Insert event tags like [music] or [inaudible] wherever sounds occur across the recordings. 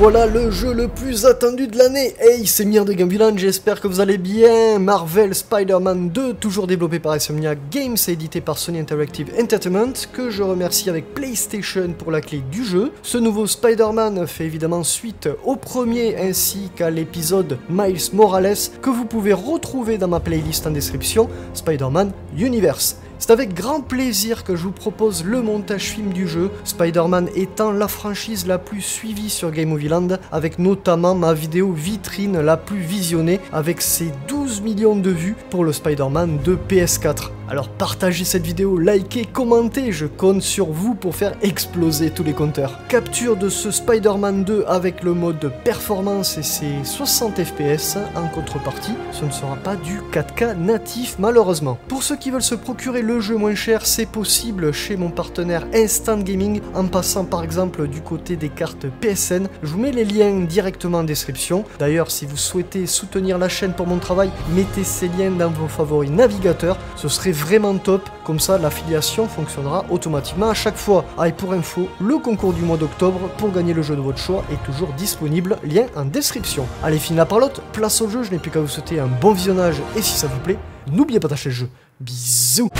voilà le jeu le plus attendu de l'année Hey, c'est Mir de Gamevillain, j'espère que vous allez bien Marvel Spider-Man 2, toujours développé par Insomniac Games et édité par Sony Interactive Entertainment, que je remercie avec PlayStation pour la clé du jeu. Ce nouveau Spider-Man fait évidemment suite au premier ainsi qu'à l'épisode Miles Morales, que vous pouvez retrouver dans ma playlist en description, Spider-Man Universe. C'est avec grand plaisir que je vous propose le montage film du jeu, Spider-Man étant la franchise la plus suivie sur Game of Land, avec notamment ma vidéo vitrine la plus visionnée, avec ses 12 millions de vues pour le Spider-Man de PS4. Alors partagez cette vidéo, likez, commentez, je compte sur vous pour faire exploser tous les compteurs. Capture de ce Spider-Man 2 avec le mode performance et ses 60 FPS en contrepartie, ce ne sera pas du 4K natif malheureusement. Pour ceux qui veulent se procurer le jeu moins cher, c'est possible chez mon partenaire Instant Gaming en passant par exemple du côté des cartes PSN. Je vous mets les liens directement en description. D'ailleurs, si vous souhaitez soutenir la chaîne pour mon travail, mettez ces liens dans vos favoris navigateurs, ce serait vraiment top, comme ça l'affiliation fonctionnera automatiquement à chaque fois. Et pour info, le concours du mois d'octobre pour gagner le jeu de votre choix est toujours disponible, lien en description. Allez, fin la parlotte, place au jeu, je n'ai plus qu'à vous souhaiter un bon visionnage et si ça vous plaît, n'oubliez pas d'acheter le jeu. Bisous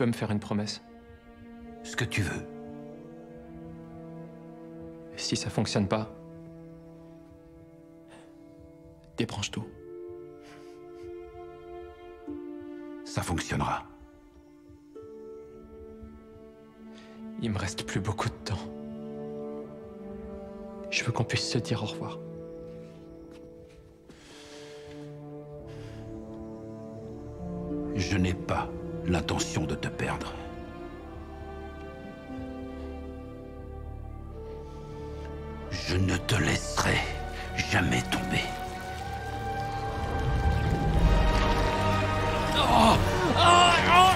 peux me faire une promesse Ce que tu veux. Si ça fonctionne pas, débranche tout. Ça fonctionnera. Il me reste plus beaucoup de temps. Je veux qu'on puisse se dire au revoir. Je n'ai pas l'intention de te perdre. Je ne te laisserai jamais tomber. Vous n'avez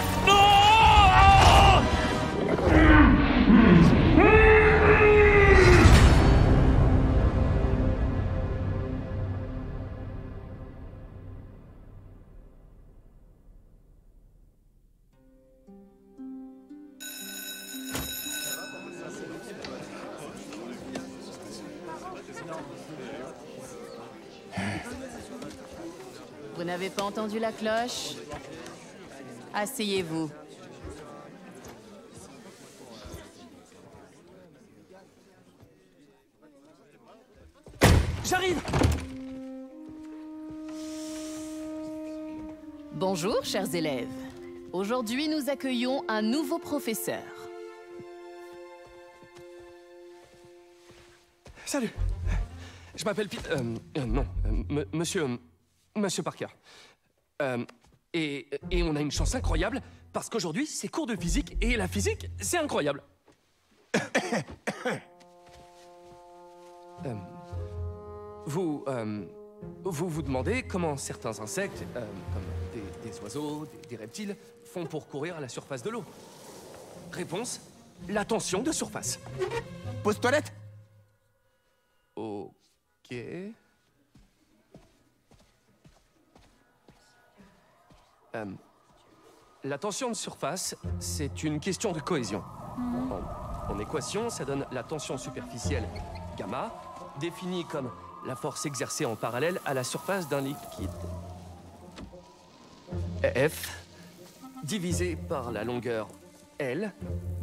pas entendu la cloche Asseyez-vous. J'arrive Bonjour, chers élèves. Aujourd'hui, nous accueillons un nouveau professeur. Salut Je m'appelle Pete... euh, euh, non, euh, monsieur... monsieur Parker. Euh, et, et on a une chance incroyable, parce qu'aujourd'hui, c'est cours de physique, et la physique, c'est incroyable. [coughs] Euh, vous, euh, vous vous demandez comment certains insectes, euh, comme des, des oiseaux, des, des reptiles, font pour courir à la surface de l'eau Réponse, la tension de surface. Pause toilette Ok. Euh, la tension de surface, c'est une question de cohésion. En- En équation, ça donne la tension superficielle gamma, définie comme la force exercée en parallèle à la surface d'un liquide. F, divisé par la longueur L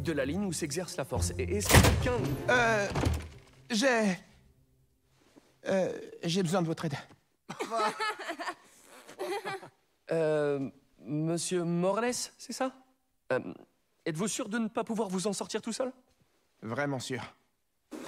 de la ligne où s'exerce la force. Et est-ce que quelqu'un... Euh. J'ai. Euh. J'ai besoin de votre aide. Euh, Monsieur Morales, c'est ça? Euh, Êtes-vous sûr de ne pas pouvoir vous en sortir tout seul? Vraiment sûr. [laughs]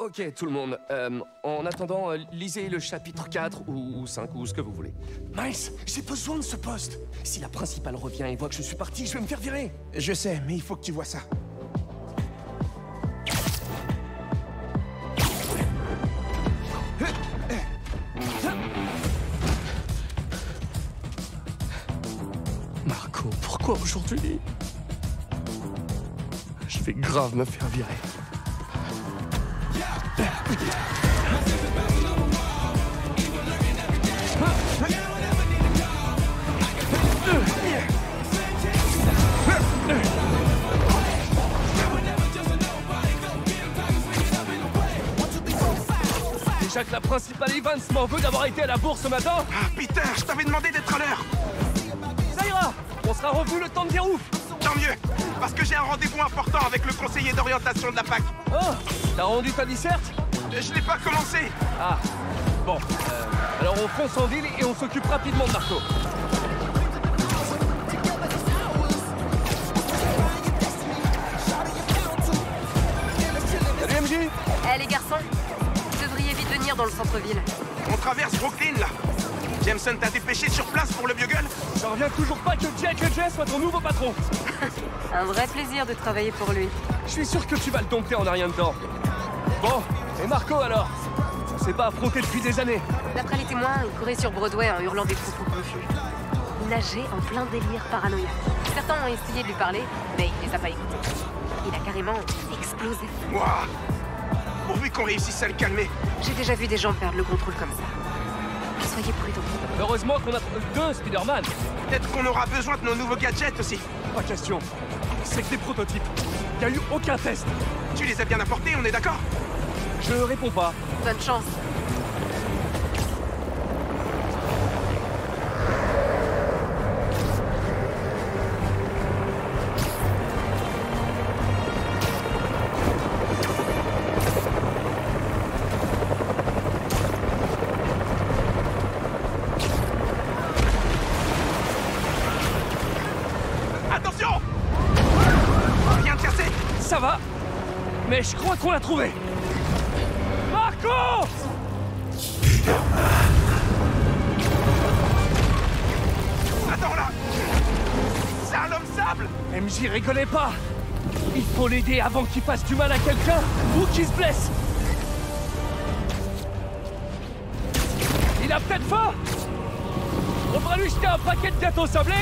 Ok, tout le monde. Euh, en attendant, euh, lisez le chapitre 4 ou, ou 5 ou ce que vous voulez. Miles, j'ai besoin de ce poste. Si la principale revient et voit que je suis parti, je vais me faire virer. Je sais, mais il faut que tu vois ça. Pourquoi aujourd'hui. Je vais grave me faire virer. Déjà que la principale Evans m'en veut d'avoir été à la bourse ce matin, Ah, Peter, je t'avais demandé d'être à l'heure On sera revenu le temps de dire ouf Tant mieux Parce que j'ai un rendez-vous important avec le conseiller d'orientation de la PAC. Oh T'as rendu ta disserte? Euh, Je n'ai pas commencé Ah Bon, euh, alors on fonce en ville et on s'occupe rapidement de Marco. Salut MJ Eh les garçons, vous devriez vite venir dans le centre-ville. On traverse Brooklyn, là Jameson t'a dépêché sur place pour le Bugle J'en reviens toujours pas que Jack Jay soit ton nouveau patron [laughs] Un vrai plaisir de travailler pour lui. Je suis sûr que tu vas le dompter en un rien de temps. Bon, et Marco alors? On s'est pas affronté depuis des années. D'après les témoins, il courait sur Broadway en hurlant des propos confus. Il nageait en plein délire paranoïaque. Certains ont essayé de lui parler, mais il les a pas écoutés. Il a carrément explosé. Pourvu qu'on réussisse à le calmer. J'ai déjà vu des gens perdre le contrôle comme ça. Soyez prudents. Heureusement qu'on a deux Spider-Man. Peut-être qu'on aura besoin de nos nouveaux gadgets aussi. Pas question. C'est que des prototypes. Y a eu aucun test. Tu les as bien apportés, on est d'accord? Je réponds pas. Bonne chance. L'a trouvé. Marco Attends là C'est un homme sable MJ rigolez pas. Il faut l'aider avant qu'il fasse du mal à quelqu'un ou qu'il se blesse. Il a peut-être faim On va lui jeter un paquet de gâteaux sablés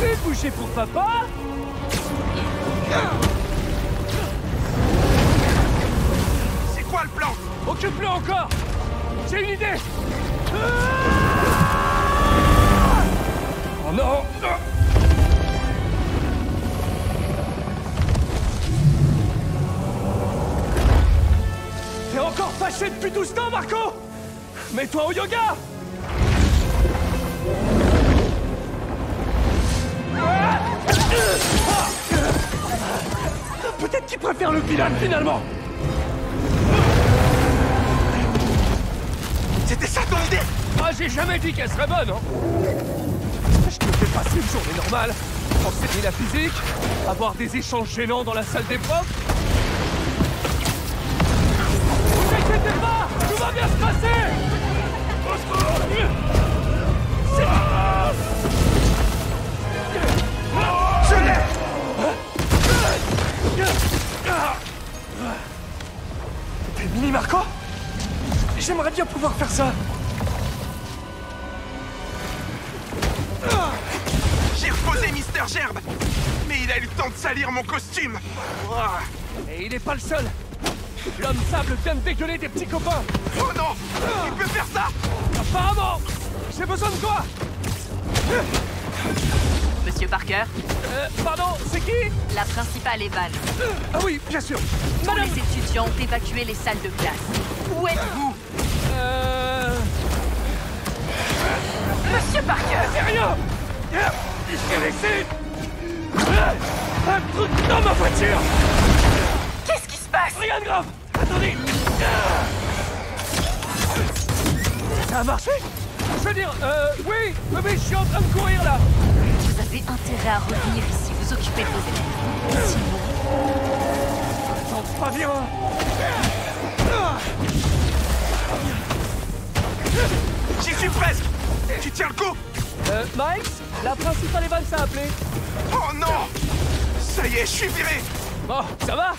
Fais bouger pour papa plan Occupe-le encore. J'ai une idée. Oh non T'es encore fâché depuis tout ce temps, Marco. Mets-toi au yoga. Peut-être qu'il préfère le pilote finalement j'ai jamais dit qu'elle serait bonne, hein. Je me fais passer une journée normale, enseigner la physique, avoir des échanges gênants dans la salle des profs. Vous inquiétez pas, tout va bien se passer. L'ai T'es mini Marco? J'aimerais bien pouvoir faire ça. Salir mon costume Ouah. Et il est pas le seul. L'homme sable vient de dégueuler des petits copains. Oh non Il peut faire ça Apparemment J'ai besoin de toi Monsieur Parker, Euh, pardon, c'est qui? La principale est Val. Ah oui, bien sûr. Tous Madame les étudiants ont évacué les salles de classe. Où êtes-vous? Euh... Monsieur Parker C'est rien Qu'est-ce qu'elle essaie Ah, Un truc dans ma voiture. Qu'est-ce qui se passe? Rien de grave. Attendez. Ça a marché? Je veux dire, euh, oui, oui, je suis en train de courir là. Vous avez intérêt à revenir ici, vous occuper de vos élèves. Sinon, Tente pas bien. J'y suis presque. Tu tiens le coup. Euh, Miles La principale Evans a appelé Oh non Ça y est, je suis viré. Bon, ça va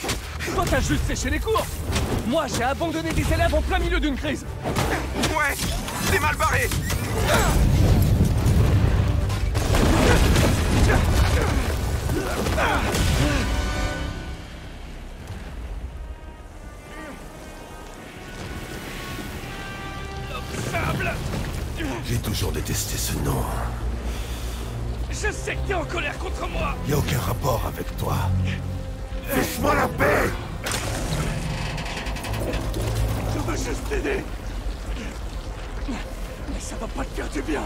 Toi, t'as juste séché les cours. Moi, j'ai abandonné des élèves en plein milieu d'une crise. Ouais, c'est mal barré. Sable J'ai toujours détesté ce nom. Je sais que t'es en colère contre moi. Y a aucun rapport avec toi. Laisse-moi la paix. Je veux juste t'aider. Mais ça va pas te faire du bien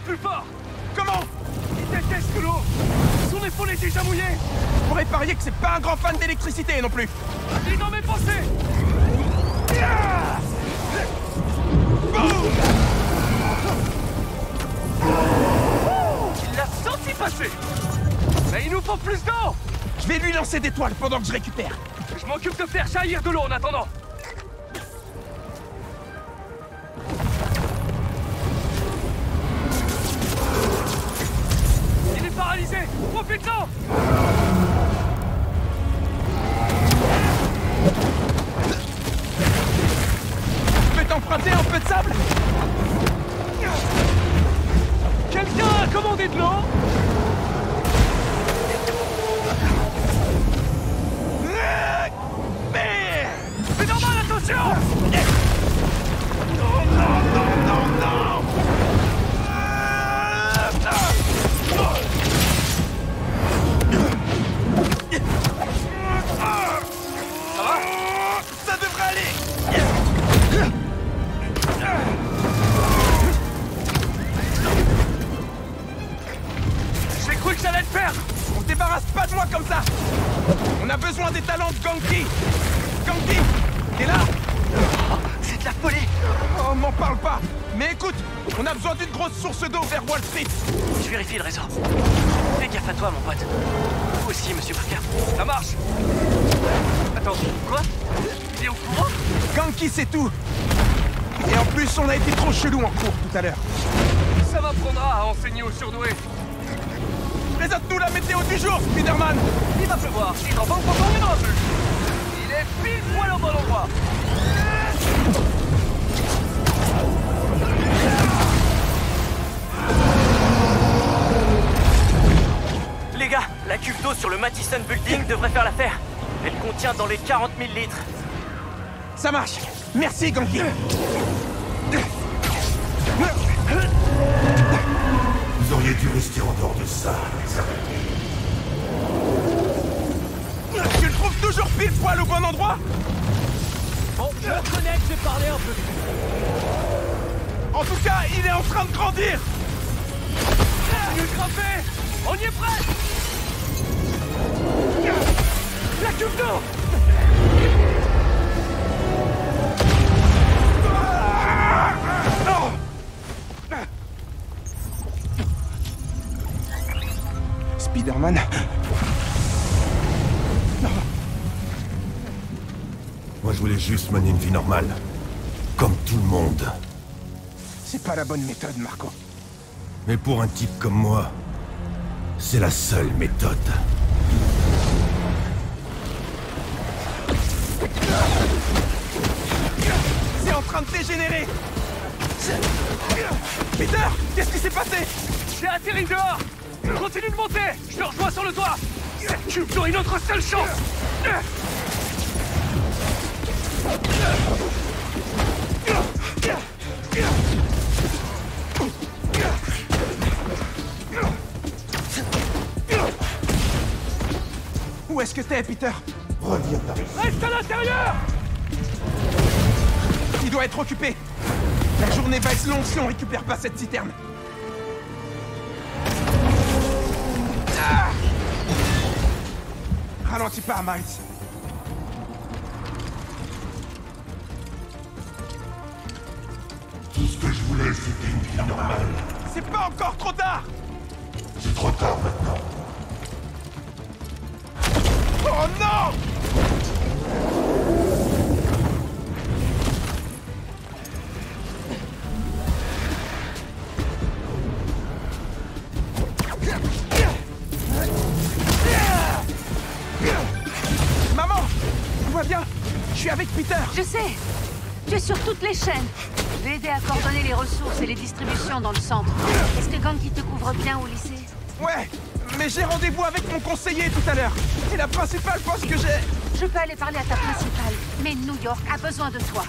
Plus fort. Comment? Il déteste l'eau. Son épaule est déjà mouillée Je pourrais parier que c'est pas un grand fan d'électricité non plus. Il est dans mes pensées Il l'a senti passer. Mais il nous faut plus d'eau. Je vais lui lancer des toiles pendant que je récupère. Je m'occupe de faire jaillir de l'eau en attendant tout à l'heure. Ça m'apprendra à enseigner aux surdoués. Présente-nous la météo du jour, Spider-Man. Il va pleuvoir, il n'en va pas encore une en plus Il est pile poil au bon endroit. Les gars, la cuve d'eau sur le Madison Building devrait faire l'affaire. Elle contient dans les 40 000 litres. Ça marche. Merci, Ganki ça, les. Tu le trouves toujours pile poil au bon endroit? Bon, je reconnais que j'ai parlé un peu. En tout cas, il est en train de grandir! On y est prêt! La cuve d'eau juste mener une vie normale. Comme tout le monde. C'est pas la bonne méthode, Marco. Mais pour un type comme moi, c'est la seule méthode. C'est en train de dégénérer Peter Qu'est-ce qui s'est passé? J'ai atterri dehors Continue de monter Je te rejoins sur le toit Cette cube est notre seule chance Est-ce que t'es, Peter. Reviens. Par ici. Reste à l'intérieur. Il doit être occupé. La journée va être longue si on récupère pas cette citerne. Ah. Ralentis pas, Miles. Dans le centre. Est-ce que Ganki te couvre bien au lycée Ouais Mais j'ai rendez-vous avec mon conseiller tout à l'heure Et la principale pense que j'ai... Je peux aller parler à ta principale, mais New York a besoin de toi.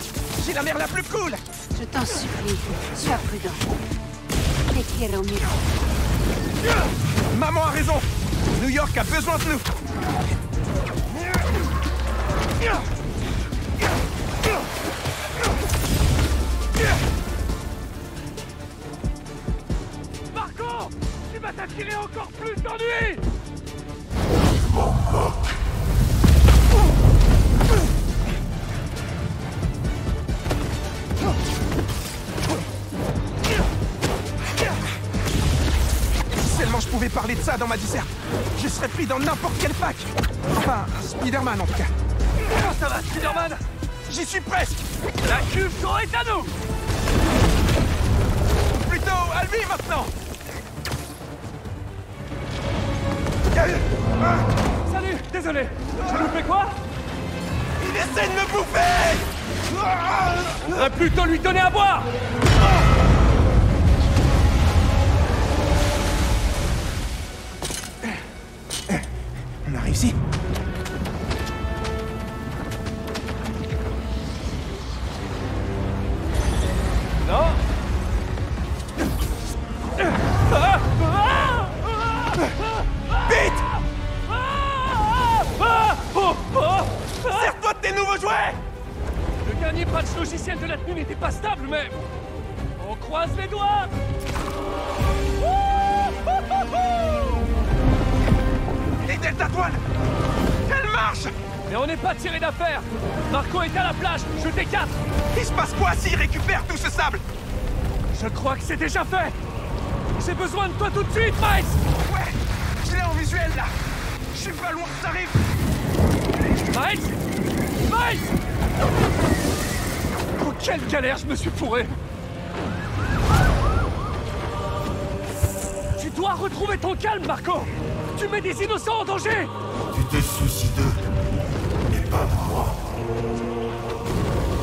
J'ai la mère la plus cool Je t'en supplie, sois prudent. Te quiero, Miro. Maman a raison New York a besoin de nous dans n'importe quelle fac. Enfin, Spider-Man en tout cas. Comment ça va, Spider-Man? J'y suis presque! La cube est à nous! Ou plutôt à lui maintenant! Salut! Désolé! J'ai loupé quoi? Il essaie de me bouffer! Faudrait plutôt lui donner à boire je me suis fourré Tu dois retrouver ton calme, Marco Tu mets des innocents en danger Tu t'es suicideux. Mais pas moi.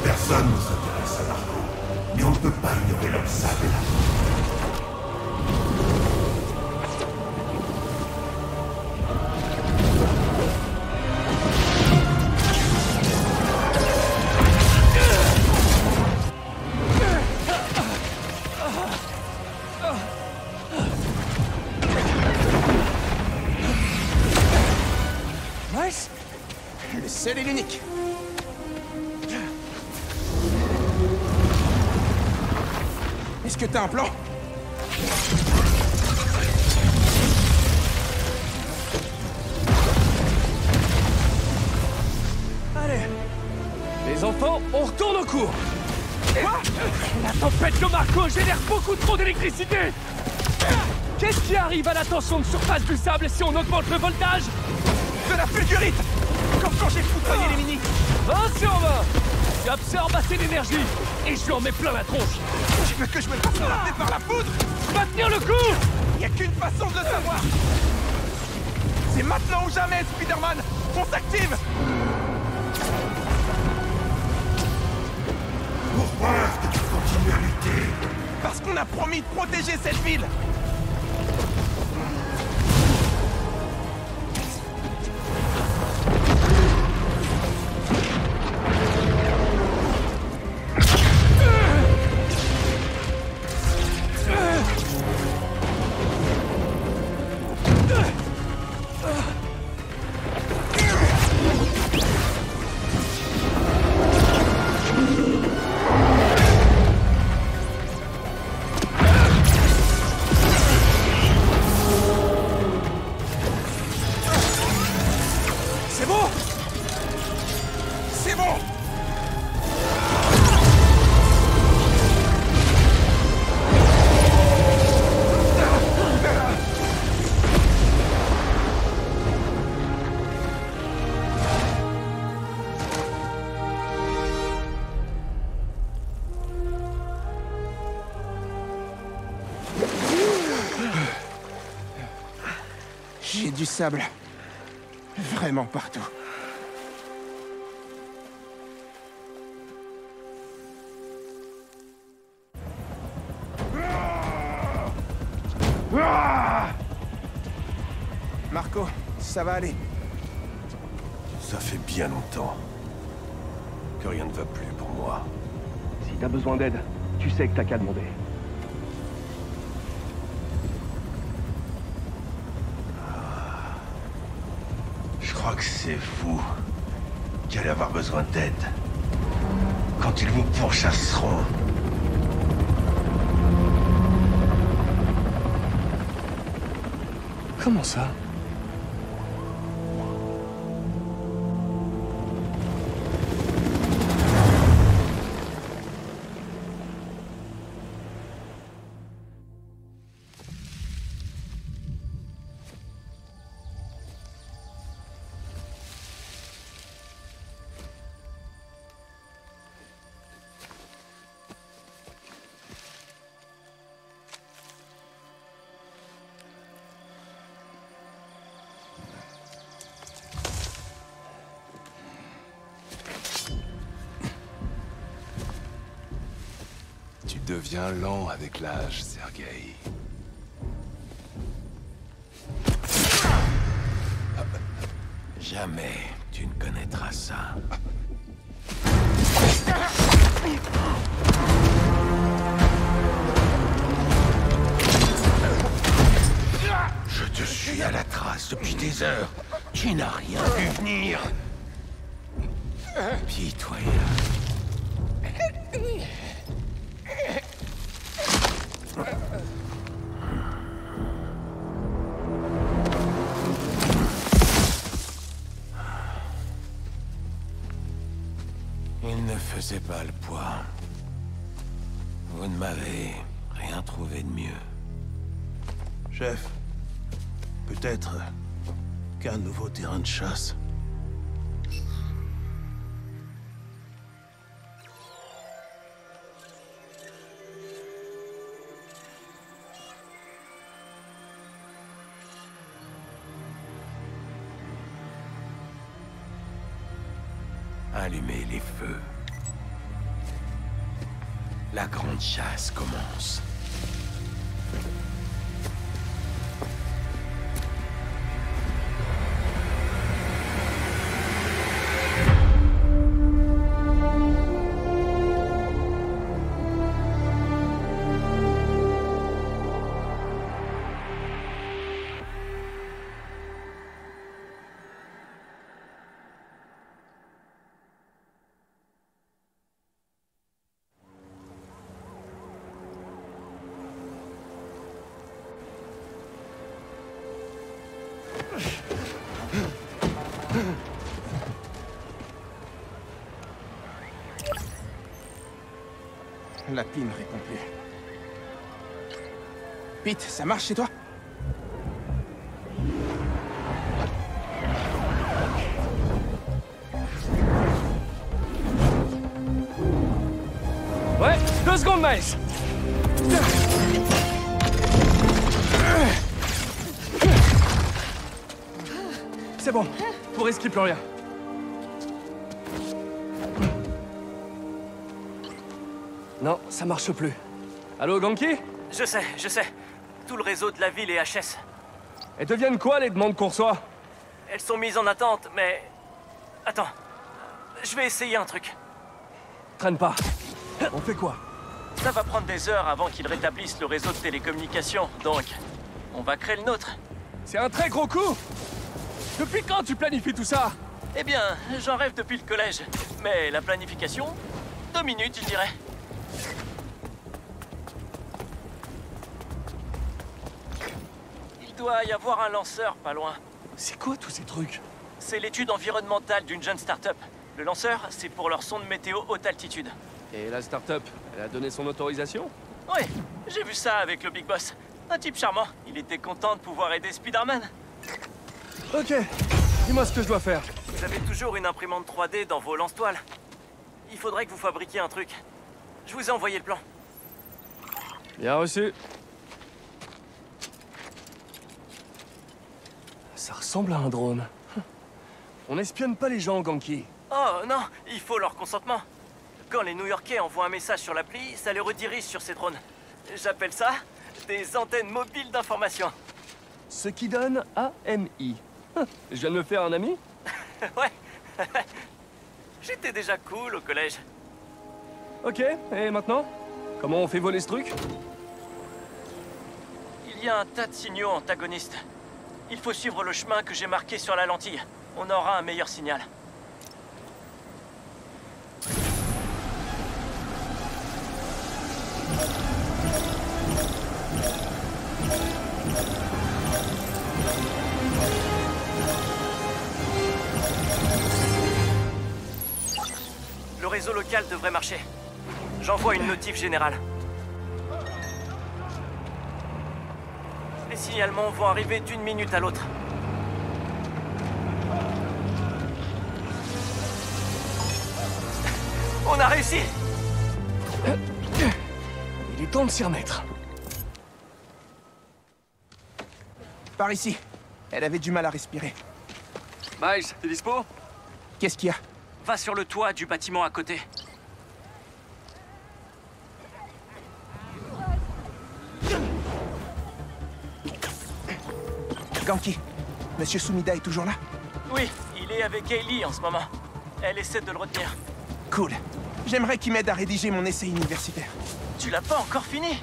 Personne ne s'intéresse à Marco. Mais on ne peut pas ignorer l'homme sable. Un plan Allez. Les enfants, on retourne au cours. Quoi? La tempête de Marco génère beaucoup trop d'électricité. Qu'est-ce qui arrive à la tension de surface du sable si on augmente le voltage? De la fulgurite Comme quand j'ai foudroyé les mini Attention, va. J'absorbe assez d'énergie et je lui en mets plein la tronche. Veux que je me fasse emporter par la foudre Maintenir le coup Y a qu'une façon de le savoir. C'est maintenant ou jamais, Spider-Man. On s'active. Pourquoi est-ce que tu continues à lutter? Parce qu'on a promis de protéger cette ville sable. Vraiment partout. Marco, ça va aller. Ça fait bien longtemps que rien ne va plus pour moi. Si t'as besoin d'aide, tu sais que t'as qu'à demander. Tu deviens lent avec l'âge, L'appli ne répond plus. Pete, ça marche chez toi? Deux secondes, Miles C'est bon, pour risquer plus rien. Ça marche plus. Allô, Ganki Je sais, je sais. Tout le réseau de la ville est HS. Elles deviennent quoi, les demandes qu'on reçoit Elles sont mises en attente, mais... Attends. Je vais essayer un truc. Traîne pas. On fait quoi? Ça va prendre des heures avant qu'ils rétablissent le réseau de télécommunications, donc... On va créer le nôtre. C'est un très gros coup Depuis quand tu planifies tout ça? Eh bien, j'en rêve depuis le collège. Mais la planification Deux minutes, je dirais. Doit y avoir un lanceur pas loin. C'est quoi tous ces trucs? C'est l'étude environnementale d'une jeune start-up. Le lanceur, c'est pour leur sonde météo haute altitude. Et la start-up, elle a donné son autorisation? Ouais, j'ai vu ça avec le Big Boss. Un type charmant. Il était content de pouvoir aider Spider-Man. Ok, dis-moi ce que je dois faire. Vous avez toujours une imprimante 3D dans vos lance-toiles. Il faudrait que vous fabriquiez un truc. Je vous ai envoyé le plan. Bien reçu. Ça ressemble à un drone. On espionne pas les gens, Ganki. Oh non, il faut leur consentement. Quand les New-Yorkais envoient un message sur l'appli, ça les redirige sur ces drones. J'appelle ça des antennes mobiles d'information. Ce qui donne AMI. Je viens de me faire un ami [laughs] ouais. [laughs] J'étais déjà cool au collège. Ok, et maintenant? Comment on fait voler ce truc? Il y a un tas de signaux antagonistes. Il faut suivre le chemin que j'ai marqué sur la lentille. On aura un meilleur signal. Le réseau local devrait marcher. J'envoie une notif générale. Les signalements vont arriver d'une minute à l'autre. On a réussi Il est temps de s'y remettre. Par ici. Elle avait du mal à respirer. Miles, t'es dispo? Qu'est-ce qu'il y a? Va sur le toit du bâtiment à côté. Ganki, Monsieur Sumida est toujours là Oui, il est avec Hailey en ce moment. Elle essaie de le retenir. Cool. J'aimerais qu'il m'aide à rédiger mon essai universitaire. Tu l'as pas encore fini?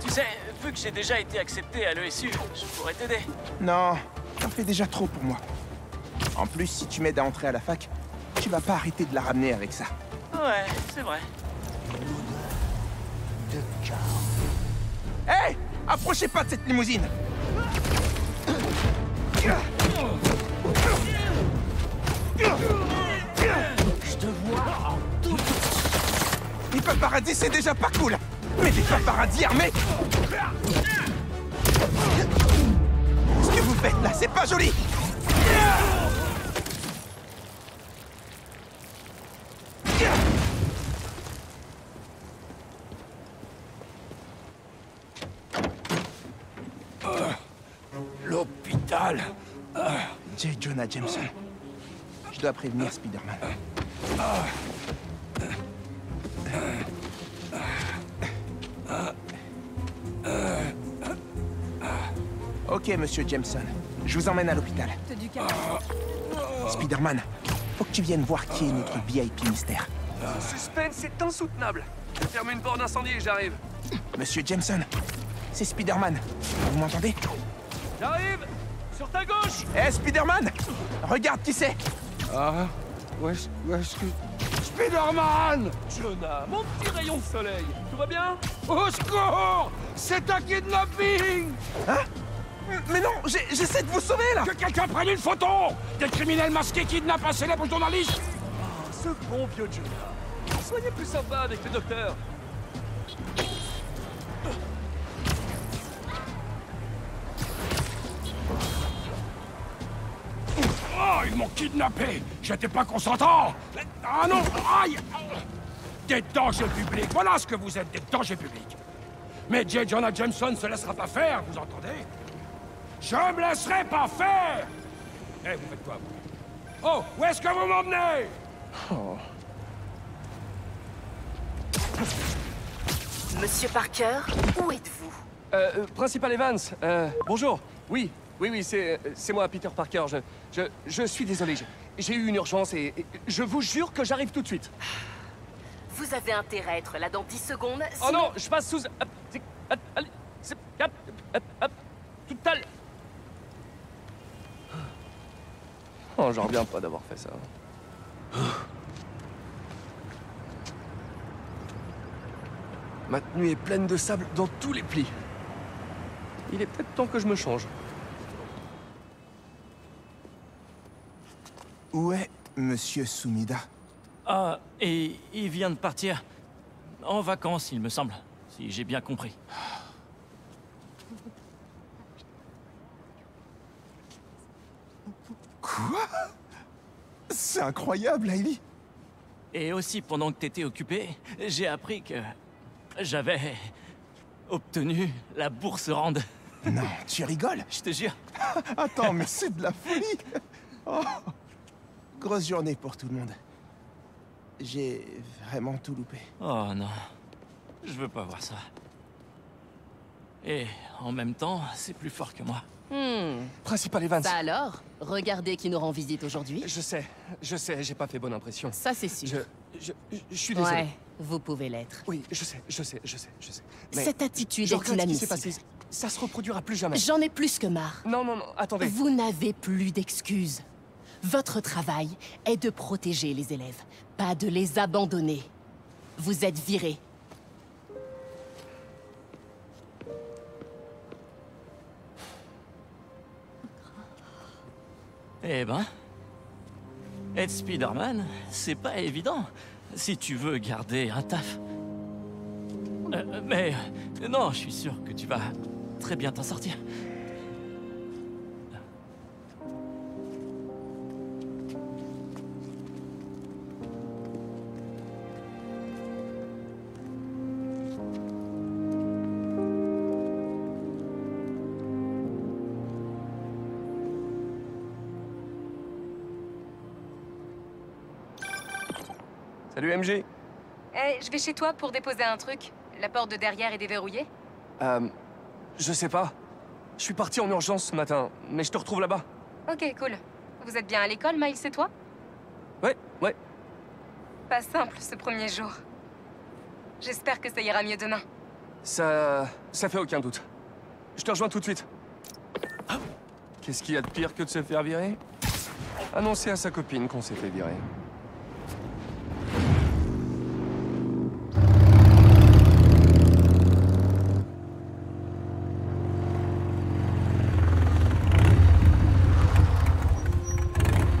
Tu sais, vu que j'ai déjà été accepté à l'ESU, je pourrais t'aider. Non, t'en fais déjà trop pour moi. En plus, si tu m'aides à entrer à la fac, tu vas pas arrêter de la ramener avec ça. Ouais, c'est vrai. Hé Approchez pas de cette limousine Je te vois en tout... Les paparazzis, c'est déjà pas cool. Mais des paparazzis armés. Ce que vous faites là, c'est pas joli L'hôpital J. Jonah Jameson. Je dois prévenir Spider-Man. Ok, monsieur Jameson. Je vous emmène à l'hôpital. Spider-Man, faut que tu viennes voir qui est notre VIP mystère. Ce suspense est insoutenable. Je ferme une borne incendie et j'arrive. Monsieur Jameson, c'est Spider-Man. Vous m'entendez? J'arrive Sur ta gauche Hé, Spider-Man Regarde qui c'est Ah, où est-ce où est-ce que... Spider-Man Jonah, mon petit rayon de soleil. Tout va bien Au secours C'est un kidnapping Hein Mais non, j'ai- j'essaie de vous sauver, là Que quelqu'un prenne une photo Des criminels masqués kidnappent un célèbre journaliste Ce bon vieux Jonah. Soyez plus sympa avec le docteur. Oh, ils m'ont kidnappé. J'étais pas consentant. Ah non Aïe. Des dangers publics. Voilà ce que vous êtes, des dangers publics. Mais J. Jonah Jameson se laissera pas faire, vous entendez? Je me laisserai pas faire. Eh, vous faites quoi, vous? Oh, où est-ce que vous m'emmenez? Oh. Monsieur Parker, où êtes-vous? Euh, euh, Principal Evans, euh, bonjour. Oui, oui, oui, c'est c'est moi, Peter Parker. Je, je, je suis désolé. j'ai- eu une urgence et, et je vous jure que j'arrive tout de suite. Vous avez intérêt à être là dans 10 secondes. Oh non, je passe sous... hop, c'est- hop, allez, c'est- hop, hop, hop, tout à l'heure. Oh, j'en reviens pas d'avoir fait ça. Ma tenue est pleine de sable dans tous les plis. Il est peut-être temps que je me change. Où est Monsieur Sumida Ah, et il vient de partir. En vacances, il me semble, si j'ai bien compris. Quoi? C'est incroyable, Hailey Et aussi, pendant que t'étais occupé, j'ai appris que j'avais obtenu la bourse Rand. Non, tu rigoles? Je te jure. [laughs] Attends, mais c'est de la folie Oh. Grosse journée pour tout le monde. J'ai vraiment tout loupé. Oh non, je veux pas voir ça. Et en même temps, c'est plus fort que moi. Hmm. Principal Evans. Ça alors Regardez qui nous rend visite aujourd'hui. Je sais, je sais, j'ai pas fait bonne impression. Ça, c'est sûr. Je, je, je suis désolé. Ouais, vous pouvez l'être. Oui, je sais, je sais, je sais, je sais. Mais Cette attitude je est inadmissible. passé. Ça se reproduira plus jamais. J'en ai plus que marre. Non, non, non, attendez. Vous n'avez plus d'excuses. Votre travail est de protéger les élèves, pas de les abandonner. Vous êtes viré. Eh ben, être Spider-Man, c'est pas évident si tu veux garder un taf. Euh, mais non, je suis sûr que tu vas très bien t'en sortir. Salut MG. Eh, je vais chez toi pour déposer un truc. La porte de derrière est déverrouillée Euh, je sais pas. Je suis parti en urgence ce matin, mais je te retrouve là-bas. Ok, cool. Vous êtes bien à l'école, Miles et toi? Ouais, ouais. Pas simple ce premier jour. J'espère que ça ira mieux demain. Ça, ça fait aucun doute. Je te rejoins tout de suite. Qu'est-ce qu'il y a de pire que de se faire virer? Annoncer à sa copine qu'on s'est fait virer.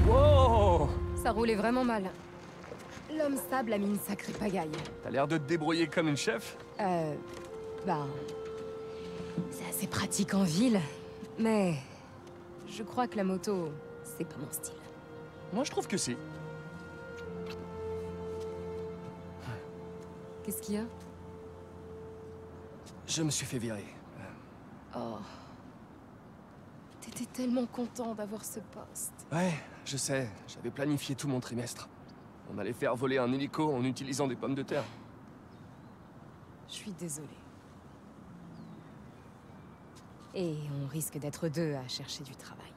Wow Ça roulait vraiment mal. L'homme sable a mis une sacrée pagaille. T'as l'air de te débrouiller comme une chef Euh. Ben. C'est assez pratique en ville. Mais. Je crois que la moto, c'est pas mon style. Moi, je trouve que si. Qu'est-ce qu'il y a? Je me suis fait virer. Oh. T'étais tellement content d'avoir ce poste. Ouais, je sais. J'avais planifié tout mon trimestre. On allait faire voler un hélico en utilisant des pommes de terre. Je suis désolée. Et on risque d'être deux à chercher du travail.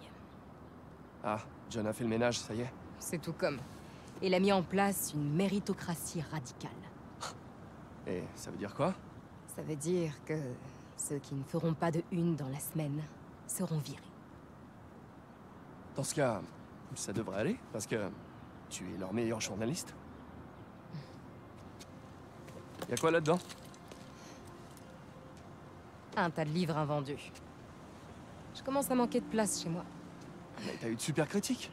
Ah, John a fait le ménage, ça y est. C'est tout comme. Il a mis en place une méritocratie radicale. Et ça veut dire quoi? Ça veut dire que ceux qui ne feront pas de une dans la semaine seront virés. Dans ce cas, ça devrait aller, parce que tu es leur meilleur journaliste. Y a quoi là-dedans? Un tas de livres invendus. Je commence à manquer de place chez moi. Mais T'as eu de super critiques.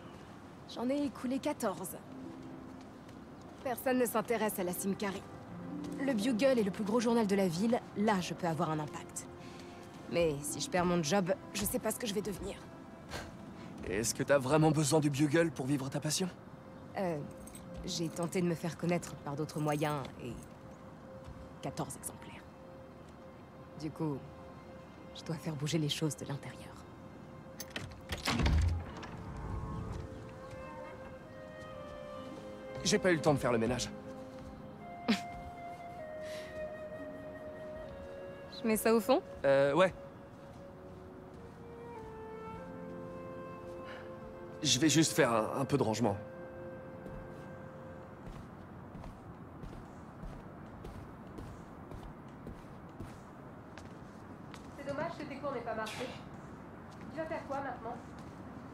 J'en ai écoulé 14. Personne ne s'intéresse à la Simcari. Le Bugle est le plus gros journal de la ville, là je peux avoir un impact. Mais si je perds mon job, je sais pas ce que je vais devenir. Est-ce que t'as vraiment besoin du bugle pour vivre ta passion? Euh, J'ai tenté de me faire connaître par d'autres moyens et... 14 exemplaires. Du coup, je dois faire bouger les choses de l'intérieur. J'ai pas eu le temps de faire le ménage. [laughs] Je mets ça au fond? Euh, ouais. Je vais juste faire un, un peu de rangement. C'est dommage que tes cours n'aient pas marché. Tu vas faire quoi maintenant?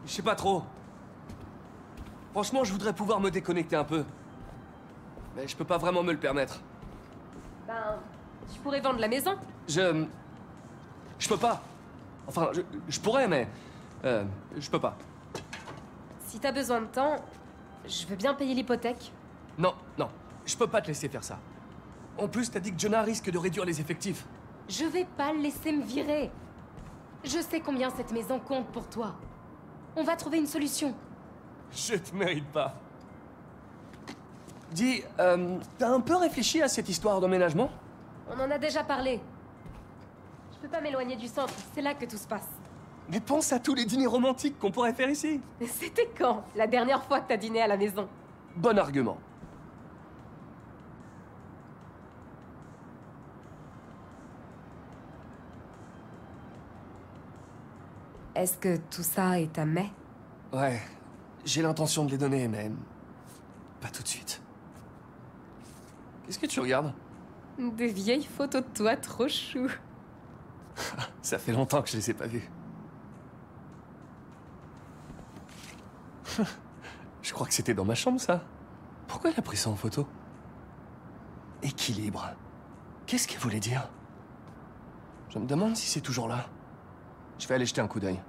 Je sais pas trop. Franchement, je voudrais pouvoir me déconnecter un peu. Mais je peux pas vraiment me le permettre. Ben, tu pourrais vendre la maison. Je... Je peux pas. Enfin, je, je pourrais, mais... Euh, je peux pas. Si t'as besoin de temps, je veux bien payer l'hypothèque. Non, non. Je peux pas te laisser faire ça. En plus, t'as dit que Jonah risque de réduire les effectifs. Je vais pas le laisser me virer. Je sais combien cette maison compte pour toi. On va trouver une solution. Je te mérite pas. Dis, euh, t'as un peu réfléchi à cette histoire d'emménagement? On en a déjà parlé. Je peux pas m'éloigner du centre, c'est là que tout se passe. Mais pense à tous les dîners romantiques qu'on pourrait faire ici. C'était quand La dernière fois que t'as dîné à la maison? Bon argument. Est-ce que tout ça est à mai? Ouais, j'ai l'intention de les donner, mais... Pas tout de suite. Qu'est-ce que tu regardes? Des vieilles photos de toi trop chou. Ça fait longtemps que je les ai pas vues. [laughs] je crois que c'était dans ma chambre, ça. Pourquoi elle a pris ça en photo? Équilibre. Qu'est-ce qu'elle voulait dire? Je me demande si c'est toujours là. Je vais aller jeter un coup d'œil.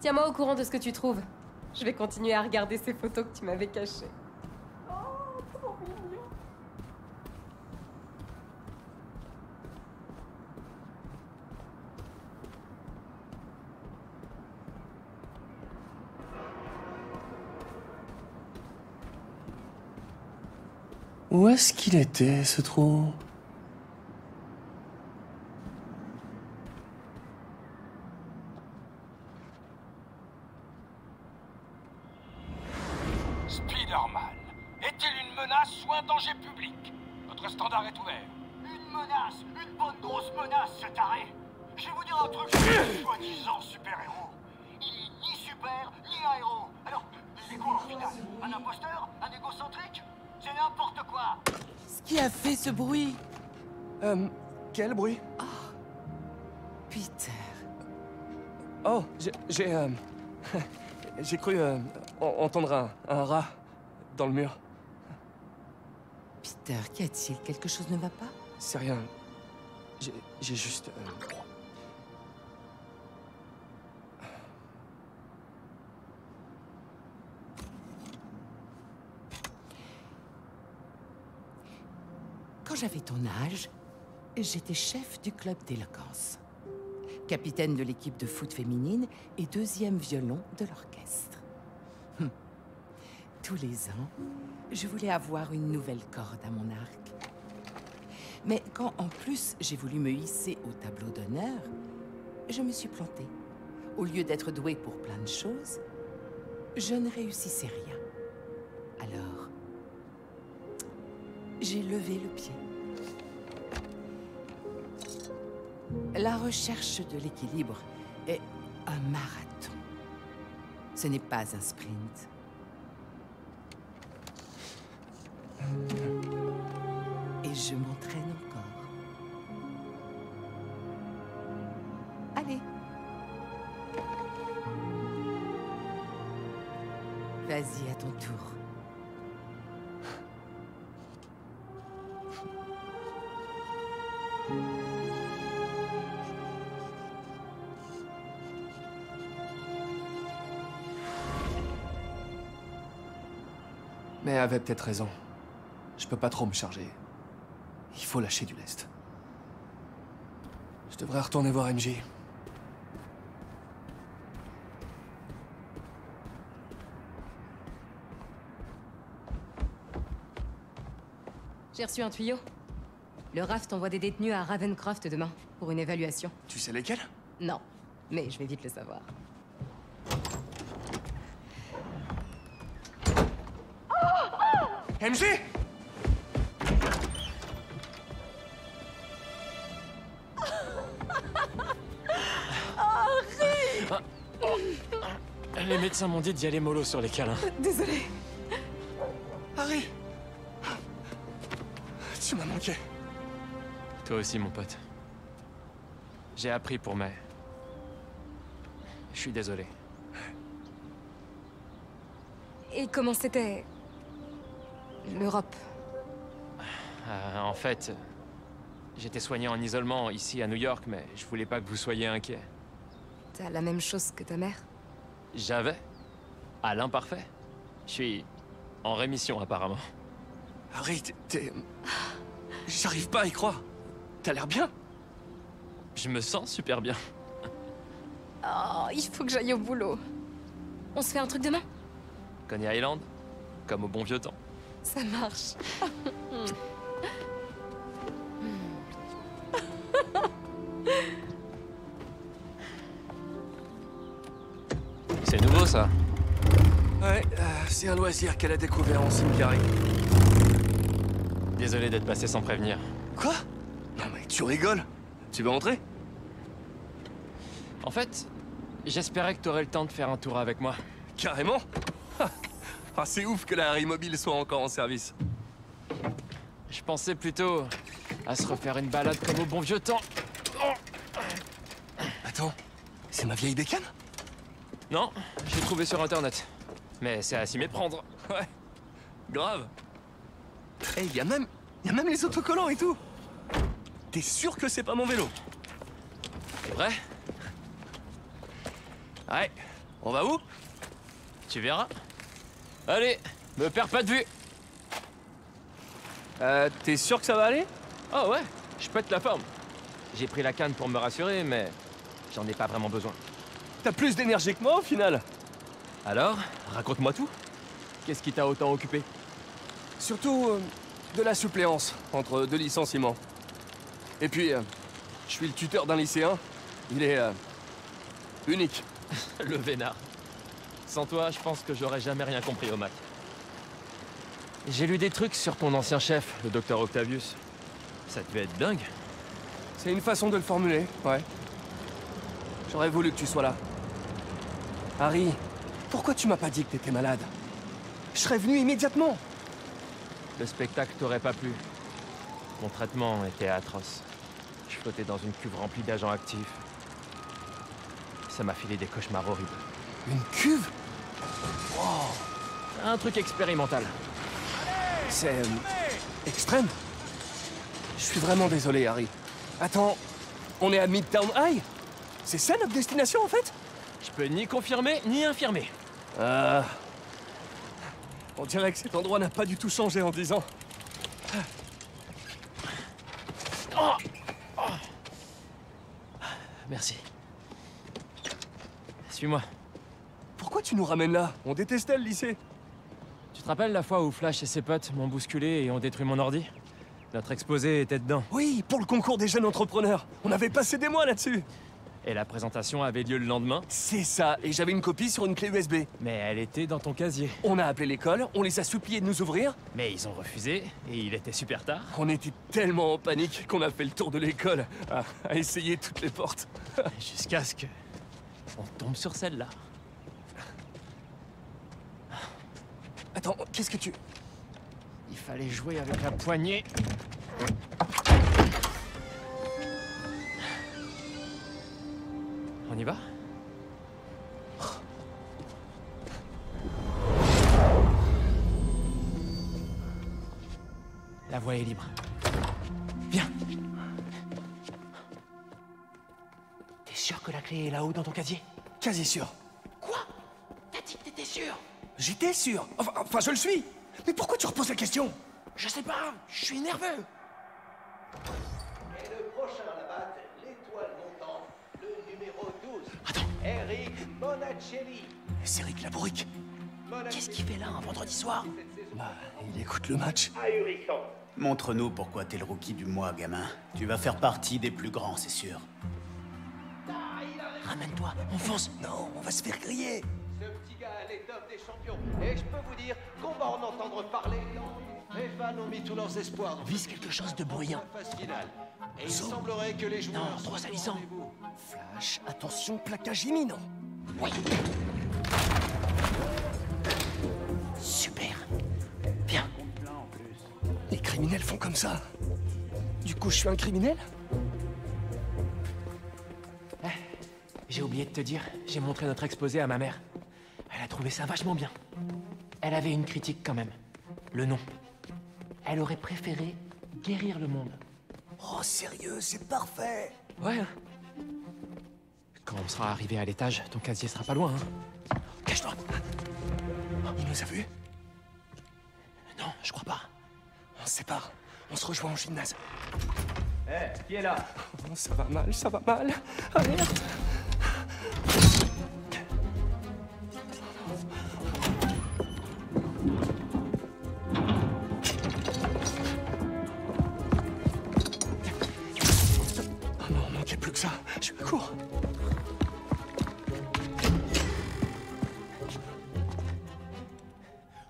Tiens-moi au courant de ce que tu trouves. Je vais continuer à regarder ces photos que tu m'avais cachées. Oh, trop mignon. Où est-ce qu'il était, ce trou? Quel bruit? Peter. Oh, j'ai... J'ai, euh, [laughs] j'ai cru euh, en- entendre un, un rat dans le mur. Peter, qu'y a-t-il? Quelque chose ne va pas? C'est rien. J'ai j'ai juste... euh, Quand j'avais ton âge, j'étais chef du club d'éloquence, capitaine de l'équipe de foot féminine et deuxième violon de l'orchestre. Hum. Tous les ans, je voulais avoir une nouvelle corde à mon arc. Mais quand en plus j'ai voulu me hisser au tableau d'honneur, je me suis plantée. Au lieu d'être douée pour plein de choses, je ne réussissais rien. Alors, j'ai levé le pied. La recherche de l'équilibre est un marathon. Ce n'est pas un sprint. Et je m'entraîne encore. Allez. Vas-y à ton tour. peut-être raison. Je peux pas trop me charger. Il faut lâcher du lest. Je devrais retourner voir MJ. J'ai reçu un tuyau. Le raft envoie des détenus à Ravencroft demain, pour une évaluation. Tu sais lesquels? Non, mais je vais vite le savoir. MG oh. Les médecins m'ont dit d'y aller mollo sur les câlins. Désolé. Harry Tu m'as manqué. Toi aussi, mon pote. J'ai appris pour May. Je suis désolé. Et comment c'était... l'Europe Euh, en fait, j'étais soigné en isolement ici à New York, mais je voulais pas que vous soyez inquiets. T'as la même chose que ta mère? J'avais. À l'imparfait. Je suis en rémission apparemment. Harry, t'es- t'es... J'arrive pas à y croire. T'as l'air bien. Je me sens super bien. Oh, il faut que j'aille au boulot. On se fait un truc demain? Coney Island, comme au bon vieux temps. Ça marche. C'est nouveau ça. Ouais, euh, c'est un loisir qu'elle a découvert en Simcari. Désolé d'être passé sans prévenir. Quoi? Non mais tu rigoles? Tu veux entrer En fait, j'espérais que t'aurais le temps de faire un tour avec moi. Carrément? Ah, c'est ouf que la Harry Mobile soit encore en service. Je pensais plutôt à se refaire une balade comme au bon vieux temps. Attends, c'est ma vieille bécane? Non, j'ai trouvé sur internet. Mais c'est à s'y méprendre. Ouais, grave. Eh, y a même, y a même les autocollants et tout. T'es sûr que c'est pas mon vélo? C'est vrai? Ouais, on va où? Tu verras. Allez, me perds pas de vue. Euh, t'es sûr que ça va aller? Oh ouais, je pète la forme. J'ai pris la canne pour me rassurer, mais j'en ai pas vraiment besoin. T'as plus d'énergie que moi au final Alors, raconte-moi tout. Qu'est-ce qui t'a autant occupé? Surtout euh, de la suppléance entre deux licenciements. Et puis, euh, je suis le tuteur d'un lycéen. Il est euh, unique. [laughs] Le vénard. Sans toi, je pense que j'aurais jamais rien compris au maths. J'ai lu des trucs sur ton ancien chef, le docteur Octavius. Ça devait être dingue. C'est une façon de le formuler, ouais. J'aurais voulu que tu sois là. Harry, pourquoi tu m'as pas dit que t'étais malade? Je serais venu immédiatement. Le spectacle t'aurait pas plu. Mon traitement était atroce. Je flottais dans une cuve remplie d'agents actifs. Ça m'a filé des cauchemars horribles. Une cuve? Un truc expérimental. C'est... euh, extrême. Je suis vraiment désolé, Harry. Attends, on est à Midtown High? C'est ça notre destination, en fait? Je peux ni confirmer, ni infirmer. Ah... On dirait que cet endroit n'a pas du tout changé en dix ans. Oh Oh Merci. Suis-moi. Tu nous ramènes là? On détestait le lycée. Tu te rappelles la fois où Flash et ses potes m'ont bousculé et ont détruit mon ordi? Notre exposé était dedans. Oui, pour le concours des jeunes entrepreneurs. On avait passé des mois là-dessus. Et la présentation avait lieu le lendemain? C'est ça, et j'avais une copie sur une clé USB. Mais elle était dans ton casier. On a appelé l'école, on les a suppliés de nous ouvrir. Mais ils ont refusé, et il était super tard. On était tellement en panique qu'on a fait le tour de l'école, à, à essayer toutes les portes. [laughs] Jusqu'à ce que... On tombe sur celle-là. Attends, qu'est-ce que tu... Il fallait jouer avec la poignée. On y va? La voie est libre. Viens. T'es sûr que la clé est là-haut dans ton casier? Quasi sûr. Quoi? T'as dit que t'étais sûr? J'étais sûr. Enfin, enfin, je le suis. Mais pourquoi tu reposes la question? Je sais pas, je suis nerveux. Et le prochain navate, l'étoile montante, le numéro 12. Eric Bonacelli. C'est Rick Labourique. Qu'est-ce qu'il fait là un vendredi soir? Bah, il écoute le match. Ahurissant. Montre-nous pourquoi t'es le rookie du mois, gamin. Tu vas faire partie des plus grands, c'est sûr. Ramène-toi, on fonce Non, on va se faire griller l'étoffe des champions. Et je peux vous dire qu'on va en entendre parler. Les fans ont mis tous leurs espoirs. dans Vise quelque chose de bruyant. la phase finale. Et il semblerait que les joueurs... Non, rendez-vous. Flash, attention, plaquage imminent. Oui. Super. Bien. Les criminels font comme ça. Du coup, je suis un criminel? Eh, J'ai oublié de te dire, j'ai montré notre exposé à ma mère. Elle a trouvé ça vachement bien. Elle avait une critique quand même. Le nom. Elle aurait préféré guérir le monde. Oh, sérieux, c'est parfait Ouais. hein. Quand on sera arrivé à l'étage, ton casier sera pas loin, hein. Cache-toi. Il nous a vus Non, je crois pas. On se sépare. On se rejoint au gymnase. Eh, qui est là? Oh, ça va mal, ça va mal. Ah merde Je cours.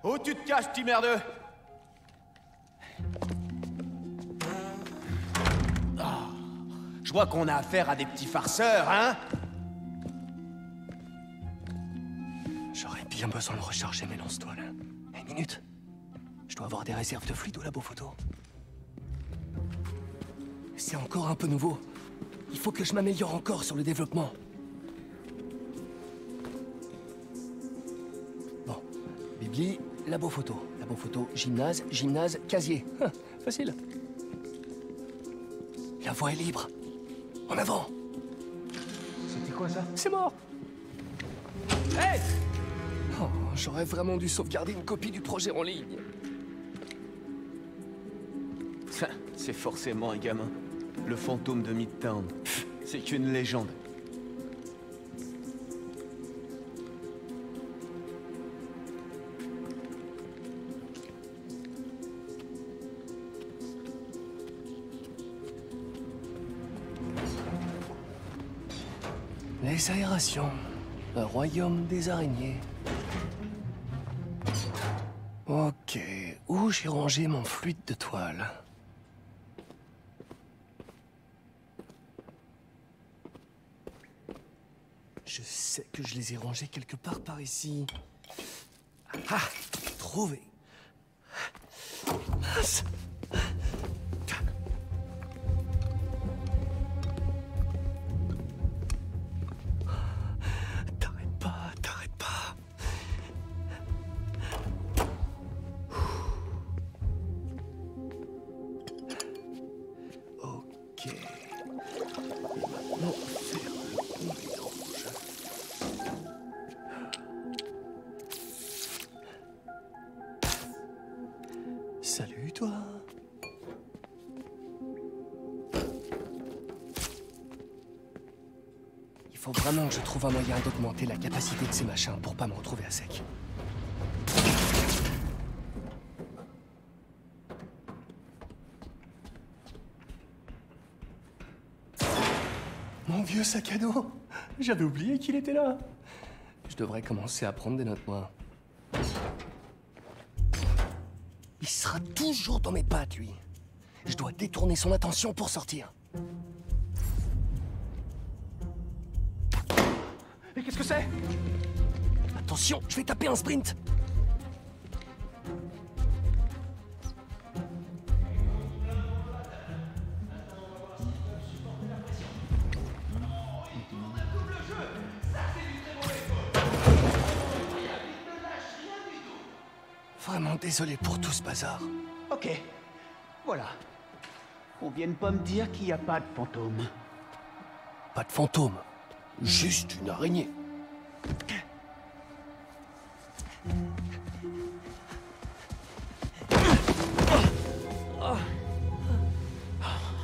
Où tu te caches, petit merdeux Ah, Je vois qu'on a affaire à des petits farceurs, hein J'aurais bien besoin de recharger mes lance-toiles. Une minute. Je dois avoir des réserves de fluide au labo photo. C'est encore un peu nouveau. Il faut que je m'améliore encore sur le développement. Bon. Bibli, labo photo. Labo photo, gymnase, gymnase, casier. Hein, facile. La voie est libre. En avant C'était quoi ça? C'est mort Hey Oh, j'aurais vraiment dû sauvegarder une copie du projet en ligne. Ça, c'est forcément un gamin. Le fantôme de Midtown. C'est qu'une légende. Les aérations. Un royaume des araignées. Ok, où j'ai rangé mon fluide de toile? Je sais que je les ai rangés quelque part par ici. Ah Trouvé Mince d'augmenter la capacité de ces machins pour pas me retrouver à sec. Mon vieux sac à dos J'avais oublié qu'il était là Je devrais commencer à prendre des notes, moi. Il sera toujours dans mes pattes, lui. Je dois détourner son attention pour sortir. Qu'est-ce que c'est Attention, je vais taper un sprint Vraiment désolé pour tout ce bazar. Ok. Voilà. On vient pas me dire qu'il n'y a pas de fantôme. Pas de fantôme. Juste une araignée. Oh,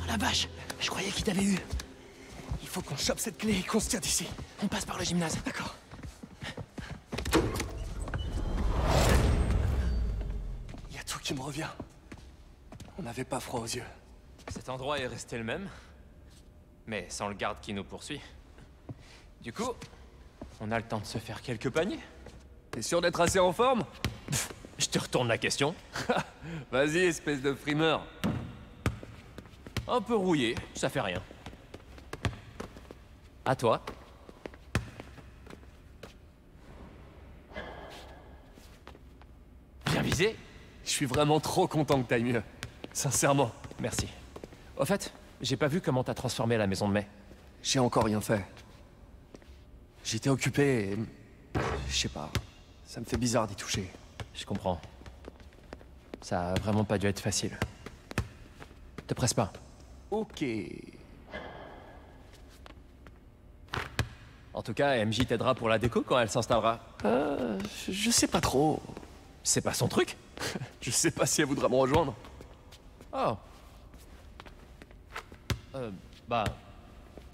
la vache Je croyais qu'il t'avait eu. Il faut qu'on chope cette clé et qu'on se tire d'ici. On passe par le gymnase. D'accord. Il y a tout qui me revient. On n'avait pas froid aux yeux. Cet endroit est resté le même, mais sans le garde qui nous poursuit. Du coup, on a le temps de se faire quelques paniers. T'es sûr d'être assez en forme? Je te retourne la question. [laughs] Vas-y, espèce de frimeur. Un peu rouillé, ça fait rien. À toi. Bien visé Je suis vraiment trop content que t'ailles mieux. Sincèrement. Merci. Au fait, j'ai pas vu comment t'as transformé la maison de mai. J'ai encore rien fait. J'étais occupé et... Je sais pas. Ça me fait bizarre d'y toucher. Je comprends. Ça a vraiment pas dû être facile. Te presse pas. Ok. En tout cas, MJ t'aidera pour la déco quand elle s'installera. Euh, je sais pas trop. C'est pas son truc [laughs] Je sais pas si elle voudra me rejoindre. Oh. Euh, bah...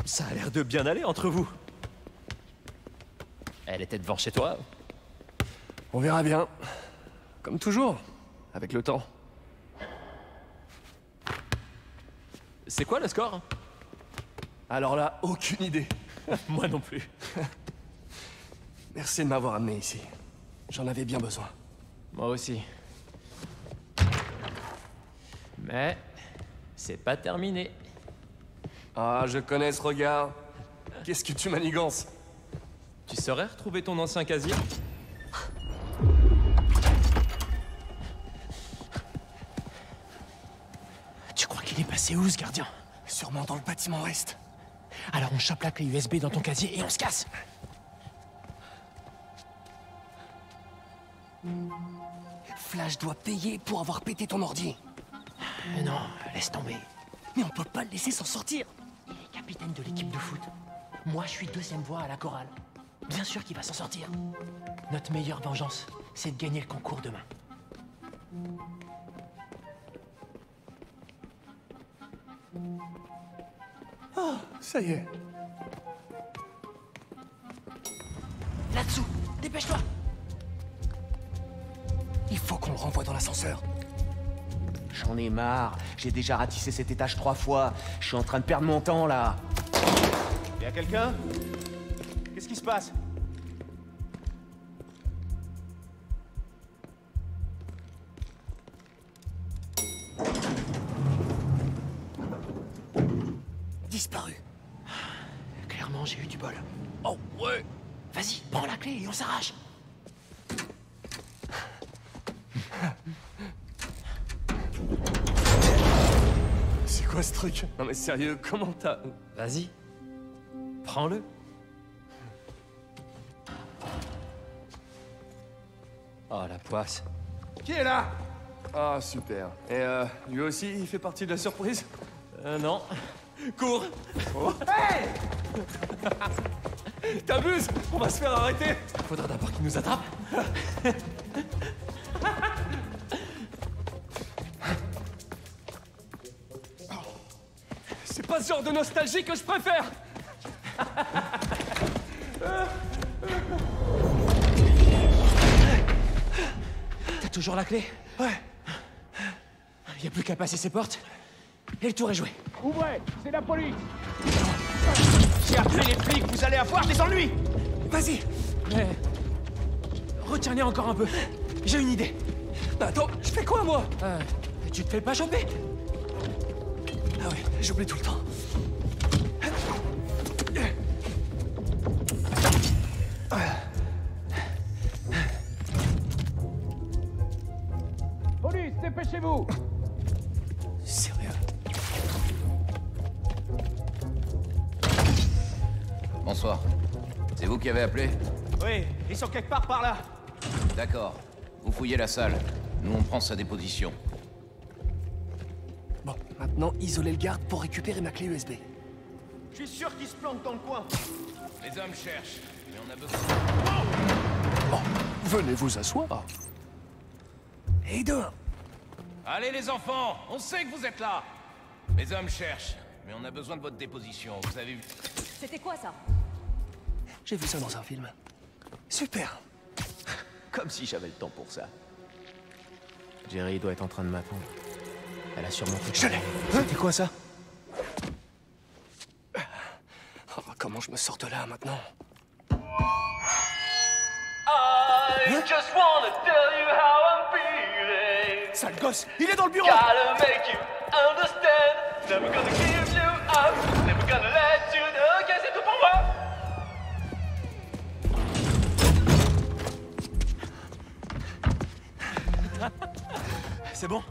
Ça a l'air de bien aller entre vous. Elle était devant chez toi On verra bien. Comme toujours, avec le temps. C'est quoi le score? Alors là, aucune idée. [laughs] Moi non plus. [laughs] Merci de m'avoir amené ici. J'en avais bien besoin. Moi aussi. Mais c'est pas terminé. Ah, je connais ce regard. Qu'est-ce que tu manigances? Tu saurais retrouver ton ancien casier? Tu crois qu'il est passé où, ce gardien? Sûrement dans le bâtiment ouest. Alors on chope la clé USB dans ton casier et on se casse Flash doit payer pour avoir pété ton ordi. Euh, Non, laisse tomber. Mais on peut pas le laisser s'en sortir. Il est capitaine de l'équipe de foot. Moi, je suis deuxième voix à la chorale. Bien sûr qu'il va s'en sortir. Notre meilleure vengeance, c'est de gagner le concours demain. Ah, ça y est. Là-dessous Dépêche-toi Il faut qu'on le renvoie dans l'ascenseur. J'en ai marre. J'ai déjà ratissé cet étage trois fois. Je suis en train de perdre mon temps, là. Y'a quelqu'un? Qu'est-ce qui se passe? Mais sérieux, [laughs] comment t'as... Vas-y. Prends-le. Oh, la poisse. Qui est là? Ah, super. Et euh, lui aussi, il fait partie de la surprise? Euh, non. [laughs] Cours Hey [laughs] T'abuses On va se faire arrêter Faudra d'abord qu'il nous attrape. Genre de nostalgie que je préfère T'as toujours la clé? Ouais. Y a plus qu'à passer ces portes. Et le tour est joué. Ouvrez, c'est la police J'ai appelé les flics, vous allez avoir des ennuis Vas-y Mais... Retiens-les encore un peu. J'ai une idée. Bah attends, je fais quoi moi? Euh, tu te fais pas choper? Ah ouais, j'oublie tout le temps. Sérieux Bonsoir. C'est vous qui avez appelé? Oui, ils sont quelque part par là. D'accord. Vous fouillez la salle. Nous, on prend sa déposition. Bon, maintenant, isolez le garde pour récupérer ma clé USB. Je suis sûr qu'ils se planquent dans le coin. Les hommes cherchent, mais on a besoin... Oh, venez vous asseoir. Et dehors Allez les enfants, on sait que vous êtes là. Les hommes cherchent, mais on a besoin de votre déposition, vous avez vu. C'était quoi ça? J'ai vu ça dans un film. Super. Comme si j'avais le temps pour ça. Jerry doit être en train de m'attendre. Elle a sûrement fait... Je l'ai. C'était quoi ça? Oh, comment je me sors de là maintenant? I just wanna tell you how gosse Il est dans le bureau Gotta make you understand. Never gonna give you up. Never gonna let you down. Ok, c'est tout pour moi. [laughs] C'est bon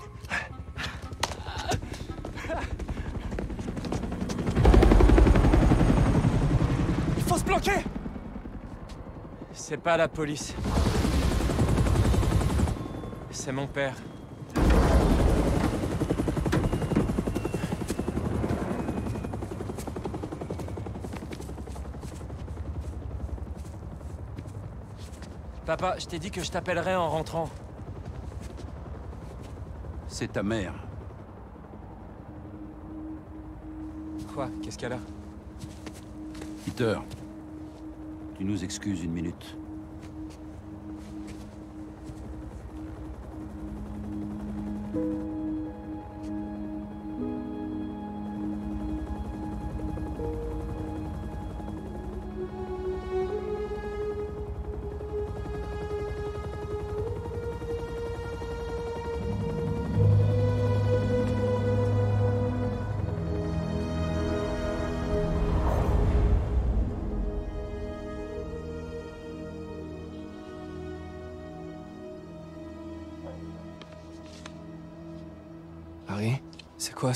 Il faut se planquer C'est pas la police. C'est mon père. Papa, je t'ai dit que je t'appellerais en rentrant. C'est ta mère. Quoi? Qu'est-ce qu'elle a? Peter, tu nous excuses une minute.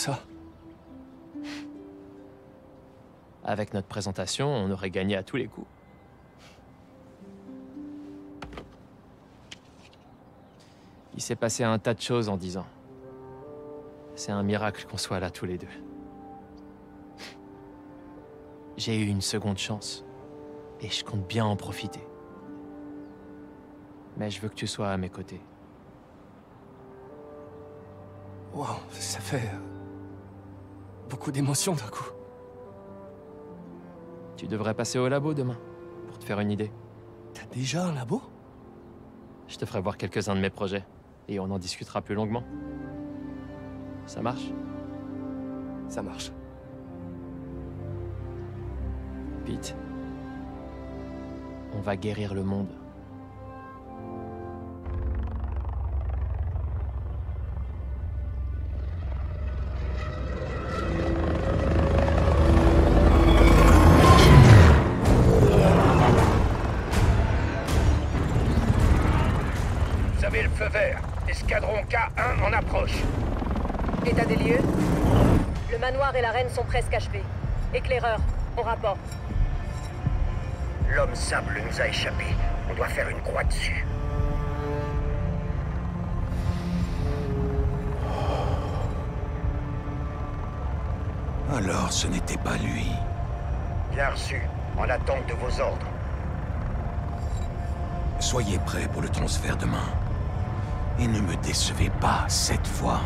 Ça Avec notre présentation, on aurait gagné à tous les coups. Il s'est passé un tas de choses en dix ans. C'est un miracle qu'on soit là tous les deux. J'ai eu une seconde chance. Et je compte bien en profiter. Mais je veux que tu sois à mes côtés. Wow, ça fait... beaucoup d'émotions d'un coup. Tu devrais passer au labo demain, pour te faire une idée. T'as déjà un labo? Je te ferai voir quelques-uns de mes projets, et on en discutera plus longuement. Ça marche? Ça marche. Pete, on va guérir le monde. Nous a échappé. On doit faire une croix dessus. Alors ce n'était pas lui. Bien reçu. En attente de vos ordres. Soyez prêts pour le transfert demain. Et ne me décevez pas cette fois.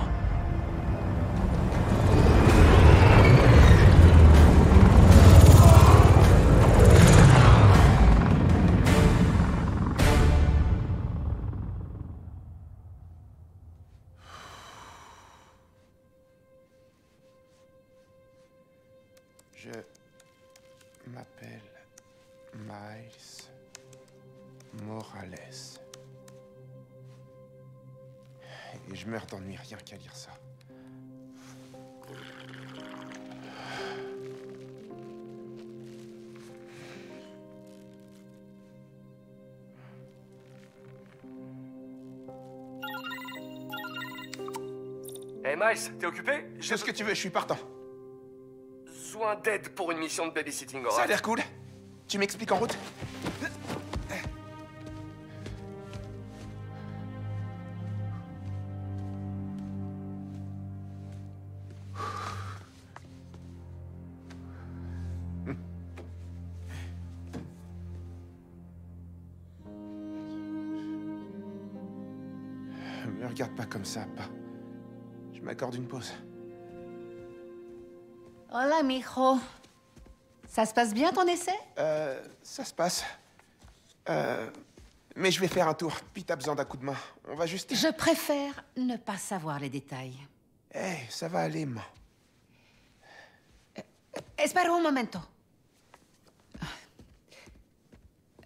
Miles, t'es occupé Fais ce que tu veux, je suis partant. Besoin d'aide pour une mission de babysitting, Ça a l'air cool. Tu m'expliques en route Hola, mijo. Ça se passe bien ton essai? Euh, ça se passe. Euh, mais je vais faire un tour. Puis t'as besoin d'un coup de main. On va juste. Je préfère ne pas savoir les détails. Eh, ça va aller, maman. Espera un momento.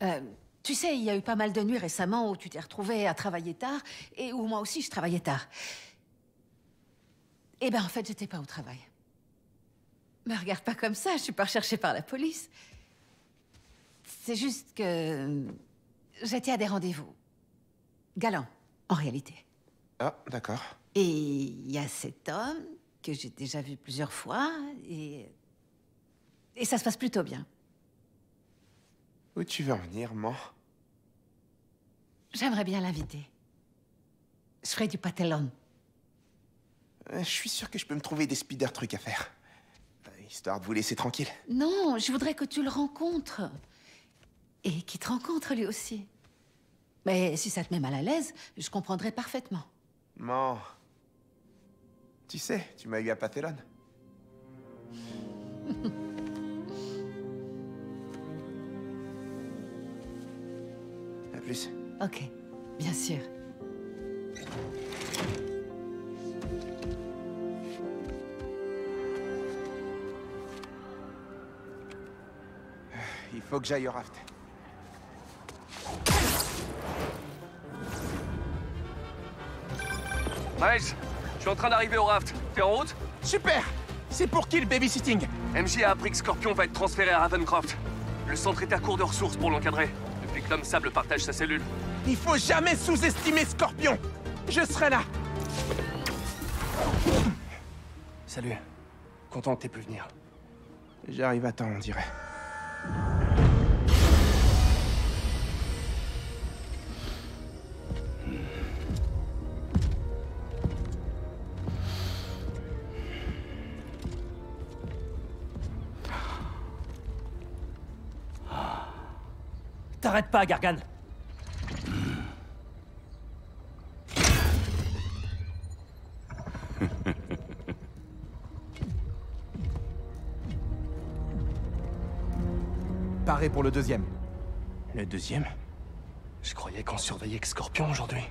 Euh, tu sais, il y a eu pas mal de nuits récemment où tu t'es retrouvé à travailler tard et où moi aussi je travaillais tard. Eh ben, en fait, j'étais pas au travail. Me regarde pas comme ça, je suis pas recherchée par la police. C'est juste que j'étais à des rendez-vous. Galants, en réalité. Ah, d'accord. Et il y a cet homme que j'ai déjà vu plusieurs fois et. Et ça se passe plutôt bien. Où tu veux en venir, maman J'aimerais bien l'inviter. Je ferai du patelon. Euh, Je suis sûr que je peux me trouver des speeder trucs à faire. Euh, Histoire de vous laisser tranquille. Non, je voudrais que tu le rencontres. Et qu'il te rencontre lui aussi. Mais si ça te met mal à l'aise, je comprendrai parfaitement. Maman. Tu sais, tu m'as eu à Pathelon. [laughs] À plus. Ok, bien sûr. Faut que j'aille au raft. Miles, je suis en train d'arriver au raft. T'es en route? Super C'est pour qui le babysitting? MJ a appris que Scorpion va être transféré à Ravencroft. Le centre est à court de ressources pour l'encadrer, depuis que l'homme sable partage sa cellule. Il faut jamais sous-estimer Scorpion Je serai là Salut. Content que t'aies pu venir. J'arrive à temps, on dirait. Pas, Gargan [laughs] Paré pour le deuxième. Le deuxième? Je croyais qu'on surveillait que Scorpion aujourd'hui.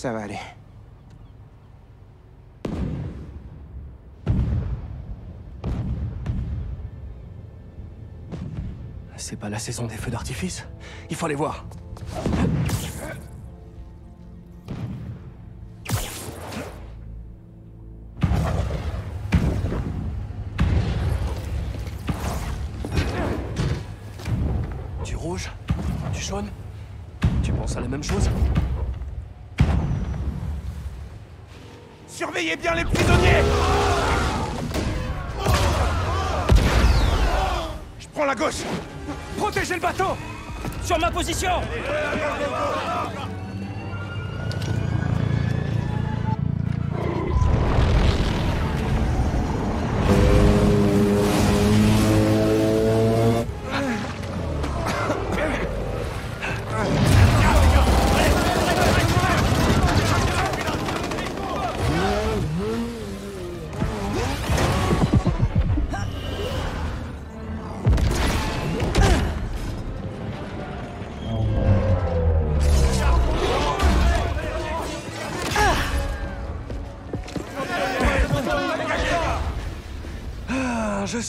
Ça va aller. C'est pas la saison des feux d'artifice Il faut aller voir. Bien les prisonniers. Je prends la gauche. Protégez le bateau. Sur ma position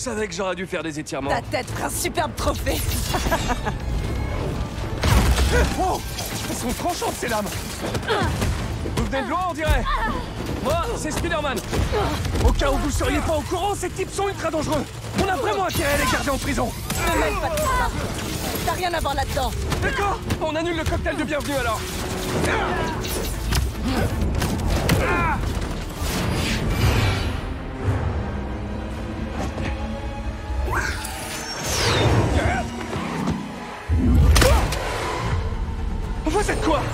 savais que j'aurais dû faire des étirements. Ta tête fera un superbe trophée. [laughs] Oh Elles sont tranchantes ces lames. Vous venez de loin on dirait. Moi, c'est Spider-Man. Au cas où vous seriez pas au courant, ces types sont ultra dangereux. On a vraiment intérêt à les garder en prison. Ne mêle pas tout ça. T'as rien à voir là-dedans. D'accord. On annule le cocktail de bienvenue alors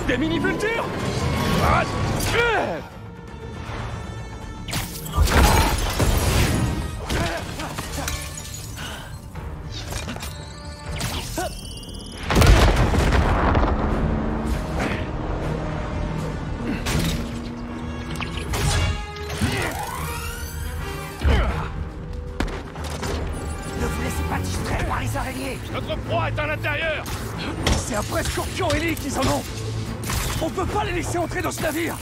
Des mini-vultures Ah. Ne vous laissez pas distraire par les araignées Notre proie est à l'intérieur C'est après Scorpion et Lee qu'ils ont pas les laisser entrer dans ce navire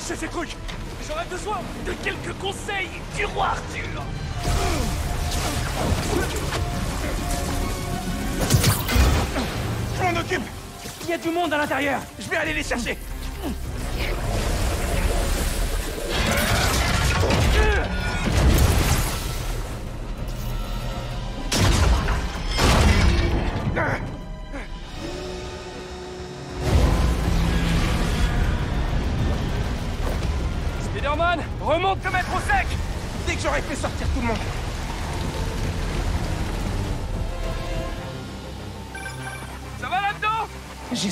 ces trucs. J'aurais besoin de quelques conseils du roi Arthur. Je m'en occupe. Il y a du monde à l'intérieur. Je vais aller les chercher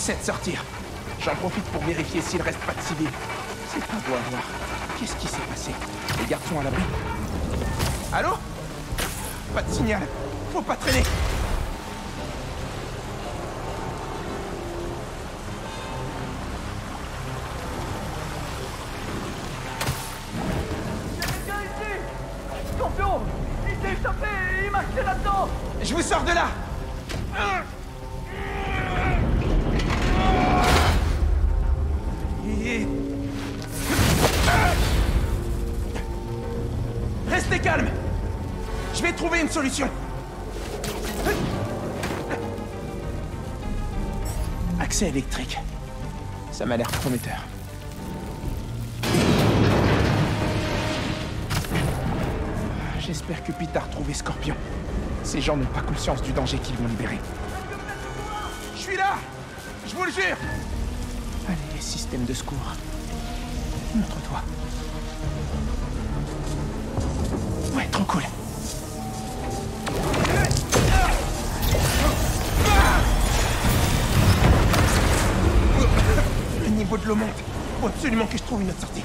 De sortir. J'en profite pour vérifier s'il reste pas de civils. C'est pas beau à voir. Qu'est-ce qui s'est passé? Les gardes sont à l'abri Allô? Pas de signal. Faut pas traîner. Montre-toi. Ouais, trop cool. Le niveau de l'eau monte. Faut absolument que je trouve une autre sortie.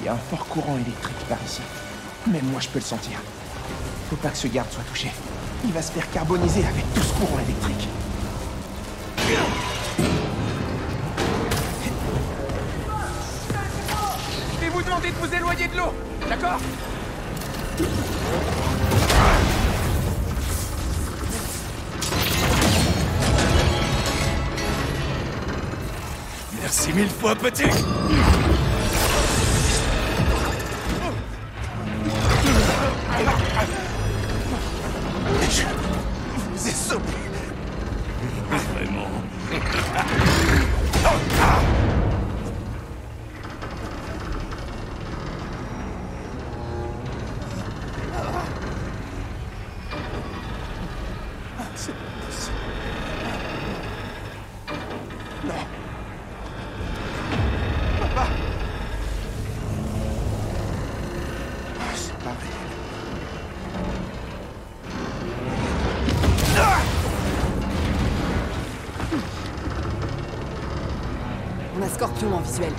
Il y a un fort courant électrique par ici. Même moi, je peux le sentir. Faut pas que ce garde soit touché. Il va se faire carboniser avec tout ce courant électrique. Merci mille fois, petit visuel.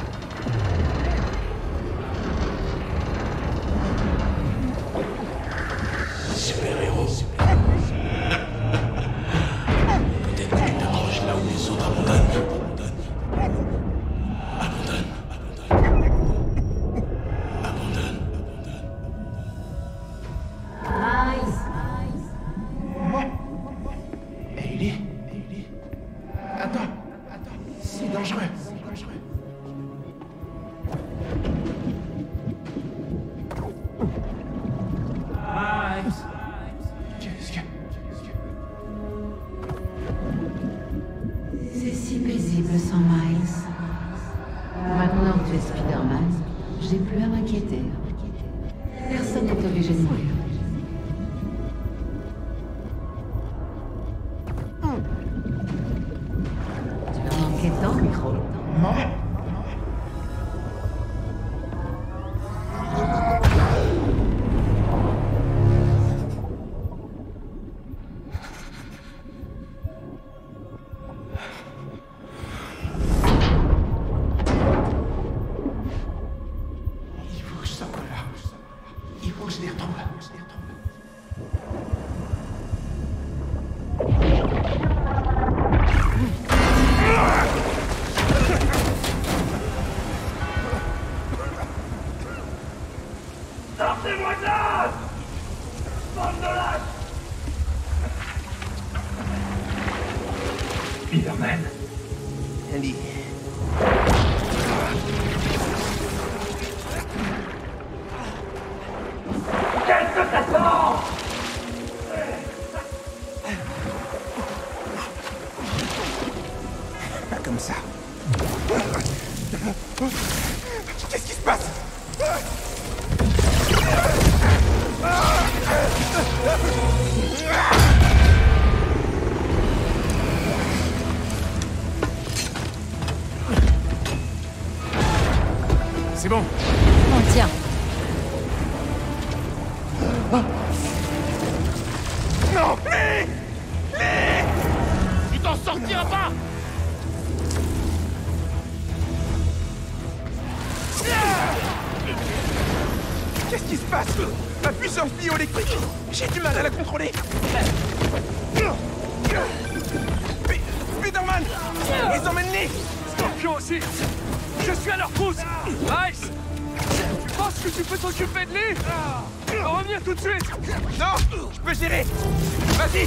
Vas-y.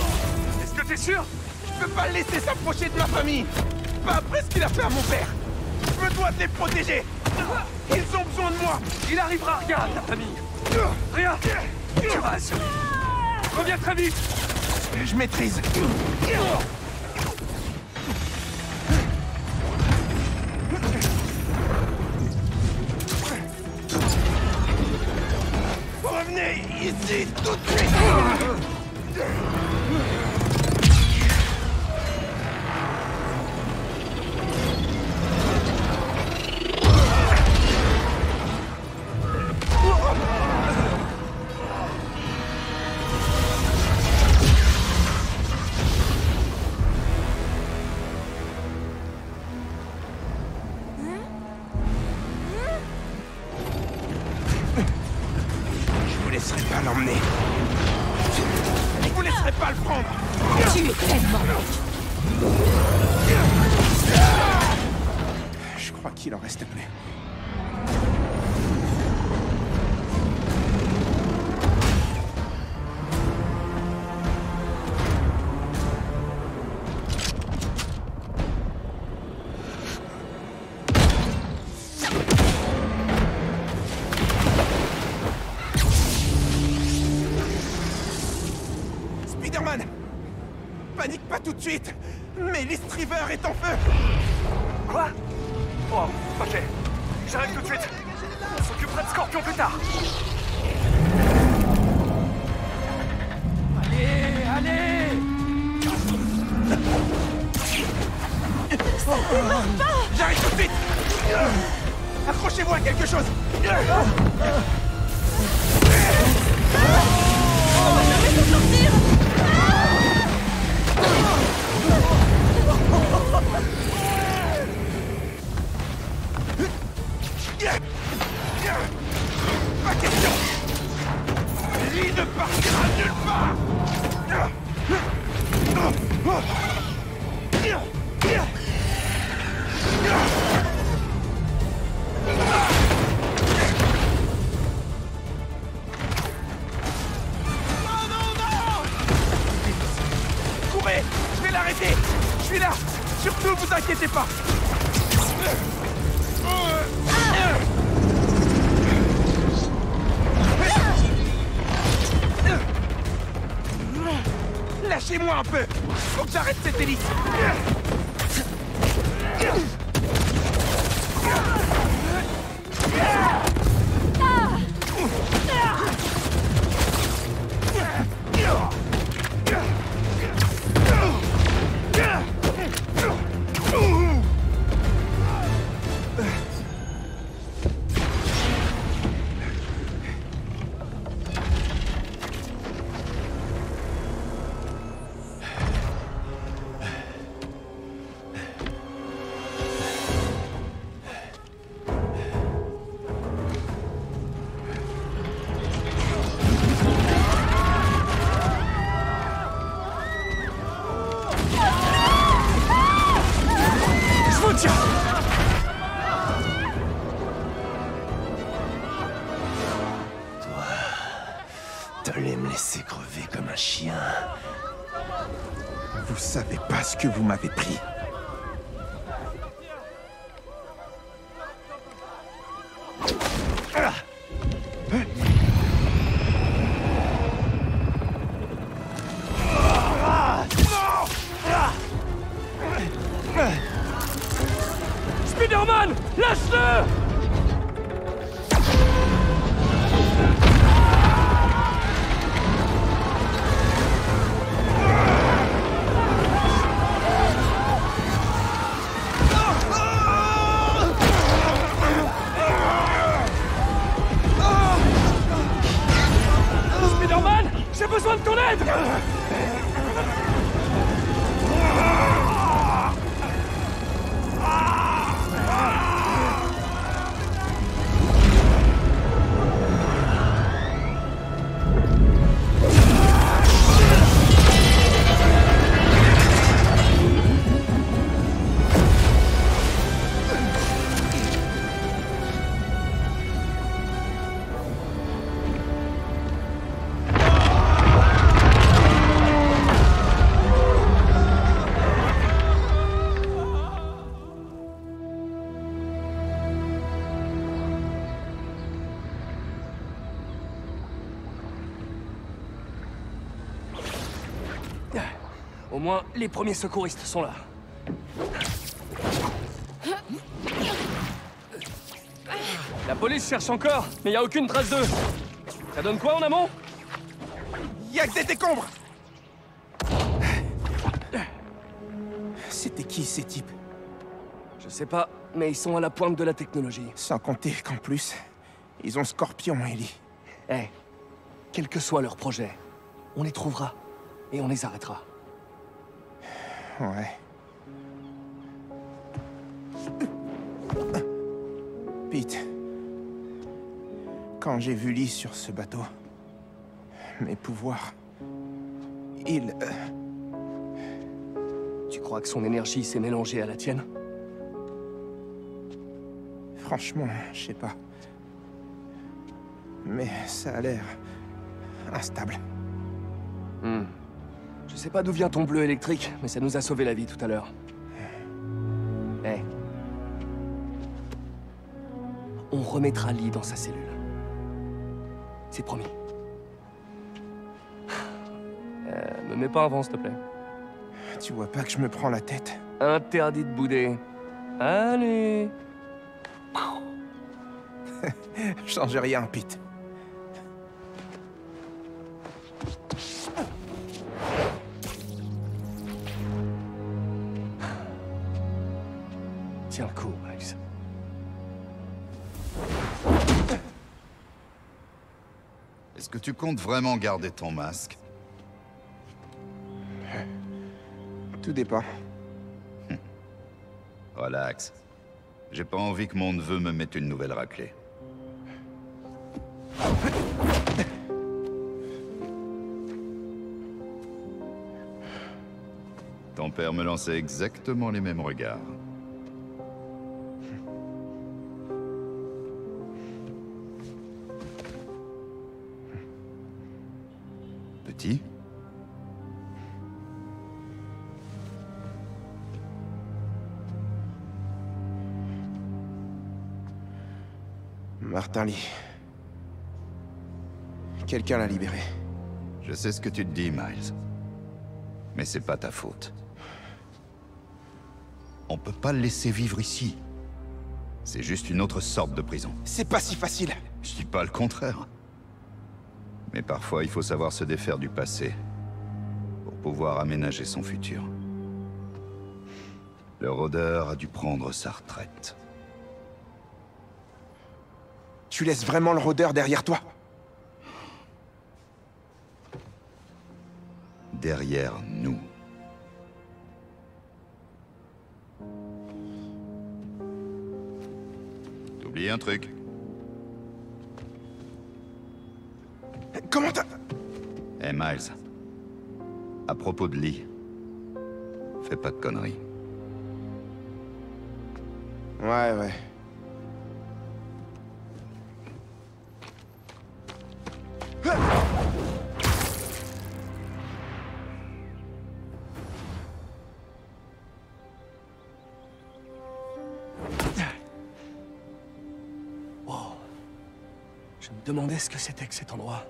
Est-ce que t'es sûr? Je peux pas le laisser s'approcher de ma famille. Pas après ce qu'il a fait à mon père. Je me dois de les protéger. Ils ont besoin de moi. Il arrivera, regarde ta famille. Rien. Tu vas Reviens très vite. Je maîtrise. Les premiers secouristes sont là. La police cherche encore, mais il a aucune trace d'eux. Ça donne quoi en amont? Y'a que des décombres C'était qui ces types? Je sais pas, mais ils sont à la pointe de la technologie. Sans compter qu'en plus, ils ont Scorpion, Ellie. Eh, quel que soit leur projet, on les trouvera et on les arrêtera. Ouais. Pete. Quand j'ai vu Lee sur ce bateau, mes pouvoirs. Il. euh, Tu crois que son énergie s'est mélangée à la tienne? Franchement, je sais pas. Mais ça a l'air. instable. Hmm. Je sais pas d'où vient ton bleu électrique, mais ça nous a sauvé la vie tout à l'heure. Eh. On remettra Lee dans sa cellule. C'est promis. [sighs] Euh, me mets pas avant, s'il te plaît. Tu vois pas que je me prends la tête? Interdit de bouder. Allez [laughs] Change rien, Pete. Tu comptes vraiment garder ton masque Tout dépend. Relax. J'ai pas envie que mon neveu me mette une nouvelle raclée. Ton père me lançait exactement les mêmes regards. Martin Lee. Quelqu'un l'a libéré. Je sais ce que tu te dis, Miles. Mais c'est pas ta faute. On peut pas le laisser vivre ici. C'est juste une autre sorte de prison. C'est pas si facile. Je dis pas le contraire. Mais parfois, il faut savoir se défaire du passé pour pouvoir aménager son futur. Le rôdeur a dû prendre sa retraite. Tu laisses vraiment le rôdeur derrière toi? Derrière nous. T'oublies un truc? Miles, à propos de Lee, fais pas de conneries. Ouais, ouais. Wow. Je me demandais ce que c'était que cet endroit.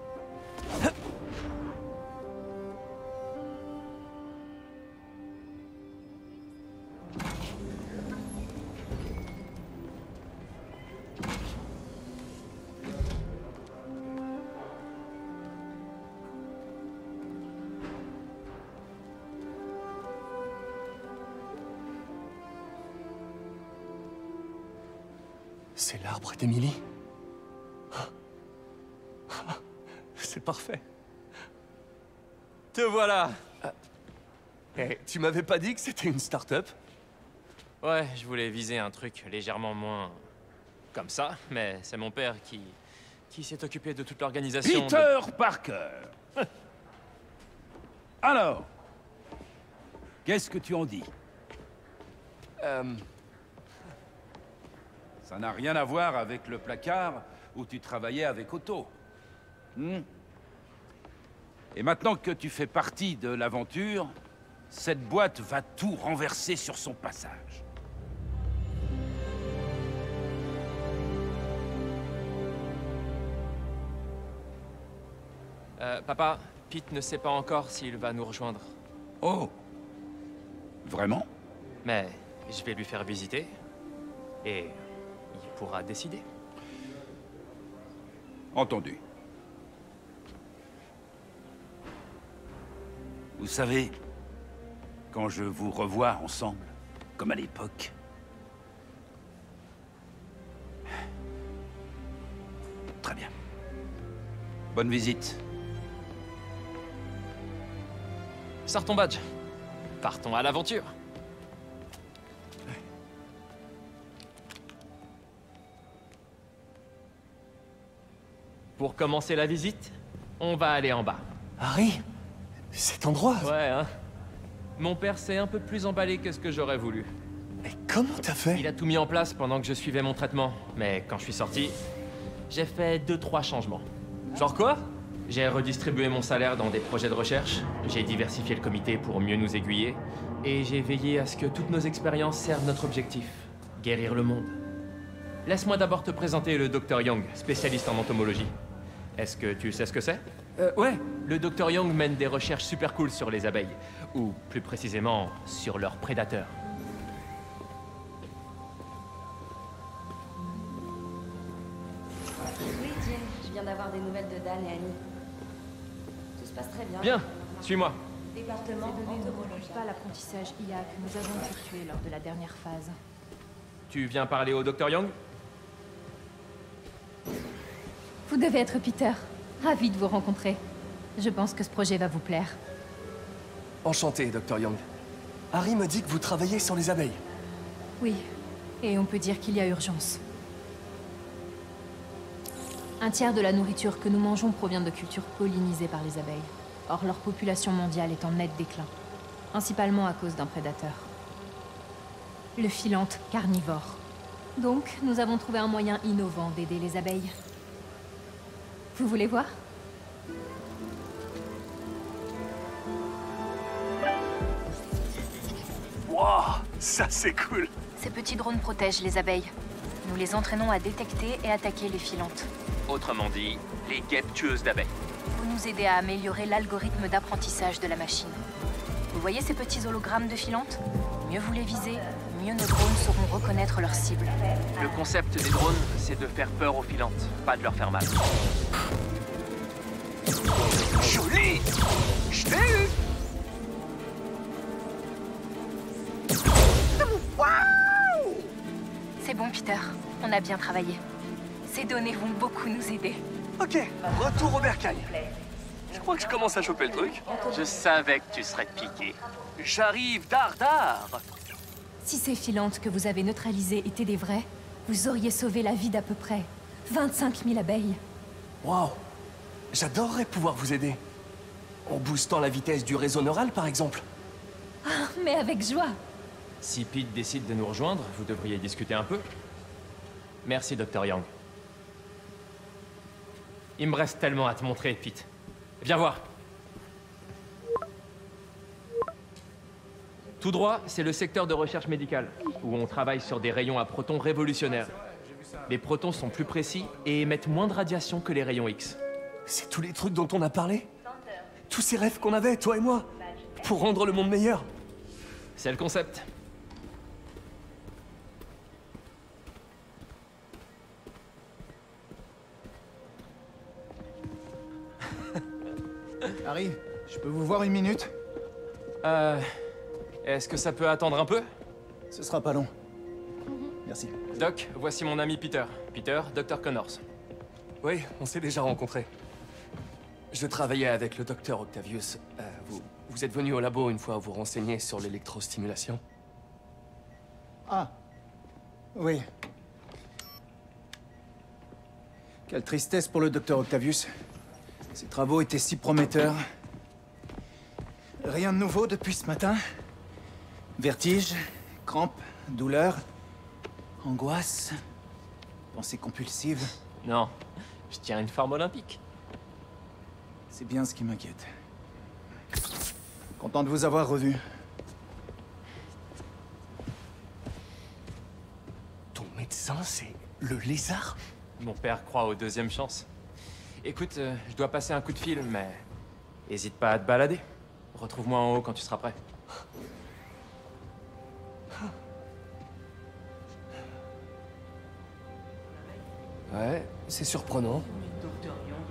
M'avais pas dit que c'était une start-up Ouais, je voulais viser un truc légèrement moins... comme ça, mais c'est mon père qui... qui s'est occupé de toute l'organisation. de- Peter Parker [laughs] Alors Qu'est-ce que tu en dis? Euh... Ça n'a rien à voir avec le placard où tu travaillais avec Otto. Hmm? Et maintenant que tu fais partie de l'aventure, cette boîte va tout renverser sur son passage. Euh, papa, Pete ne sait pas encore s'il va nous rejoindre. Oh Vraiment? Mais je vais lui faire visiter. Et il pourra décider. Entendu. Vous savez, quand je vous revois ensemble, comme à l'époque, Très bien. Bonne visite. Sors ton badge. Partons à l'aventure. Pour commencer la visite, on va aller en bas. Harry Cet endroit Ouais, hein Mon père s'est un peu plus emballé que ce que j'aurais voulu. Mais comment t'as fait Il a tout mis en place pendant que je suivais mon traitement. Mais quand je suis sorti, j'ai fait deux, trois changements. Genre quoi J'ai redistribué mon salaire dans des projets de recherche, j'ai diversifié le comité pour mieux nous aiguiller, et j'ai veillé à ce que toutes nos expériences servent notre objectif, guérir le monde. Laisse-moi d'abord te présenter le Dr Young, spécialiste en entomologie. Est-ce que tu sais ce que c'est? Euh, ouais. Le Dr Young mène des recherches super cool sur les abeilles, ou plus précisément sur leurs prédateurs. Oui, Jill, je viens d'avoir des nouvelles de Dan et Annie. Tout se passe très bien. Bien, suis-moi. Département Ces données ne entomologie. reflètent pas l'apprentissage IA que nous avons effectué lors de la dernière phase. Tu viens parler au Dr Young? Vous devez être Peter. Ravi de vous rencontrer. Je pense que ce projet va vous plaire. Enchanté, Dr Young. Harry me dit que vous travaillez sur les abeilles. Oui. Et on peut dire qu'il y a urgence. Un tiers de la nourriture que nous mangeons provient de cultures pollinisées par les abeilles. Or, leur population mondiale est en net déclin, principalement à cause d'un prédateur. Le filante carnivore. Donc, nous avons trouvé un moyen innovant d'aider les abeilles. Vous voulez voir Wow, ça c'est cool. Ces petits drones protègent les abeilles. Nous les entraînons à détecter et attaquer les filantes. Autrement dit, les guêpes tueuses d'abeilles. Vous nous aidez à améliorer l'algorithme d'apprentissage de la machine. Vous voyez ces petits hologrammes de filantes? Mieux vous les visez, mieux nos drones sauront reconnaître leur cible. Le concept des drones, c'est de faire peur aux filantes, pas de leur faire mal. Joli Je t'ai eu C'est bon, Peter. On a bien travaillé. Ces données vont beaucoup nous aider. Ok, retour au bercail. Je crois que je commence à choper le truc. Je savais que tu serais piqué. J'arrive, dardard Si ces filantes que vous avez neutralisées étaient des vraies, vous auriez sauvé la vie d'à peu près 25 000 abeilles. Waouh J'adorerais pouvoir vous aider. En boostant la vitesse du réseau neural, par exemple. Ah, mais avec joie Si Pete décide de nous rejoindre, vous devriez discuter un peu. Merci, Dr. Young. Il me reste tellement à te montrer, Pete. Viens voir. Tout droit, c'est le secteur de recherche médicale, où on travaille sur des rayons à protons révolutionnaires. Les protons sont plus précis et émettent moins de radiation que les rayons X. C'est tous les trucs dont on a parlé Tous ces rêves qu'on avait, toi et moi Pour rendre le monde meilleur C'est le concept. Harry, je peux vous voir une minute? Euh... Est-ce que ça peut attendre un peu? Ce sera pas long. Merci. Doc, voici mon ami Peter. Peter, Dr. Connors. Oui, on s'est déjà rencontrés. Je travaillais avec le docteur Octavius. Euh, vous, vous êtes venu au labo une fois vous renseigner sur l'électrostimulation? Ah. Oui. Quelle tristesse pour le docteur Octavius. Ses travaux étaient si prometteurs. Rien de nouveau depuis ce matin? Vertige, crampes, douleurs, angoisse, pensées compulsives. Non, je tiens une forme olympique. C'est bien ce qui m'inquiète. Content de vous avoir revu. Ton médecin, c'est le lézard? Mon père croit aux deuxièmes chances. Écoute, euh, je dois passer un coup de fil, mais... Hésite pas à te balader. Retrouve-moi en haut quand tu seras prêt. Ouais, c'est surprenant.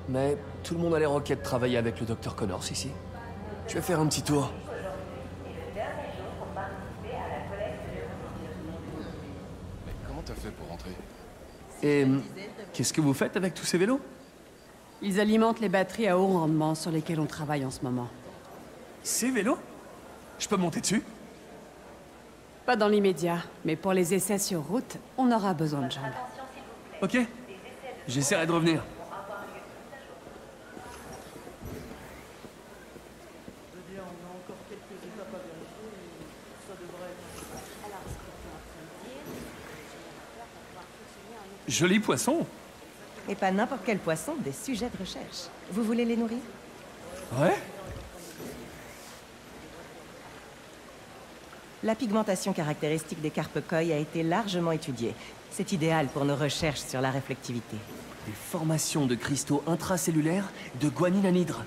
Mais tout le monde a l'air ok de travailler avec le docteur Connors ici. Je vais faire un petit tour. Comment t'as fait pour rentrer? Et hum, qu'est-ce que vous faites avec tous ces vélos? Ils alimentent les batteries à haut rendement sur lesquelles on travaille en ce moment. Ces vélos? Je peux monter dessus? Pas dans l'immédiat, mais pour les essais sur route, on aura besoin de jambes. Ok. J'essaierai de revenir. Joli poisson. Et pas n'importe quel poisson, des sujets de recherche. Vous voulez les nourrir? Ouais La pigmentation caractéristique des carpes a été largement étudiée. C'est idéal pour nos recherches sur la réflectivité. Des formations de cristaux intracellulaires de guanine anhydre.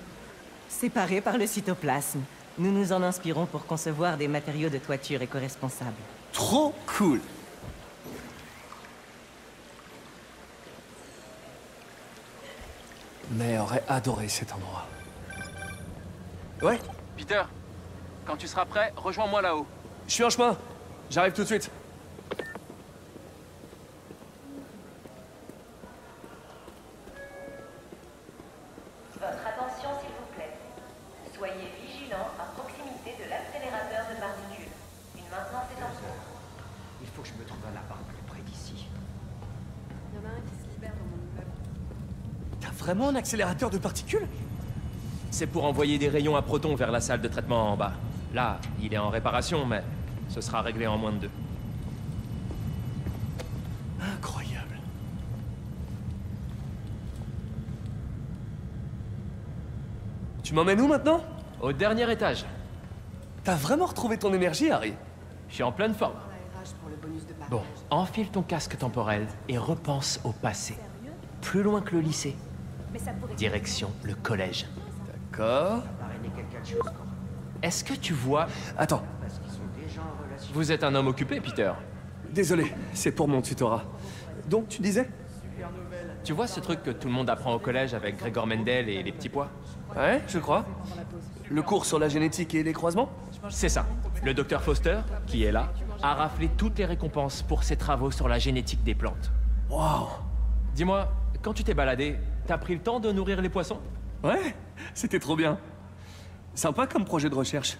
Séparés par le cytoplasme, nous nous en inspirons pour concevoir des matériaux de toiture éco-responsables. Trop cool Mais aurait adoré cet endroit. Ouais Peter, quand tu seras prêt, rejoins-moi là-haut. Je suis en chemin. J'arrive tout de suite. Vraiment un accélérateur de particules? C'est pour envoyer des rayons à protons vers la salle de traitement en bas. Là, il est en réparation, mais ce sera réglé en moins de deux. Incroyable. Tu m'emmènes où maintenant? Au dernier étage. T'as vraiment retrouvé ton énergie, Harry? Je suis en pleine forme. Bon, enfile ton casque temporel et repense au passé. Plus loin que le lycée. Mais ça pourrait... Direction le collège. D'accord. Est-ce que tu vois... Attends, Parce qu'ils sont déjà en relation. Vous êtes un homme occupé, Peter. désolé, c'est pour mon tutorat. Donc, tu disais Tu vois ce truc que tout le monde apprend au collège avec Grégor Mendel et les petits pois? Ouais, je crois. Le cours sur la génétique et les croisements? C'est ça. Le docteur Foster, qui est là, a raflé toutes les récompenses pour ses travaux sur la génétique des plantes. Waouh Dis-moi, quand tu t'es baladé, t'as pris le temps de nourrir les poissons? Ouais, c'était trop bien. Sympa comme projet de recherche.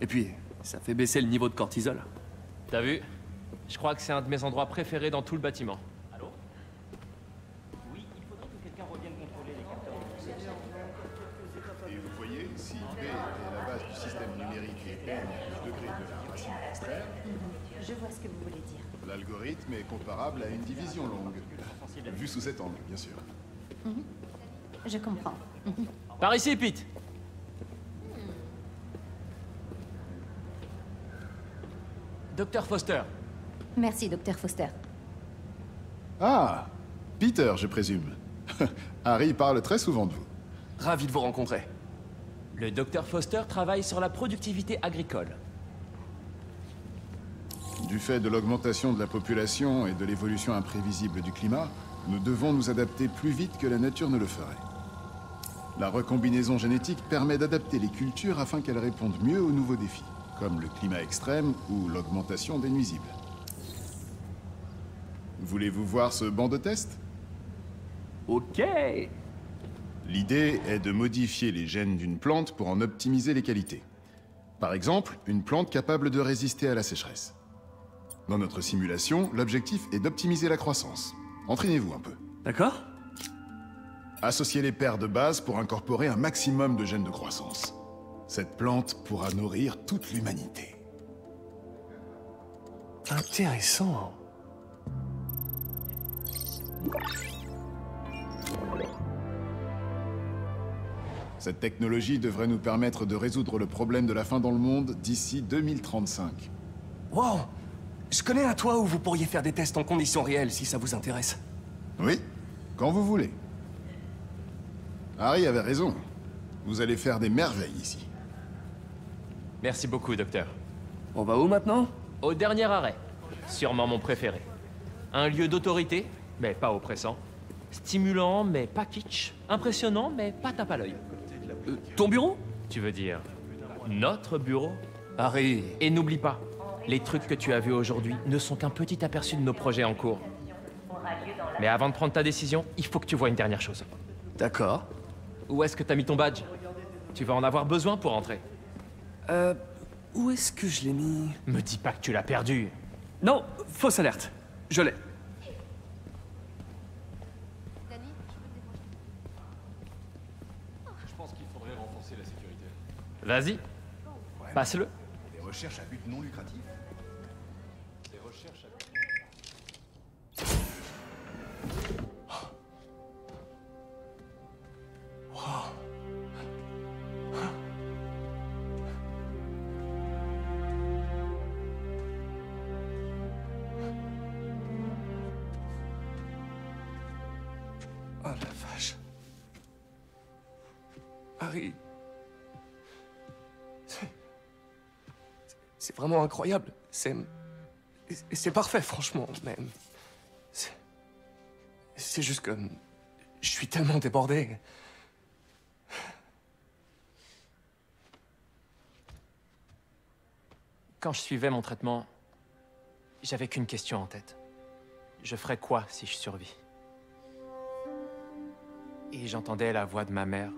Et puis, ça fait baisser le niveau de cortisol. T'as vu? Je crois que c'est un de mes endroits préférés dans tout le bâtiment. Allô? Oui, il faudrait que quelqu'un revienne contrôler les capteurs. Et vous voyez, si B est la base du système numérique et N du degré de la racine extraire, Je vois ce que vous voulez dire. l'algorithme est comparable à une division longue. Vu sous cet angle, bien sûr. Mhm. Je comprends. Mhm. Par ici, Pete Docteur Foster, Merci, docteur Foster. Ah Peter, je présume. [laughs] Harry parle très souvent de vous. Ravi de vous rencontrer. le docteur Foster travaille sur la productivité agricole. Du fait de l'augmentation de la population et de l'évolution imprévisible du climat, nous devons nous adapter plus vite que la nature ne le ferait. La recombinaison génétique permet d'adapter les cultures afin qu'elles répondent mieux aux nouveaux défis, comme le climat extrême ou l'augmentation des nuisibles. Voulez-vous voir ce banc de test? Ok L'idée est de modifier les gènes d'une plante pour en optimiser les qualités. Par exemple, une plante capable de résister à la sécheresse. Dans notre simulation, l'objectif est d'optimiser la croissance. Entraînez-vous un peu. D'accord Associez les paires de base pour incorporer un maximum de gènes de croissance. Cette plante pourra nourrir toute l'humanité. Intéressant. Cette technologie devrait nous permettre de résoudre le problème de la faim dans le monde d'ici 2035. Wow Je connais un toit où vous pourriez faire des tests en conditions réelles si ça vous intéresse. Oui, quand vous voulez. Harry avait raison. Vous allez faire des merveilles ici. Merci beaucoup, docteur. On va où maintenant? Au dernier arrêt. Sûrement mon préféré. Un lieu d'autorité, mais pas oppressant. Stimulant, mais pas kitsch. Impressionnant, mais pas tape à l'œil. Euh, ton bureau? Tu veux dire notre bureau? Harry. Et n'oublie pas, les trucs que tu as vus aujourd'hui ne sont qu'un petit aperçu de nos projets en cours. Mais avant de prendre ta décision, il faut que tu vois une dernière chose. D'accord. Où est-ce que t'as mis ton badge? Tu vas en avoir besoin pour entrer. Euh. Où est-ce que je l'ai mis? Me dis pas que tu l'as perdu. Non, fausse alerte. Je l'ai. Je pense qu'il faudrait renforcer la sécurité. Vas-y, passe-le. Des recherches à but non lucratif C'est- C'est vraiment incroyable. C'est. C'est parfait, franchement, mais. C'est- juste que. Je suis tellement débordé. Quand je suivais mon traitement, j'avais qu'une question en tête. Je ferais quoi si je survis Et j'entendais la voix de ma mère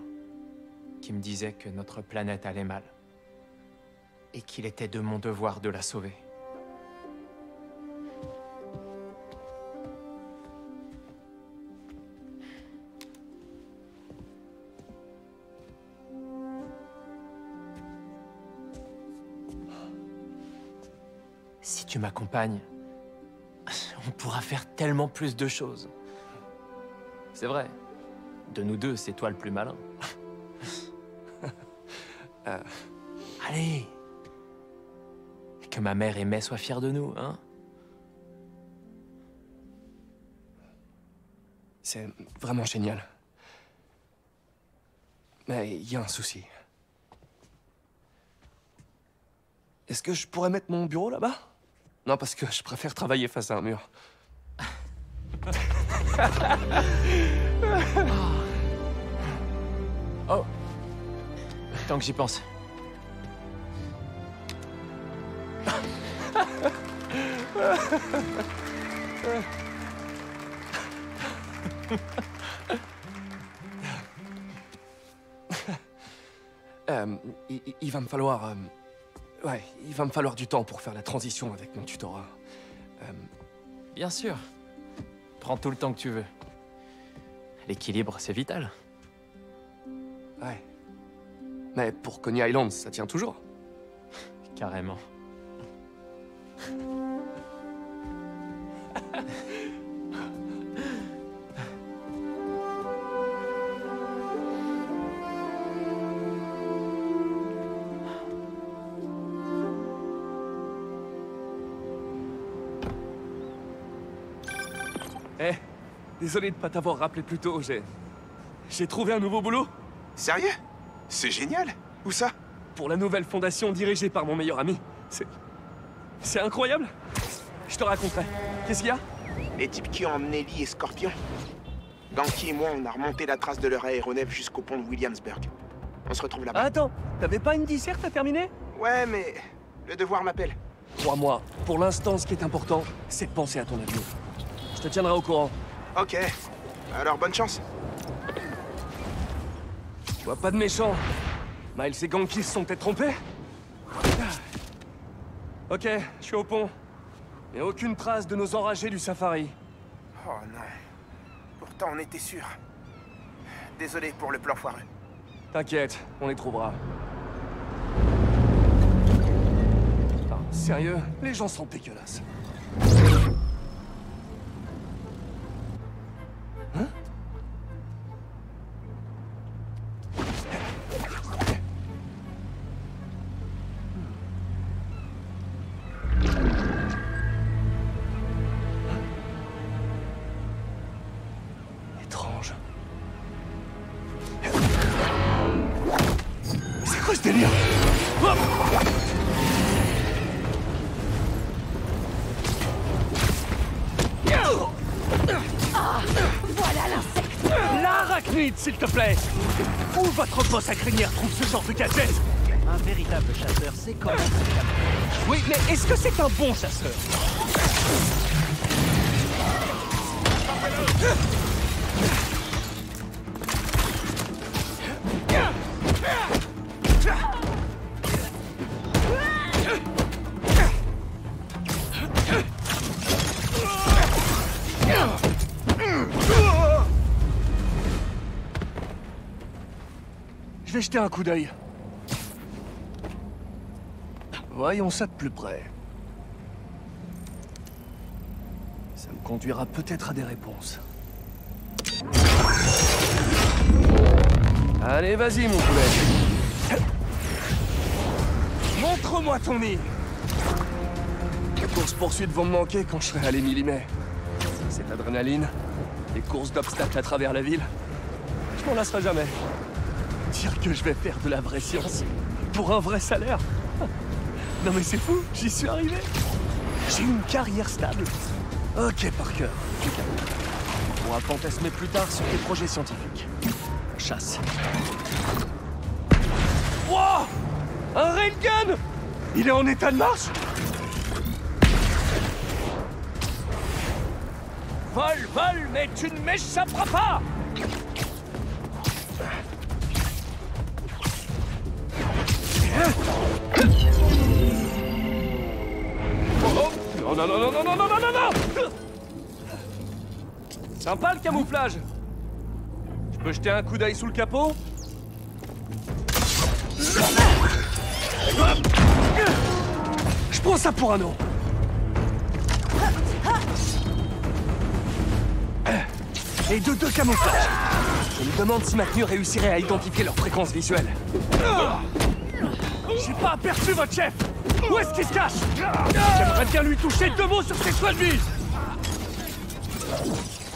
qui me disait que notre planète allait mal et qu'il était de mon devoir de la sauver. Tu m'accompagnes, on pourra faire tellement plus de choses. C'est vrai. De nous deux, c'est toi le plus malin. [laughs] Euh, Allez Que ma mère et May soient fiers de nous, hein C'est vraiment génial. Mais il y a un souci. Est-ce que je pourrais mettre mon bureau là-bas? Non, parce que je préfère travailler face à un mur. [laughs] oh Tant que j'y pense. Euh, il, va me falloir... euh, ouais, il va me falloir du temps pour faire la transition avec mon tutorat. Euh, Bien sûr. Prends tout le temps que tu veux. L'équilibre, c'est vital. ouais. Mais pour Coney Island, ça tient toujours. Carrément. [laughs] désolé de pas t'avoir rappelé plus tôt, j'ai... J'ai trouvé un nouveau boulot. Sérieux? C'est génial Où ça? Pour la nouvelle fondation dirigée par mon meilleur ami. C'est... C'est incroyable Je te raconterai. Qu'est-ce qu'il y a? Les types qui ont emmené Lee et Scorpion. Ganky et moi, on a remonté la trace de leur aéronef jusqu'au pont de Williamsburg. On se retrouve là-bas. Attends, t'avais pas une disserte à terminer? Ouais, mais le devoir m'appelle. Crois-moi, pour l'instant, ce qui est important, c'est de penser à ton avenir. Je te tiendrai au courant. Ok. Alors bonne chance. Je vois pas de méchants. Miles et Ganky se sont peut-être trompés Ok, je suis au pont. Mais aucune trace de nos enragés du safari. Oh non. Pourtant, on était sûr. Désolé pour le plan foireux. T'inquiète, on les trouvera. Ah, sérieux, les gens sont dégueulasses. Où votre boss à crinière trouve ce genre de gadget Un véritable chasseur, c'est quand même. Oui, mais est-ce que c'est un bon chasseur? Jeter un coup d'œil. Voyons ça de plus près. Ça me conduira peut-être à des réponses. Allez, vas-y, mon poulet. Montre-moi ton nid. Les courses-poursuites vont me manquer quand je serai à l'Émilie-May. Cette adrénaline, les courses d'obstacles à travers la ville, je m'en lasserai jamais. Dire que je vais faire de la vraie science pour un vrai salaire. [laughs] Non mais c'est fou, j'y suis arrivé. J'ai une carrière stable. Ok, Parker, tu. On pourra fantasmer plus tard sur tes projets scientifiques. Chasse. Wow Un railgun Il est en état de marche Vol, vol, mais tu ne m'échapperas pas Sympa le camouflage. Je peux jeter un coup d'œil sous le capot Je prends ça pour un an Et de deux camouflages. Je me demande si ma tenue réussirait à identifier leur fréquence visuelle. J'ai pas aperçu votre chef. Où est-ce qu'il se cache? J'aimerais bien lui toucher deux mots sur ses choix de vie.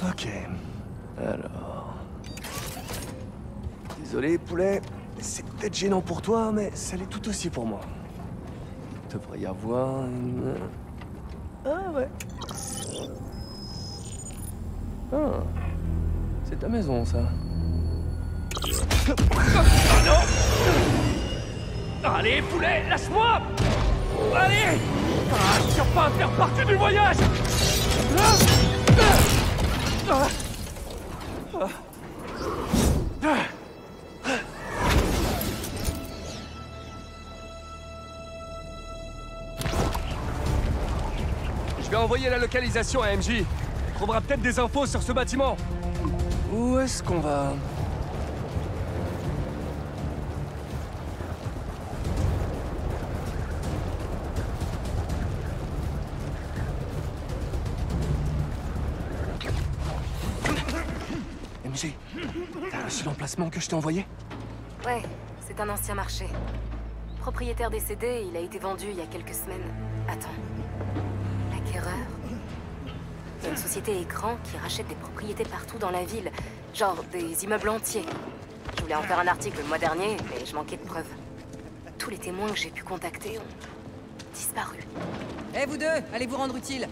Ok. Alors... Désolé, poulet. C'est peut-être gênant pour toi, mais ça l'est tout aussi pour moi. Il devrait y avoir une... Ah ouais. Ah. C'est ta maison, ça. Allez, poulet, lâche-moi Allez ah, tiens pas à faire partie du voyage Ah. Je vais envoyer la localisation à MJ. On trouvera peut-être des infos sur ce bâtiment. Où est-ce qu'on va? L'emplacement que je t'ai envoyé Ouais, c'est un ancien marché. Propriétaire décédé, il a été vendu il y a quelques semaines. Attends. L'acquéreur C'est une société écran qui rachète des propriétés partout dans la ville. Genre des immeubles entiers. Je voulais en faire un article le mois dernier, mais je manquais de preuves. Tous les témoins que j'ai pu contacter ont disparu. Eh vous deux, allez vous rendre utile.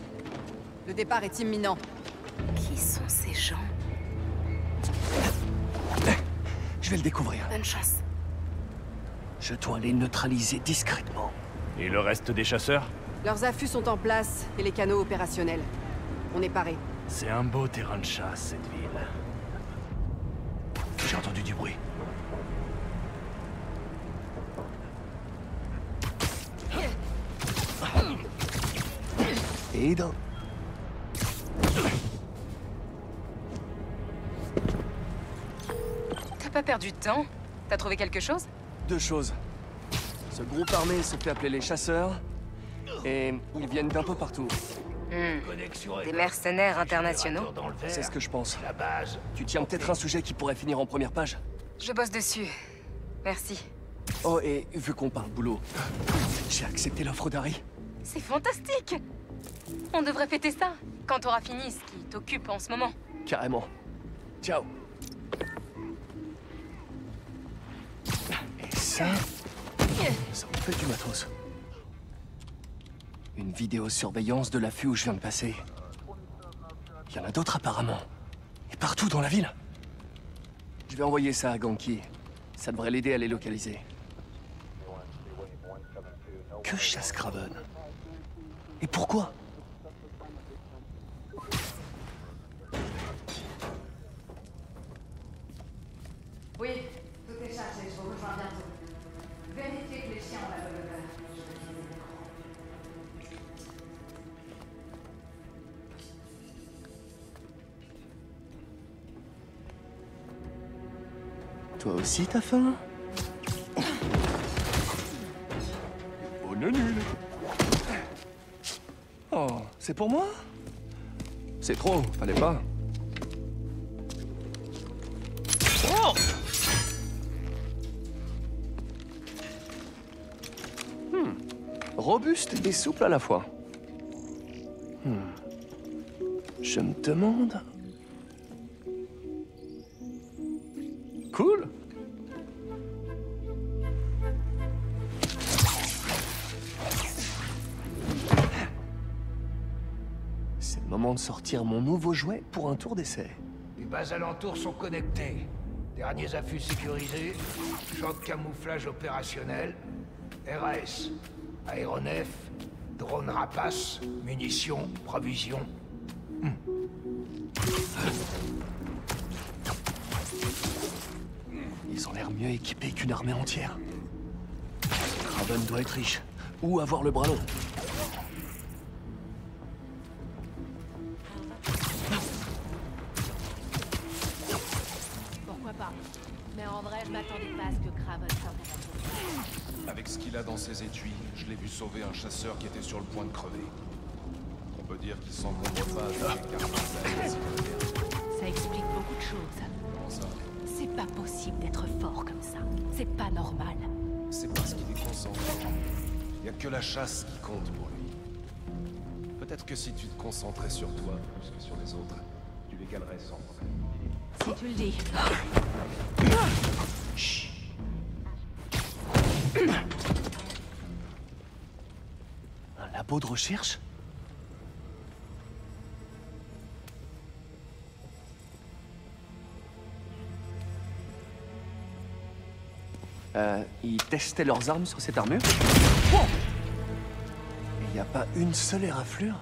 Le départ est imminent. Qui sont ces gens? Je vais le découvrir. Bonne chance. Je dois les neutraliser discrètement. Et le reste des chasseurs? Leurs affûts sont en place et les canaux opérationnels. On est parés. C'est un beau terrain de chasse, cette ville. J'ai entendu du bruit. Et dans... pas perdu de temps T'as trouvé quelque chose? Deux choses. Ce groupe armé se fait appeler les chasseurs. Et ils viennent d'un peu partout. Hmm. Des mercenaires internationaux C'est ce que je pense. Tu tiens peut-être un sujet qui pourrait finir en première page? Je bosse dessus. Merci. Oh, et vu qu'on parle boulot, j'ai accepté l'offre d'Harry. C'est fantastique On devrait fêter ça, quand t'auras fini ce qui t'occupe en ce moment. Carrément. Ciao. Et ça... Ça me fait du matos. Une vidéosurveillance de l'affût où je viens de passer. Il y en a d'autres apparemment. Et partout dans la ville. Je vais envoyer ça à Ganki. Ça devrait l'aider à les localiser. Que chasse Craven Et pourquoi? Oui, je vous rejoins bientôt. Vérifiez que les chiens ont la bonne odeur. Toi aussi t'as faim? Bonne nuit Oh, c'est pour moi? C'est trop, fallait pas. Oh Robuste et souple à la fois. Hmm. Je me demande... Cool C'est le moment de sortir mon nouveau jouet pour un tour d'essai. Les bases alentours sont connectées. Derniers affûts sécurisés, champ de camouflage opérationnel, RAS, aéronef, drone rapace, munitions, provisions. Ils ont l'air mieux équipés qu'une armée entière. Craven doit être riche. Ou avoir le bras long? Je l'ai vu sauver un chasseur qui était sur le point de crever. On peut dire qu'il s'encombre pas avec les Ça explique beaucoup de choses. C'est pas possible d'être fort comme ça. C'est pas normal. C'est parce qu'il est concentré. Il n'y a que la chasse qui compte pour lui. Peut-être que si tu te concentrais sur toi plus que sur les autres, tu l'égalerais sans problème. Si tu le dis. Un de recherche Euh, ils testaient leurs armes sur cette armure Il n'y a pas une seule éraflure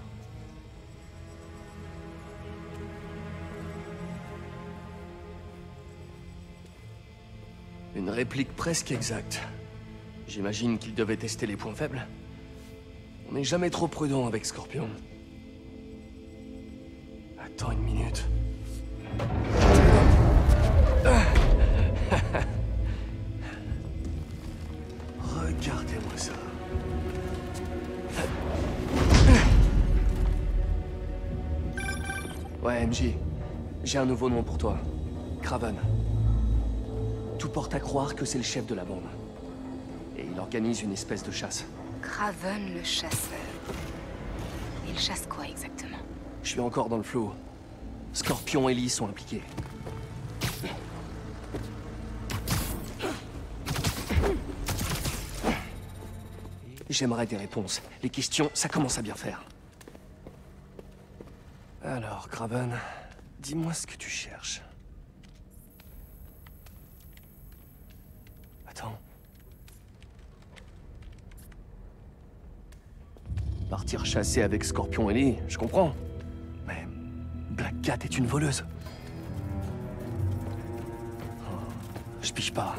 Une réplique presque exacte. J'imagine qu'ils devaient tester les points faibles. On n'est jamais trop prudent avec Scorpion. Attends une minute. [laughs] Regardez-moi ça. Ouais, MJ. J'ai un nouveau nom pour toi. Craven. Tout porte à croire que c'est le chef de la bande. Et il organise une espèce de chasse. Craven le chasseur. Il chasse quoi exactement? Je suis encore dans le flou. Scorpion et Lee sont impliqués. J'aimerais des réponses. Les questions, ça commence à bien faire. Alors, Craven, dis-moi ce que tu cherches. Attends. Partir chasser avec Scorpion et Lee, je comprends. Mais Black Cat est une voleuse. Oh, je piche pas.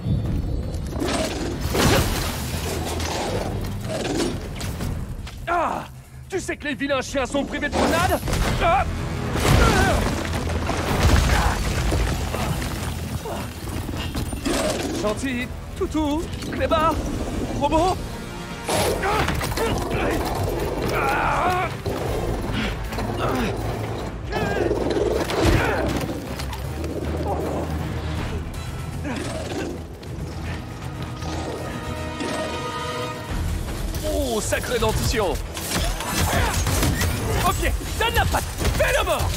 Ah Tu sais que les vilains chiens sont privés de grenades? Ah Gentil, toutou, clébard, robot Oh, sacrée dentition. Ok, donne la patte. Fais le mort.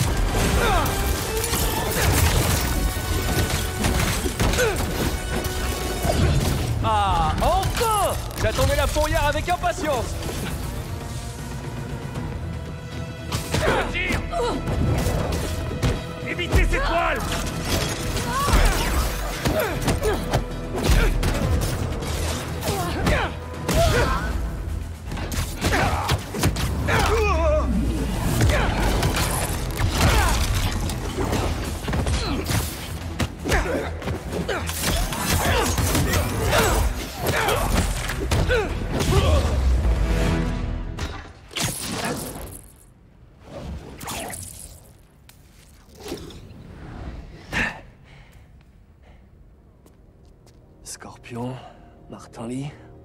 Ah, enfin. J'attendais la fourrière avec impatience Évitez ces toiles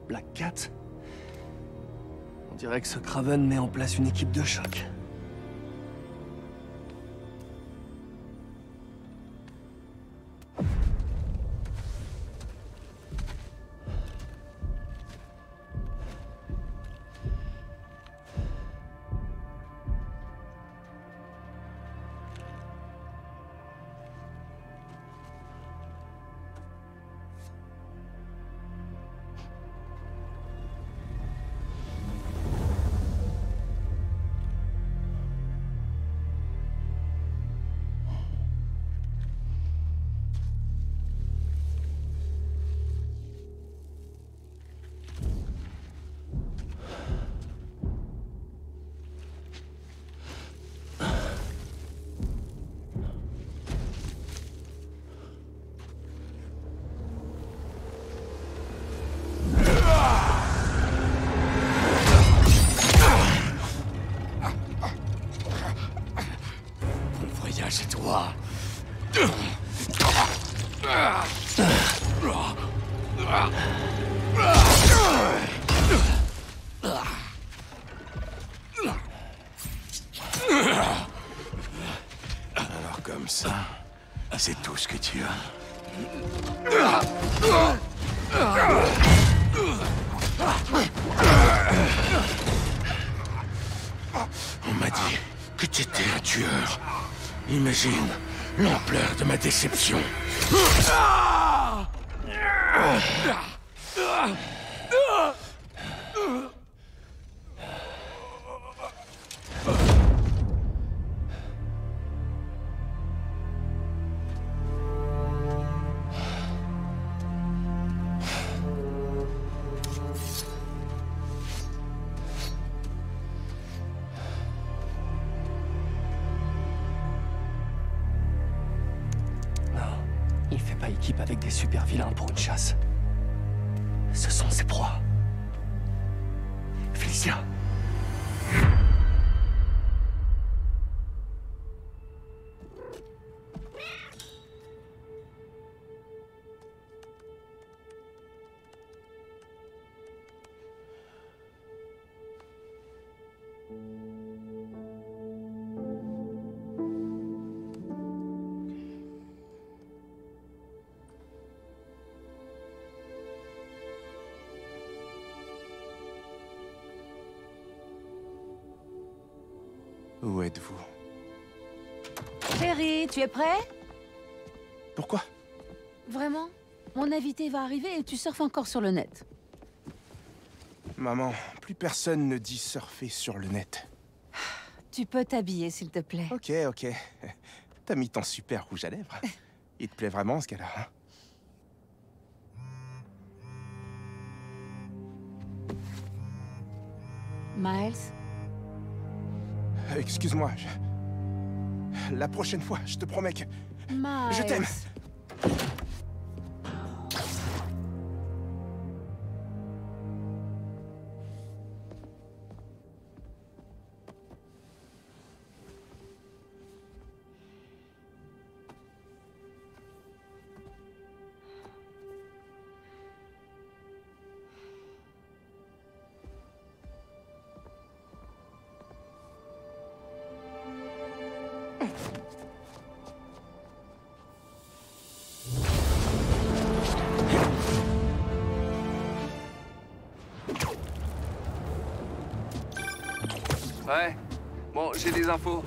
Black Cat. On dirait que ce Craven met en place une équipe de choc. Vilains pour une chasse. Tu es prêt? Pourquoi? Vraiment Mon invité va arriver et tu surfes encore sur le net. Maman, plus personne ne dit surfer sur le net. Tu peux t'habiller, s'il te plaît. Ok, ok. [laughs] T'as mis ton super rouge à lèvres. Il te plaît vraiment, ce gars-là, hein? Miles? Euh, Excuse-moi, je... La prochaine fois, je te promets que... Miles. Je t'aime infos.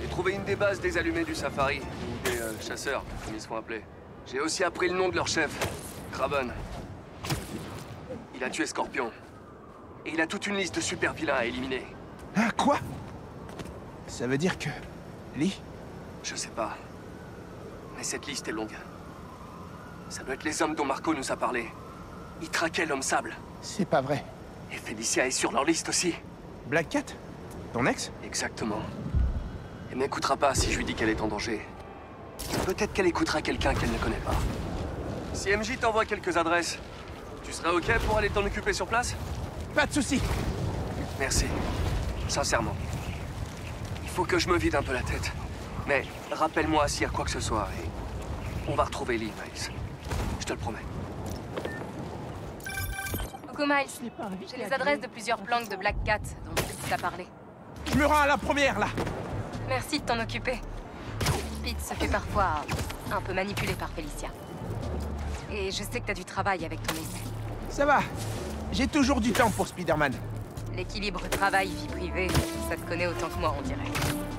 J'ai trouvé une des bases des allumés du safari. Ou des euh, chasseurs, comme ils se font appeler. J'ai aussi appris le nom de leur chef. Craven. Il a tué Scorpion. Et il a toute une liste de super vilains à éliminer. Hein, quoi? Ça veut dire que... Lee? Je sais pas. Mais cette liste est longue. Ça doit être les hommes dont Marco nous a parlé. Ils traquaient l'homme sable. C'est pas vrai. Et Felicia est sur leur liste aussi. Black Cat? Ton ex Exactement. Elle n'écoutera pas si je lui dis qu'elle est en danger. Peut-être qu'elle écoutera quelqu'un qu'elle ne connaît pas. Si MJ t'envoie quelques adresses, tu serais OK pour aller t'en occuper sur place? Pas de souci. Merci. Sincèrement. Il faut que je me vide un peu la tête. Mais rappelle-moi s'il y a quoi que ce soit et on va retrouver Lee, Miles. Je te le promets. Coucou Miles. J'ai les adresses de plusieurs planques de Black Cat dont Pete t'a parlé. Je me rends à la première, là Merci de t'en occuper. Pete se fait parfois un peu manipuler par Felicia. Et je sais que t'as du travail avec ton ex. Ça va. J'ai toujours du temps pour Spider-Man. L'équilibre travail-vie privée, ça te connaît autant que moi, on dirait.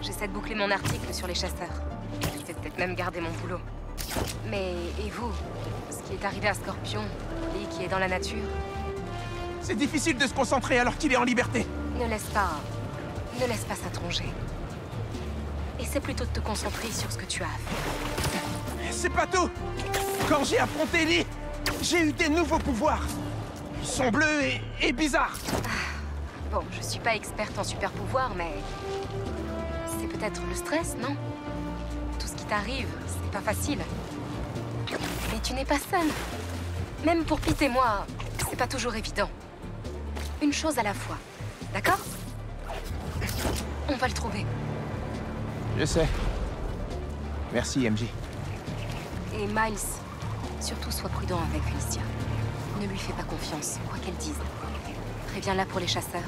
J'essaie de boucler mon article sur les chasseurs. Je vais peut-être même garder mon boulot. Mais, et vous Ce qui est arrivé à Scorpion, Lee qui est dans la nature, C'est difficile de se concentrer alors qu'il est en liberté. ne laisse pas... Ne laisse pas ça te ronger. Essaie plutôt de te concentrer sur ce que tu as à faire. C'est pas tout Quand j'ai affronté Lee, j'ai eu des nouveaux pouvoirs. Ils sont bleus et, et bizarres. Bon, je suis pas experte en super pouvoir, mais... C'est peut-être le stress, non? Tout ce qui t'arrive, c'est pas facile. Mais tu n'es pas seule. Même pour Pete et moi, c'est pas toujours évident. Une chose à la fois, d'accord? On va le trouver. Je sais. Merci, MJ. Et Miles, surtout sois prudent avec Felicia. Ne lui fais pas confiance, quoi qu'elle dise. Préviens-la pour les chasseurs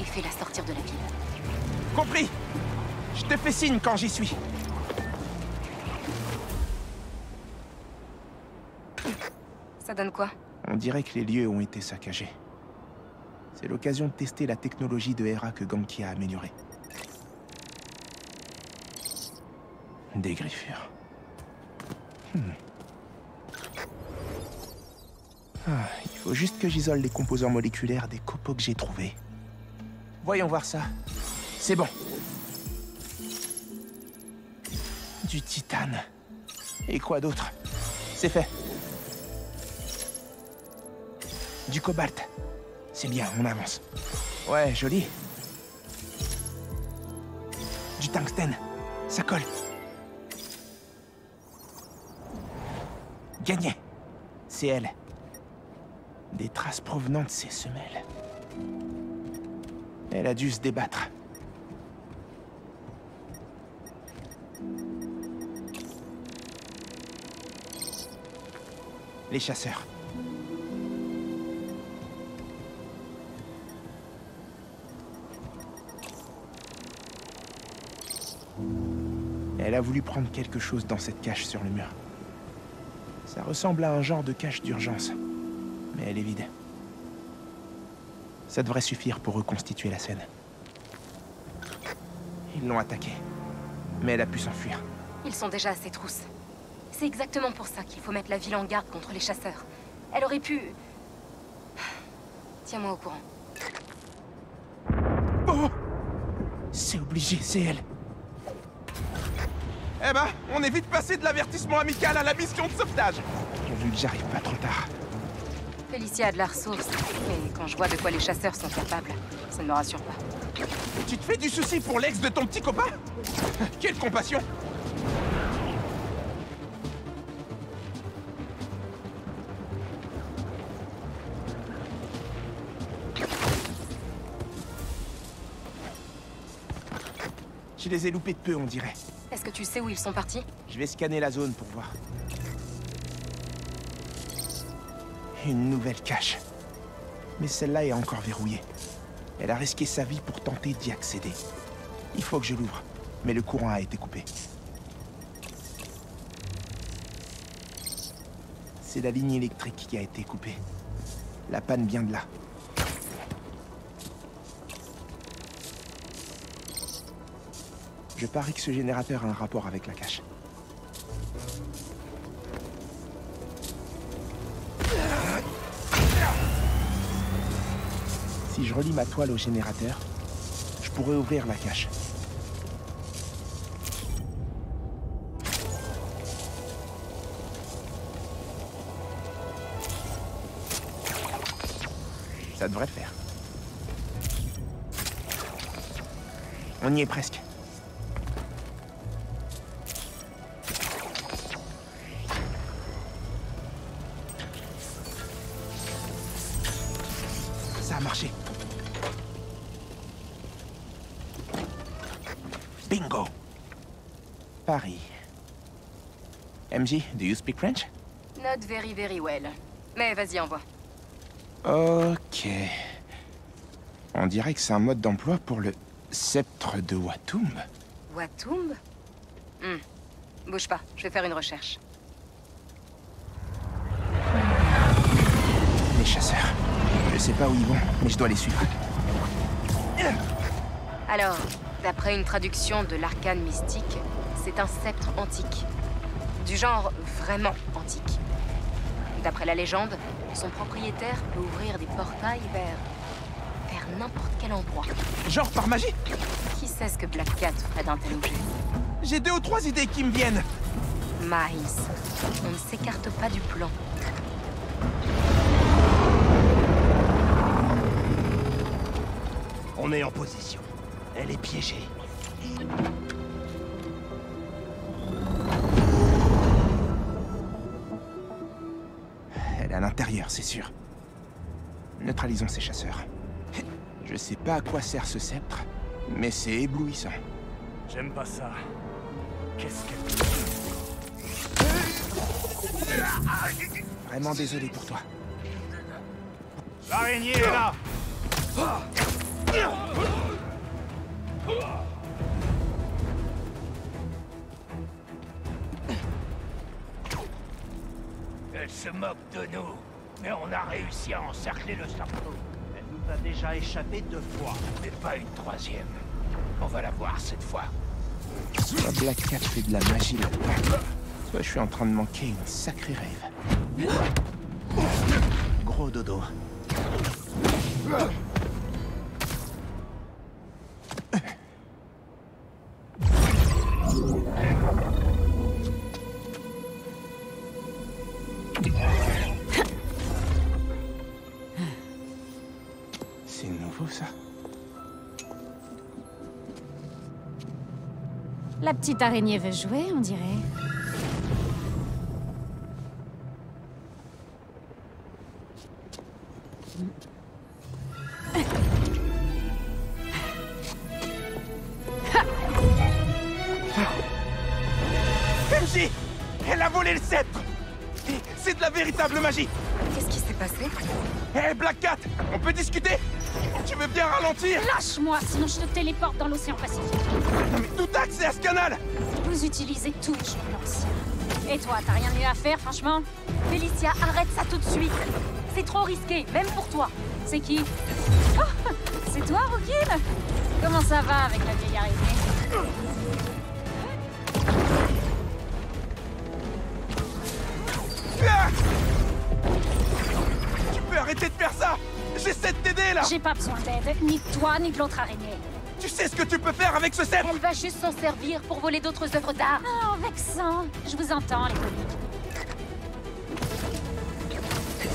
et fais-la sortir de la ville. Compris Je te fais signe quand j'y suis. Ça donne quoi? On dirait que les lieux ont été saccagés. C'est l'occasion de tester la technologie de Hera que Ganki a améliorée. Des griffures. Hmm. Ah, il faut juste que j'isole les composants moléculaires des copeaux que j'ai trouvés. Voyons voir ça. C'est bon. Du titane. Et quoi d'autre? C'est fait. Du cobalt. C'est bien, on avance. Ouais, joli. Du tungstène. Ça colle. Gagné. C'est elle. Des traces provenant de ses semelles. Elle a dû se débattre. Les chasseurs. Elle a voulu prendre quelque chose dans cette cache sur le mur. Ça ressemble à un genre de cache d'urgence, mais elle est vide. Ça devrait suffire pour reconstituer la scène. Ils l'ont attaquée, mais elle a pu s'enfuir. Ils sont déjà à ses trousses. C'est exactement pour ça qu'il faut mettre la ville en garde contre les chasseurs. Elle aurait pu... Tiens-moi au courant. Oh C'est obligé, c'est elle. Eh ben, on est vite passé de l'avertissement amical à la mission de sauvetage. Vu que j'arrive pas trop tard. Félicia a de la ressource, mais quand je vois de quoi les chasseurs sont capables, ça ne me rassure pas. Tu te fais du souci pour l'ex de ton petit copain? Quelle compassion Je les ai loupés de peu, on dirait. Est-ce que tu sais où ils sont partis? Je vais scanner la zone pour voir. Une nouvelle cache. Mais celle-là est encore verrouillée. Elle a risqué sa vie pour tenter d'y accéder. Il faut que je l'ouvre, mais le courant a été coupé. C'est la ligne électrique qui a été coupée. La panne vient de là. Je parie que ce générateur a un rapport avec la cache. Si je relie ma toile au générateur, je pourrais ouvrir la cache. Ça devrait le faire. On y est presque. Do you speak French? Not very very well. Mais vas-y, envoie. Ok. On dirait que c'est un mode d'emploi pour le sceptre de Watum. Watum Hmm. Bouge pas, je vais faire une recherche. Les chasseurs. Je sais pas où ils vont, mais je dois les suivre. Alors, d'après une traduction de l'arcane mystique, c'est un sceptre antique. Du genre vraiment antique. D'après la légende, son propriétaire peut ouvrir des portails vers... vers n'importe quel endroit. Genre par magie Qui sait ce que Black Cat ferait d'un tel objet J'ai deux ou trois idées qui me viennent. Miles, on ne s'écarte pas du plan. On est en position. Elle est piégée. C'est sûr. Neutralisons ces chasseurs. Je sais pas à quoi sert ce sceptre, mais c'est éblouissant. J'aime pas ça. Qu'est-ce que... Vraiment désolé pour toi. L'araignée est là on a réussi à encercler le sarco. Elle nous a déjà échappé deux fois. Mais pas une troisième. On va la voir cette fois. Soit Black Cat fait de la magie là-dedans, soit je suis en train de manquer une sacrée rêve. Gros dodo. Petite araignée veut jouer, on dirait. MJ Elle a volé le sceptre. C'est de la véritable magie. Qu'est-ce qui s'est passé? Hé, Black Cat On peut discuter? Tu veux bien ralentir? Lâche-moi, sinon je te téléporte dans l'océan Pacifique. Non mais tout accès à ce canal Vous utilisez toujours l'ancien. Et toi, t'as rien mieux à faire, franchement? Félicia, arrête ça tout de suite. C'est trop risqué, même pour toi. C'est qui? Oh, [laughs] C'est toi, Rookin Comment ça va avec la vieille araignée? Ah Tu peux arrêter de faire ça. J'essaie de t'aider là. J'ai pas besoin d'aide, ni de toi, ni de l'autre araignée. Tu sais ce que tu peux faire avec ce sceptre Elle va juste s'en servir pour voler d'autres œuvres d'art. Oh, vexant. Je vous entends, les coliques.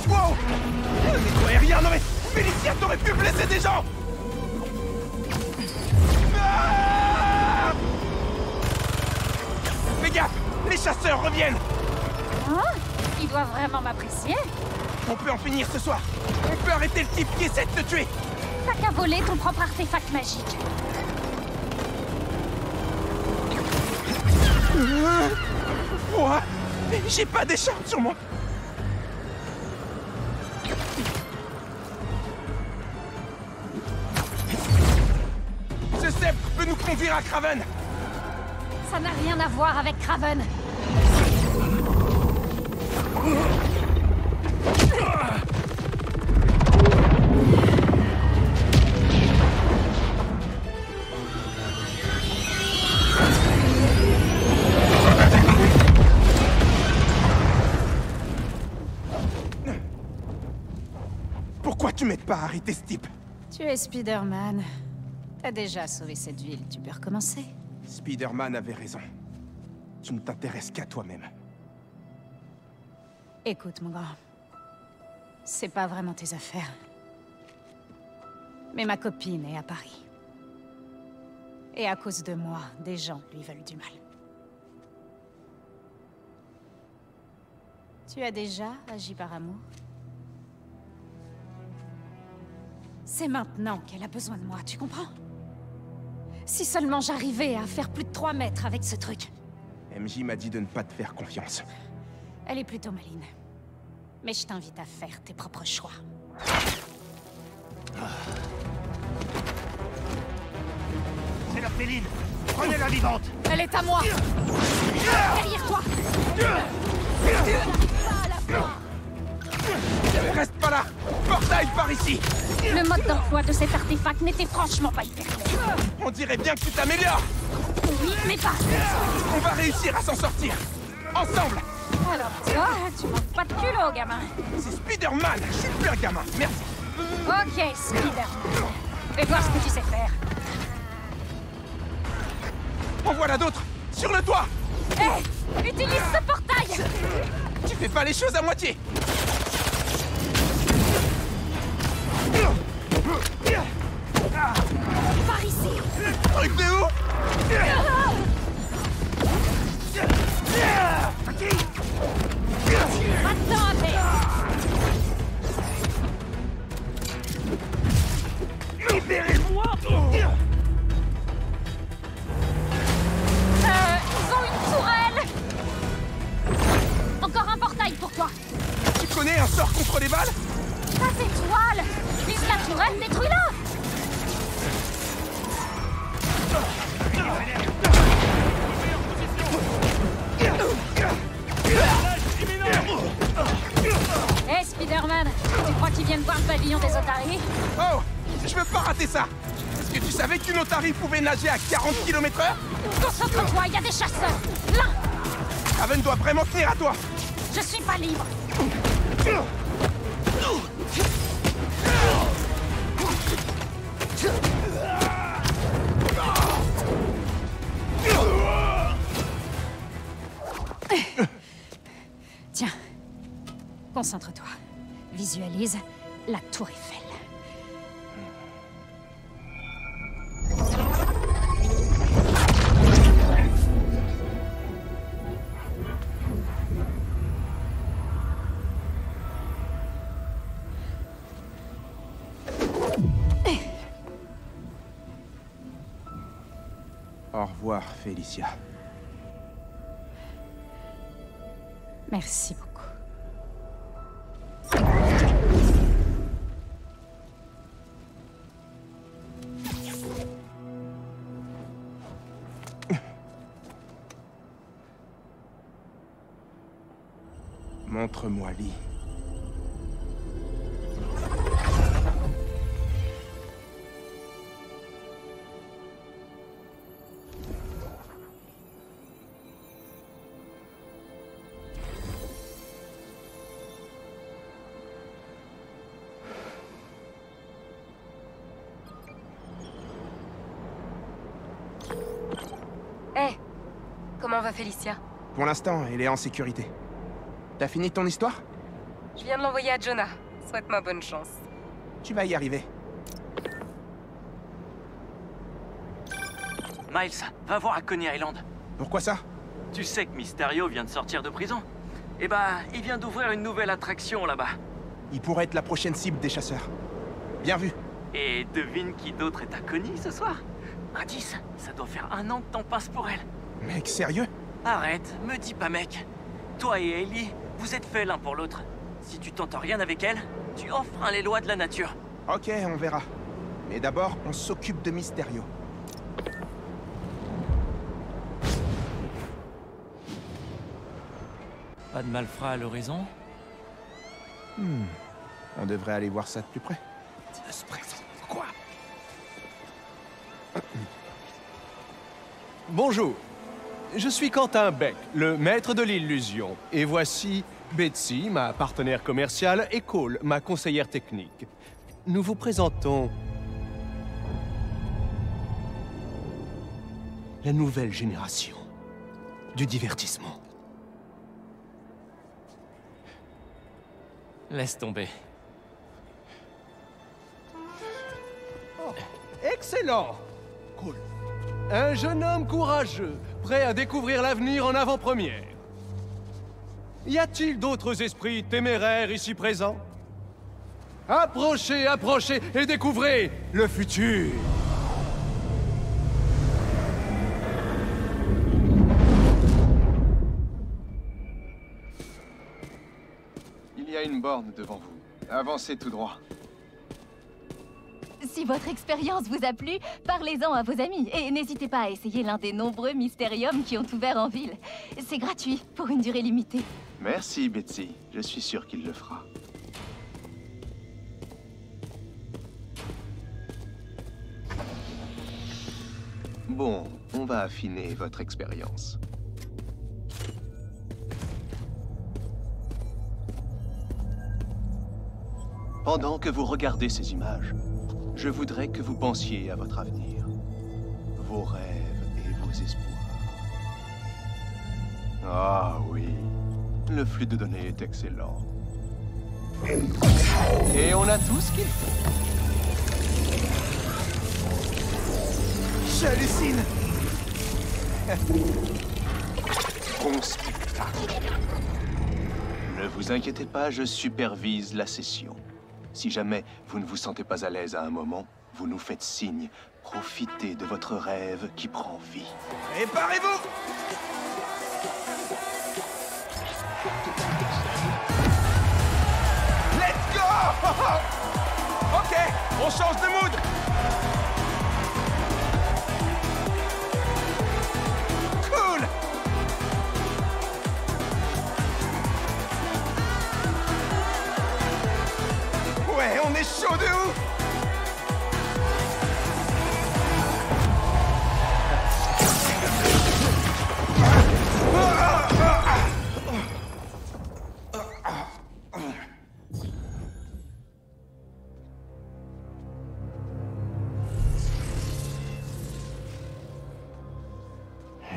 Wow Mais toi, rien, non mais Félicia, t'aurais pu blesser des gens Ah Fais gaffe Les chasseurs reviennent Hein Il doit vraiment m'apprécier. On peut en finir ce soir On peut arrêter le type qui essaie de te tuer T'as qu'à voler ton propre artefact magique. Quoi J'ai pas d'écharpe sur moi Ce sceptre peut nous conduire à Craven Ça n'a rien à voir avec Craven. Arrêter ce type Tu es Spider-Man. T'as déjà sauvé cette ville, tu peux recommencer. Spider-Man avait raison. Tu ne t'intéresses qu'à toi-même. Écoute, mon grand. C'est pas vraiment tes affaires. Mais ma copine est à Paris. Et à cause de moi, des gens lui veulent du mal. Tu as déjà agi par amour? C'est maintenant qu'elle a besoin de moi, tu comprends? Si seulement j'arrivais à faire plus de 3 mètres avec ce truc. MJ m'a dit de ne pas te faire confiance. Elle est plutôt maline. Mais je t'invite à faire tes propres choix. C'est la féline Prenez la vivante Elle est à moi Derrière toi Reste pas là. Portail par ici. Le mode d'emploi de cet artefact n'était franchement pas hyper clair. On dirait bien que tu t'améliores. Oui, mais pas. On va réussir à s'en sortir. Ensemble. Alors toi, tu manques pas de culot, gamin. C'est Spider-Man. Je suis plus un gamin, merci. Ok, Spider. Fais voir ce que tu sais faire. En voilà d'autres. Sur le toit. Hé Utilise ce portail. Tu fais pas les choses à moitié Par ici. Où Attendez Libérez-moi. Euh, ils ont une tourelle. Encore un portail pour toi. Tu connais un sort contre les balles Pas d'étoile Vise la tourelle, détruis-la Spider-Man Tu crois qu'ils viennent voir le pavillon des otaries Oh Je veux pas rater ça. Est-ce que tu savais qu'une otarie pouvait nager à 40 km/h Concentre-toi, il y a des chasseurs. Là. Raven doit vraiment tenir à toi. Je suis pas libre concentre-toi. Visualise la tour Eiffel. Au revoir, Félicia. Merci beaucoup. Montre-moi Lee. Va Félicia Pour l'instant, elle est en sécurité. T'as fini ton histoire? Je viens de l'envoyer à Jonah. Souhaite-moi bonne chance. Tu vas y arriver. Miles, va voir à Coney Island. Pourquoi ça? Tu sais que Mysterio vient de sortir de prison Eh bah, il vient d'ouvrir une nouvelle attraction là-bas. Il pourrait être la prochaine cible des chasseurs. Bien vu. Et devine qui d'autre est à Coney ce soir? Indice, ça doit faire un an que t'en passes pour elle. Mec, sérieux? Arrête, me dis pas mec. Toi et Ellie, vous êtes faits l'un pour l'autre. Si tu t'entends rien avec elle, tu enfreins les lois de la nature. Ok, on verra. Mais d'abord, on s'occupe de Mysterio. Pas de malfrats à l'horizon? Hmm. On devrait aller voir ça de plus près. Ne se présente quoi? Bonjour. Je suis Quentin Beck, le maître de l'illusion. Et voici Betsy, ma partenaire commerciale, et Cole, ma conseillère technique. Nous vous présentons la nouvelle génération du divertissement. Laisse tomber. Excellent Cool. Un jeune homme courageux, prêt à découvrir l'avenir en avant-première. Y a-t-il d'autres esprits téméraires ici présents? Approchez, approchez et découvrez le futur Il y a une borne devant vous. Avancez tout droit. Si votre expérience vous a plu, parlez-en à vos amis et n'hésitez pas à essayer l'un des nombreux mystériums qui ont ouvert en ville. C'est gratuit pour une durée limitée. Merci, Betsy. Je suis sûr qu'il le fera. Bon, on va affiner votre expérience. Pendant que vous regardez ces images, je voudrais que vous pensiez à votre avenir, vos rêves et vos espoirs. Ah oui, le flux de données est excellent. Et on a tout ce qu'il faut. J'hallucine [laughs] Bon spectacle. Ne vous inquiétez pas, je supervise la session. Si jamais vous ne vous sentez pas à l'aise à un moment, vous nous faites signe. Profitez de votre rêve qui prend vie. Préparez-vous Let's go [laughs] Ok, on change de mood C'est chaud de ouf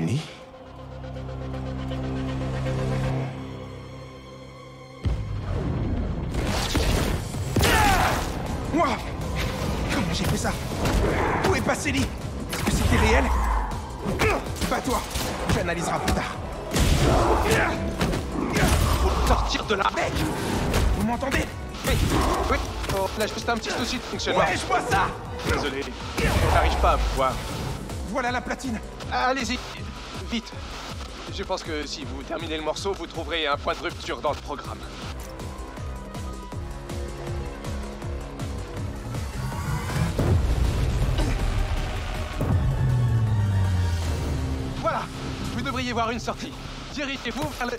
Lee Lee Est-ce que c'était réel? Pas toi J'analyserai plus tard. Faut sortir de là Mec Vous m'entendez? Oui, oui. Oh, a juste un petit souci de fonctionnement. Wesh-moi ça Désolé, on n'arrive pas à vous voir. Voilà la platine Allez-y, vite. Je pense que si vous terminez le morceau, vous trouverez un point de rupture dans le programme. Devriez voir une sortie. Dirigez-vous vers le...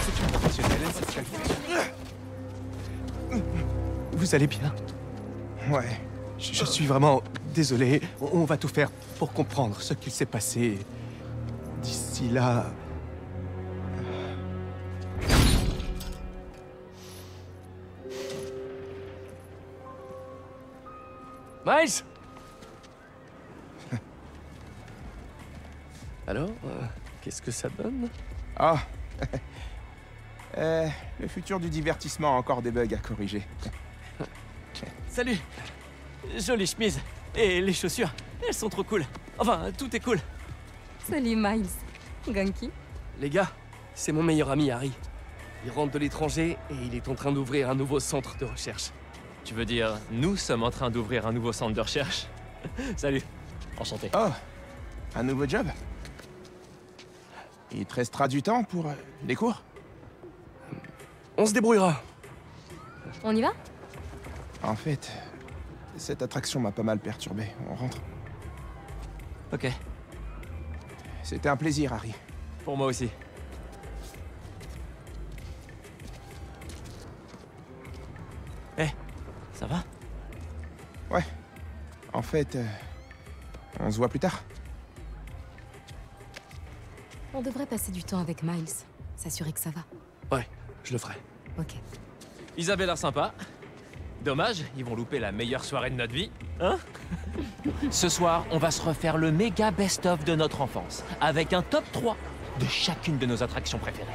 C'est une professionnelle, elle sait ce qu'elle fait. Vous allez bien? Ouais. Je, je suis vraiment désolé. On, on va tout faire pour comprendre ce qu'il s'est passé. D'ici là... Miles? Alors, euh, qu'est-ce que ça donne? Ah [laughs] Euh, Le futur du divertissement a encore des bugs à corriger. [laughs] Salut Jolie chemise. Et les chaussures, elles sont trop cool. Enfin, tout est cool. Salut Miles. Ganky Les gars, c'est mon meilleur ami Harry. Il rentre de l'étranger et il est en train d'ouvrir un nouveau centre de recherche. Tu veux dire, nous sommes en train d'ouvrir un nouveau centre de recherche? [laughs] Salut, enchanté. Oh Un nouveau job? Il te restera du temps pour euh, les cours On se débrouillera. On y va? En fait, cette attraction m'a pas mal perturbé. On rentre. Ok. C'était un plaisir, Harry. Pour moi aussi. Eh, ça va? Ouais. En fait, euh, on se voit plus tard. On devrait passer du temps avec Miles. S'assurer que ça va. Ouais, je le ferai. Ok. Isabelle a l'air sympa. Dommage, ils vont louper la meilleure soirée de notre vie. Hein? [laughs] Ce soir, on va se refaire le méga best-of de notre enfance, avec un top 3 de chacune de nos attractions préférées.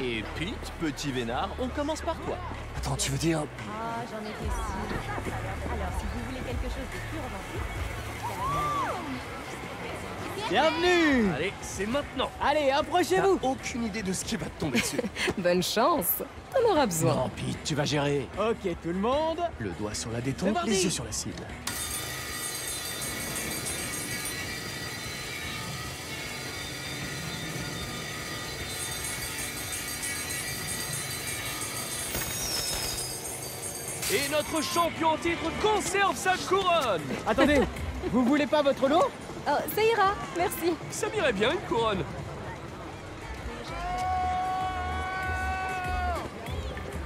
Et puis, petit vénard, on commence par quoi Attends, tu veux dire... Ah, j'en étais sûre. Alors, si vous voulez quelque chose de plus romantique... Bienvenue Allez, c'est maintenant Allez, approchez-vous aucune idée de ce qui va te tomber dessus. [laughs] Bonne chance. T'en auras besoin. Non, Pete, tu vas gérer. Ok, tout le monde. Le doigt sur la détente, les yeux sur la cible. Et notre champion en titre conserve sa couronne Attendez, [laughs] vous voulez pas votre lot? Oh, ça ira. Merci. Ça m'irait bien une couronne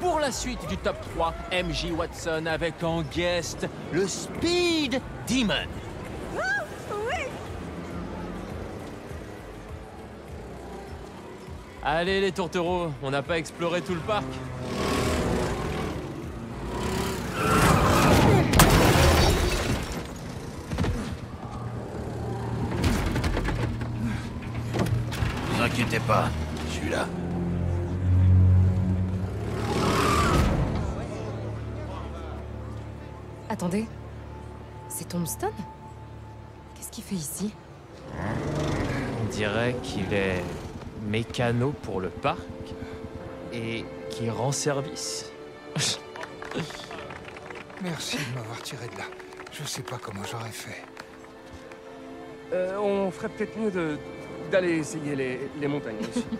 Pour la suite du top 3, MJ Watson avec en guest le Speed Demon. Allez les tourtereaux, on n'a pas exploré tout le parc. vous inquiétez pas, je suis là. Attendez. C'est Tombstone? Qu'est-ce qu'il fait ici? On dirait qu'il est mécano pour le parc et qui rend service. [laughs] Merci de m'avoir tiré de là. Je sais pas comment j'aurais fait. Euh, on ferait peut-être mieux de d'aller essayer les, les montagnes aussi. [laughs]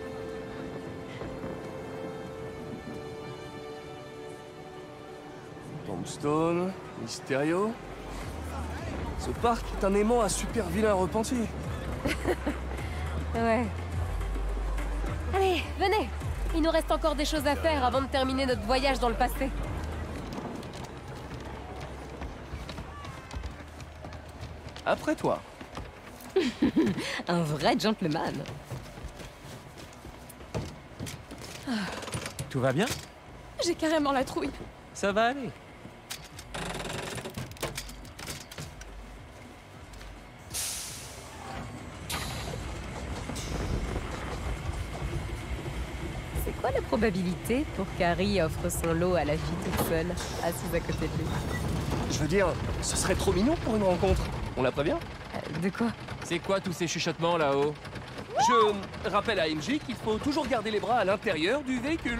Tombstone, Mysterio. Ce parc est un aimant à super vilain repenti. [laughs] Ouais. Allez, venez Il nous reste encore des choses à faire avant de terminer notre voyage dans le passé. Après toi. [laughs] Un vrai gentleman. Tout va bien? J'ai carrément la trouille. Ça va aller. C'est quoi la probabilité pour qu'Harry offre son lot à la fille toute seule, assise à côté de lui? Je veux dire, ce serait trop mignon pour une rencontre. On la prévient De quoi C'est quoi tous ces chuchotements là-haut? Je rappelle à MJ qu'il faut toujours garder les bras à l'intérieur du véhicule.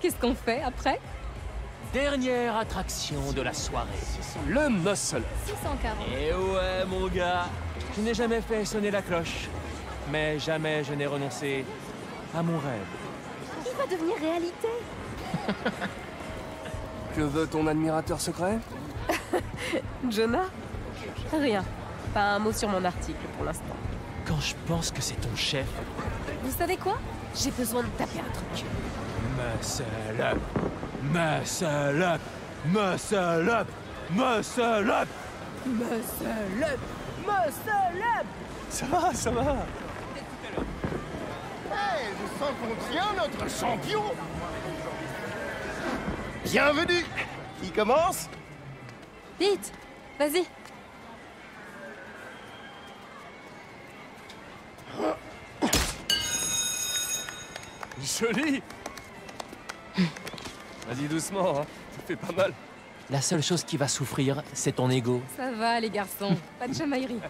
Qu'est-ce qu'on fait après? Dernière attraction de la soirée. Le muscle. 640. Et ouais, mon gars, je n'ai jamais fait sonner la cloche. Mais jamais je n'ai renoncé à mon rêve. Il va devenir réalité. [laughs] Que veut ton admirateur secret? [laughs] Jonah? Rien. Pas un mot sur mon article pour l'instant. Quand je pense que c'est ton chef, Vous savez quoi? J'ai besoin de taper un truc. Muscle up, muscle up, muscle up, muscle up. Muscle up. Muscle up Ça va, ça va. Hey, je sens qu'on tient notre champion. Bienvenue. Qui commence? Vite Vas-y. Joli Vas-y doucement, hein. Ça fait pas mal. La seule chose qui va souffrir, c'est ton ego. Ça va les garçons, pas de chamaillerie.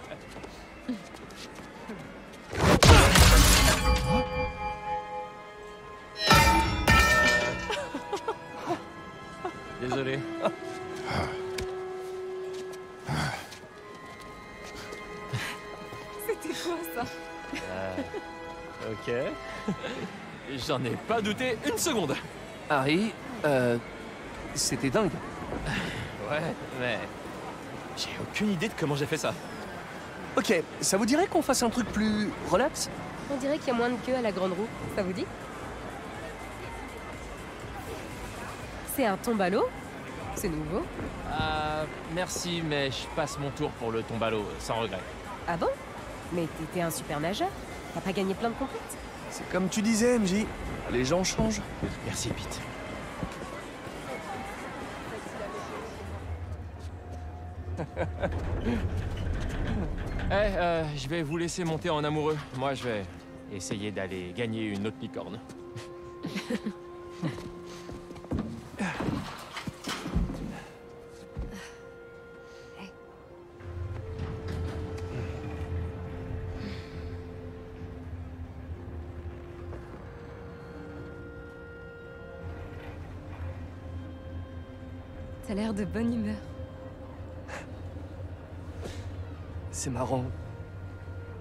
Désolé. C'était quoi ça? Euh, ok. J'en ai pas douté une seconde. Harry, euh, c'était dingue. [laughs] Ouais, mais j'ai aucune idée de comment j'ai fait ça. Ok, ça vous dirait qu'on fasse un truc plus relax? On dirait qu'il y a moins de queue à la grande roue, ça vous dit? C'est un tombe à l'eau C'est nouveau? Euh, merci, mais je passe mon tour pour le tombe à l'eau, sans regret. Ah bon? Mais t'étais un super nageur. T'as pas gagné plein de compètes C'est comme tu disais, MJ. Les gens changent. Merci, Pete. [laughs] Eh, euh, je vais vous laisser monter en amoureux. Moi, je vais essayer d'aller gagner une autre licorne. [laughs] T'as l'air de bonne humeur. C'est marrant.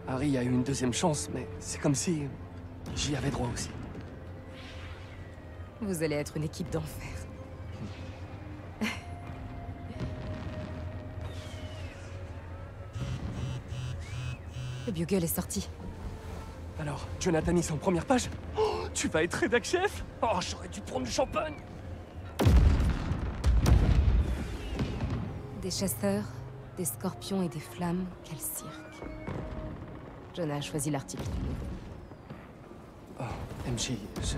Harry a eu une deuxième chance, mais c'est comme si j'y avais droit aussi. Vous allez être une équipe d'enfer. [laughs] Le Bugle est sorti. Alors, Jonathan Is en première page Oh, Tu vas être rédac chef Oh, j'aurais dû prendre du champagne Des chasseurs, des scorpions et des flammes, quel cirque. Jonah a choisi l'article du nouveau. Oh, MJ, je...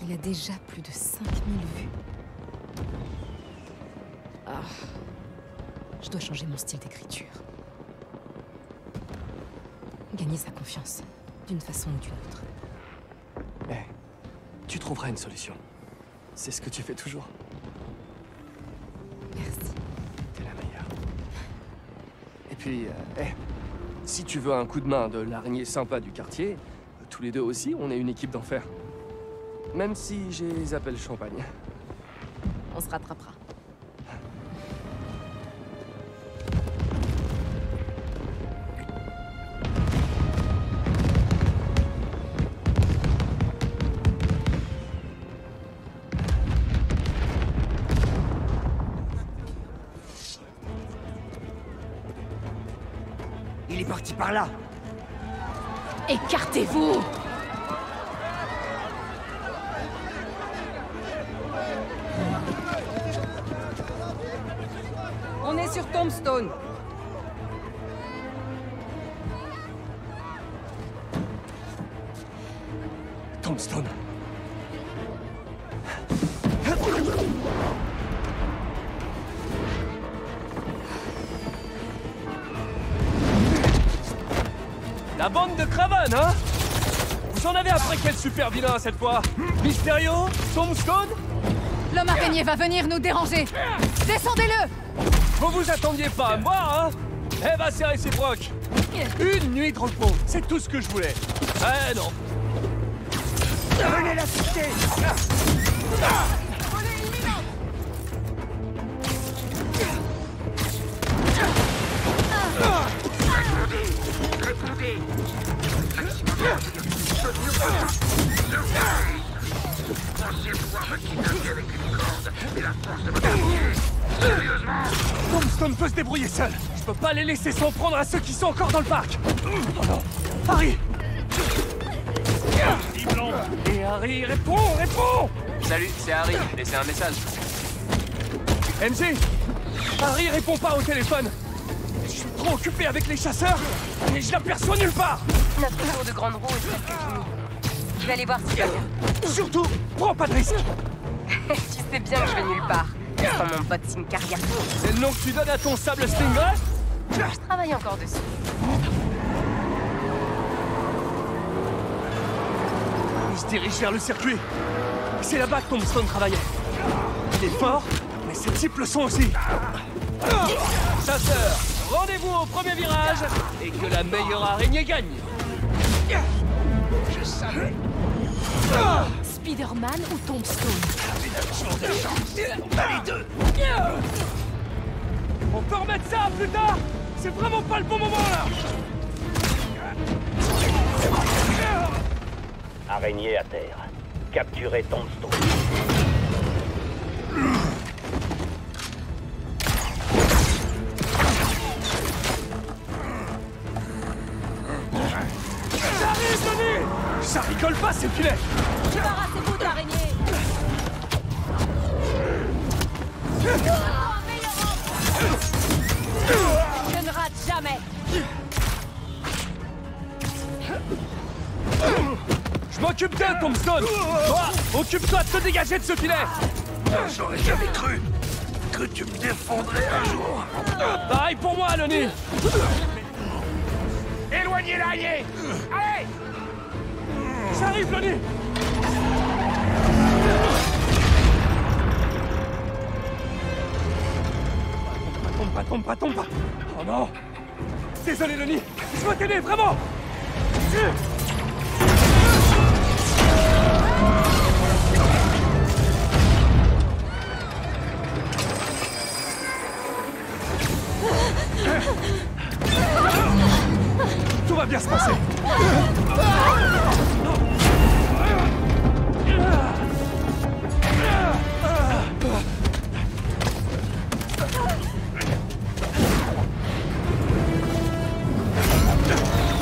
Il a déjà plus de 5000 vues. Ah. Je dois changer mon style d'écriture. Gagner sa confiance, d'une façon ou d'une autre. Eh, tu trouveras une solution. C'est ce que tu fais toujours. Merci. T'es la meilleure. Et puis, euh, eh, si tu veux un coup de main de l'araignée sympa du quartier, tous les deux aussi, on est une équipe d'enfer. Même si j'ai zappé champagne. On se rattrapera. Écartez-vous On est sur. Tombstone. Quel super vilain cette fois. Mysterio Tombstone L'homme araignée va venir nous déranger. Descendez-le. Vous vous attendiez pas à moi, hein. Eh bah c'est réciproque Une nuit de repos, c'est tout ce que je voulais. Eh non. Venez l'assister Tombstone peux pas les laisser s'en prendre à ceux qui sont encore dans le parc Oh non Harry Et Harry, réponds, réponds Salut, c'est Harry. Laissez un message. MJ Harry répond pas au téléphone Je suis trop occupé avec les chasseurs et je l'aperçois nulle part Notre tour de grande roue est presque fini. Je vais aller voir si va bien. Surtout, prends pas de risque [laughs] tu sais bien que je vais nulle part. Sans mon pote signe carrière. C'est le nom que tu donnes à ton sable Stingray Je travaille encore dessus. Il se dirige vers le circuit. C'est là-bas que Tombstone travaillait. Il est fort, mais ses types le sont aussi. Chasseur, rendez-vous au premier virage et que la meilleure araignée gagne. Je savais. Spider-Man ou Tombstone? De chance. Les deux. On peut remettre ça plus tard C'est vraiment pas le bon moment là Araignée à terre. Capturez Tombstone. Ça rigole pas, ces filets Tombstone. Toi, occupe-toi de te dégager de ce filet. J'aurais jamais cru que tu me défendrais un jour. Pareil pour moi, Lenny Éloignez l'araignée. Allez. J'arrive, Lenny Tombe pas, tombe pas, tombe pas Oh non. Désolé, Lenny Je dois t'aider, vraiment bien se passer.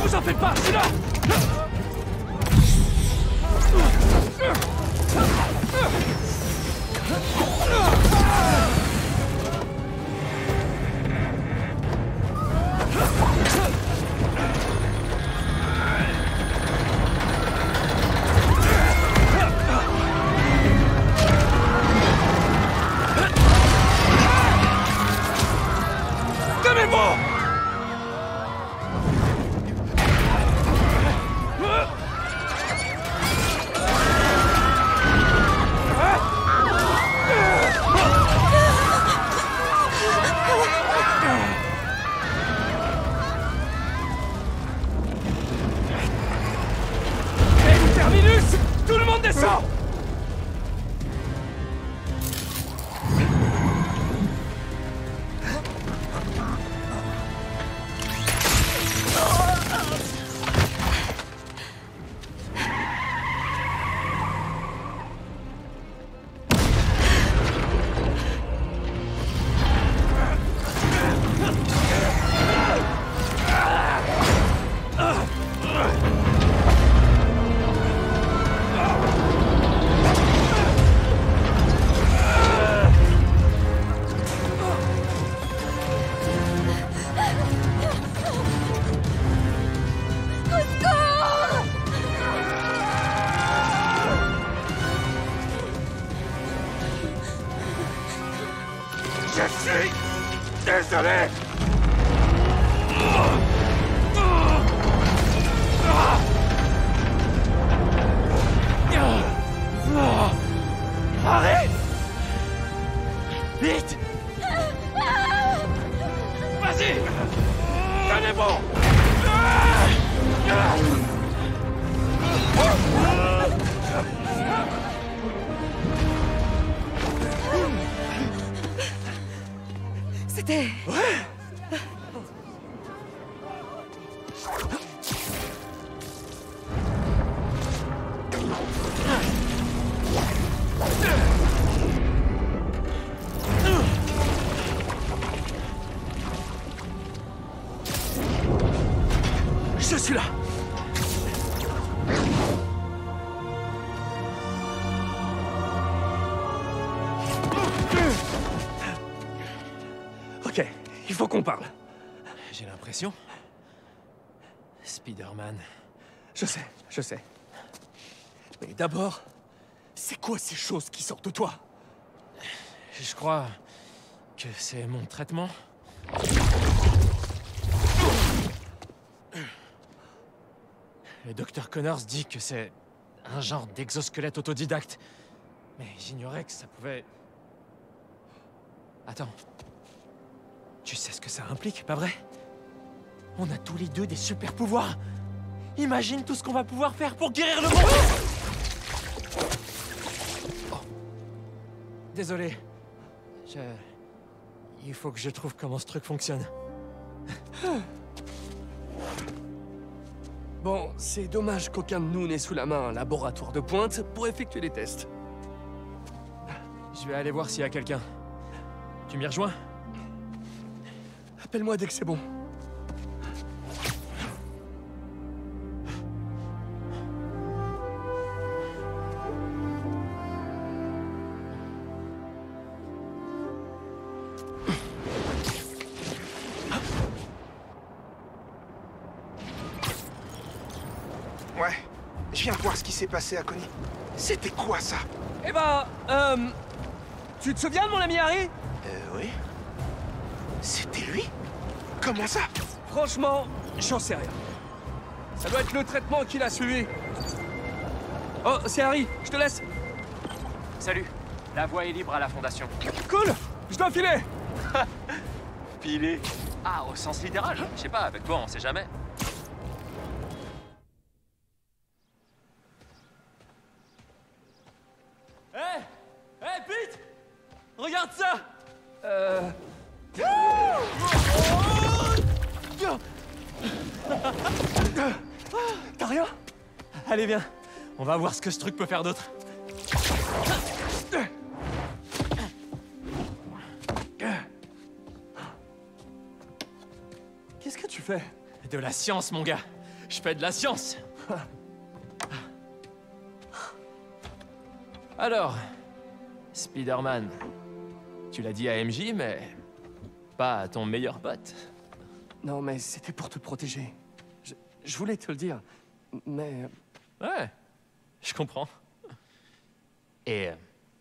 Vous en faites pas, je là Je sais. Mais d'abord, c'est quoi ces choses qui sortent de toi? Je crois que c'est mon traitement. Le docteur Connors dit que c'est un genre d'exosquelette autodidacte. Mais j'ignorais que ça pouvait... Attends. Tu sais ce que ça implique, pas vrai? On a tous les deux des super pouvoirs Imagine tout ce qu'on va pouvoir faire pour guérir le monde Oh. Désolé. Je... Il faut que je trouve comment ce truc fonctionne. [gasps] Bon, c'est dommage qu'aucun de nous n'ait sous la main un laboratoire de pointe pour effectuer les tests. Je vais aller voir s'il y a quelqu'un. Tu m'y rejoins? Appelle-moi dès que c'est bon. Passé à Connie. C'était quoi ça? Eh ben, euh... Tu te souviens de mon ami Harry? Euh, oui. C'était lui? Comment ça? Franchement, j'en sais rien. Ça doit être le traitement qu'il a suivi. Oh, c'est Harry, je te laisse. Salut. La voie est libre à la Fondation. Cool Je dois filer [laughs] Filer? Ah, au sens littéral Je sais pas, avec toi, on sait jamais. Hé Hé, Pete Regarde ça Euh... T'as rien? Allez, viens. On va voir ce que ce truc peut faire d'autre. Qu'est-ce que tu fais? De la science, mon gars. Je fais de la science. Alors, Spider-Man, tu l'as dit à MJ, mais pas à ton meilleur pote. Non, mais c'était pour te protéger. Je, je voulais te le dire, mais... Ouais, je comprends. Et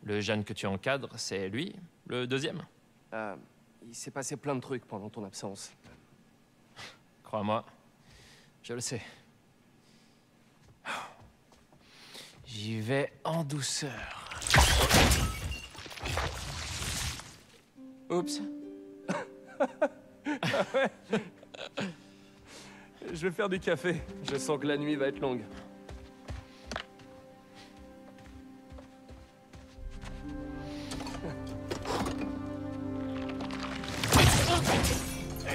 le jeune que tu encadres, c'est lui, le deuxième? Euh, il s'est passé plein de trucs pendant ton absence. Crois-moi, je le sais. J'y vais en douceur. Oups. [laughs] Je vais faire du café. Je sens que la nuit va être longue.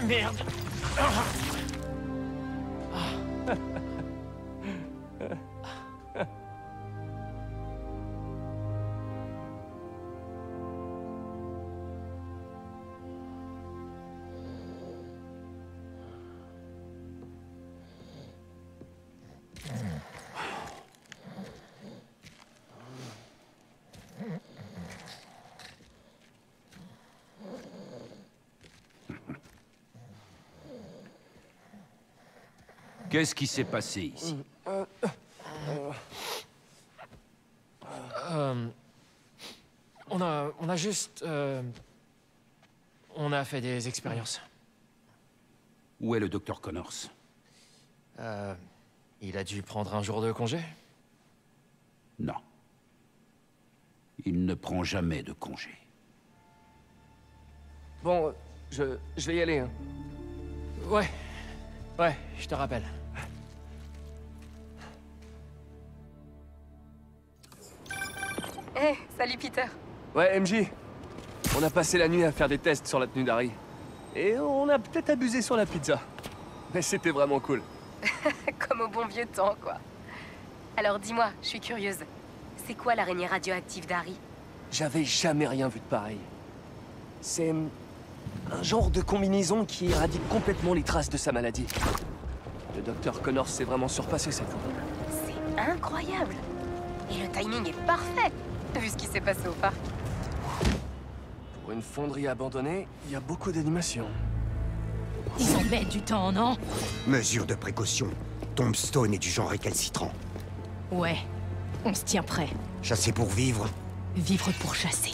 Merde [laughs] Qu'est-ce qui s'est passé ici Euh, on a, on a juste, euh, On a fait des expériences. Où est le docteur Connors Euh... Il a dû prendre un jour de congé Non. Il ne prend jamais de congé. Bon, je, je vais y aller. Hein. Ouais. Ouais, je te rappelle. Hé, salut Peter. Ouais, MJ. On a passé la nuit à faire des tests sur la tenue d'Harry. Et on a peut-être abusé sur la pizza. Mais c'était vraiment cool. [laughs] Comme au bon vieux temps, quoi. Alors dis-moi, je suis curieuse. C'est quoi l'araignée radioactive d'Harry? J'avais jamais rien vu de pareil. C'est un genre de combinaison qui éradique complètement les traces de sa maladie. Le docteur Connors s'est vraiment surpassé cette fois. C'est incroyable Et le timing est parfait, vu ce qui s'est passé au parc. Pour une fonderie abandonnée, il y a beaucoup d'animation. Ils en mettent du temps, non? Mesure de précaution. Tombstone est du genre récalcitrant. Ouais. On se tient prêt. Chasser pour vivre, Vivre pour chasser.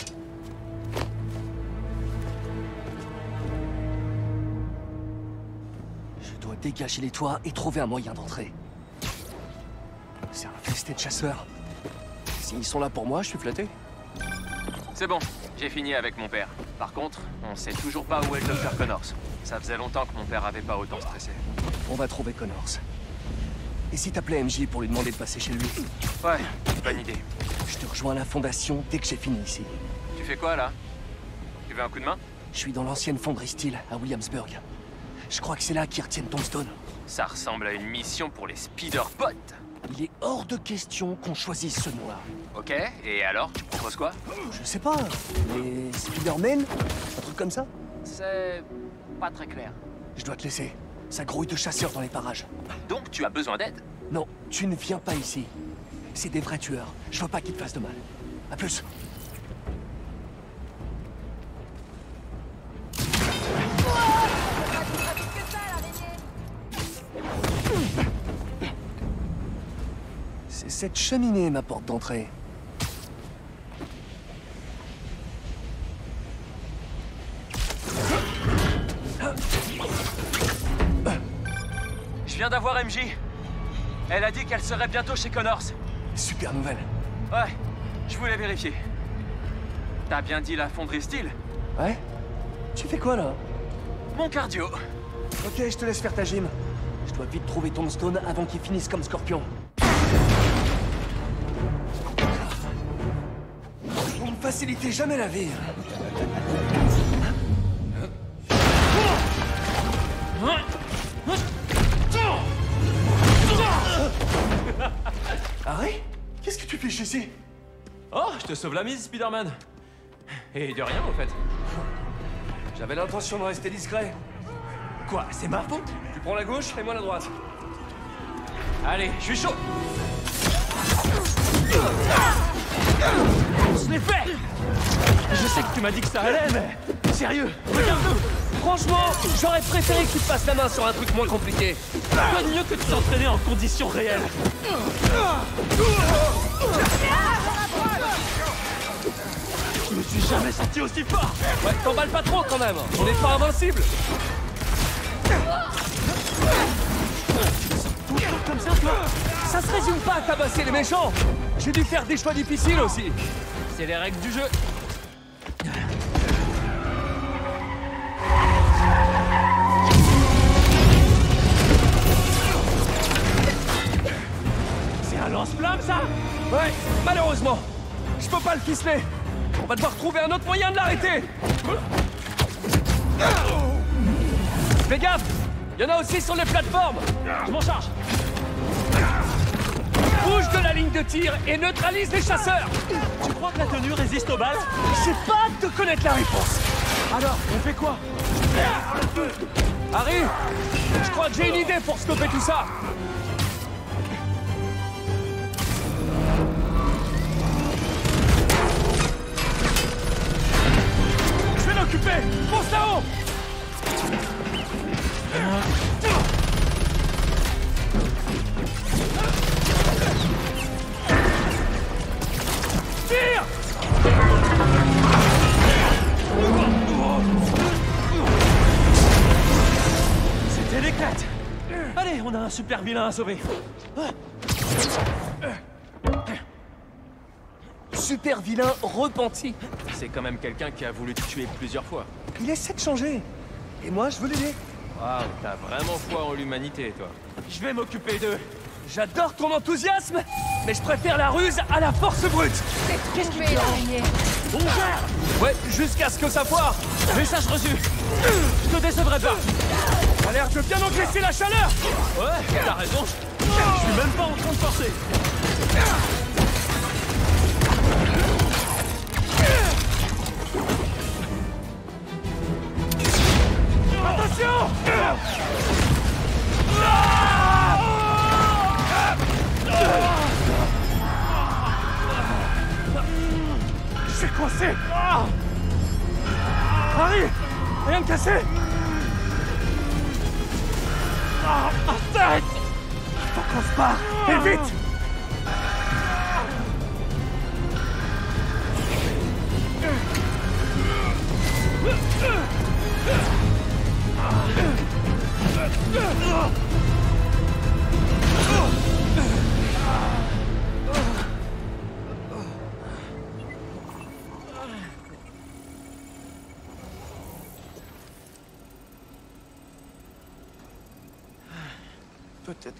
Je dois dégager les toits et trouver un moyen d'entrer. C'est un festin de chasseurs. S'ils sont là pour moi, je suis flatté. C'est bon, j'ai fini avec mon père. Par contre, on sait toujours pas où est le docteur Connors. Ça faisait longtemps que mon père avait pas autant stressé. On va trouver Connors. Et si t'appelais MJ pour lui demander de passer chez lui? Ouais, bonne idée. Je te rejoins à la fondation dès que j'ai fini ici. Tu fais quoi là? Tu veux un coup de main? Je suis dans l'ancienne fonderie Steel à Williamsburg. Je crois que c'est là qu'ils retiennent Tombstone. Ça ressemble à une mission pour les Speederbots. Il est hors de question qu'on choisisse ce nom-là. Ok, et alors, tu proposes quoi? Je sais pas, les Spidermen Un truc comme ça? C'est pas très clair. Je dois te laisser. Ça grouille de chasseurs dans les parages. Donc tu as besoin d'aide? Non, tu ne viens pas ici. C'est des vrais tueurs. Je veux pas qu'ils te fassent de mal. À plus. C'est cette cheminée ma porte d'entrée. Je viens d'avoir MJ. Elle a dit qu'elle serait bientôt chez Connors. Super nouvelle. Ouais, je voulais vérifier. T'as bien dit la fonderie style Ouais Tu fais quoi là? Mon cardio. Ok, je te laisse faire ta gym. Je dois vite trouver Tombstone avant qu'il finisse comme Scorpion. Facilitez jamais la vie. Harry Qu'est-ce que tu fais ici Oh, je te sauve la mise, Spider-Man. Et de rien, au fait. J'avais l'intention de rester discret. Quoi, c'est ma faute? Tu prends la gauche et moi la droite. Allez, je suis chaud Je l'ai fait Je sais que tu m'as dit que ça allait, mais... Sérieux, regarde-nous Franchement, j'aurais préféré que tu te passes la main sur un truc moins compliqué. Quoi de mieux que de s'entraîner en conditions réelles? Je me suis jamais senti aussi fort Ouais, t'emballes pas trop quand même. On n'est pas invincible. Comme ça, toi Ça se résume pas à tabasser les méchants. J'ai dû faire des choix difficiles aussi. C'est les règles du jeu. C'est un lance-flamme, ça Ouais, malheureusement. Je peux pas le ficeler. On va devoir trouver un autre moyen de l'arrêter. Fais gaffe Il y en a aussi sur les plateformes Je m'en charge Bouge de la ligne de tir et neutralise les chasseurs. Tu crois que la tenue résiste aux balles J'ai pas hâte de connaître la réponse. Alors, on fait quoi? Harry Je crois que j'ai une idée pour stopper tout ça. Je vais l'occuper Fonce là-haut Tire C'était l'éclate Allez, on a un super vilain à sauver. Super vilain repenti. C'est quand même quelqu'un qui a voulu te tuer plusieurs fois. Il essaie de changer. Et moi, je veux l'aider. Waouh, t'as vraiment foi en l'humanité, toi. Je vais m'occuper d'eux. J'adore ton enthousiasme, mais je préfère la ruse à la force brute. Qu'est-ce l'araignée On gère Ouais, jusqu'à ce que ça foire. Message reçu. Je te décevrai pas. T'as l'air de bien encaisser la chaleur. Ouais, t'as raison. Je suis même pas en train de forcer. Attention C'est coincé Harry Rien de cassé? Arrête! Faut qu'on se barre Et vite! Peut-être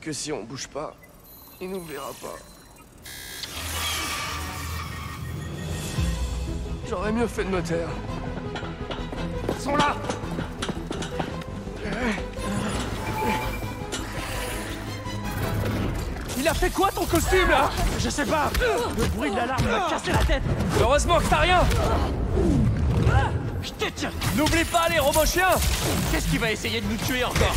que si on bouge pas, il nous verra pas. J'aurais mieux fait de me taire. Ils sont là. Il a fait quoi ton costume là? Je sais pas. Le bruit de l'alarme m'a cassé la tête. Heureusement que t'as rien. Je te N'oublie pas les robots chiens. Qu'est-ce qui va essayer de nous tuer encore?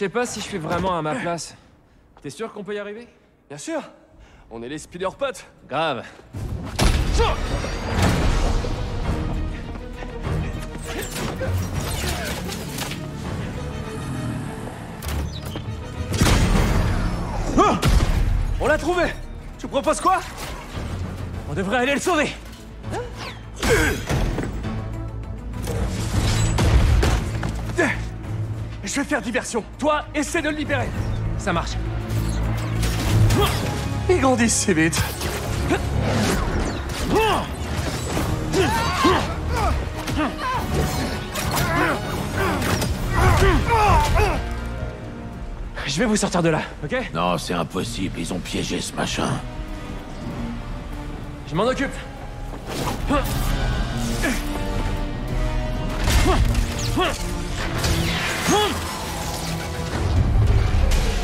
Je sais pas si je suis vraiment à ma place. T'es sûr qu'on peut y arriver? Bien sûr On est les speeder potes Grave. Ah On l'a trouvé Tu proposes quoi On devrait aller le sauver Je vais faire diversion. Toi, essaie de le libérer. Ça marche. Ils grandissent si vite. Je vais vous sortir de là, ok? Non, c'est impossible. Ils ont piégé ce machin. Je m'en occupe.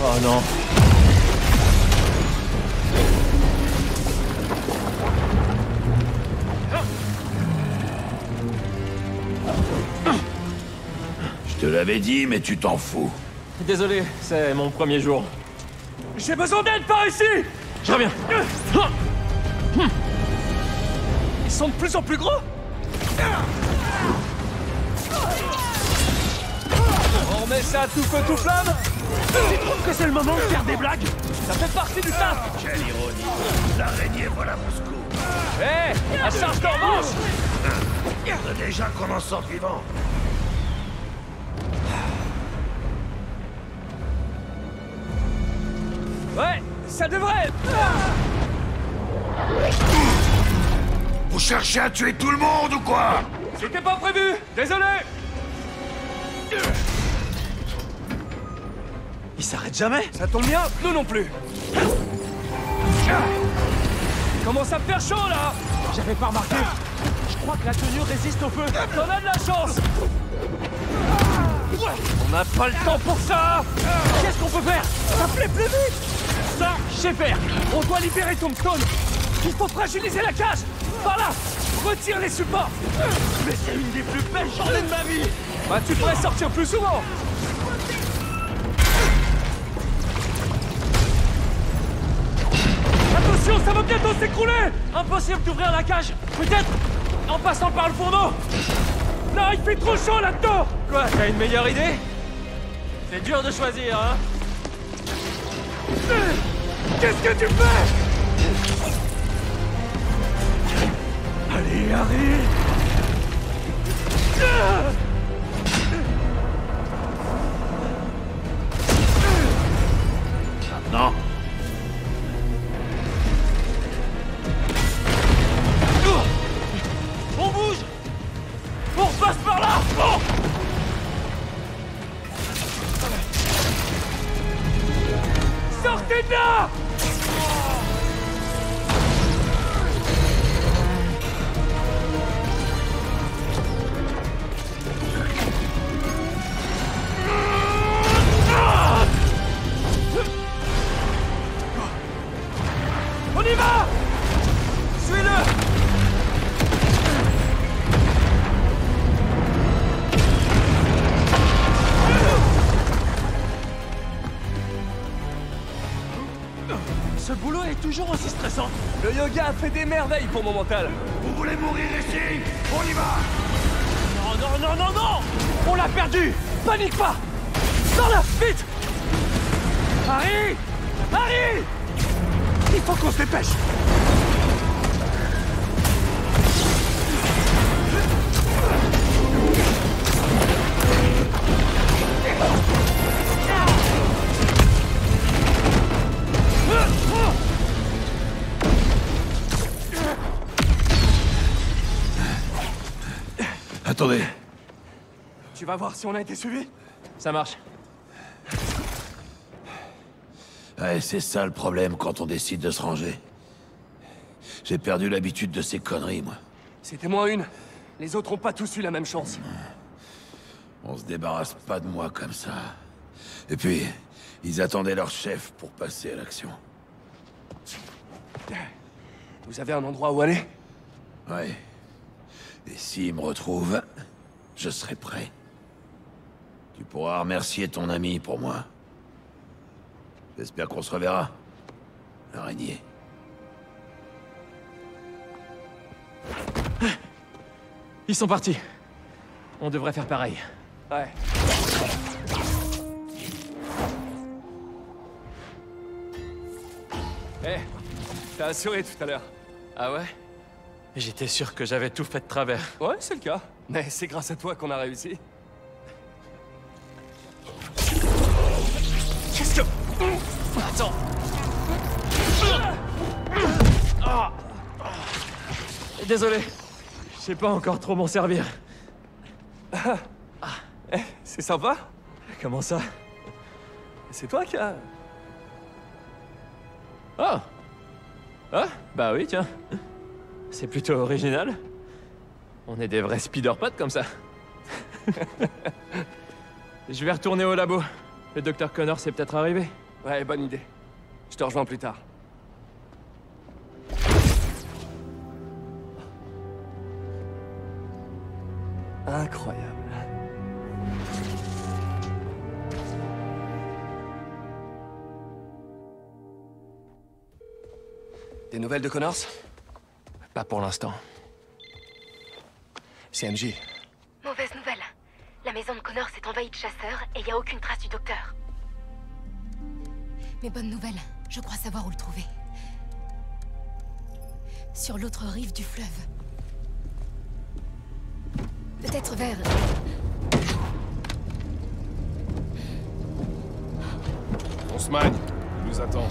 Oh non. Je te l'avais dit, mais tu t'en fous. Désolé, c'est mon premier jour. J'ai besoin d'aide par ici! Je reviens. Ils sont de plus en plus gros! On remet ça à tout feu tout flamme! Tu trouves que c'est le moment de faire des blagues? Ça fait partie du taf! Quelle ironie. L'araignée voilà Moscou Hé! À charge de revanche Faut déjà qu'on en sorte vivant Ouais, ça devrait. Vous cherchez à tuer tout le monde ou quoi C'était pas prévu Désolé. Il s'arrête jamais. Ça tombe bien, nous non plus. Il commence à me faire chaud là. J'avais pas remarqué. Je crois que la tenue résiste au feu. T'en as de la chance. On n'a pas le temps pour ça. Qu'est-ce qu'on peut faire? Ça plaît plus vite On doit libérer Tombstone Il faut fragiliser la cage. Par là Retire les supports. Mais c'est une des plus belles journées de ma vie. Bah tu devrais sortir plus souvent. Attention, ça va bientôt s'écrouler. Impossible d'ouvrir la cage. Peut-être en passant par le fourneau. Non il fait trop chaud là-dedans. Quoi, t'as une meilleure idée? C'est dur de choisir, hein Qu'est-ce que tu fais? Allez, Harry Non. 怎么？Merveilles pour mon mental. Vous voulez mourir ici? On y va! Non, non, non, non, non! On l'a perdu! Panique pas! Dans là Vite Harry! Harry! Il faut qu'on se dépêche Tu vas voir si on a été suivi Ça marche. Ouais, c'est ça le problème quand on décide de se ranger. J'ai perdu l'habitude de ces conneries, moi. C'était moins une. Les autres ont pas tous eu la même chance. On se débarrasse pas de moi comme ça. Et puis, ils attendaient leur chef pour passer à l'action. Vous avez un endroit où aller? Ouais. Et s'ils me retrouvent, je serai prêt. Tu pourras remercier ton ami pour moi. J'espère qu'on se reverra. Araignée. Ils sont partis. On devrait faire pareil. Ouais. Eh, t'as assuré tout à l'heure. Ah ouais? J'étais sûr que j'avais tout fait de travers. Ouais, c'est le cas. Mais c'est grâce à toi qu'on a réussi. Attends Ah. Désolé. Je sais pas encore trop m'en servir. Eh, c'est sympa. Comment ça? C'est toi qui as... Ah Ah Bah oui, tiens. C'est plutôt original. On est des vrais speederpods comme ça. [laughs] Je vais retourner au labo. Le docteur Connor s'est peut-être arrivé. Ouais, bonne idée. Je te rejoins plus tard. Incroyable. Des nouvelles de Connors? Pas pour l'instant. C'est MJ. Mauvaise nouvelle. La maison de Connor s'est envahie de chasseurs et il n'y a aucune trace du docteur. Mais bonne nouvelle, je crois savoir où le trouver. Sur l'autre rive du fleuve. Peut-être vers... On se magne. Il nous attend.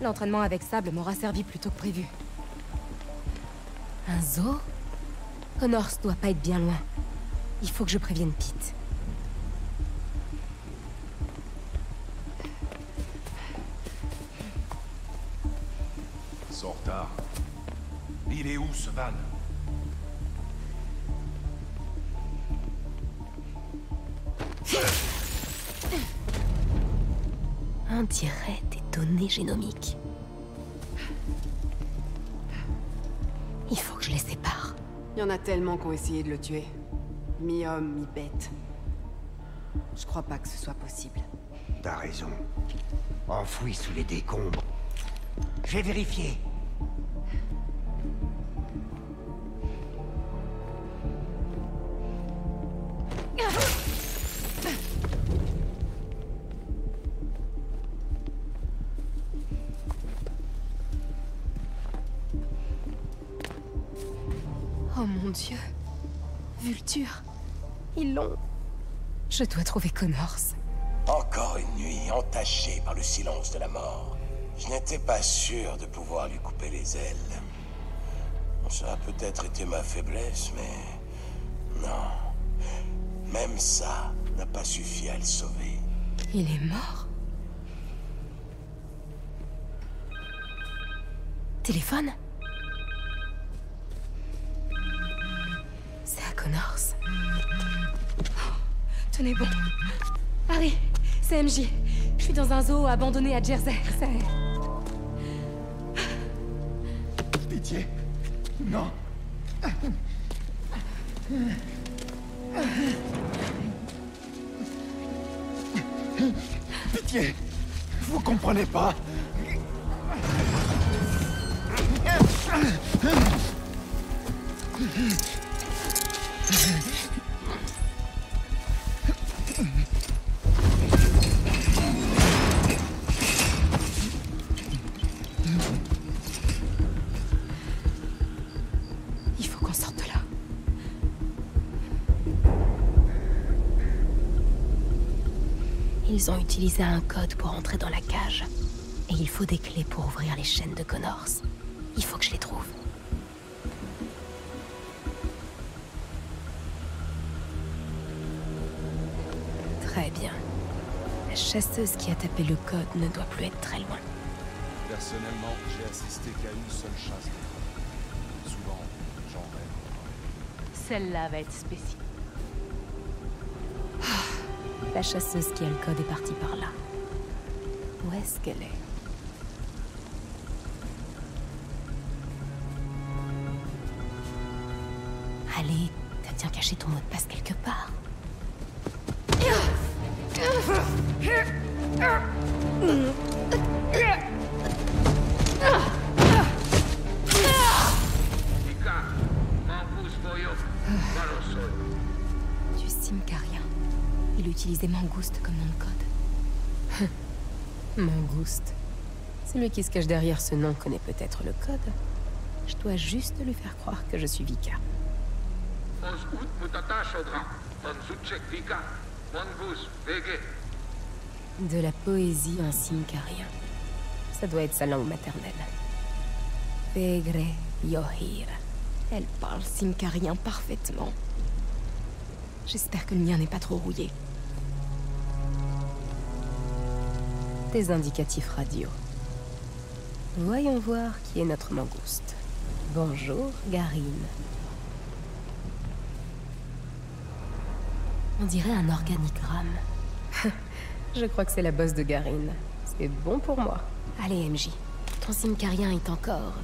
L'entraînement avec sable m'aura servi plus tôt que prévu. Un zoo? Connors doit pas être bien loin. Il faut que je prévienne Pete. Van On dirait des données génomiques. Il faut que je les sépare. Il y en a tellement qui ont essayé de le tuer. Mi-homme, mi-bête. Je crois pas que ce soit possible. T'as raison. Enfoui sous les décombres. J'ai vérifié. Oh mon dieu. Vulture. Ils l'ont. Je dois trouver Connors. Encore une nuit entachée par le silence de la mort. Je n'étais pas sûr de pouvoir lui couper les ailes. Ça a peut-être été ma faiblesse, mais... Non. Même ça n'a pas suffi à le sauver. Il est mort Téléphone C'est à Connors. Tenez bon. Harry, c'est MJ. Je suis dans un zoo abandonné à Jersey. C'est... Pitié. Non. Pitié. Vous comprenez pas. Ils ont utilisé un code pour entrer dans la cage. Et il faut des clés pour ouvrir les chaînes de Connors. Il faut que je les trouve. Très bien. La chasseuse qui a tapé le code ne doit plus être très loin. Personnellement, j'ai assisté qu'à une seule chasse. Souvent, j'en rêve. Celle-là va être spéciale. La chasseuse qui a le code est partie par là. Où est-ce qu'elle est? Allez, t'as bien caché ton mot de passe quelque part. Il utilisait Mangouste comme nom de code. [laughs] Mangouste. Celui qui se cache derrière ce nom connaît peut-être le code. Je dois juste lui faire croire que je suis Vika. De la poésie en simcarien. Ça doit être sa langue maternelle. Pegre Yohir. Elle parle simcarien parfaitement. J'espère que le mien n'est pas trop rouillé. Des indicatifs radio. Voyons voir qui est notre mangouste. Bonjour, Garine. On dirait un organigramme. [laughs] Je crois que c'est la bosse de Garine. C'est bon pour moi. Allez, MJ. Ton simcarien est encore...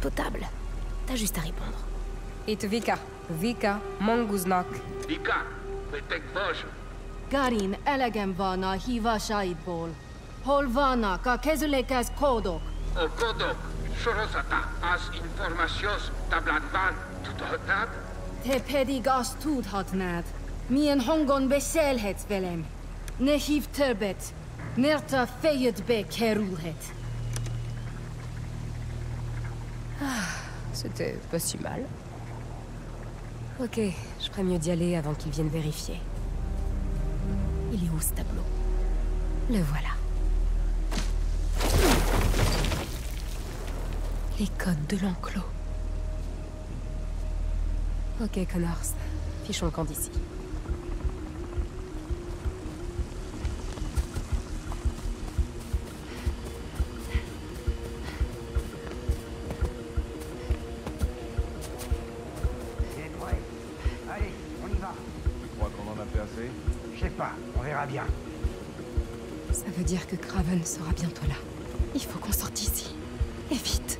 potable. T'as juste à répondre. It Vika. Vika Manguznak. Vika. Garin elegem van a hívásaidból. Hol vannak a kezülékhez kódok? O kodok, sorozata, az információs tábládban tudhatnád? Te pedig azt tudhatnád. Milyen hangon beszélhetsz velem. Ne hív többet, mert a fejedbe kerülhet. Ah, c'était pas si mal. Ok, je ferais mieux d'y aller avant qu'ils viennent vérifier. Il est où ce tableau? Le voilà. Les codes de l'enclos. Ok, Connors. Fichons le camp d'ici. C'est prêt. Allez, on y va. Tu crois qu'on en a fait assez? Je sais pas, on verra bien. Ça veut dire que Craven sera bientôt là. Il faut qu'on sorte d'ici. Et vite.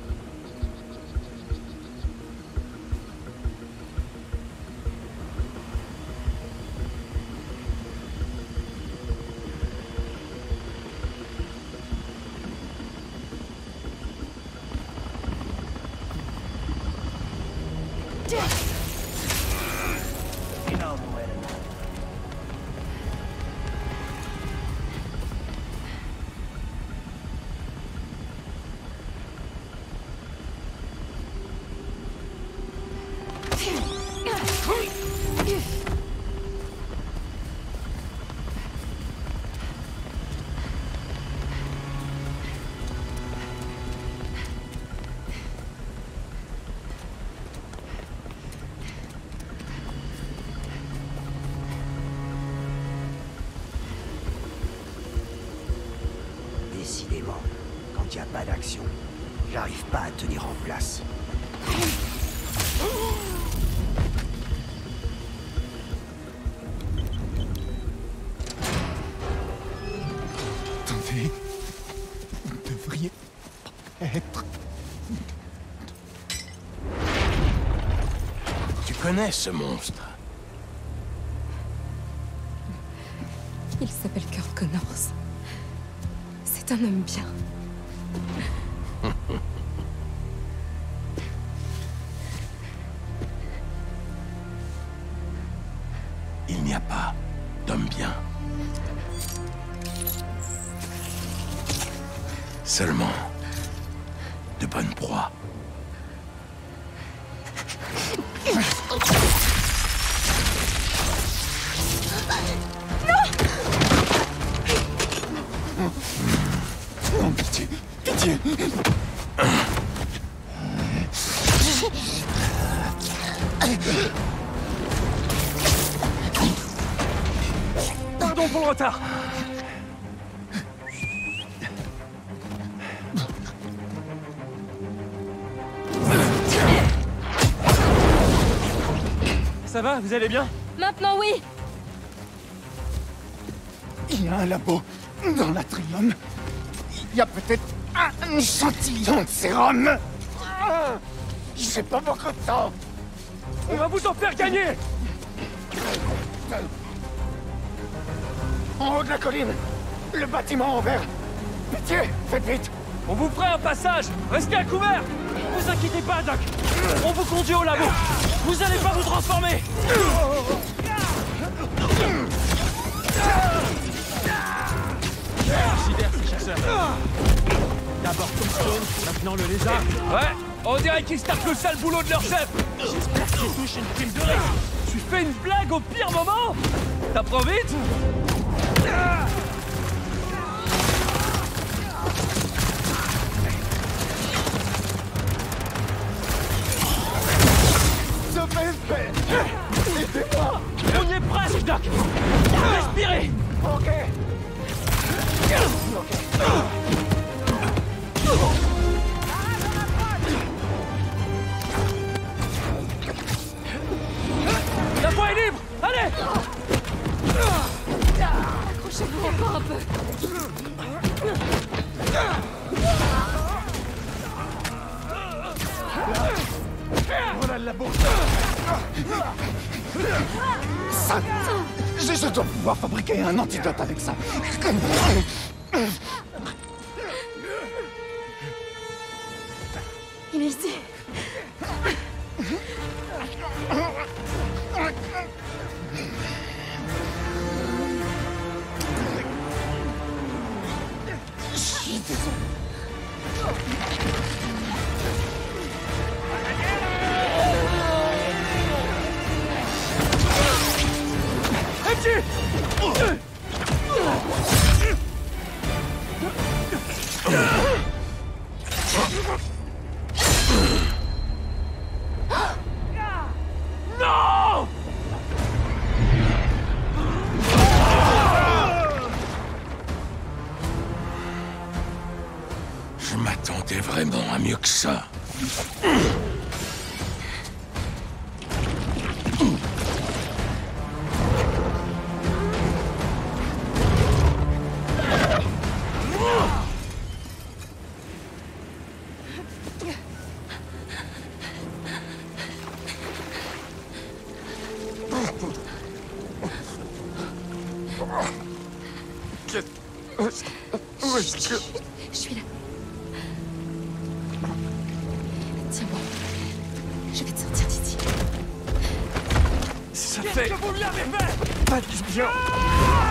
Ce monstre Il s'appelle Kurt Connors. C'est un homme bien. Va, vous allez bien Maintenant, oui Il y a un labo dans l'atrium. Il y a peut-être un échantillon de sérum. J'ai pas beaucoup de temps. On va vous en faire gagner En haut de la colline, le bâtiment en verre. Pitié, faites vite. On vous fera un passage Restez à couvert Vous inquiétez pas, Doc On vous conduit au labo Vous allez pas vous transformer Considère ces chasseurs. D'abord Tombstone, maintenant le lézard. Ouais On dirait qu'ils se tapent le sale boulot de leur chef J'espère qu'ils touchent une prime de risque. Tu fais une blague au pire moment? T'apprends vite?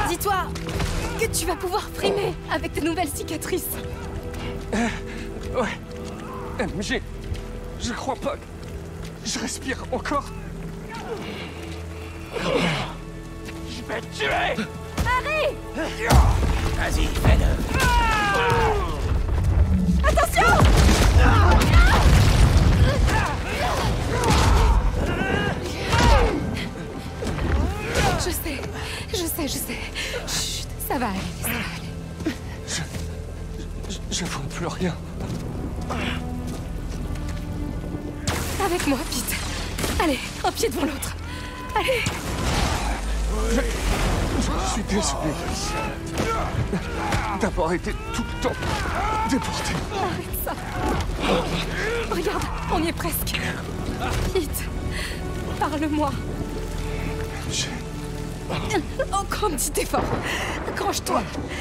Dis-toi que tu vas pouvoir frimer avec tes nouvelles cicatrices. Ouais. MJ, je crois pas que... Je respire encore. Accroche-toi.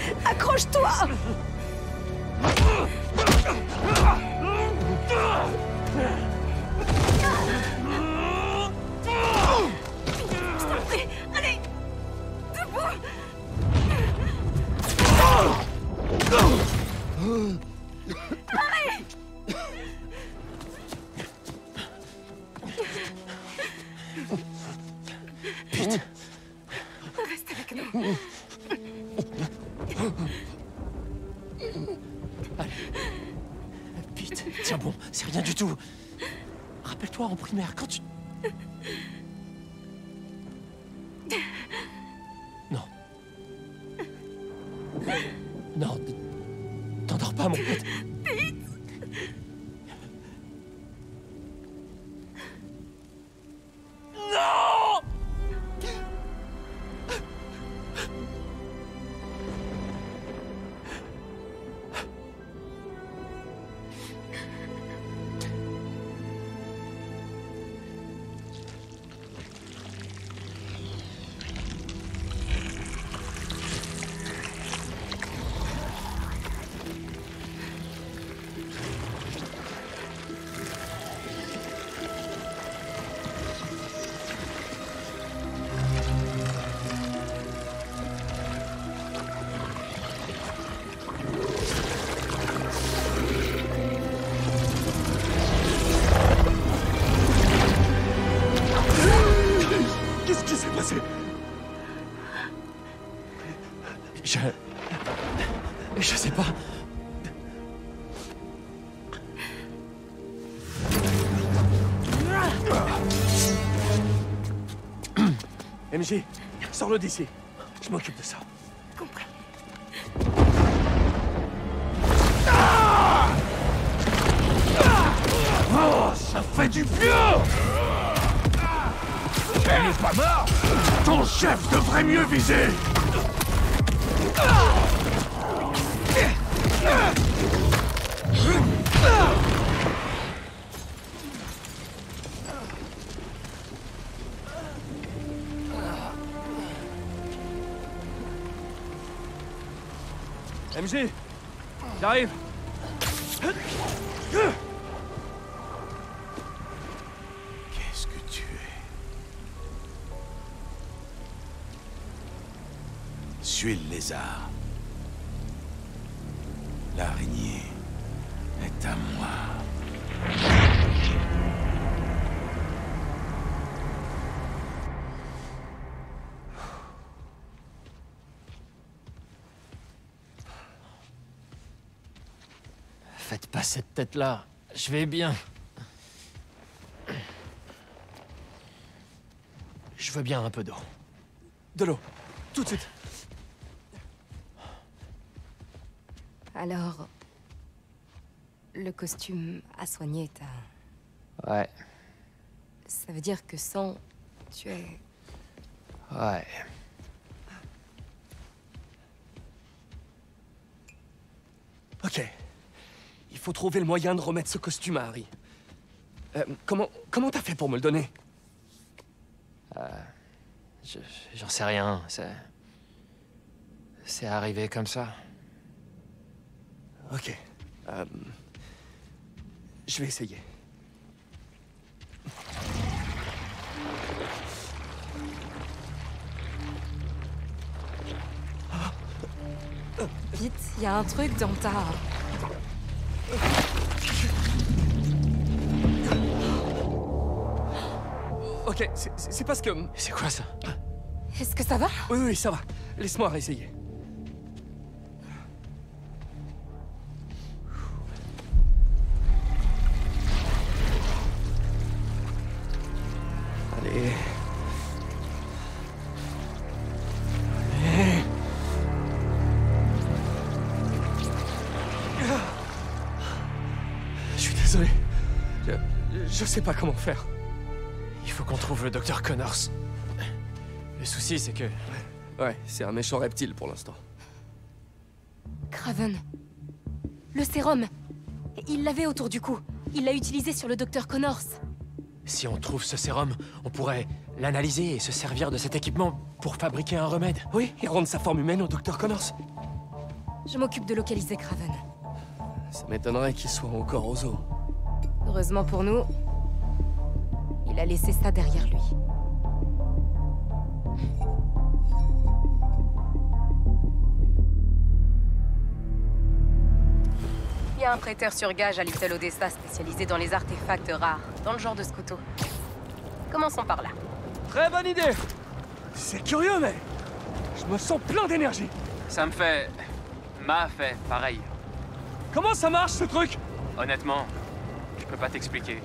Sors-le d'ici. Je m'occupe de ça. Compris. Oh, ça fait du bien Elle n'est pas mort Ton chef devrait mieux viser tête-là. Je vais bien. Je veux bien un peu d'eau. De l'eau. Tout de suite. Alors... le costume à soigner ta... Ouais. Ça veut dire que sans... Tu es... Ouais. Ok. Il faut trouver le moyen de remettre ce costume à Harry. Euh, comment comment t'as fait pour me le donner? Euh, je- J'en sais rien. C'est. C'est arrivé comme ça. Ok. Euh, je vais essayer. Vite, il y a un truc dans ta... Ok, c'est- parce que... C'est quoi ça? Est-ce que ça va? Oui, oui, ça va. Laisse-moi réessayer. Allez. Je sais pas comment faire. Il faut qu'on trouve le docteur Connors. Le souci, c'est que. Ouais, c'est un méchant reptile pour l'instant. Craven. Le sérum. Il l'avait autour du cou. Il l'a utilisé sur le docteur Connors. Si on trouve ce sérum, on pourrait l'analyser et se servir de cet équipement pour fabriquer un remède. Oui, et rendre sa forme humaine au docteur Connors. Je m'occupe de localiser Craven. Ça m'étonnerait qu'il soit encore aux eaux. Heureusement pour nous, il a laissé ça derrière lui. Il y a un prêteur sur gage à Little Odessa spécialisé dans les artefacts rares, dans le genre de ce couteau. Commençons par là. Très bonne idée C'est curieux, mais... Je me sens plein d'énergie. Ça me fait... m'a fait pareil. Comment ça marche, ce truc? Honnêtement, je peux pas t'expliquer.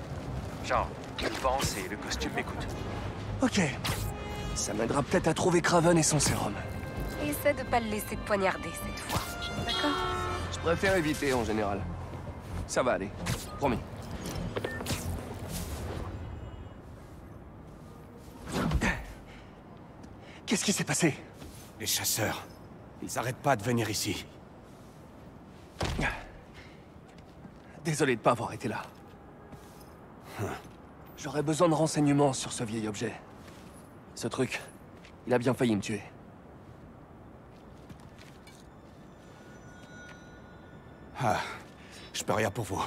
Genre, je pense et le costume m'écoute. Ok. Ça m'aidera peut-être à trouver Craven et son sérum. Essaie de pas le laisser te poignarder cette fois. D'accord Je préfère éviter en général. Ça va aller. Promis. Qu'est-ce qui s'est passé? Les chasseurs. Ils arrêtent pas de venir ici. Désolé de pas avoir été là. J'aurais besoin de renseignements sur ce vieil objet. Ce truc, il a bien failli me tuer. Ah, je peux rien pour vous.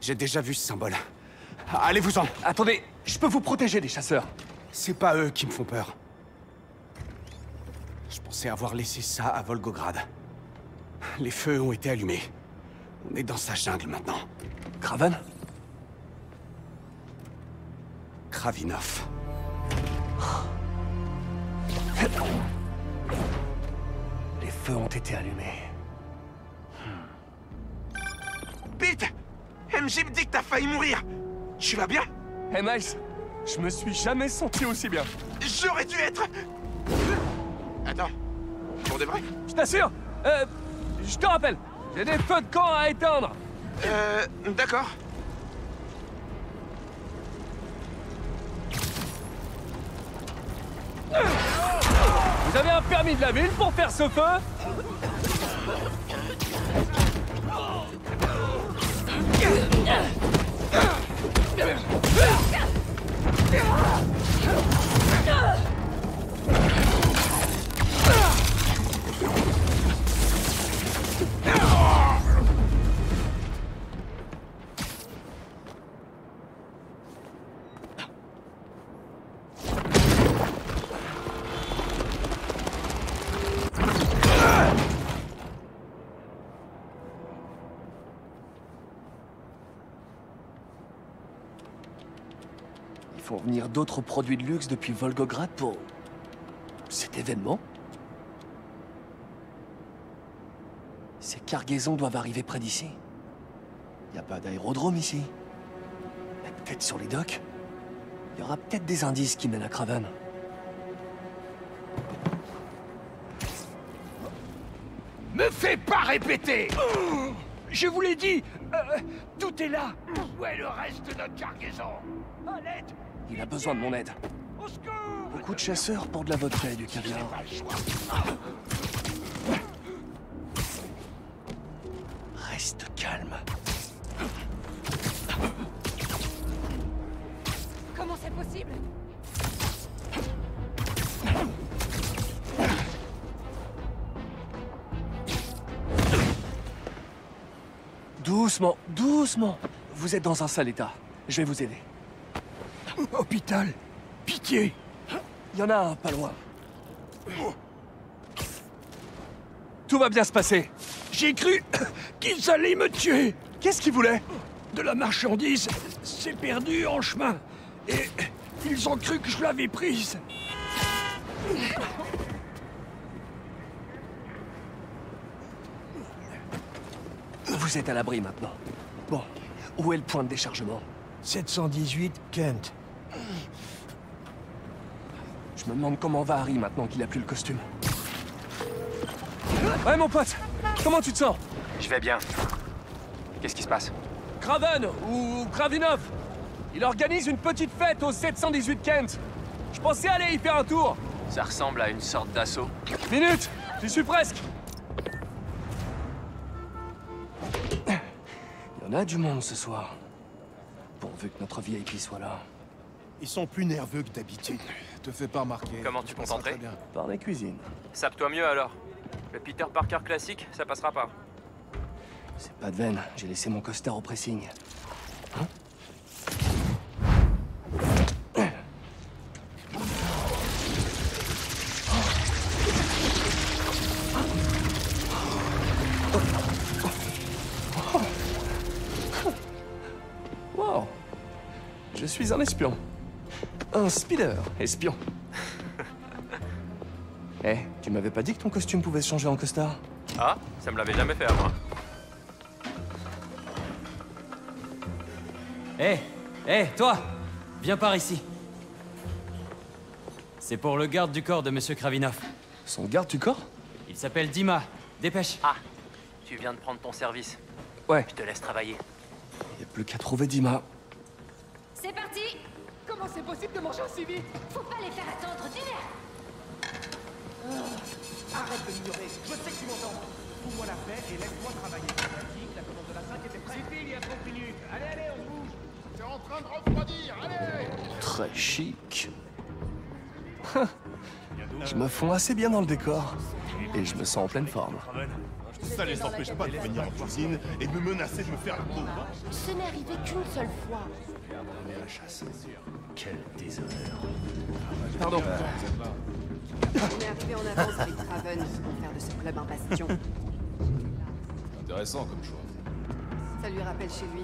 J'ai déjà vu ce symbole. Allez-vous-en Attendez, je peux vous protéger des chasseurs. C'est pas eux qui me font peur. Je pensais avoir laissé ça à Volgograd. Les feux ont été allumés. On est dans sa jungle maintenant. Craven Kravinov. Les feux ont été allumés. Pete MJ me dit que t'as failli mourir. Tu vas bien? Hey Miles, je me suis jamais senti aussi bien. J'aurais dû être... Attends. Pour de vrai? Je t'assure Euh... Je te rappelle, j'ai des feux de camp à éteindre Euh... D'accord. Vous avez un permis de la ville pour faire ce feu venir d'autres produits de luxe depuis Volgograd pour... cet événement Ces cargaisons doivent arriver près d'ici. Il a pas d'aérodrome ici. Peut-être sur les docks Il y aura peut-être des indices qui mènent à Craven. Me fais pas répéter Je vous l'ai dit euh, Tout est là Où est le reste de notre cargaison? À l'aide Il a besoin de mon aide. Beaucoup de chasseurs pour de la vodka et du caviar. Reste calme. Comment c'est possible? Doucement, doucement. Vous êtes dans un sale état. Je vais vous aider. Hôpital Pitié Il y en a un pas loin. Tout va bien se passer. J'ai cru [coughs] qu'ils allaient me tuer Qu'est-ce qu'ils voulaient De la marchandise s'est perdue en chemin. Et ils ont cru que je l'avais prise. Vous êtes à l'abri maintenant. Bon, où est le point de déchargement? 718 Kent. Je me demande comment va Harry maintenant qu'il a plus le costume. Ouais, mon pote Comment tu te sens? Je vais bien. Qu'est-ce qui se passe? Craven ou Kravinov Il organise une petite fête au 718 Kent. Je pensais aller y faire un tour. Ça ressemble à une sorte d'assaut. Minute J'y suis presque Il y en a du monde ce soir. Pourvu que notre VIP soit là. Ils sont plus nerveux que d'habitude. Te fais pas remarquer. Comment tu comptes entrer. Par la cuisine. Sape-toi mieux alors. Le Peter Parker classique, ça passera pas. C'est pas de veine, j'ai laissé mon costard au pressing. Hein Wow Je suis un espion. Un speeder espion. [laughs] Eh, tu m'avais pas dit que ton costume pouvait se changer en costard? Ah, ça me l'avait jamais fait à moi. Hé Hé, toi Viens par ici. C'est pour le garde du corps de Monsieur Kravinov. Son garde du corps? Il s'appelle Dima. Dépêche. Ah, tu viens de prendre ton service. Ouais. Je te laisse travailler. Y a plus qu'à trouver Dima. C'est parti Comment c'est possible de manger aussi vite Faut pas les faire attendre d'une heure Arrête de m'ignorer, je sais que tu m'entends. Fous-moi la paix et laisse-moi travailler. La commande de la 5 était prête. C'est il y a 30 minutes. Allez, allez, on bouge. C'est en train de refroidir, allez Très chic. [laughs] je me fonds assez bien dans le décor. Et je me sens en pleine forme. Ça les empêche pas de venir en cuisine et de me menacer de me faire la peau. Ce n'est arrivé qu'une seule fois. la chasse. Quel déshonneur. Pardon. On est arrivé en avance avec Craven pour faire de ce club un bastion. Intéressant comme choix. Ça lui rappelle chez lui.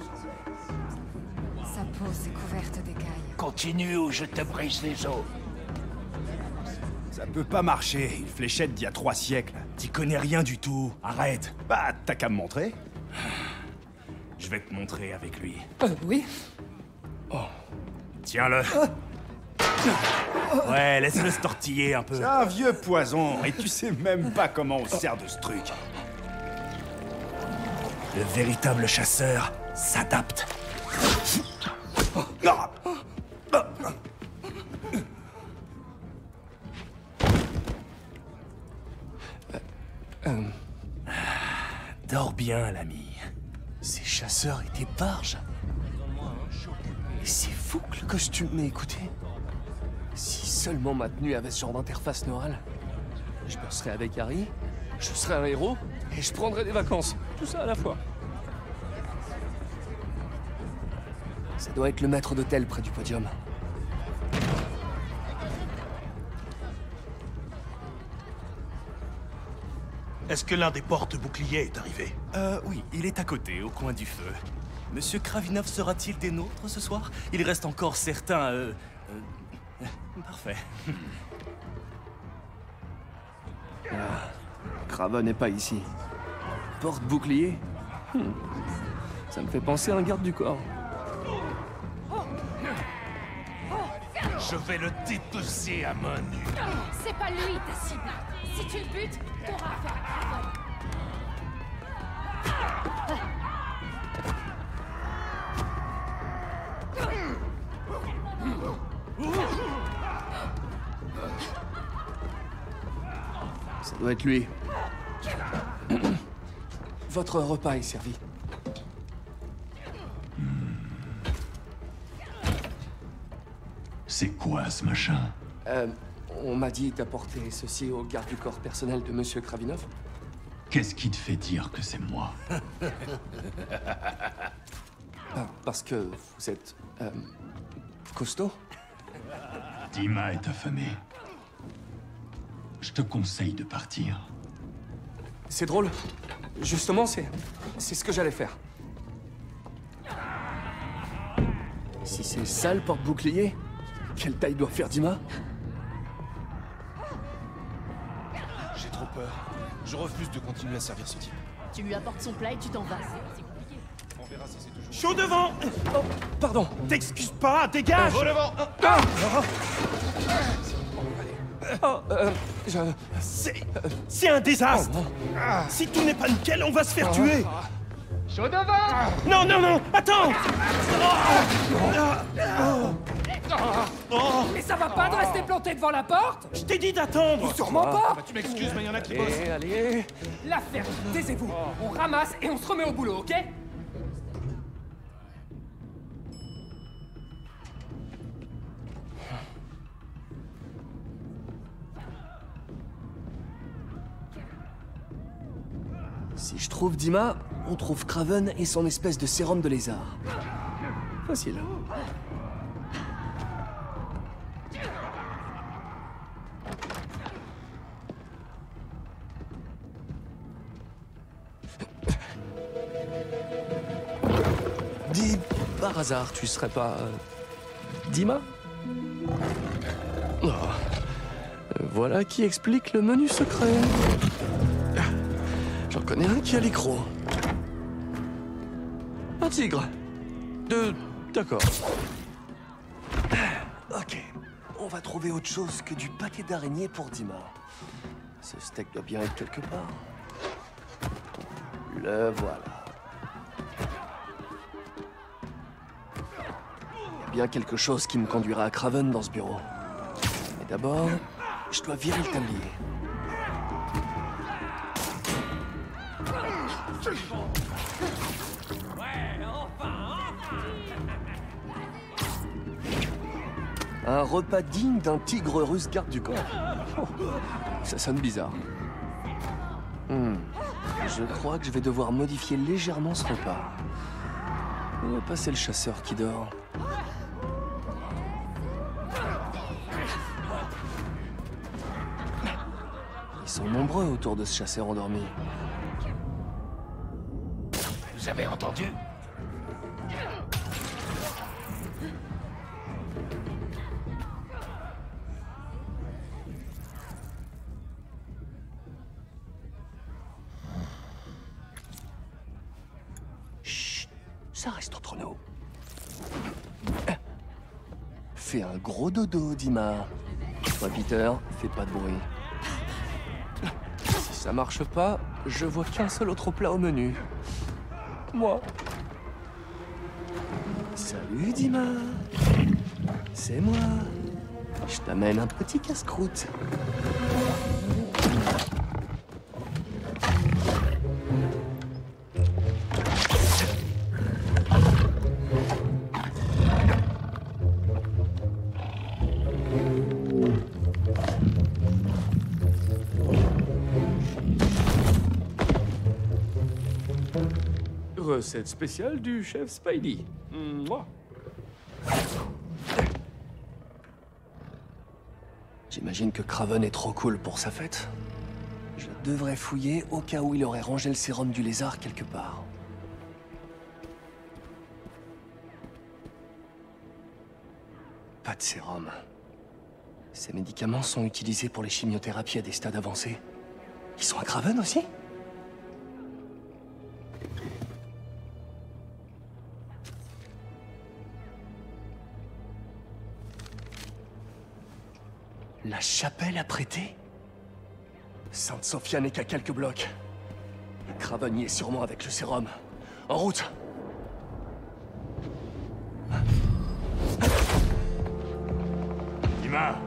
Sa peau s'est couverte d'écailles. Continue ou je te brise les os. Ça peut pas marcher, une fléchette d'il y a trois siècles. T'y connais rien du tout. Arrête. Bah, t'as qu'à me montrer. Je vais te montrer avec lui. Euh, oui Tiens-le. Ouais, laisse-le se tortiller un peu. C'est un vieux poison, et tu sais même pas comment on se sert de ce truc. Le véritable chasseur s'adapte. Euh, Dors bien, l'ami. Ces chasseurs étaient barges. C'est fou que le costume m'ait écouté. Si seulement ma tenue avait ce genre d'interface neurale, je bosserais avec Harry, je serais un héros, et je prendrais des vacances. Tout ça à la fois. Ça doit être le maître d'hôtel près du podium. Est-ce que l'un des porte-boucliers est arrivé? Euh, oui, il est à côté, au coin du feu. Monsieur Kravinov sera-t-il des nôtres ce soir? Il reste encore certains... Euh, euh, Parfait. Ah, n'est pas ici. Porte-bouclier? Hmm. Ça me fait penser à un garde du corps. Je vais le dépecer à main nue. C'est pas lui ta cible. Si tu le butes, t'auras affaire à Craven. Ça doit être lui. [coughs] Votre repas est servi. C'est quoi ce machin? Euh, on m'a dit d'apporter ceci au garde du corps personnel de Monsieur Kravinov. Qu'est-ce qui te fait dire que c'est moi? [laughs] Ah, parce que vous êtes euh, costaud Dima est affamé. Je te conseille de partir. C'est drôle. Justement, c'est... C'est ce que j'allais faire. Si c'est ça le porte-bouclier, quelle taille doit faire Dima? J'ai trop peur. Je refuse de continuer à servir ce type. Tu lui apportes son plat et tu t'en vas. Chaud devant. Oh, pardon. T'excuses pas, dégage. Au devant. Ah. Oh, euh, je... C'est... C'est un désastre. Si tout n'est pas nickel, on va se faire tuer. Chaud devant. Non, non, non Attends. Mais ça va pas de rester planté devant la porte? Je t'ai dit d'attendre. Sûrement pas. Bah, tu m'excuses, mais il y en a qui bossent. Allez, allez. L'affaire, taisez-vous. On ramasse et on se remet au boulot, ok? Si je trouve Dima, on trouve Craven et son espèce de sérum de lézard. Facile. Dis, par hasard, tu serais pas... euh, Dima? Oh. Euh, Voilà qui explique le menu secret. Connais un qui a les. Un tigre. Deux. D'accord. Ok. On va trouver autre chose que du pâté d'araignée pour Dima. Ce steak doit bien être quelque part. Le voilà. Il y a bien quelque chose qui me conduira à Craven dans ce bureau. Mais d'abord, je dois virer le tablier. Un repas digne d'un tigre russe garde du corps. Ça sonne bizarre. Hmm. Je crois que je vais devoir modifier légèrement ce repas. Où est passé le chasseur qui dort Ils sont nombreux autour de ce chasseur endormi. Vous avez entendu? Chut, ça reste entre nous. Fais un gros dodo, Dima. Toi, Peter, fais pas de bruit. Si ça marche pas, je vois qu'un seul autre plat au menu. Moi. Salut, Dima. C'est moi. Je t'amène un petit casse-croûte. Recette spéciale du chef Spidey. Mouah. J'imagine que Craven est trop cool pour sa fête. Je devrais fouiller au cas où il aurait rangé le sérum du lézard quelque part. Pas de sérum. Ces médicaments sont utilisés pour les chimiothérapies à des stades avancés. Ils sont à Craven aussi? La chapelle apprêtée Sainte Sophia n'est qu'à quelques blocs. Cravagny est sûrement avec le sérum. En route Dima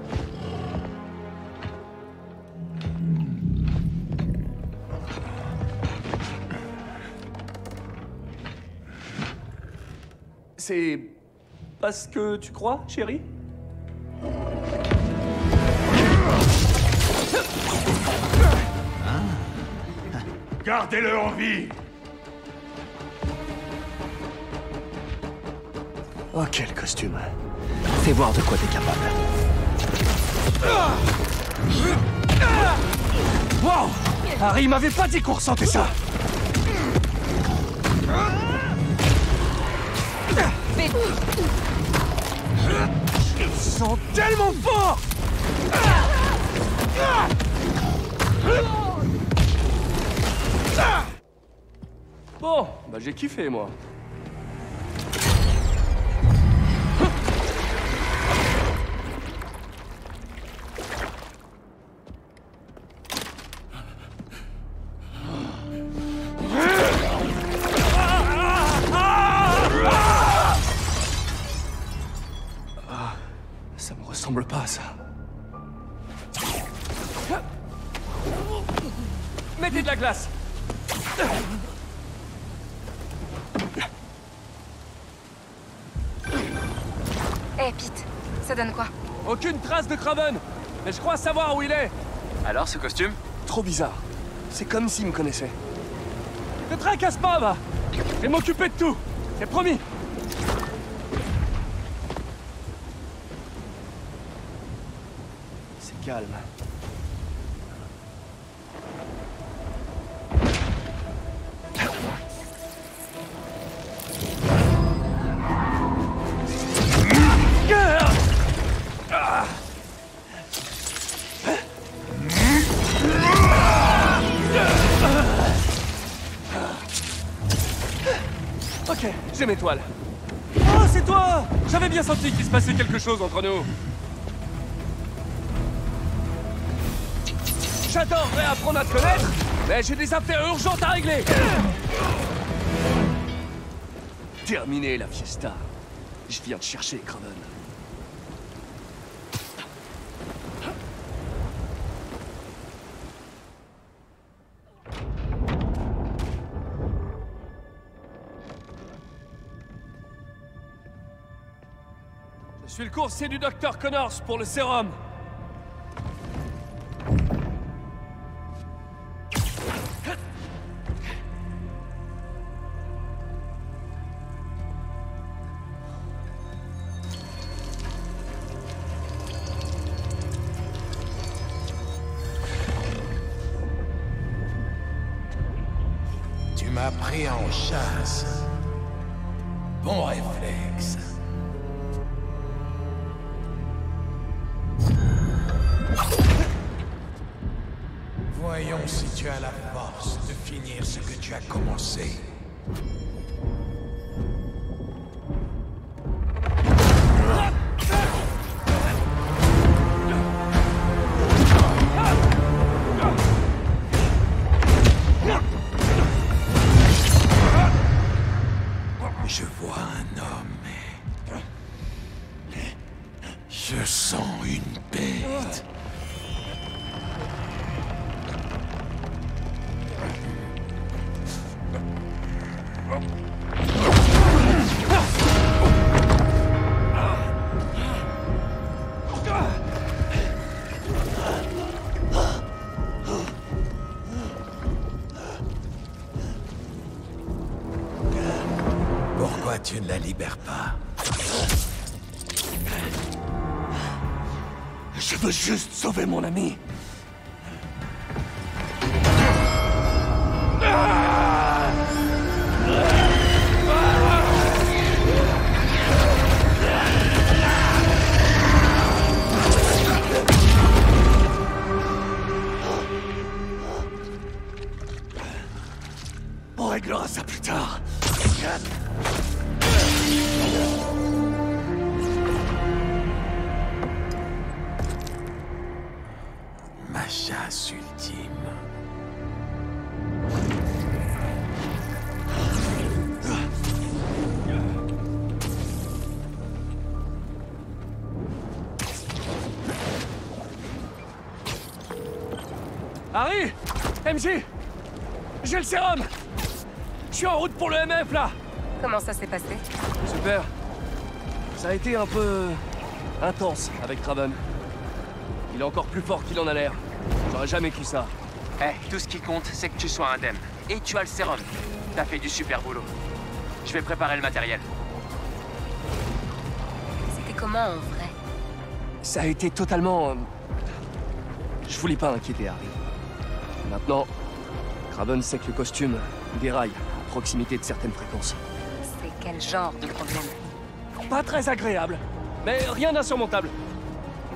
C'est... parce que tu crois, chérie? Gardez-le en vie Oh, quel costume. Fais voir de quoi t'es capable. Wow Harry m'avait pas dit qu'on ressentait ça le sens tellement fort Bon, bah j'ai kiffé moi. De Craven Mais je crois savoir où il est Alors, ce costume? Trop bizarre. C'est comme s'il me connaissait. Ne tracasse pas, va Je vais m'occuper de tout C'est promis C'est calme. Entre nous. J'adorerais apprendre à te connaître, mais j'ai des affaires urgentes à régler. Terminé la fiesta. Je viens te chercher, Craven. Coursier du docteur Connors pour le sérum. Tu m'as pris en chasse. MJ J'ai le sérum Je suis en route pour le MF, là Comment ça s'est passé Super. Ça a été un peu... intense avec Craven. Il est encore plus fort qu'il en a l'air. J'aurais jamais cru ça. Eh, tout ce qui compte, c'est que tu sois indemne. Et tu as le sérum. T'as fait du super boulot. Je vais préparer le matériel. C'était comment en vrai Ça a été totalement... euh, Je voulais pas inquiéter Harry. Maintenant, Craven sait que le costume déraille à proximité de certaines fréquences. C'est quel genre de problème Pas très agréable, mais rien d'insurmontable.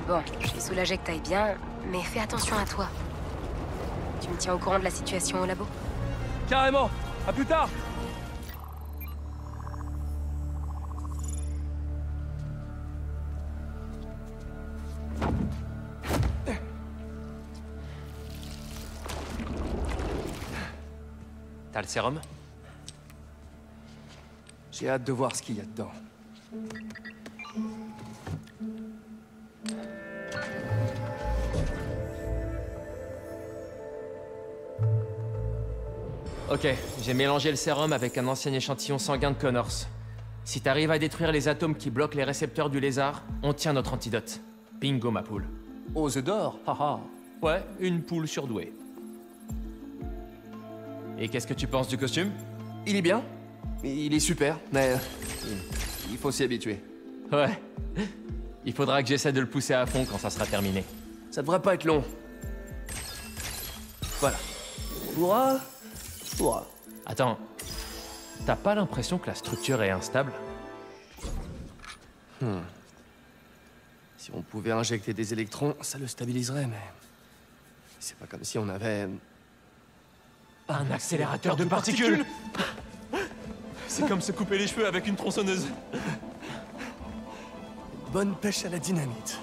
Bon, je suis soulagée que t'ailles bien, mais fais attention à toi. Tu me tiens au courant de la situation au labo Carrément À plus tard le sérum J'ai hâte de voir ce qu'il y a dedans. Ok, j'ai mélangé le sérum avec un ancien échantillon sanguin de Connors. Si t'arrives à détruire les atomes qui bloquent les récepteurs du lézard, on tient notre antidote. Bingo, ma poule. Aux œufs d'or Haha. Ouais, une poule surdouée. Et qu'est-ce que tu penses du costume? Il est bien. Il est super, mais... euh, Il faut s'y habituer. Ouais. Il faudra que j'essaie de le pousser à fond quand ça sera terminé. Ça devrait pas être long. Voilà. Pourra... Pourra. Attends. T'as pas l'impression que la structure est instable? Hmm. Si on pouvait injecter des électrons, ça le stabiliserait, mais... C'est pas comme si on avait... Un accélérateur de particules C'est comme se couper les cheveux avec une tronçonneuse. Bonne pêche à la dynamite.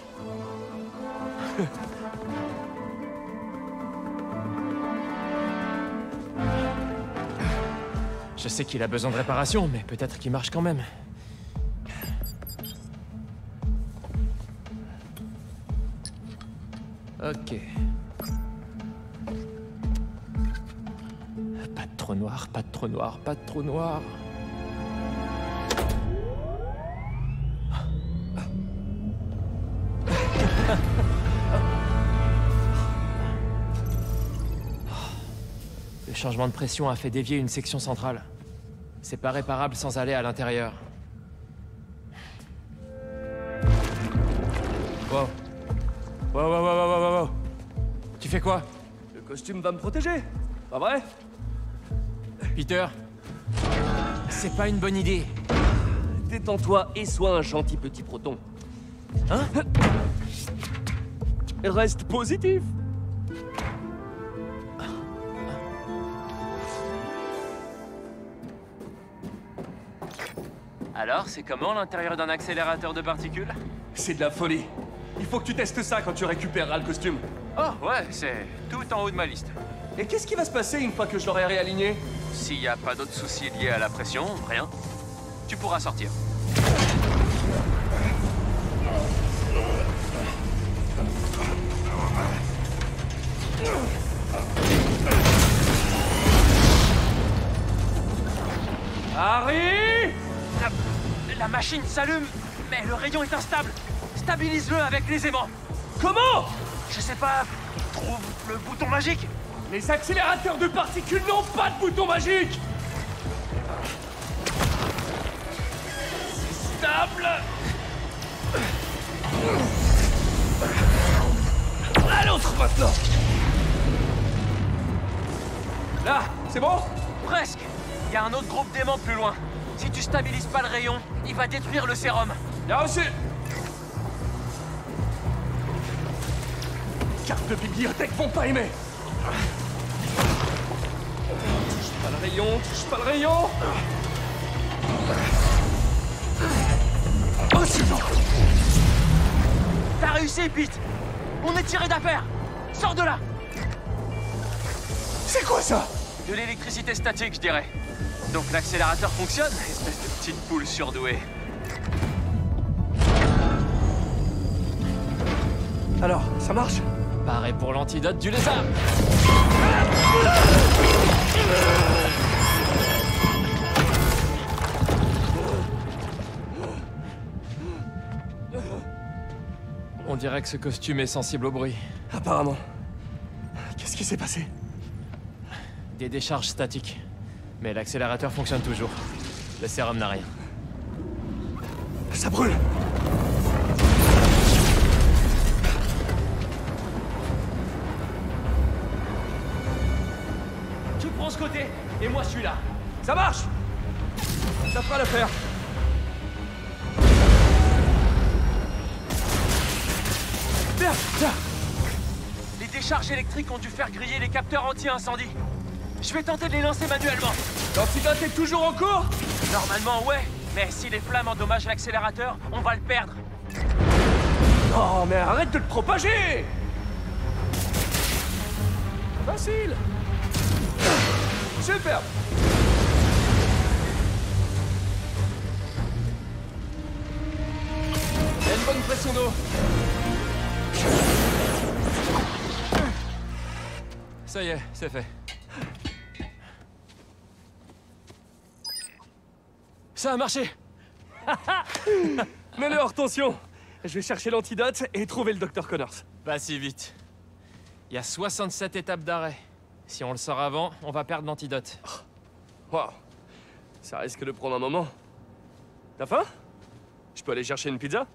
Je sais qu'il a besoin de réparation, mais peut-être qu'il marche quand même. Ok. De trou noir, pas de trou noir, pas de trou noir. Le changement de pression a fait dévier une section centrale. C'est pas réparable sans aller à l'intérieur. Wow. Wow, wow, wow, wow, wow, wow, wow. Tu fais quoi? Le costume va me protéger, pas vrai? Peter C'est pas une bonne idée. Détends-toi et sois un gentil petit proton. Hein Reste positif Alors, c'est comment l'intérieur d'un accélérateur de particules? C'est de la folie. Il faut que tu testes ça quand tu récupéreras le costume. Oh, ouais, c'est tout en haut de ma liste. Et qu'est-ce qui va se passer une fois que je l'aurai réaligné S'il n'y a pas d'autres soucis liés à la pression, rien. Tu pourras sortir. Harry La, la machine s'allume, mais le rayon est instable. Stabilise-le avec les aimants. Comment? Je sais pas. Trouve le bouton magique. Les accélérateurs de particules n'ont pas de bouton magique C'est stable À l'autre maintenant Là, c'est bon? Presque. Il y a un autre groupe d'aimants plus loin. Si tu stabilises pas le rayon, il va détruire le sérum. Bien reçu Carte de bibliothèque vont pas aimer Touche pas le rayon, touche pas le rayon. Oh, c'est bon. T'as réussi, Pete. On est tiré d'affaire. Sors de là. C'est quoi ça? De l'électricité statique, je dirais. Donc l'accélérateur fonctionne, espèce de petite poule surdouée. Alors, ça marche? Pareil pour l'antidote du lézard On dirait que ce costume est sensible au bruit. Apparemment. Qu'est-ce qui s'est passé? Des décharges statiques. Mais l'accélérateur fonctionne toujours. Le sérum n'a rien. Ça brûle côté, et moi je suis là. Ça marche? Ça fera l'affaire. Tiens. Les décharges électriques ont dû faire griller les capteurs anti-incendie. Je vais tenter de les lancer manuellement. L'antidote est toujours en cours? Normalement, ouais. Mais si les flammes endommagent l'accélérateur, on va le perdre. Non, mais arrête de le propager Facile Super Il une bonne pression d'eau. Ça y est, c'est fait. Ça a marché [laughs] Mets-le hors tension Je vais chercher l'antidote et trouver le docteur Connors. Pas si vite. Il y a 67 étapes d'arrêt. Si on le sort avant, on va perdre l'antidote. Waouh. Ça risque de prendre un moment. T'as faim? Je peux aller chercher une pizza?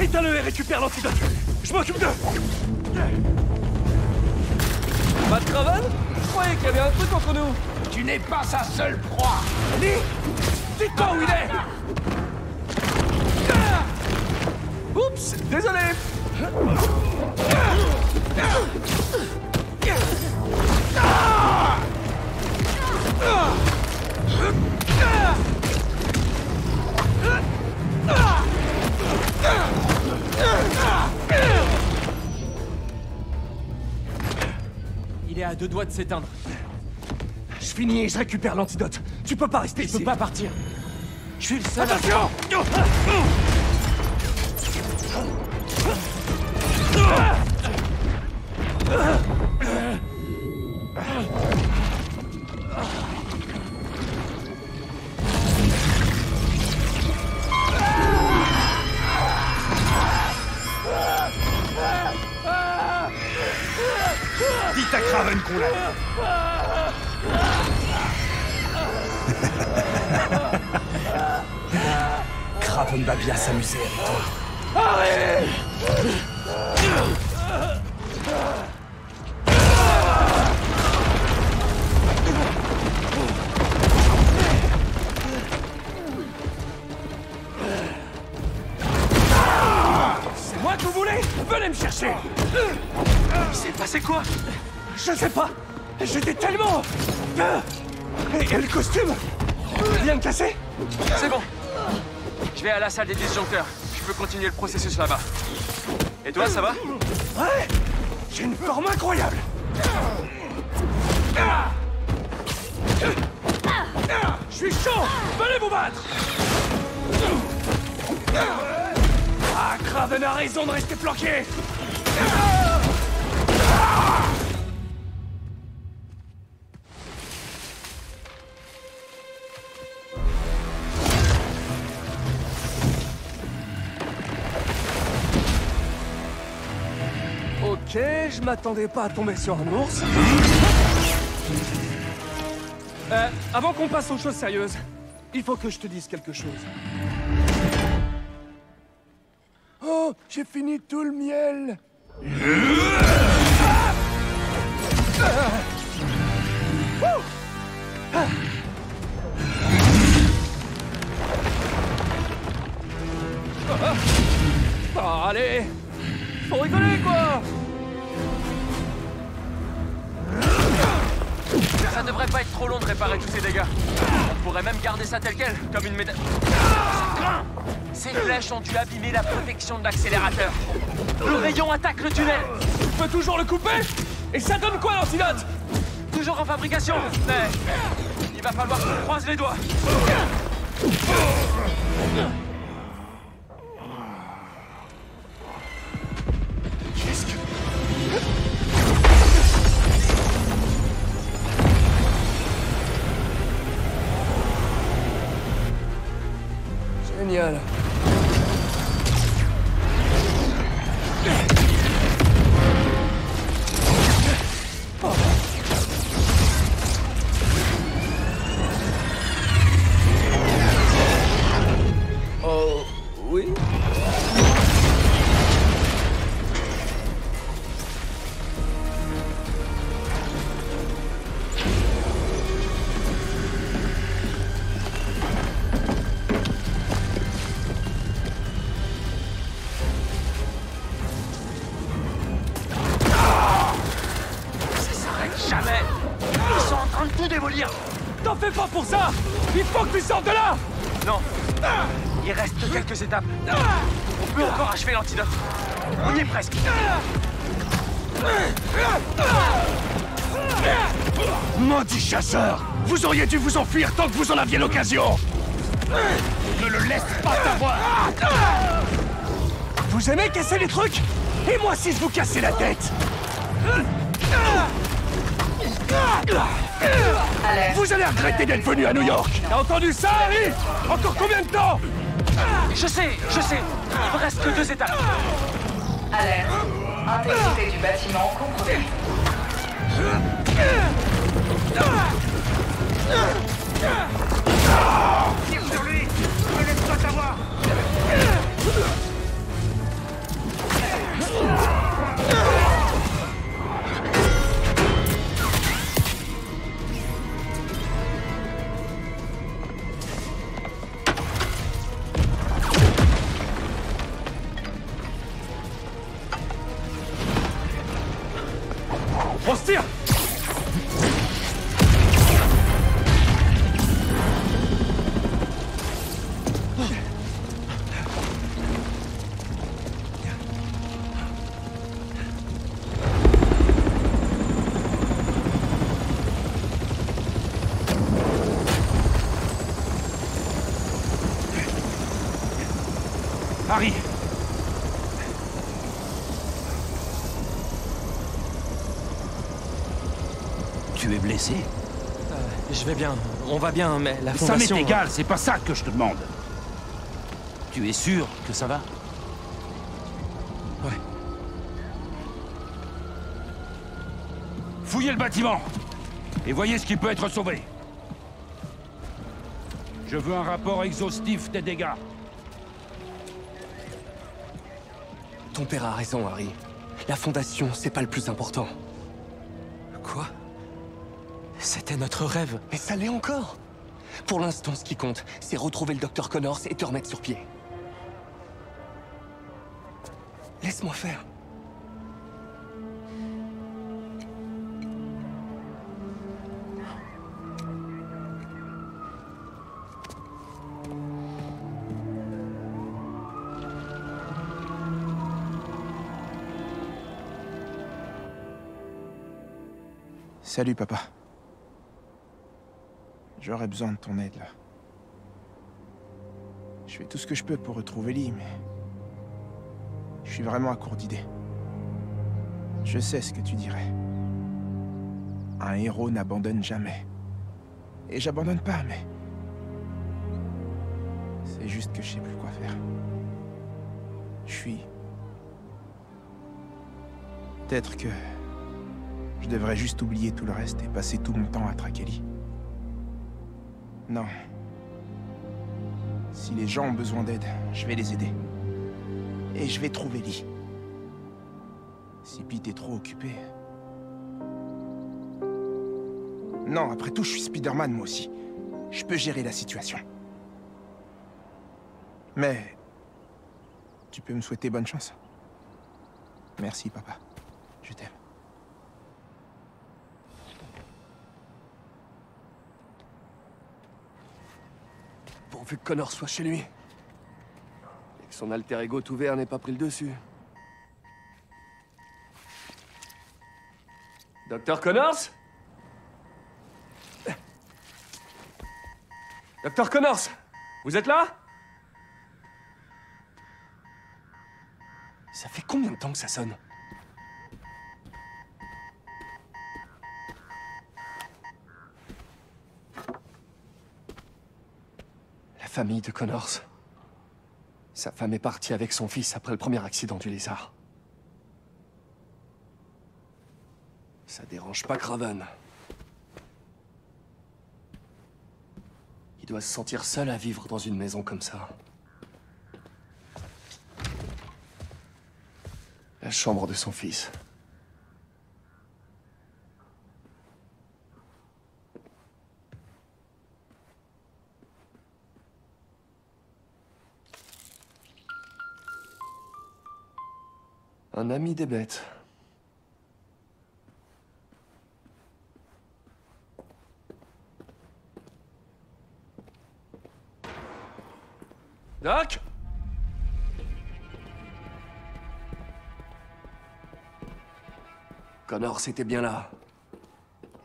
Éteins-le et récupère l'antidote. Je m'occupe d'eux. Pas de Craven Je croyais qu'il y avait un truc entre nous? Tu n'es pas sa seule proie. Lee Dites-moi où il est. Oups Désolé Il est à deux doigts de s'éteindre. Je finis et je récupère l'antidote. Tu peux pas rester Je ici. peux pas partir. Je suis le seul. à- Attention Dites à Craven qu'on l'a. Craven va bien s'amuser avec toi. C'est moi que vous voulez Venez me chercher Il s'est passé quoi Je sais pas J'étais tellement... Et, et le costume Rien de cassé C'est bon. Je vais à la salle des disjoncteurs. Je peux continuer le processus là-bas. Et toi, ça va Ouais. J'ai une forme incroyable. Je suis chaud. Venez vous battre. Ah, Craven a raison de rester planqué je m'attendais pas à tomber sur un ours. Euh, avant qu'on passe aux choses sérieuses, il faut que je te dise quelque chose. Oh, j'ai fini tout le miel. Wouh On pourrait même garder ça tel quel, comme une médaille. Ces flèches ont dû abîmer la protection de l'accélérateur. Le rayon attaque le tunnel. Tu peux toujours le couper? Et ça donne quoi l'antidote Toujours en fabrication, mais il va falloir qu'on croise les doigts. Auriez dû vous enfuir tant que vous en aviez l'occasion Ne le laisse pas t'avoir Vous aimez casser les trucs? Et moi si je vous cassais la tête? Vous allez regretter d'être venu à New York T'as entendu ça, Harry? Encore combien de temps? Je sais, je sais. Il me reste que deux étapes. Alerte. Intégrité du bâtiment compromise. Tire Je vais bien, on va bien, mais la Ça fondation... m'est égal, c'est pas ça que je te demande. Tu es sûr que ça va? Ouais. Fouillez le bâtiment et voyez ce qui peut être sauvé. Je veux un rapport exhaustif des dégâts. Ton père a raison, Harry. La fondation, c'est pas le plus important. C'était notre rêve, mais ça l'est encore. Pour l'instant, ce qui compte, c'est retrouver le docteur Connors et te remettre sur pied. Laisse-moi faire. Salut, papa. J'aurais besoin de ton aide, là. Je fais tout ce que je peux pour retrouver Lee, mais... Je suis vraiment à court d'idées. Je sais ce que tu dirais. Un héros n'abandonne jamais. Et j'abandonne pas, mais... C'est juste que je sais plus quoi faire. Je suis... Peut-être que... Je devrais juste oublier tout le reste et passer tout mon temps à traquer Lee. Non. Si les gens ont besoin d'aide, je vais les aider. Et je vais trouver Lee. Si Pete est trop occupé... Non, après tout, je suis Spider-Man, moi aussi. Je peux gérer la situation. Mais... Tu peux me souhaiter bonne chance Merci, papa. Je t'aime. Pourvu que Connor soit chez lui. Et que son alter ego tout vert n'ait pas pris le dessus. Docteur Connors? Docteur Connors Vous êtes là? Ça fait combien de temps que ça sonne? Famille de Connors. Sa femme est partie avec son fils après le premier accident du lézard. Ça dérange pas Craven. Il doit se sentir seul à vivre dans une maison comme ça. La chambre de son fils. Un ami des bêtes. Doc? Connor, c'était bien là.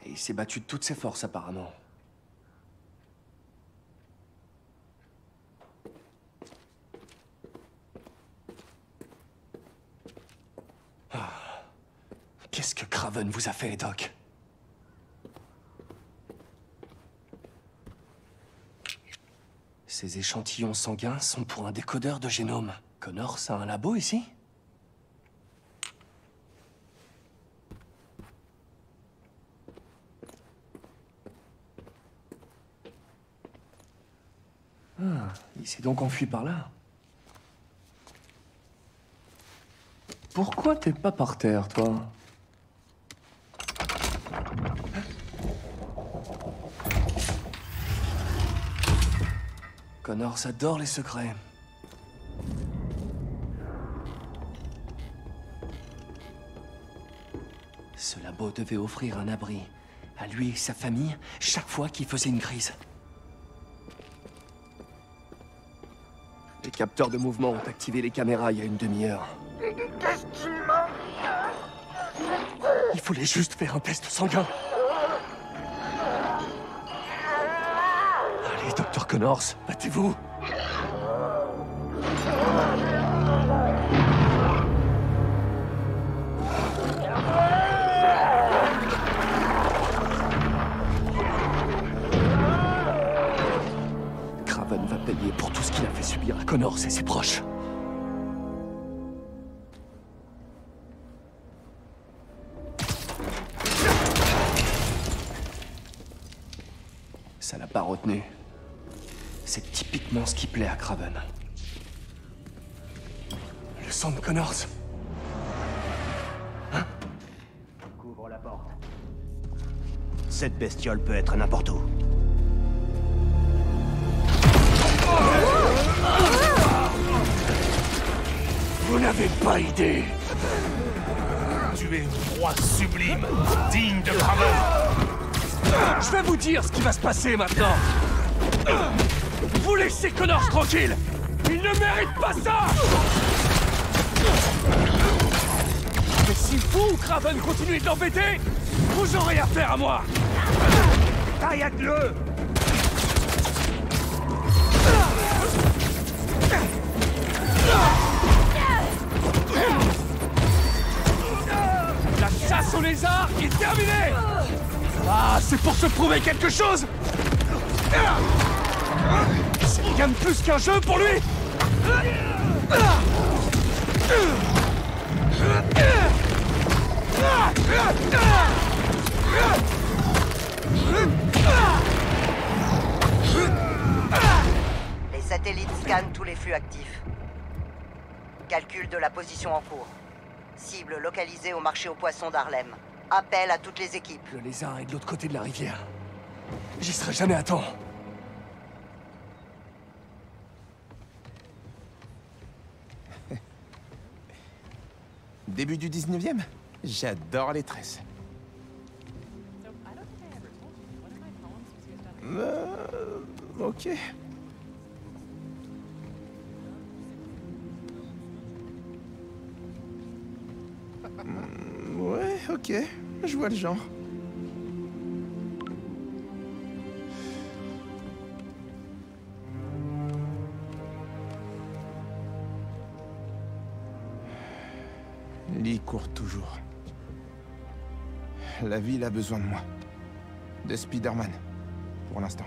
Et il s'est battu de toutes ses forces, apparemment. Qu'est-ce que Craven vous a fait, Doc Ces échantillons sanguins sont pour un décodeur de génome. Connor, ça a un labo ici Ah, il s'est donc enfui par là. Pourquoi t'es pas par terre, toi? Connor adore les secrets. Ce labo devait offrir un abri à lui et sa famille chaque fois qu'il faisait une crise. Les capteurs de mouvement ont activé les caméras il y a une demi-heure. Il voulait juste faire un test sanguin. Connors, battez-vous. Craven va payer pour tout ce qu'il a fait subir à Connors et ses proches. Ça l'a pas retenu. Typiquement ce qui plaît à Craven. Le sang de Connors. Couvre la porte. Cette bestiole peut être n'importe où. Vous n'avez pas idée. Tu es une proie sublime, digne de Craven. Je vais vous dire ce qui va se passer maintenant. Vous laissez Connors tranquille. Il ne mérite pas ça. Mais si vous, Craven, continuez de l'embêter, vous aurez affaire à moi. Taillade-le La chasse aux lézards est terminée Ah, c'est pour se prouver quelque chose Plus qu'un jeu pour lui Les satellites scannent tous les flux actifs. Calcul de la position en cours. Cible localisée au marché aux poissons d'Harlem. Appel à toutes les équipes. Le lézard est de l'autre côté de la rivière. J'y serai jamais à temps. Début du 19e J'adore les tresses. Euh, ok. Hmm, Ouais, ok. Je vois le genre. Lee court toujours. La ville a besoin de moi. De Spider-Man. Pour l'instant.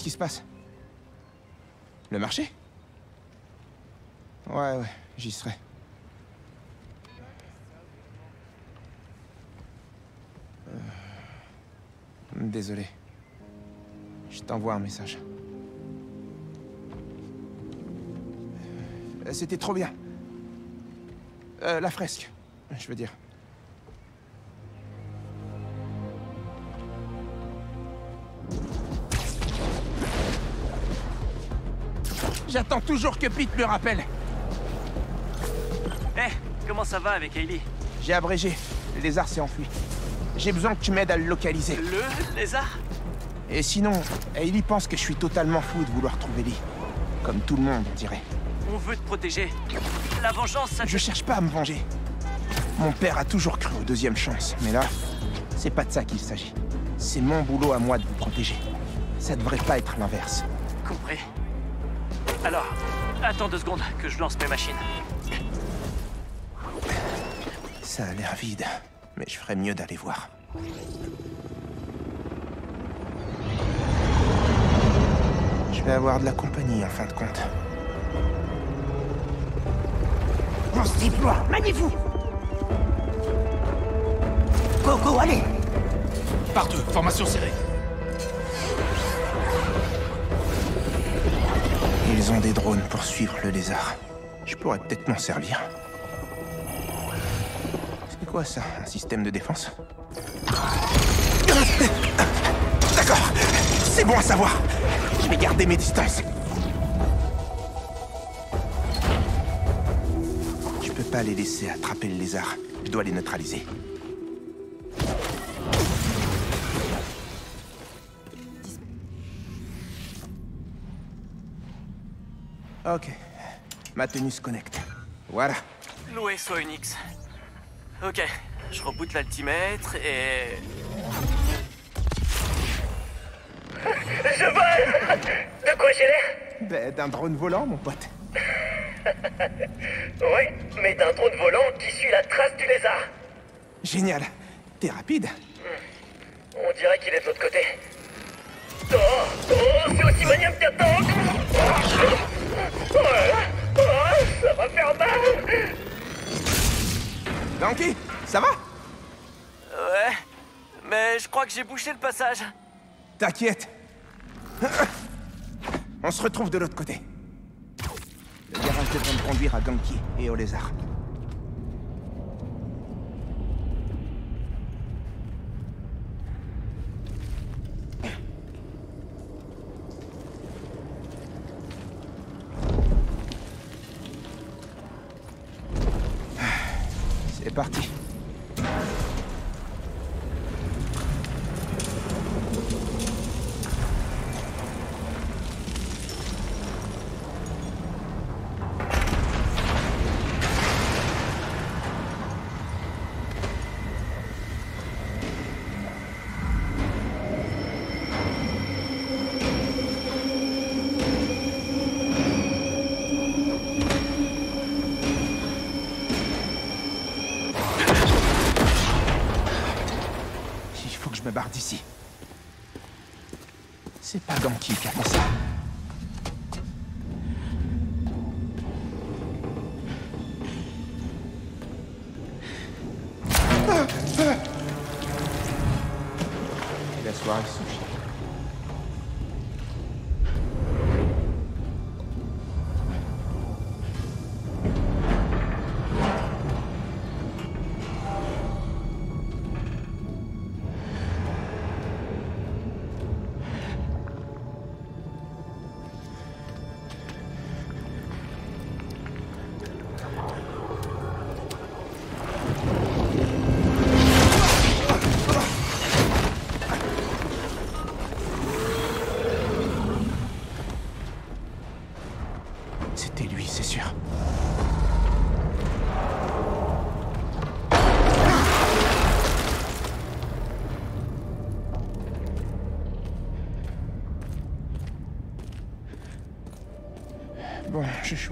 Qu'est-ce qui se passe? Le marché? Ouais, ouais, j'y serai. Euh, Désolé. Je t'envoie un message. Euh, C'était trop bien. Euh, la fresque, je veux dire. J'attends toujours que Pete me rappelle. Eh, comment ça va avec Hailey J'ai abrégé. Le lézard s'est enfui. J'ai besoin que tu m'aides à le localiser. Le lézard? Et sinon, Hailey pense que je suis totalement fou de vouloir trouver Lee. Comme tout le monde, on dirait. On veut te protéger. La vengeance, ça... Je cherche pas à me venger. Mon père a toujours cru aux deuxièmes chances, mais là, c'est pas de ça qu'il s'agit. C'est mon boulot à moi de vous protéger. Ça devrait pas être l'inverse. Compris. Alors, attends deux secondes que je lance mes machines. Ça a l'air vide, mais je ferais mieux d'aller voir. Je vais avoir de la compagnie en fin de compte. On se déploie, maniez-vous Go, go, allez Par deux, formation serrée. Des drones pour suivre le lézard. Je pourrais peut-être m'en servir. C'est quoi ça Un système de défense? D'accord C'est bon à savoir Je vais garder mes distances. Je peux pas les laisser attraper le lézard. Je dois les neutraliser. Ok. Ma tenue se connecte. Voilà. Loué soit Unix. Ok, je reboot l'altimètre et... Je vole De quoi j'ai l'air? Ben, d'un drone volant, mon pote. [laughs] Oui, mais d'un drone volant qui suit la trace du lézard. Génial. T'es rapide On dirait qu'il est de l'autre côté. Oh, oh, c'est aussi maniable qu'un tank Ça va faire mal Donkey, ça va? Ouais, mais je crois que j'ai bouché le passage. T'inquiète. On se retrouve de l'autre côté. Le garage devrait me conduire à Ganki et au lézard.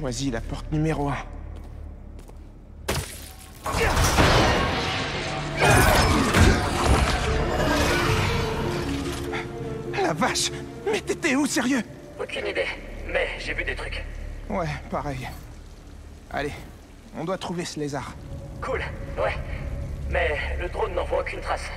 Choisis la porte numéro 1. La vache Mais t'étais où, sérieux? Aucune idée, mais j'ai vu des trucs. Ouais, pareil. Allez, on doit trouver ce lézard. Cool, ouais. Mais le drone n'en voit aucune trace.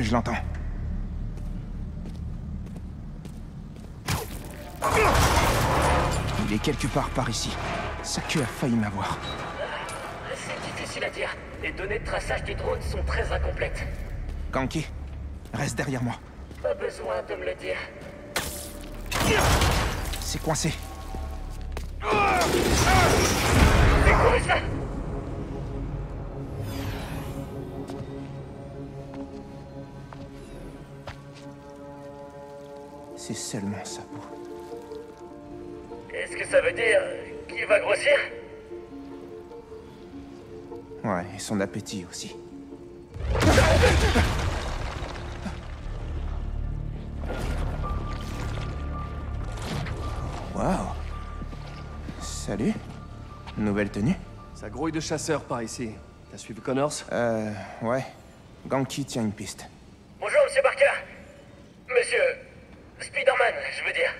Que je l'entends. Il est quelque part par ici. Sa queue a failli m'avoir. C'était difficile à dire. Les données de traçage du drone sont très incomplètes. Ganki, reste derrière moi. Pas besoin de me le dire. C'est coincé. C'est C'est seulement sa peau. Est-ce que ça veut dire qu'il va grossir Ouais, et son appétit aussi. Waouh Salut Nouvelle tenue Ça grouille de chasseurs par ici. T'as suivi Connors Euh... Ouais. Ganki tient une piste. Bonjour, monsieur Parker. Monsieur... Spider-Man, je veux dire.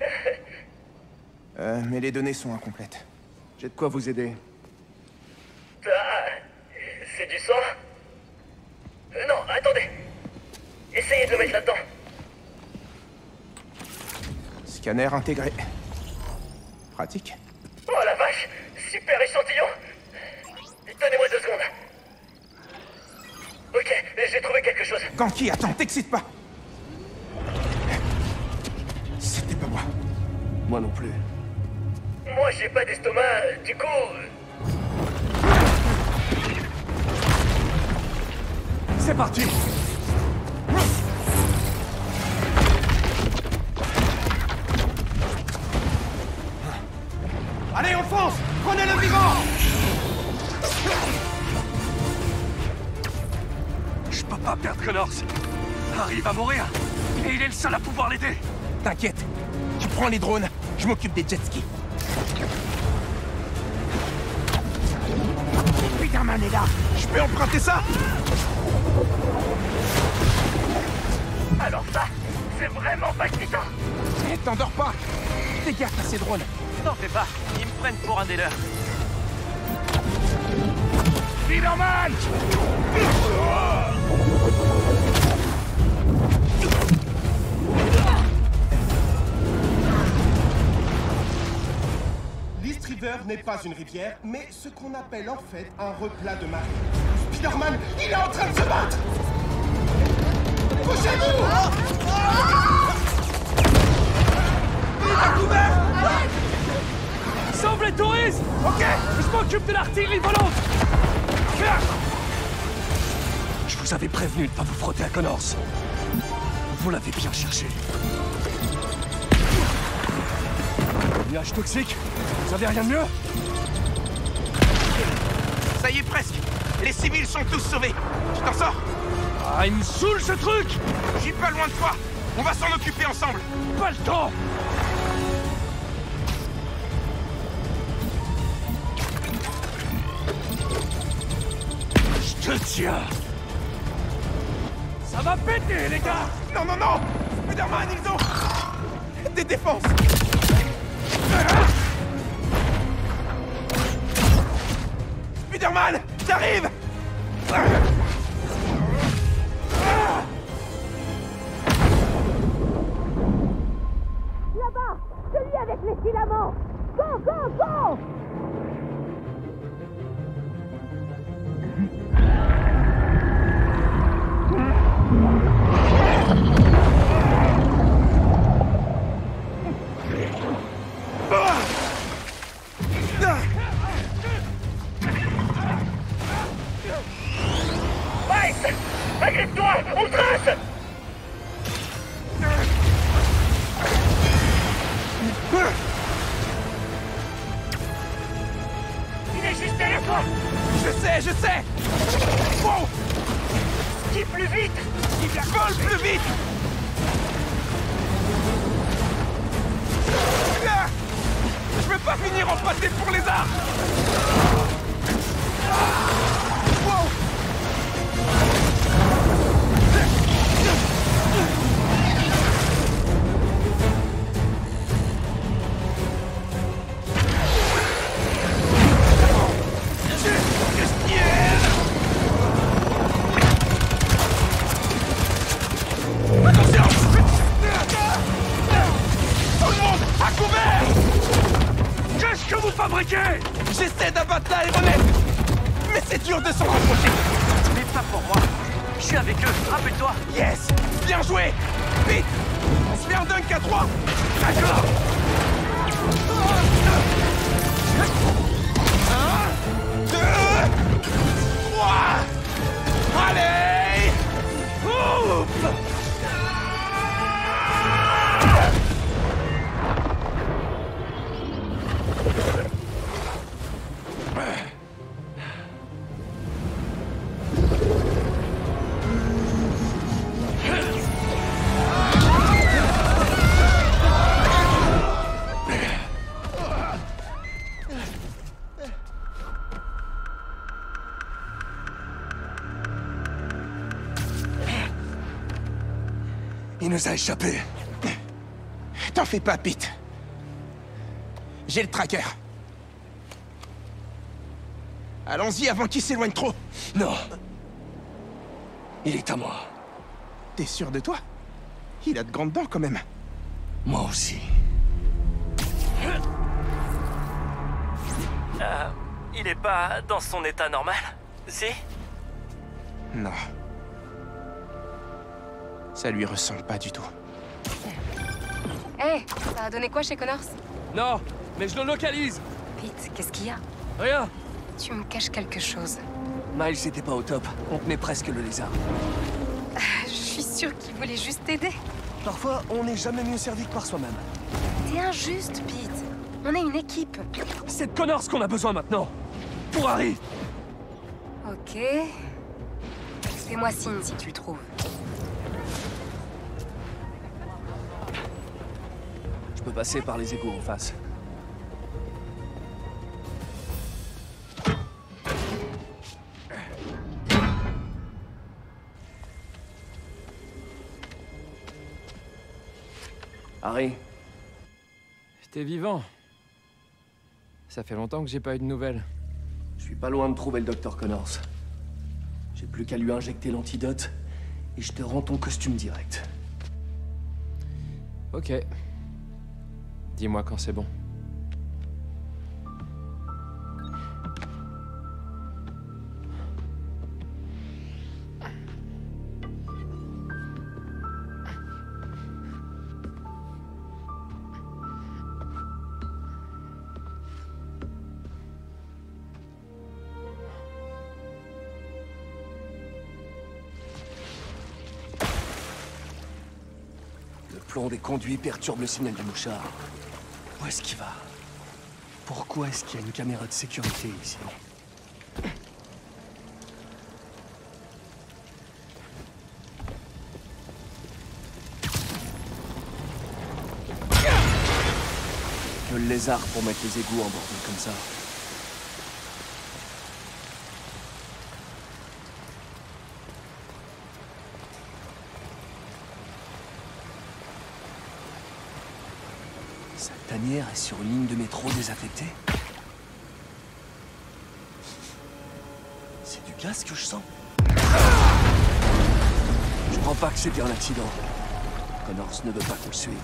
[laughs] Euh, mais les données sont incomplètes. J'ai de quoi vous aider. Ah, c'est du sang Euh, Non, attendez. Essayez de le mettre là-dedans. Scanner intégré. Pratique. Oh la vache Super échantillon Donnez-moi deux secondes. Ok, j'ai trouvé quelque chose. Ganki, attends, t'excites pas Moi non plus. Moi, j'ai pas d'estomac, du coup... C'est parti Allez, on fonce Prenez le vivant Je peux pas perdre Connors. Harry va mourir. Et il est le seul à pouvoir l'aider. T'inquiète, tu prends les drones, je m'occupe des jet skis. Spider-Man est là. Je peux emprunter ça Alors ça, c'est vraiment pas excitant. Eh, t'endors pas. Fais gaffe à ces drones. T'en fais pas, ils me prennent pour un des leurs. Spider-Man River n'est pas une rivière, mais ce qu'on appelle en fait un replat de marée. Spider-Man, il est en train de se battre! Couchez-vous Il à couvert! Sauve les touristes Ok! Je m'occupe de l'artillerie volante! Je vous avais prévenu de pas vous frotter à Connors. Vous l'avez bien cherché. Nuage toxique Vous avez rien de mieux Ça y est presque. Les civils sont tous sauvés. Tu t'en sors Ah, il me saoule ce truc Je suis pas loin de toi. On va s'en occuper ensemble. Pas le temps Je te tiens. Ça va péter, les gars Non, non, non. Spider-Man, ils ont... Des défenses Spider-Man J'arrive. Là-bas Celui avec les filaments. Go, go, go Nous a échappé. T'en fais pas, Pete. J'ai le tracker. Allons-y avant qu'il s'éloigne trop. Non. Il est à moi. T'es sûr de toi? Il a de grandes dents quand même. Moi aussi. Euh, il est pas dans son état normal Si? Non. Ça lui ressemble pas du tout. Hé, ça a donné quoi chez Connors? Non, mais je le localise. Pete, qu'est-ce qu'il y a? Rien. Tu me caches quelque chose. Miles était pas au top. On tenait presque le lézard. Je suis sûre qu'il voulait juste t'aider. Parfois, on n'est jamais mieux servi que par soi-même. T'es injuste, Pete. On est une équipe. C'est de Connors qu'on a besoin maintenant. Pour Harry. Ok. Fais-moi signe si tu le trouves. Je peux passer par les égouts en face. Harry, T'es vivant. Ça fait longtemps que j'ai pas eu de nouvelles. je suis pas loin de trouver le docteur Connors. J'ai plus qu'à lui injecter l'antidote et je te rends ton costume direct. Ok. Dis-moi quand c'est bon. Plomb des conduits perturbe le signal du mouchard. Où est-ce qu'il va? Pourquoi est-ce qu'il y a une caméra de sécurité ici? Que le lézard pour mettre les égouts en bordel comme ça. Est sur une ligne de métro désaffectée C'est du gaz que je sens Je crois pas que c'était un accident. Connors ne veut pas qu'on le suive.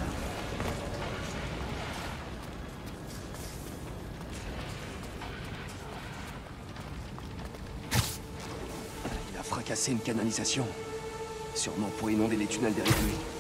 Il a fracassé une canalisation. Sûrement pour inonder les tunnels derrière lui.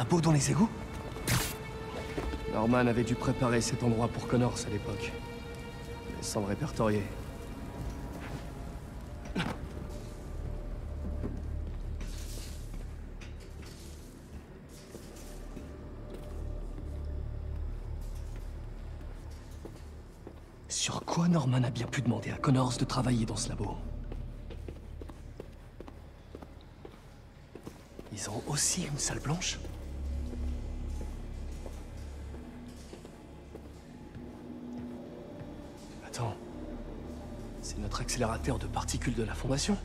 Labo dans les égouts Norman avait dû préparer cet endroit pour Connors à l'époque. Mais sans le répertorier. Sur quoi Norman a bien pu demander à Connors de travailler dans ce labo Ils ont aussi une salle blanche C'est de particules de la Fondation.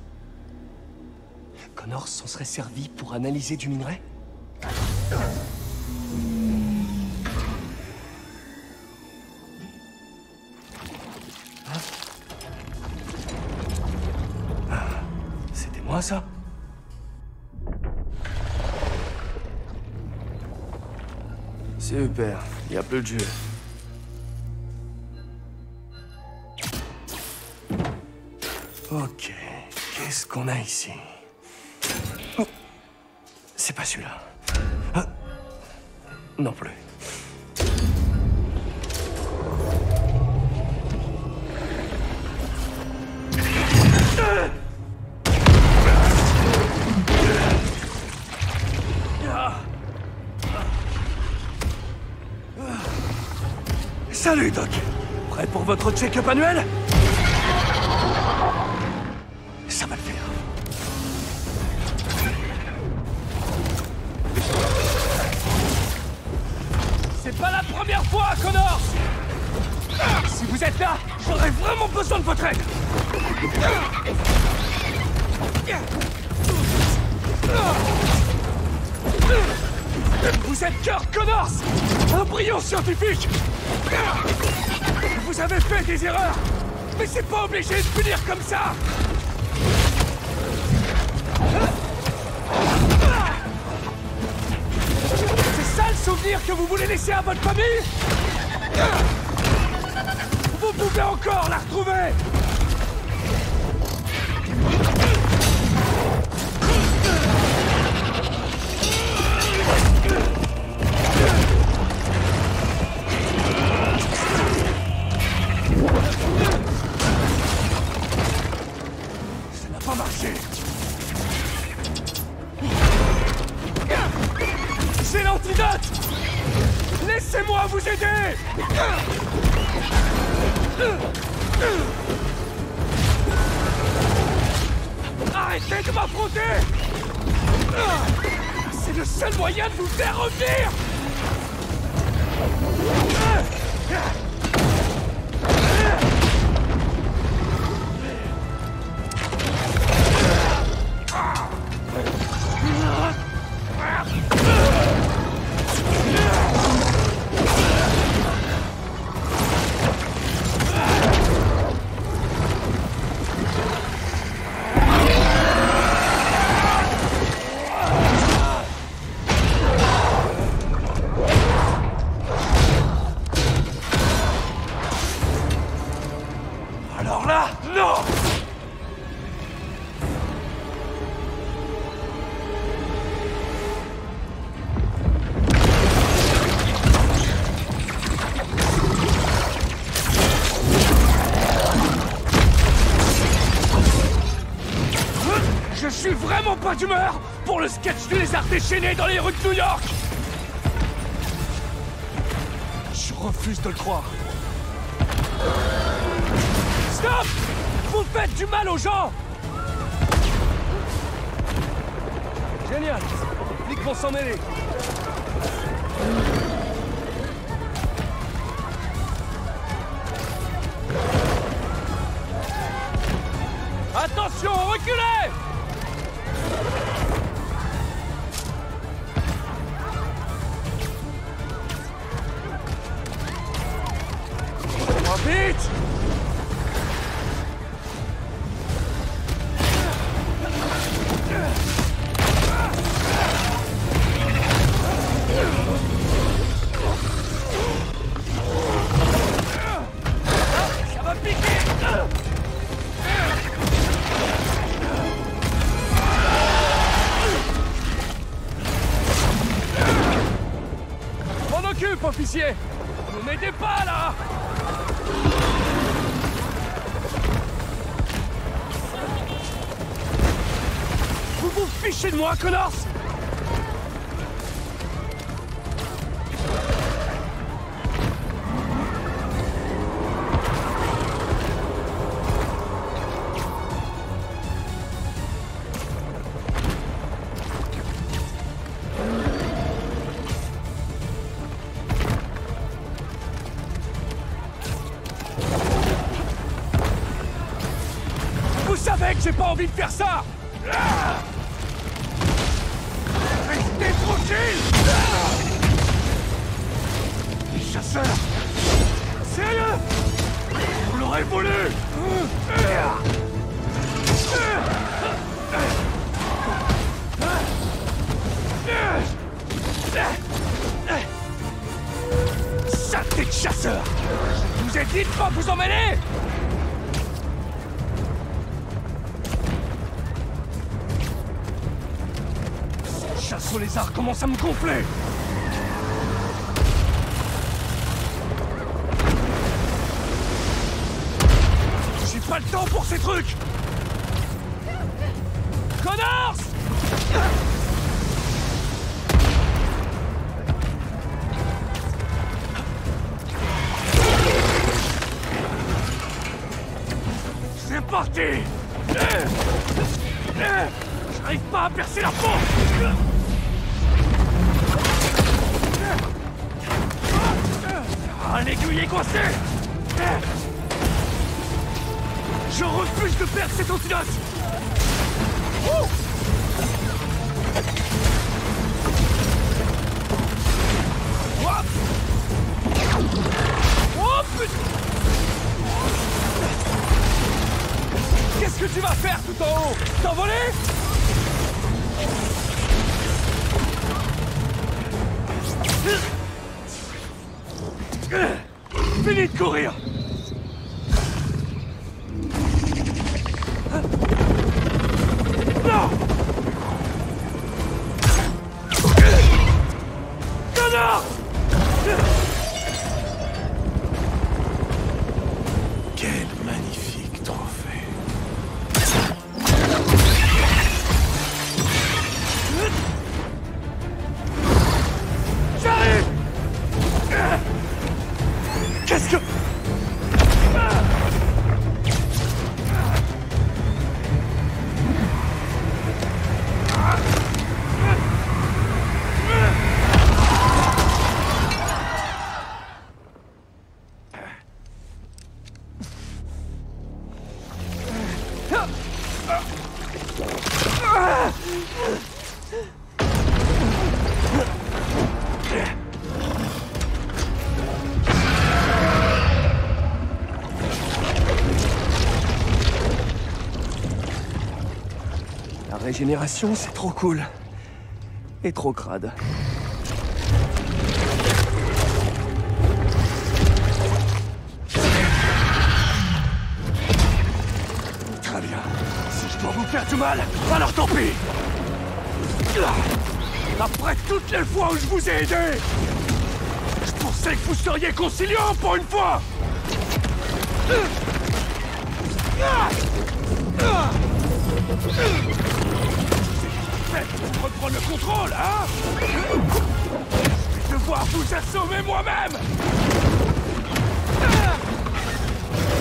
Connors s'en serait servi pour analyser du minerai. C'était moi ça. Super, il y a plus de jeu. Ici C'est pas celui-là. Ah, Non plus. Salut, Doc. Prêt pour votre check-up annuel? Vous avez fait des erreurs. Mais c'est pas obligé de punir comme ça. C'est ça le souvenir que vous voulez laisser à votre famille? Vous pouvez encore la retrouver vraiment pas d'humeur pour le sketch du lézard déchaîné dans les rues de New York. Je refuse de le croire. Stop! Vous faites du mal aux gens! Génial! Les flics vont s'en mêler officier Vous m'aidez pas, là. Vous vous fichez de moi, Connors J'ai pas envie de faire ça ces trucs La régénération, c'est trop cool. Et trop crade. Très bien. Si je dois vous faire du mal, alors tant pis Après toutes les fois où je vous ai aidé Je pensais que vous seriez conciliant pour une fois le contrôle, hein Je vais devoir vous assommer moi-même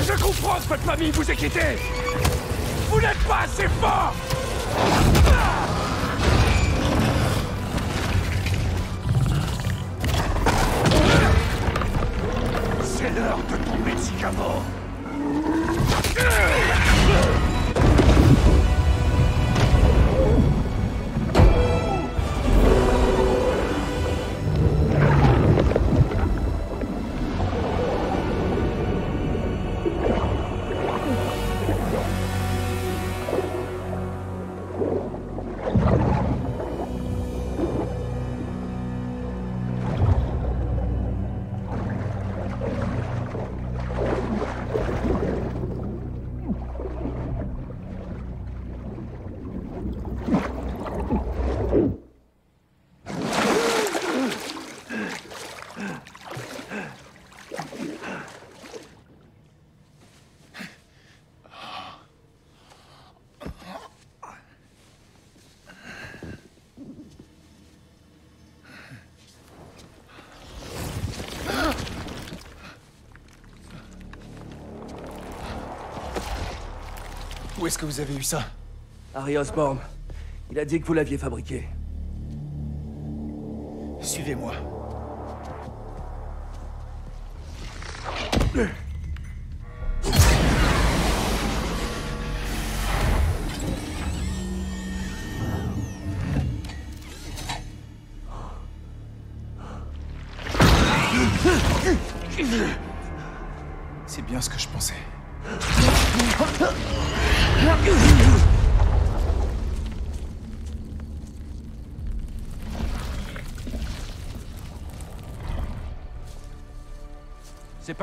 Je comprends que votre famille vous ait quitté Vous n'êtes pas assez fort C'est l'heure de ton médicament est-ce que vous avez eu ça Harry Osborn. Il a dit que vous l'aviez fabriqué.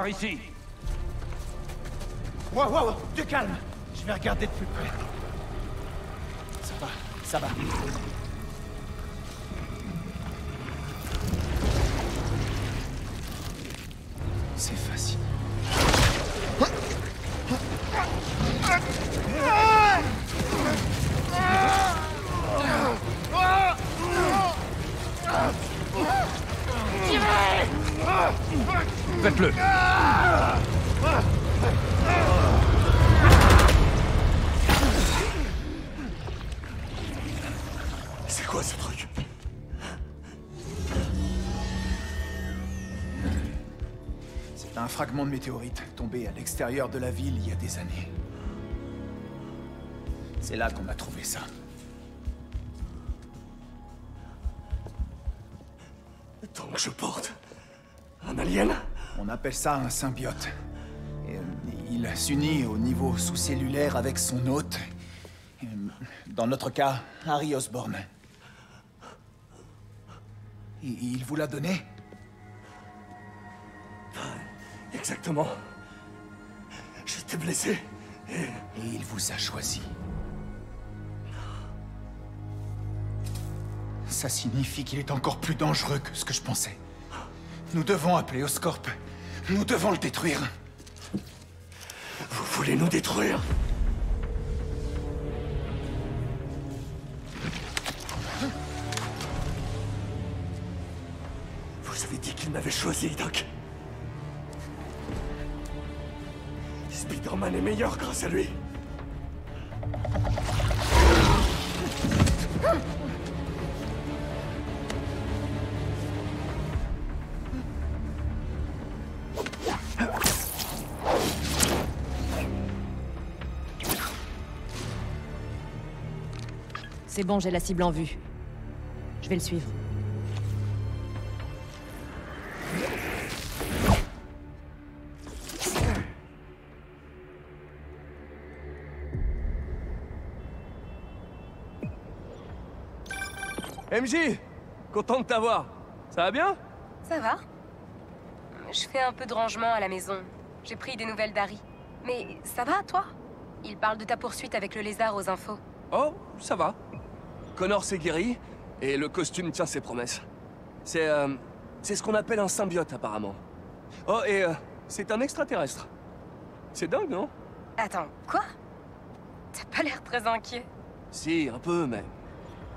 Par ici. Wow, wow, du calme Je vais regarder de plus près. Ça va, ça va. De météorite tombé à l'extérieur de la ville il y a des années. C'est là qu'on a trouvé ça. Donc je porte un alien On appelle ça un symbiote. Et, euh, il s'unit au niveau sous-cellulaire avec son hôte. Dans notre cas, Harry Osborn. Et il vous l'a donné? Exactement. J'étais blessé. Et... Et il vous a choisi. Ça signifie qu'il est encore plus dangereux que ce que je pensais. Nous devons appeler Oscorp. Nous devons le détruire. Vous voulez nous détruire? Vous avez dit qu'il m'avait choisi, Doc. Spider-Man est meilleur grâce à lui. C'est bon, j'ai la cible en vue. Je vais le suivre. MJ Content de t'avoir. Ça va bien? Ça va Je fais un peu de rangement à la maison. J'ai pris des nouvelles d'Harry. Mais ça va, toi? Il parle de ta poursuite avec le lézard aux infos. Oh, ça va. Connor s'est guéri, et le costume tient ses promesses. C'est, euh, c'est ce qu'on appelle un symbiote, apparemment. Oh, et euh, c'est un extraterrestre. C'est dingue, non? Attends, quoi? T'as pas l'air très inquiet. Si, un peu, mais...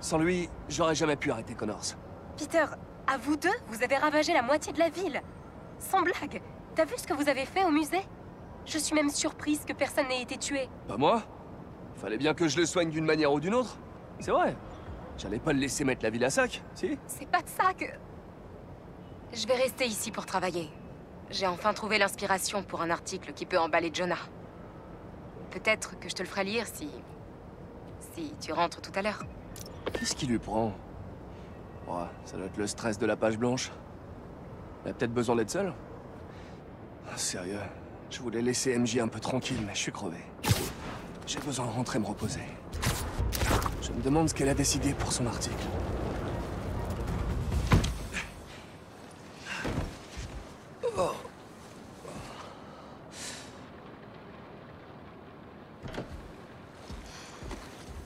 Sans lui, j'aurais jamais pu arrêter Connors. Peter, à vous deux, vous avez ravagé la moitié de la ville. Sans blague, t'as vu ce que vous avez fait au musée? Je suis même surprise que personne n'ait été tué. Pas moi? Fallait bien que je le soigne d'une manière ou d'une autre. C'est vrai. J'allais pas le laisser mettre la ville à sac, si? C'est pas de ça que... Je vais rester ici pour travailler. J'ai enfin trouvé l'inspiration pour un article qui peut emballer Jonah. Peut-être que je te le ferai lire si... Si tu rentres tout à l'heure. Qu'est-ce qui lui prend Ouais, ça doit être le stress de la page blanche. Il a peut-être besoin d'être seul Ah, Sérieux, je voulais laisser MJ un peu tranquille, mais je suis crevé. J'ai besoin de rentrer me reposer. Je me demande ce qu'elle a décidé pour son article. Oh.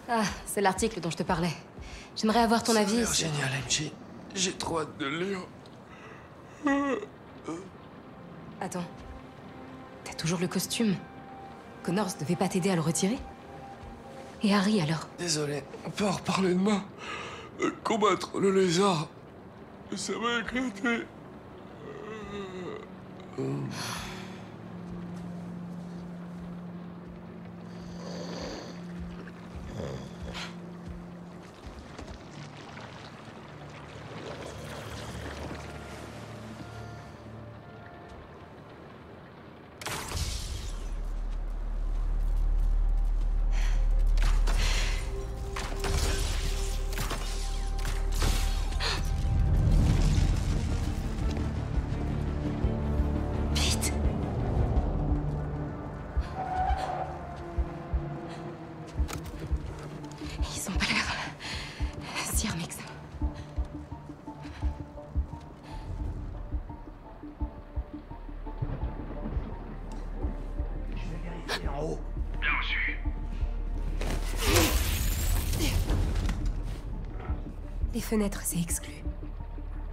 Ah, c'est l'article dont je te parlais. J'aimerais avoir ton Ça avis. sur- génial, MJ. J'ai trop hâte de le lire. Attends. T'as toujours le costume. Connors devait pas t'aider à le retirer? Et Harry alors? Désolé, on peut en reparler demain. Euh, Combattre le lézard, ça m'a éclaté. Euh, fenêtre, c'est exclu.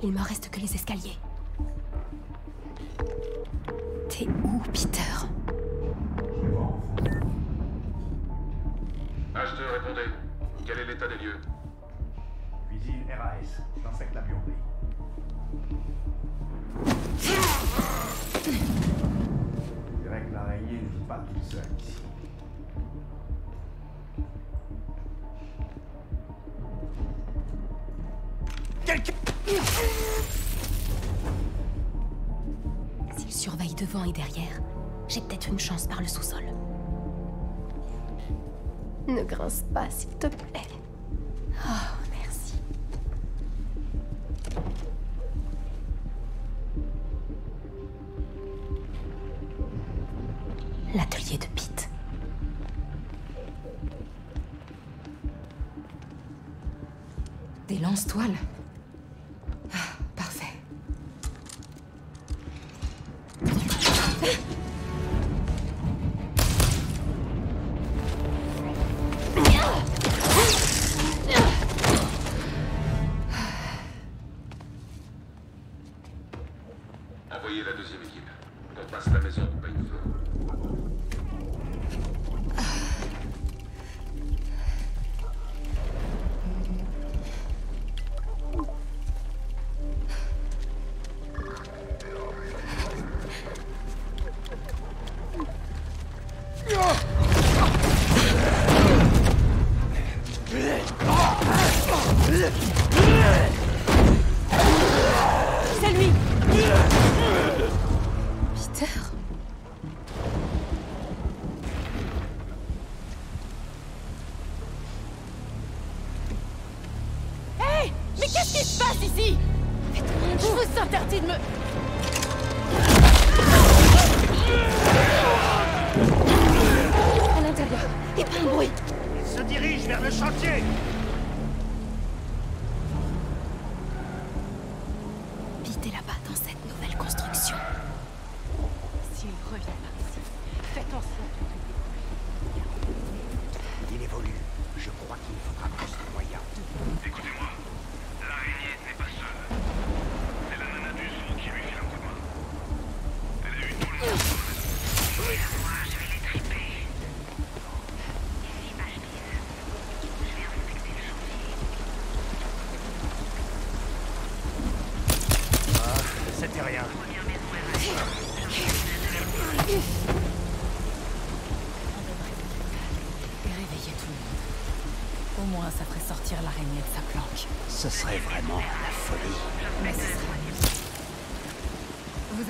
Il me reste que les escaliers. Ne grince pas, s'il te plaît. Oh, merci. L'atelier de Pete. Des lance-toiles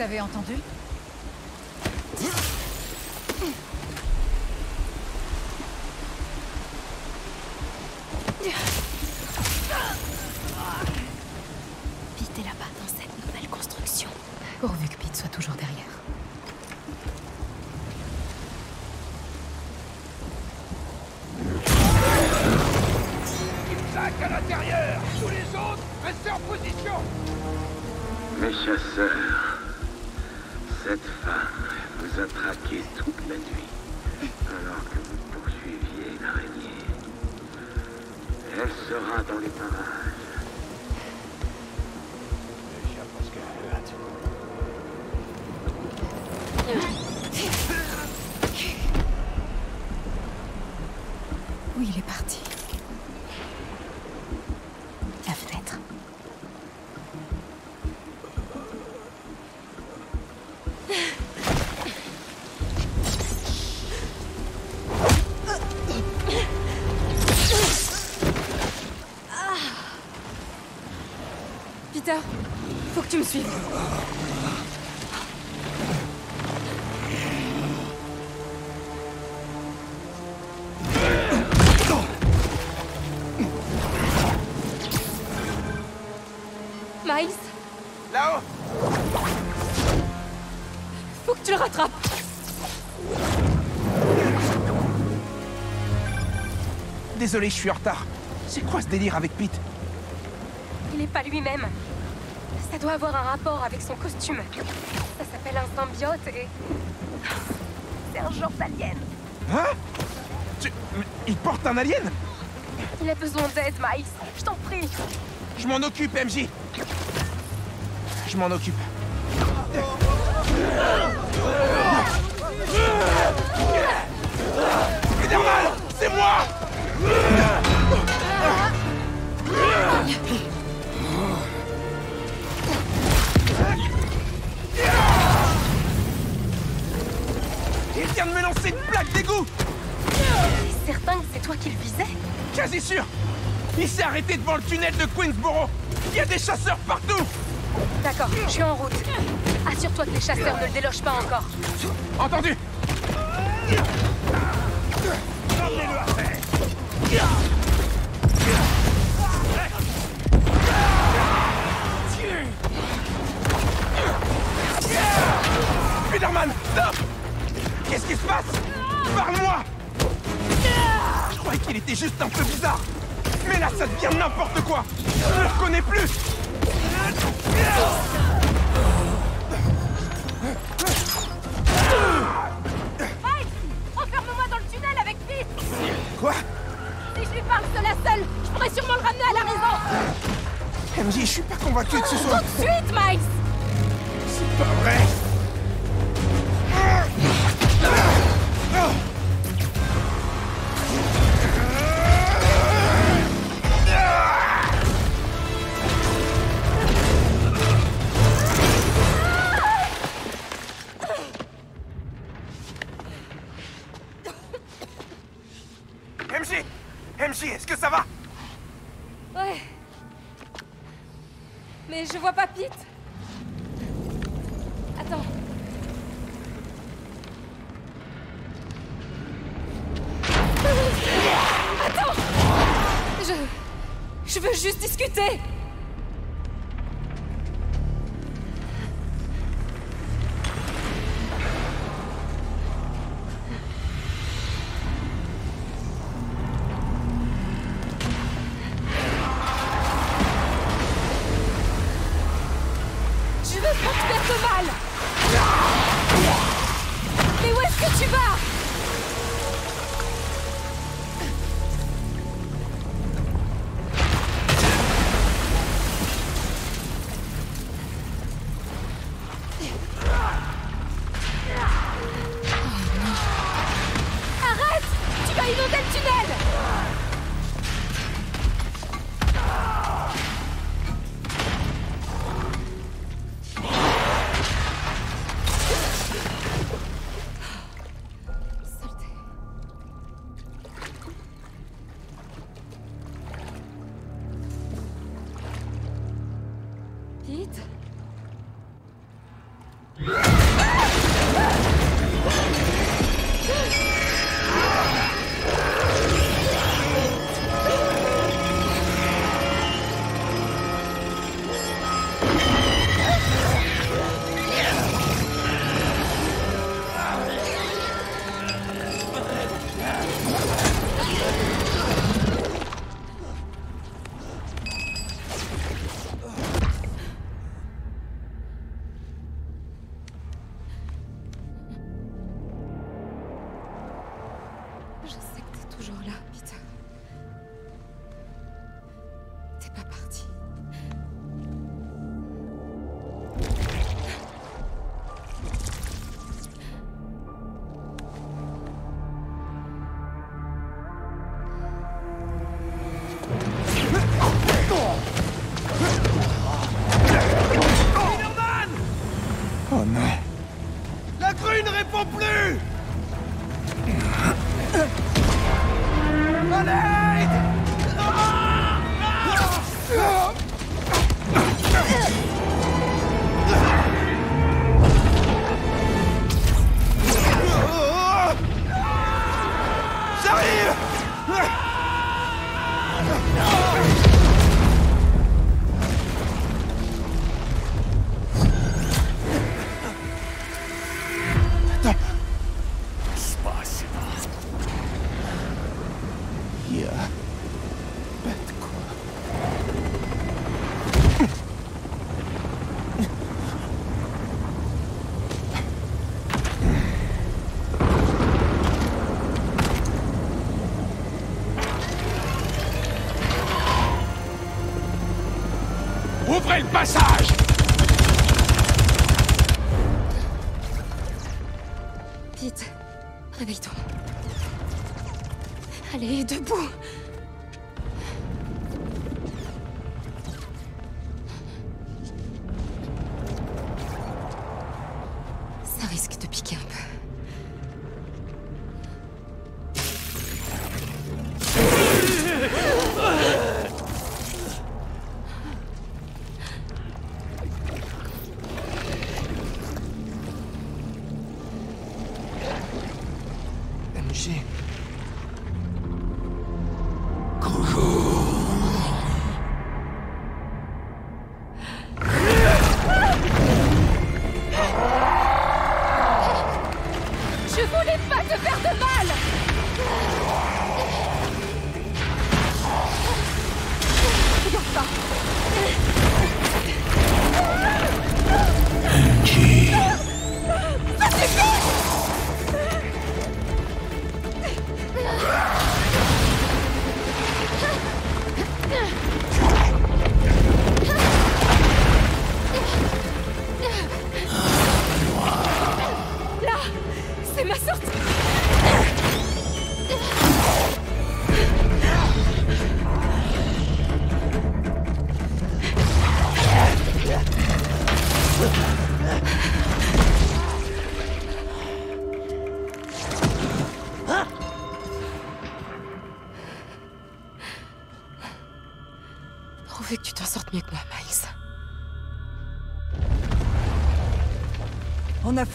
l'avez entendu? suivre. Là-haut Faut que tu le rattrapes Désolé, je suis en retard. C'est quoi ce délire avec Pete? Il n'est pas lui-même doit avoir un rapport avec son costume. Ça s'appelle un symbiote et... C'est un genre d'alien. Hein? Tu... Il porte un alien? Il a besoin d'aide, Miles. Je t'en prie. Je m'en occupe, MJ. Je m'en occupe. Arrêté devant le tunnel de Queensboro Il y a des chasseurs partout D'accord, je suis en route. Assure-toi que les chasseurs ne le délogent pas encore. Entendu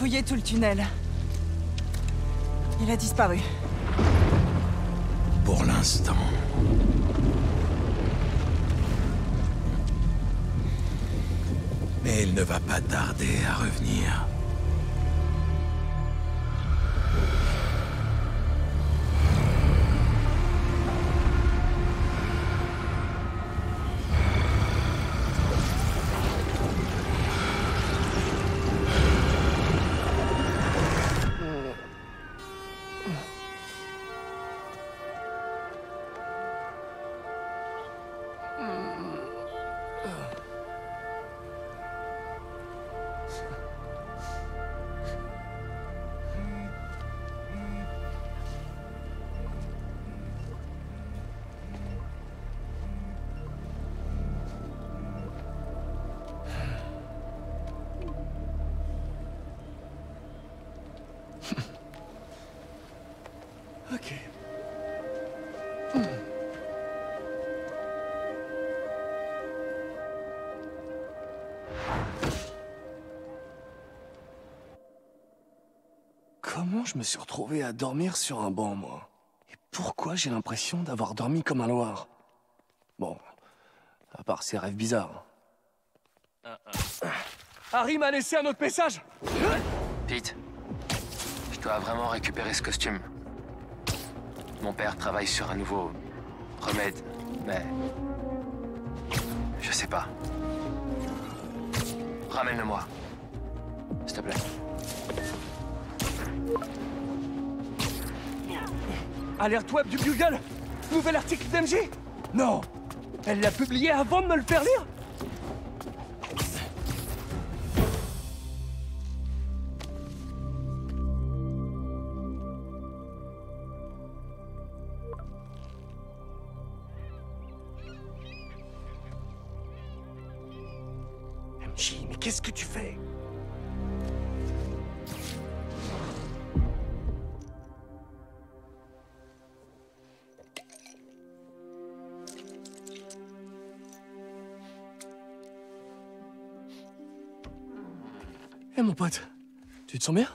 fouillé tout le tunnel. Il a disparu. Je me suis retrouvé à dormir sur un banc, moi Et pourquoi j'ai l'impression d'avoir dormi comme un loir? Bon, à part ces rêves bizarres. Harry m'a laissé un autre message Pete, je dois vraiment récupérer ce costume. Mon père travaille sur un nouveau remède, mais... Je sais pas. Ramène-le-moi. S'il te plaît. Alerte web du Bugle Nouvel article d'MJ Non. Elle l'a publié avant de me le faire lire te sens bien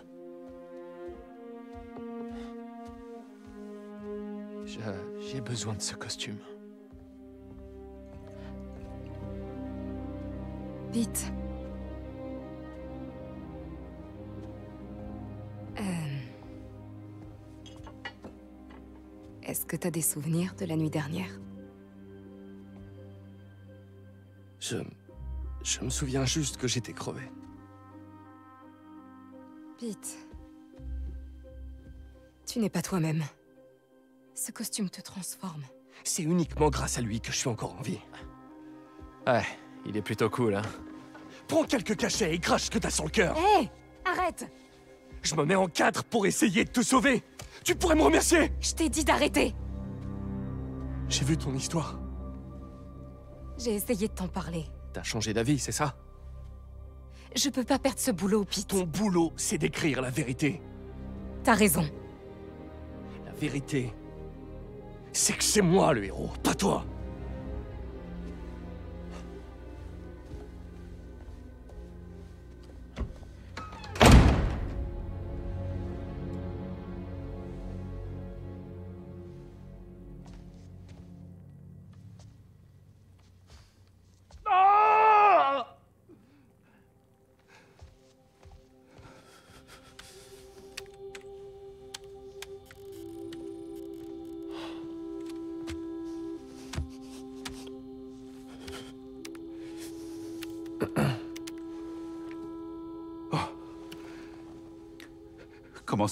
J'ai besoin de ce costume. Vite. Euh... Est-ce que t'as des souvenirs de la nuit dernière? Je... Je me souviens juste que j'étais crevé. Pete. Tu n'es pas toi-même. Ce costume te transforme. C'est uniquement grâce à lui que je suis encore en vie. Ouais, Il est plutôt cool, hein. Prends quelques cachets et crache ce que t'as sur le cœur. Hé Arrête Je me mets en quatre pour essayer de te sauver. Tu pourrais me remercier Je t'ai dit d'arrêter J'ai vu ton histoire. J'ai essayé de t'en parler. T'as changé d'avis, c'est ça? Je peux pas perdre ce boulot, Pete. Ton boulot, c'est d'écrire la vérité. T'as raison. La vérité, c'est que c'est moi le héros, pas toi.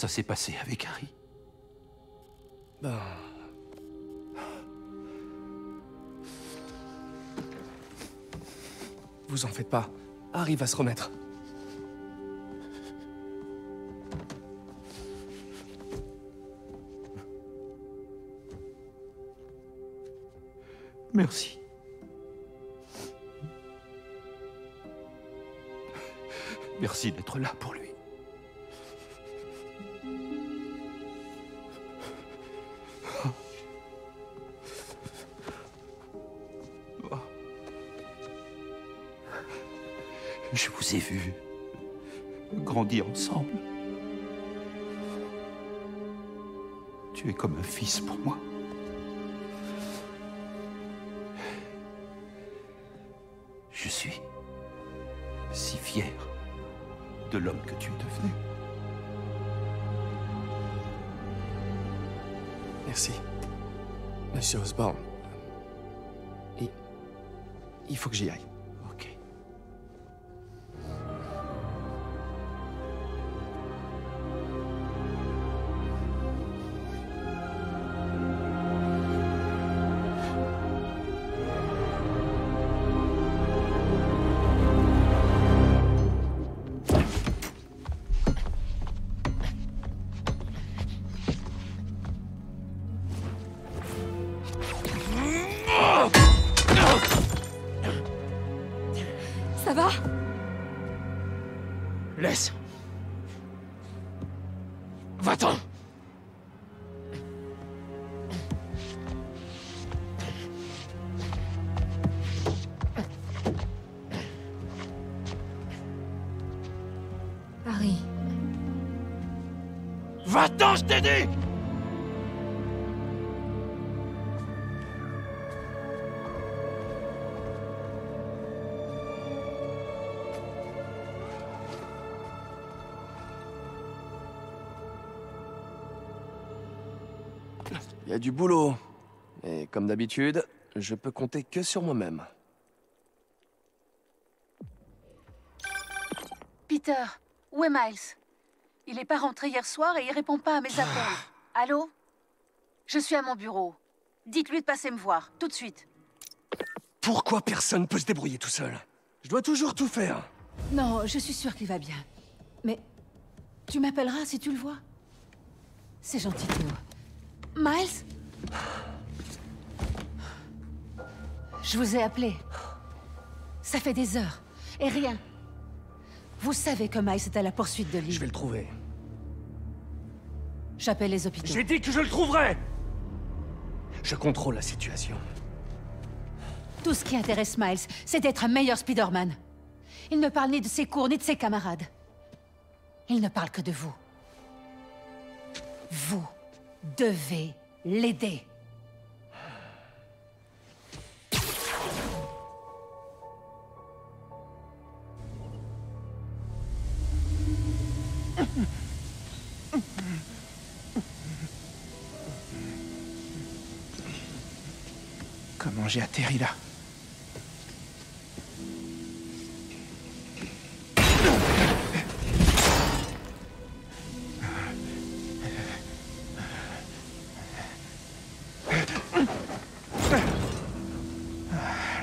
Ça s'est passé avec Harry Ben... Vous en faites pas. Harry va se remettre. Merci. Merci d'être là pour comme un fils pour moi. Je suis si fier de l'homme que tu es devenu. Merci. Monsieur Osborne. Du boulot. Et comme d'habitude, je peux compter que sur moi-même. Peter, où est Miles? Il est pas rentré hier soir et il répond pas à mes appels. Allô? Je suis à mon bureau. Dites-lui de passer me voir, tout de suite. Pourquoi personne peut se débrouiller tout seul? Je dois toujours tout faire. Non, je suis sûre qu'il va bien. Mais tu m'appelleras si tu le vois? C'est gentil, Théo. Miles? Je vous ai appelé. Ça fait des heures. Et rien. Vous savez que Miles est à la poursuite de lui. Je vais le trouver. J'appelle les hôpitaux. J'ai dit que je le trouverais Je contrôle la situation. Tout ce qui intéresse Miles, c'est d'être un meilleur Spider-Man. Il ne parle ni de ses cours, ni de ses camarades. Il ne parle que de vous. Vous devez l'aider. J'ai atterri là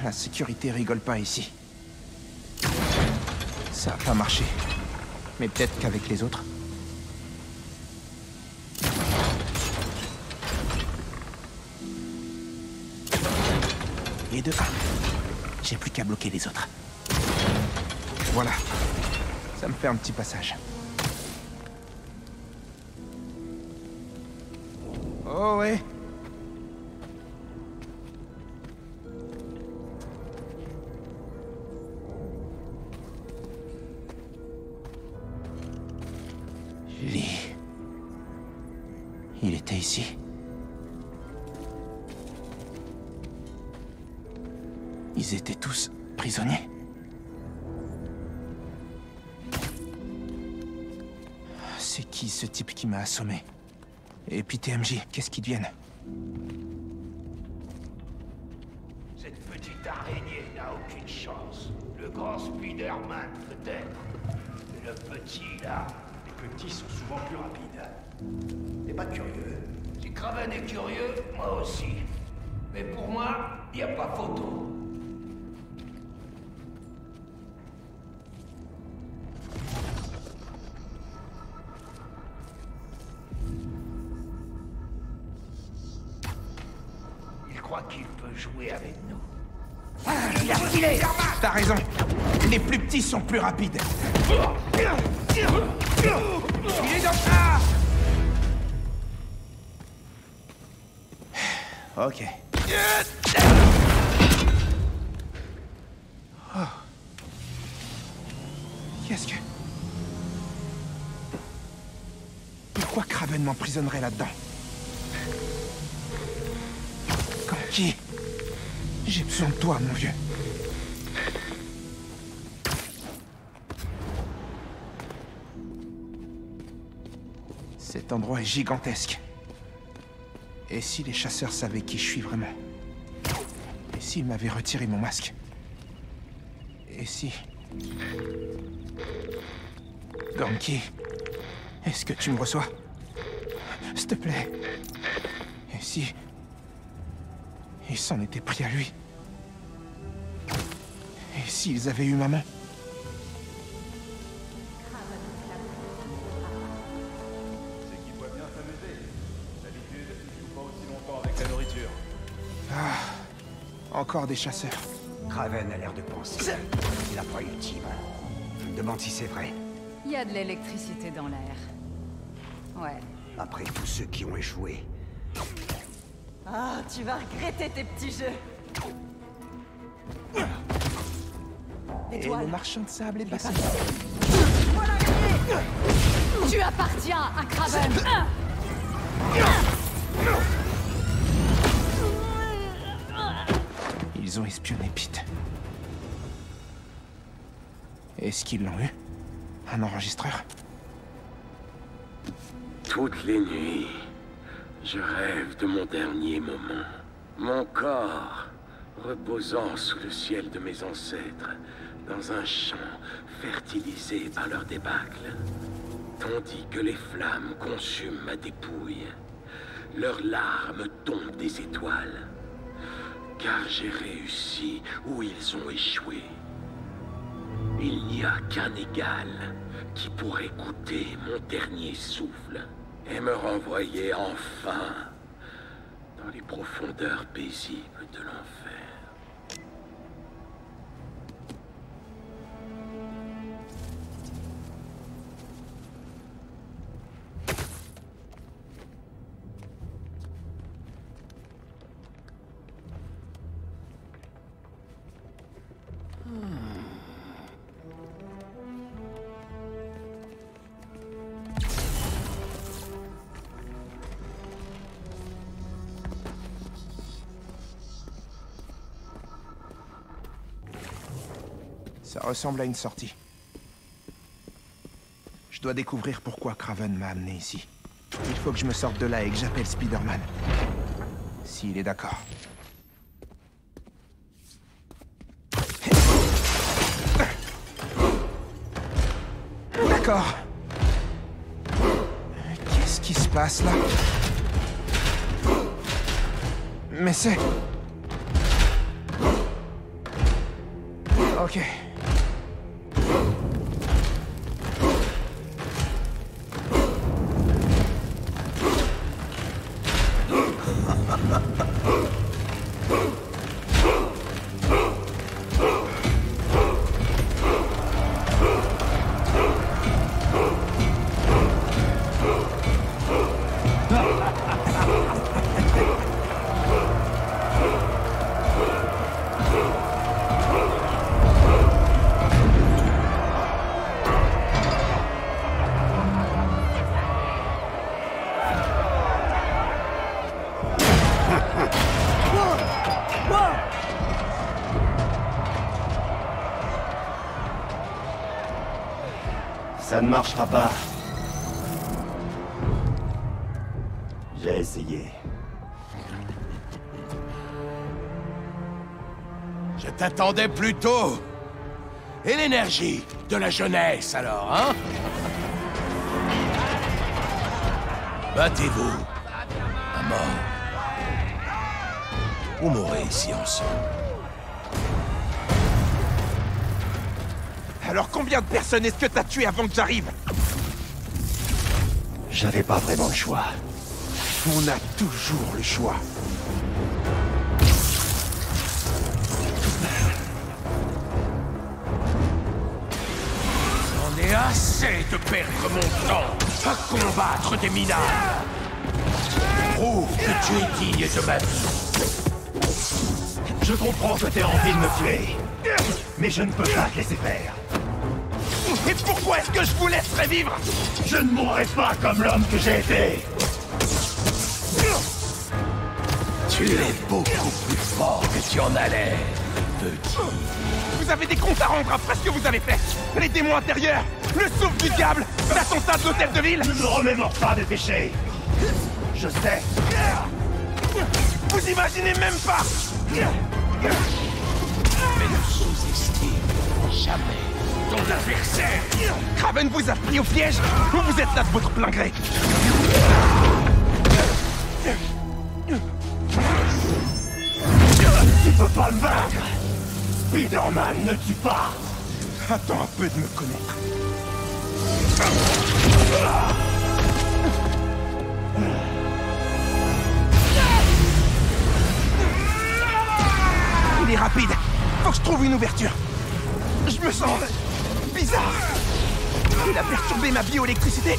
La sécurité rigole pas ici. Ça a pas marché. Mais peut-être qu'avec les autres. Et de 1. J'ai plus qu'à bloquer les autres. Voilà. Ça me fait un petit passage. Oh ouais. Ils étaient tous prisonniers. C'est qui ce type qui m'a assommé? Et puis TMJ, qu'est-ce qu'ils deviennent? Cette petite araignée n'a aucune chance. Le grand Spider-Man, peut-être. Mais le petit, là, les petits sont souvent plus rapides. T'es pas curieux? Si Craven est curieux, moi aussi. Mais pour moi, y a pas photo. Jouer avec nous. Ah, il a filé T'as raison. Les plus petits sont plus rapides. Il est dans ça [sighs] Ok. Oh. Qu'est-ce que... Pourquoi Craven m'emprisonnerait là-dedans? Comme qui? J'ai besoin de toi, mon vieux. Cet endroit est gigantesque. Et si les chasseurs savaient qui je suis vraiment? Et s'ils m'avaient retiré mon masque? Et si... Donkey, est-ce que tu me reçois? S'il te plaît. Et si... Il s'en était pris à lui Et s'ils avaient eu maman C'est qu'il doit bien s'amuser. D'habitude, il joue pas aussi longtemps avec la nourriture. Ah, encore des chasseurs. Craven a l'air de penser qu'il n'a pas ultime. Je me demande si c'est vrai. Il y a de l'électricité dans l'air. Ouais. Après tous ceux qui ont échoué, Ah, tu vas regretter tes petits jeux. Et le marchand de sable est passé. Tu appartiens à Craven Ils ont espionné Pete. Est-ce qu'ils l'ont eu? Un enregistreur? Toutes les nuits, je rêve de mon dernier moment. Mon corps reposant sous le ciel de mes ancêtres, dans un champ fertilisé par leur débâcle. Tandis que les flammes consument ma dépouille, leurs larmes tombent des étoiles. Car j'ai réussi où ils ont échoué. Il n'y a qu'un égal qui pourrait goûter mon dernier souffle et me renvoyer enfin dans les profondeurs paisibles de l'enfer. Ressemble à une sortie. Je dois découvrir pourquoi Craven m'a amené ici. Il faut que je me sorte de là et que j'appelle Spider-Man. S'il est d'accord. D'accord. Qu'est-ce qui se passe là? Mais c'est... Ok. Je t'attendais plus tôt. Et l'énergie de la jeunesse, alors, hein? Battez-vous. À mort. Ou mourrez ici ensemble. Alors combien de personnes est-ce que t'as tué avant que j'arrive? J'avais pas vraiment le choix. On a toujours le choix. Assez de perdre mon temps à combattre des minards. Prouve que tu es digne de ma vie. Je comprends que t'aies envie de me tuer. Mais je ne peux pas te laisser faire. Et pourquoi est-ce que je vous laisserai vivre? Je ne mourrai pas comme l'homme que j'ai été. Tu es beaucoup plus fort que tu en as l'air, petit. Vous avez des comptes à rendre après ce que vous avez fait Les démons intérieurs Le souffle du diable L'attentat de l'hôtel de ville Je ne remémore pas de péché. Je sais. Vous imaginez même pas Mais ne sous-estime jamais ton adversaire. Kraven vous a pris au piège ou vous êtes là de votre plein gré Tu peux pas me vaincre Spider-Man ne tue pas Attends un peu de me connaître. Il est rapide. Faut que je trouve une ouverture. Je me sens... bizarre. Il a perturbé ma bioélectricité.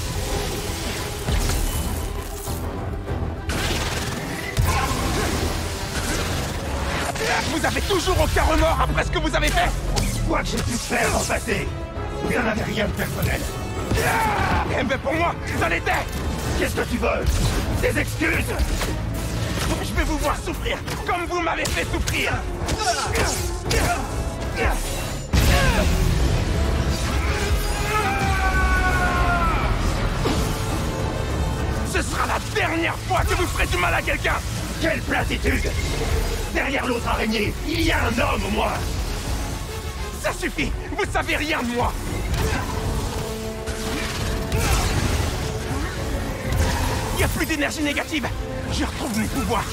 Vous avez toujours aucun remords après ce que vous avez fait. Quoi que j'ai pu faire en passé Il n'en avait rien de personnel. Eh ben pour moi, ça l'était Qu'est-ce que tu veux? Des excuses. Je vais vous voir souffrir, comme vous m'avez fait souffrir. Ce sera la dernière fois que vous ferez du mal à quelqu'un. Quelle platitude. Derrière l'autre araignée, il y a un homme au moins Ça suffit. Vous savez rien de moi Il n'y a plus d'énergie négative. Je retrouve mes pouvoirs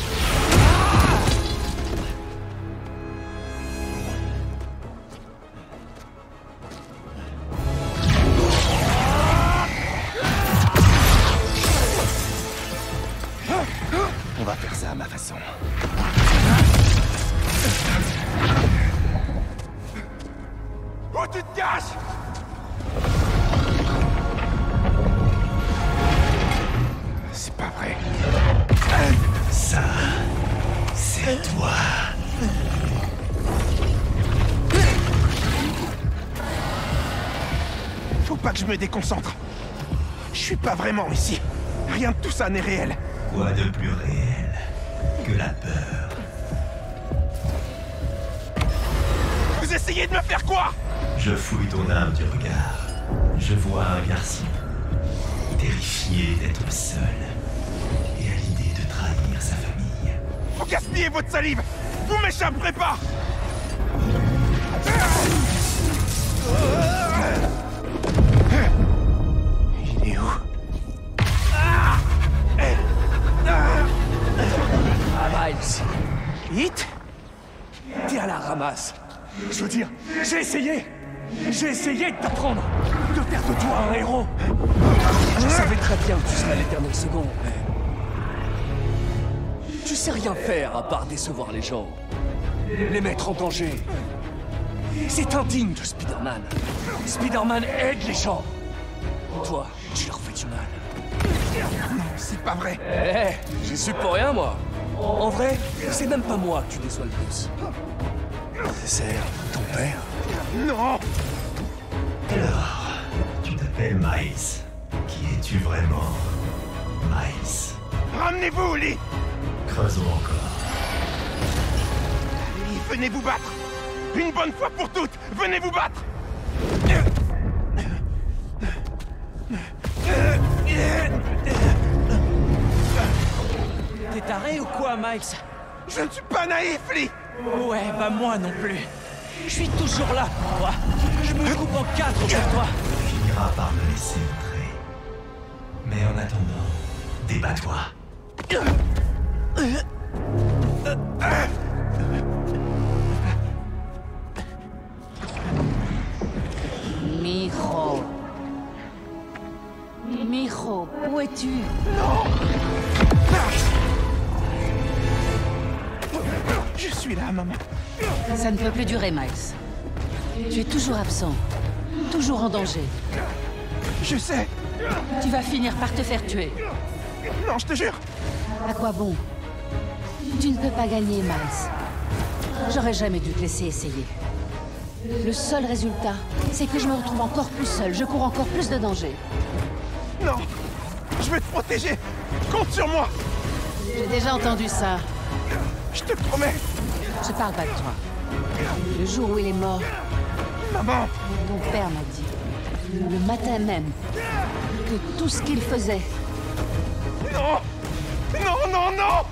me déconcentre. Je suis pas vraiment ici. Rien de tout ça n'est réel. Quoi de plus réel que la peur Vous essayez de me faire quoi? Je fouille ton âme du regard. Je vois un garçon, terrifié d'être seul, et à l'idée de trahir sa famille. Vous gaspillez votre salive Vous m'échapperez pas J'ai essayé de t'apprendre De faire de toi un héros Je savais très bien que tu serais l'éternel second, mais... Tu sais rien faire à part décevoir les gens. Les mettre en danger. C'est indigne de Spider-Man. Spider-man aide les gens. Toi, tu leur fais du mal. Non, c'est pas vrai. Eh, j'y suis pour rien, moi. En vrai, c'est même pas moi que tu déçois le plus. C'est ton père. Non m'appelle Miles. Qui es-tu vraiment Miles. Ramenez-vous, Lee Creusons encore. Lee, venez vous battre Une bonne fois pour toutes, venez vous battre T'es taré ou quoi, Miles Je ne suis pas naïf, Lee Ouais, bah moi non plus. Je suis toujours là pour toi. Je me coupe en quatre pour toi. Par me laisser entrer. Mais en attendant, débat-toi. Mijo. Mijo, où es-tu? Je suis là, maman. Ça ne peut plus durer, Miles. Tu es toujours absent. Toujours en danger. Je sais. Tu vas finir par te faire tuer. Non, je te jure. À quoi bon? Tu ne peux pas gagner, Miles. J'aurais jamais dû te laisser essayer. Le seul résultat, c'est que je me retrouve encore plus seul. Je cours encore plus de danger. Non Je vais te protéger Compte sur moi J'ai déjà entendu ça. Je te promets Je parle pas de toi. Le jour où il est mort, Maman ton père m'a dit, le matin même, que tout ce qu'il faisait... Non Non, non, non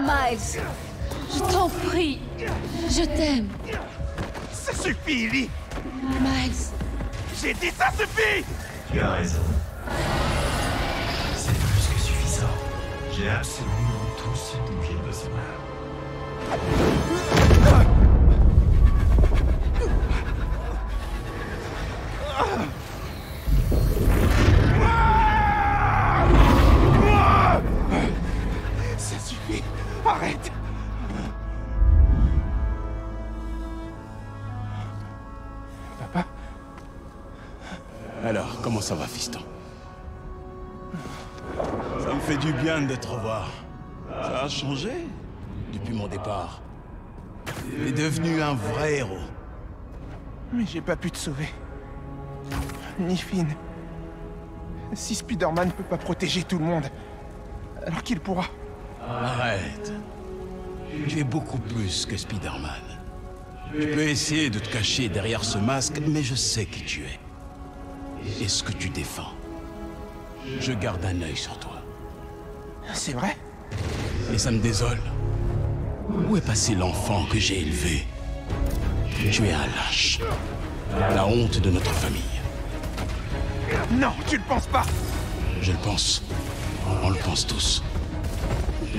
Miles, je t'en prie, je t'aime. Ça suffit, Lee Miles, J'ai dit ça suffit Tu as raison. C'est plus que suffisant. J'ai absolument tout ce dont j'ai besoin. Ça va, fiston Ça me fait du bien de te revoir. Ça a changé depuis mon départ. Tu es devenu un vrai héros. Mais j'ai pas pu te sauver. Ni Finn. Si Spider-Man peut pas protéger tout le monde, alors qu'il pourra. Arrête. Tu es beaucoup plus que Spider-Man. Je peux essayer de te cacher derrière ce masque, mais je sais qui tu es. Et ce que tu défends. Je garde un œil sur toi. C'est vrai? Et ça me désole. Où est passé l'enfant que j'ai élevé? Tu es un lâche. La honte de notre famille. Non, tu le penses pas Je le pense. On le pense tous.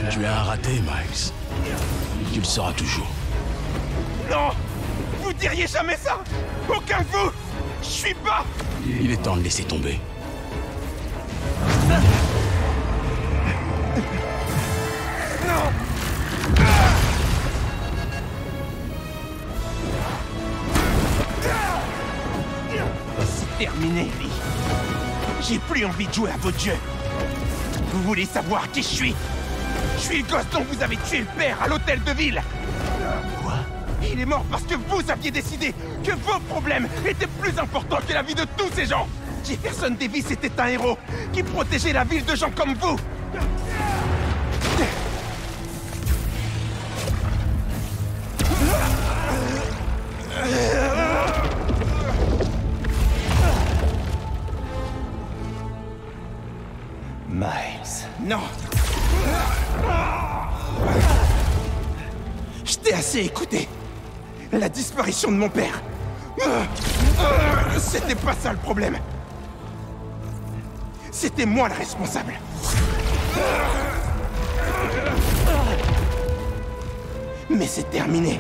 Tu es un raté, Miles. Tu le seras toujours. Non Vous diriez jamais ça Aucun de vous Je suis pas Il est temps de laisser tomber. Non C'est terminé, Lee. J'ai plus envie de jouer à votre jeu. Vous voulez savoir qui je suis? Je suis le gosse dont vous avez tué le père à l'hôtel de ville. Il est mort parce que vous aviez décidé que vos problèmes étaient plus importants que la vie de tous ces gens. Jefferson Davis était un héros qui protégeait la ville de gens comme vous. Miles. Non Je t'ai assez écouté. La disparition de mon père. C'était pas ça le problème. C'était moi le responsable. Mais c'est terminé.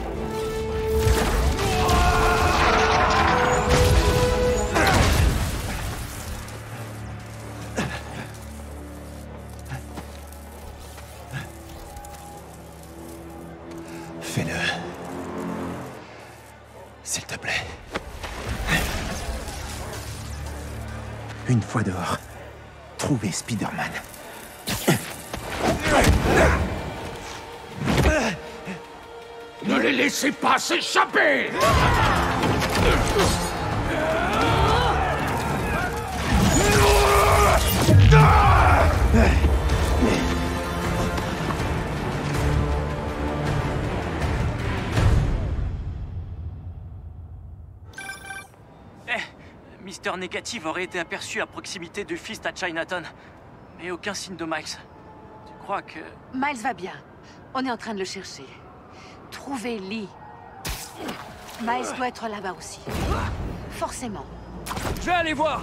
Laissez pas s'échapper Eh, Mister Négative aurait été aperçu à proximité du Fist à Chinatown. Mais aucun signe de Miles. Tu crois que... Miles va bien. On est en train de le chercher. Trouvez Lee. Miles doit être là-bas aussi. Forcément. Je vais aller voir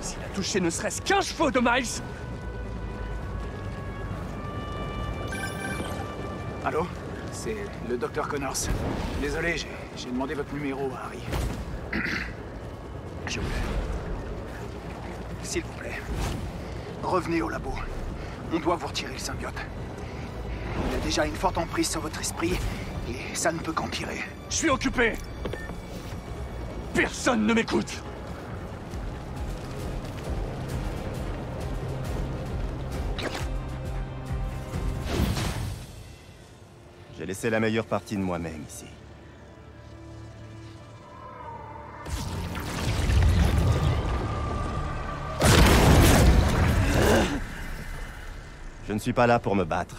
S'il a touché ne serait-ce qu'un cheveu de Miles Allô? C'est le docteur Connors. Désolé, j'ai- demandé votre numéro à Harry. Je voulais... S'il vous plaît, revenez au labo. On doit vous retirer le symbiote. Il a déjà une forte emprise sur votre esprit, et ça ne peut qu'empirer. Je suis occupé Personne ne m'écoute J'ai laissé la meilleure partie de moi-même ici. Je ne suis pas là pour me battre.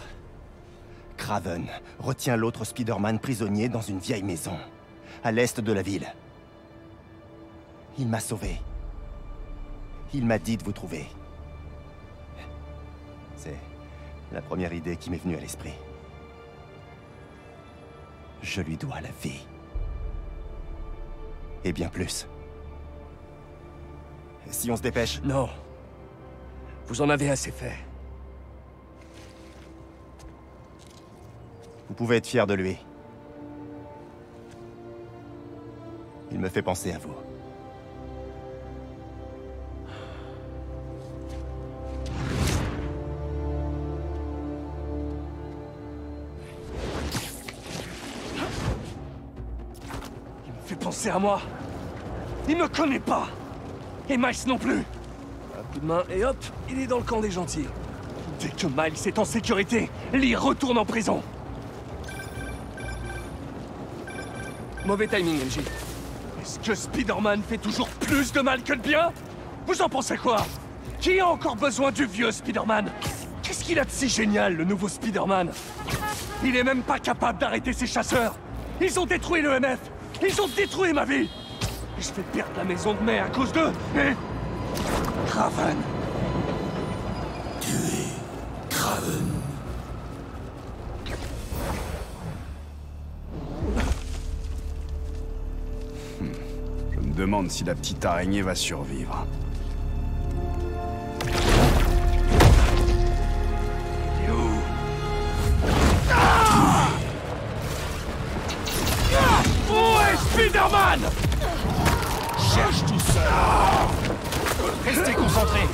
Craven retient l'autre Spider-Man prisonnier dans une vieille maison, à l'est de la ville. Il m'a sauvé. Il m'a dit de vous trouver. C'est la première idée qui m'est venue à l'esprit. Je lui dois la vie. Et bien plus. Si on se dépêche Non. Vous en avez assez fait. Vous pouvez être fier de lui. Il me fait penser à vous. Il me fait penser à moi. Il me connaît pas. Et Miles non plus. Un coup de main et hop, il est dans le camp des gentils. Dès que Miles est en sécurité, Lee retourne en prison. Mauvais timing, MJ. Est-ce que Spider-Man fait toujours plus de mal que de bien? Vous en pensez quoi? Qui a encore besoin du vieux Spider-Man? Qu'est-ce qu'il a de si génial, le nouveau Spider-Man? Il est même pas capable d'arrêter ses chasseurs. Ils ont détruit le MF Ils ont détruit ma vie. Et je vais perdre la maison de mai à cause d'eux Et... Craven Craven. Demande si la petite araignée va survivre. Spider-Man Cherche tout seul Restez concentrés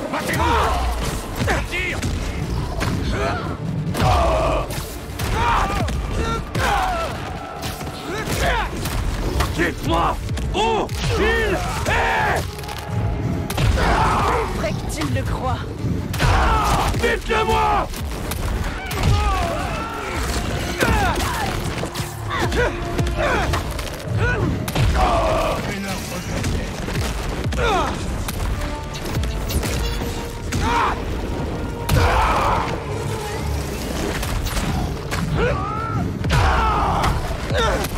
Tire Dites-moi où il est Vrai que tu le crois. Dites-le-moi Il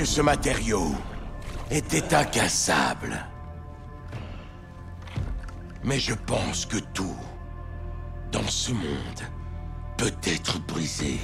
que ce matériau était incassable. Mais je pense que tout, dans ce monde, peut être brisé.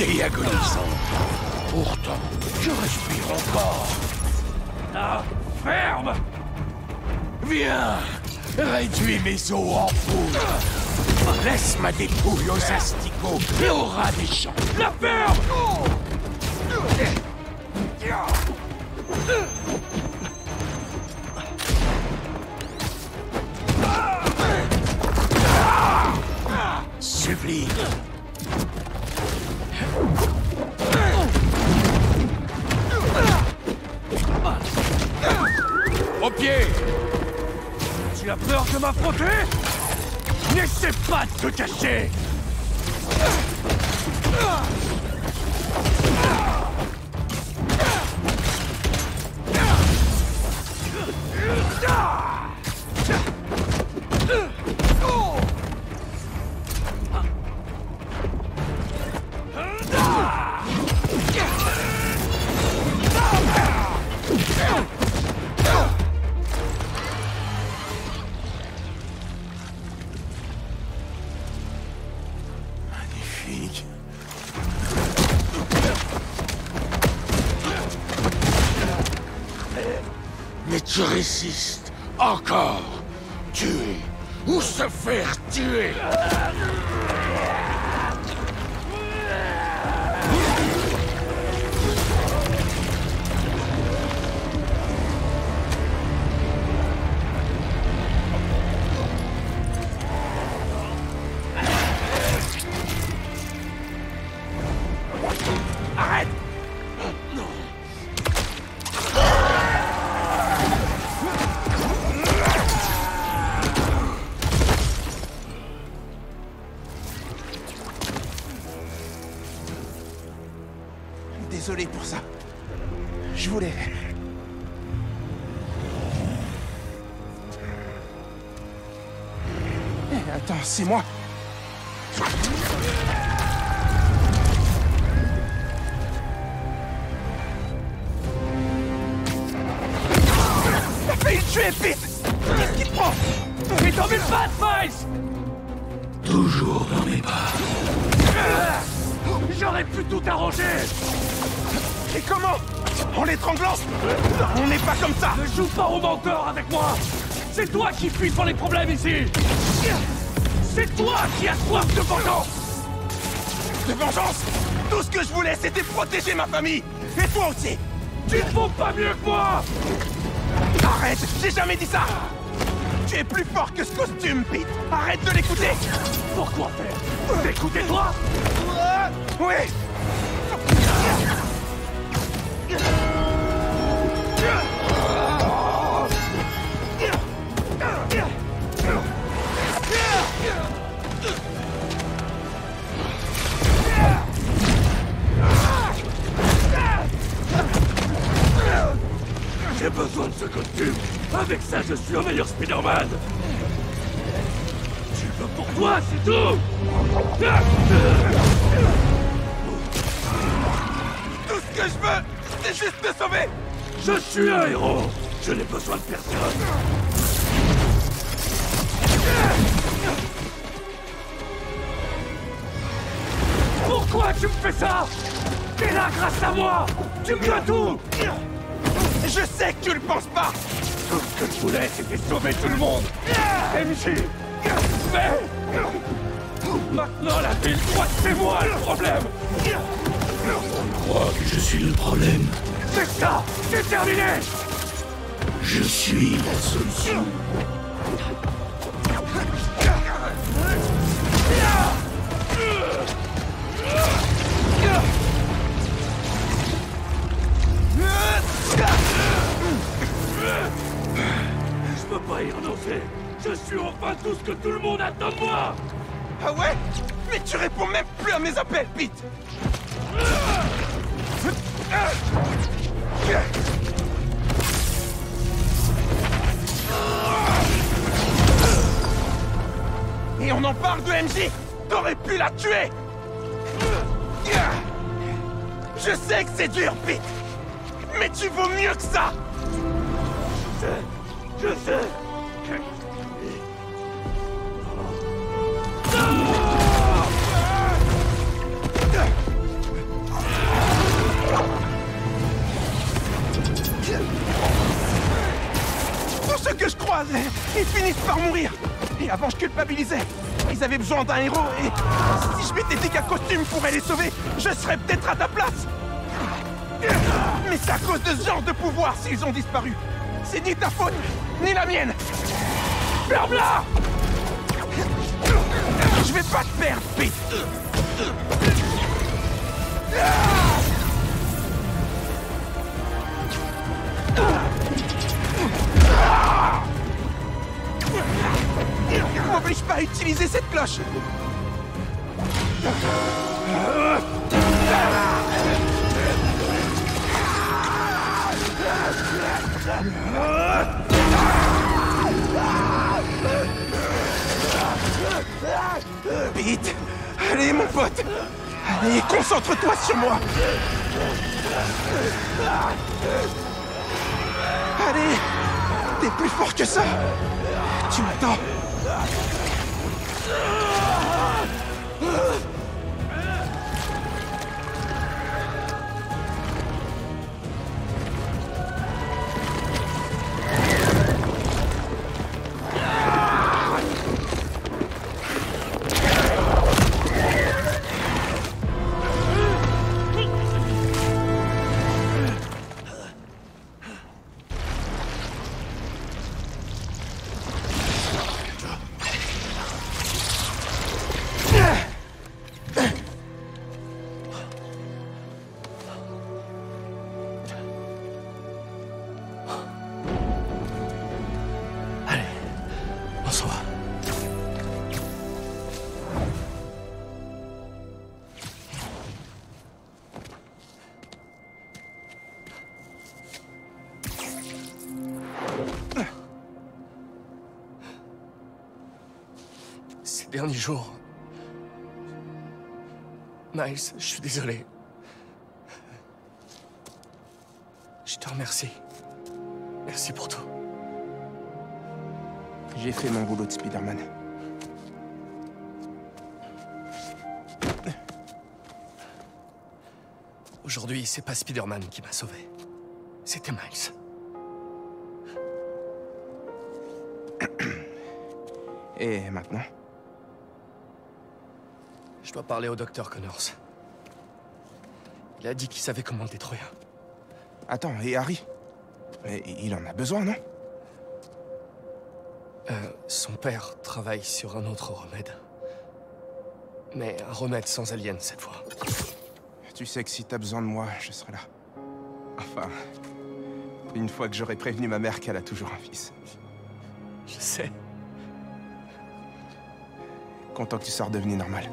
et. Pourtant, je respire encore. Ah, ferme Viens Réduis mes os en poudre Laisse ma dépouille aux asticots et au rat des champs La ferme Sheesh. Qui fuis pour les problèmes ici. C'est toi qui as soif de vengeance. De vengeance Tout ce que je voulais, c'était protéger ma famille. Et toi aussi. Tu ne vaux pas mieux que moi. Arrête J'ai jamais dit ça. Tu es plus fort que ce costume, Pete. Arrête de l'écouter. Pourquoi faire? D'écouter toi Oui je suis un meilleur Spider-Man. Tu veux pour toi, c'est tout. Tout ce que je veux, c'est juste te sauver. Je suis un héros. Je n'ai besoin de personne. Pourquoi tu me fais ça? T'es là grâce à moi. Tu me tout. Je sais que tu le penses pas que je voulais, c'était sauver tout le monde MJ Mais Maintenant, la ville croit que c'est moi le problème On croit que je suis le problème. C'est ça C'est terminé Je suis la solution. Que tout le monde attend de moi. Ah ouais Mais tu réponds même plus à mes appels, Pete. Et on en parle de MJ T'aurais pu la tuer. Je sais que c'est dur, Pete. Mais tu vaux mieux que ça. Je sais Je sais ils finissent par mourir. Et avant, je culpabilisais. Ils avaient besoin d'un héros et si je m'étais dit qu'un costume pourrait les sauver, je serais peut-être à ta place. Mais c'est à cause de ce genre de pouvoir s'ils ont disparu. C'est ni ta faute, ni la mienne. Ferme-la Je vais pas te perdre, Pete. M'oblige pas à utiliser cette cloche. Pete Allez, mon pote. Allez, concentre-toi sur moi. Allez T'es plus fort que ça. Tu m'attends On derniers jours. Miles, je suis désolé. Je te remercie. Merci pour tout. J'ai fait mon boulot de Spider-Man. Aujourd'hui, c'est pas Spider-Man qui m'a sauvé. C'était Miles. Et maintenant? Je dois parler au docteur Connors. Il a dit qu'il savait comment le détruire. Attends, et Harry? Mais il en a besoin, non? Euh, son père travaille sur un autre remède. Mais un remède sans aliens cette fois. Tu sais que si t'as besoin de moi, je serai là. Enfin, une fois que j'aurai prévenu ma mère qu'elle a toujours un fils. Je sais. Content que tu sois redevenu normal.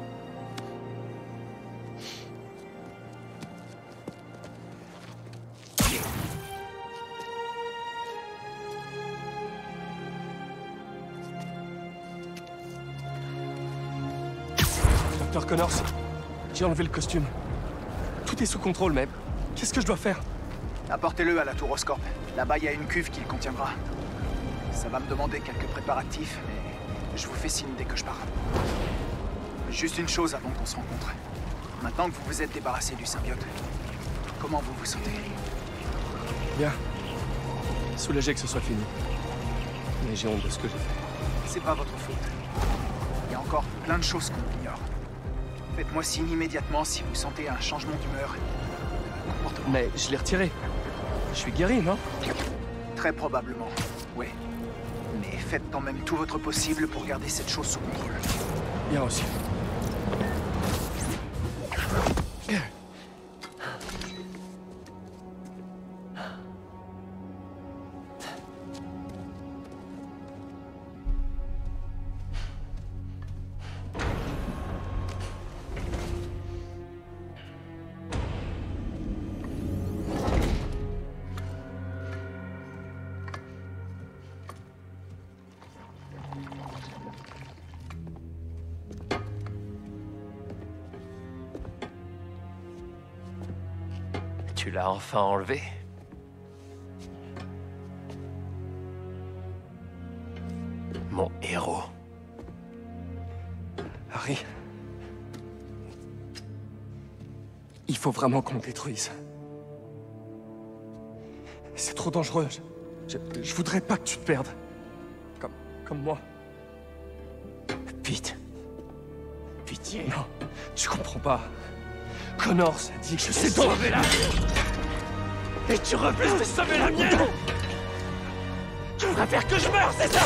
Connors, j'ai enlevé le costume. Tout est sous contrôle, mais qu'est-ce que je dois faire? Apportez-le à la tour Oscorp. Là-bas, il y a une cuve qui le contiendra. Ça va me demander quelques préparatifs, mais je vous fais signe dès que je pars. Juste une chose avant qu'on se rencontre. Maintenant que vous vous êtes débarrassé du symbiote, comment vous vous sentez? Bien. Soulagé que ce soit fini. Mais j'ai honte de ce que j'ai fait. C'est pas votre faute. Il y a encore plein de choses qu'on ignore. Faites-moi signe immédiatement si vous sentez un changement d'humeur. Mais je l'ai retiré. Je suis guéri, non? Très probablement, oui. Mais faites quand même tout votre possible pour garder cette chose sous contrôle. Bien aussi. Enfin enlevé Mon héros. Harry. Il faut vraiment qu'on le détruise. C'est trop dangereux. Je, je- je voudrais pas que tu te perdes. Comme, comme moi. Vite. Pitié. Non, tu comprends pas. Connors a dit que je sais sauver la Et tu refuses de sauver la mienne? Tu préfères que je meure, c'est ça?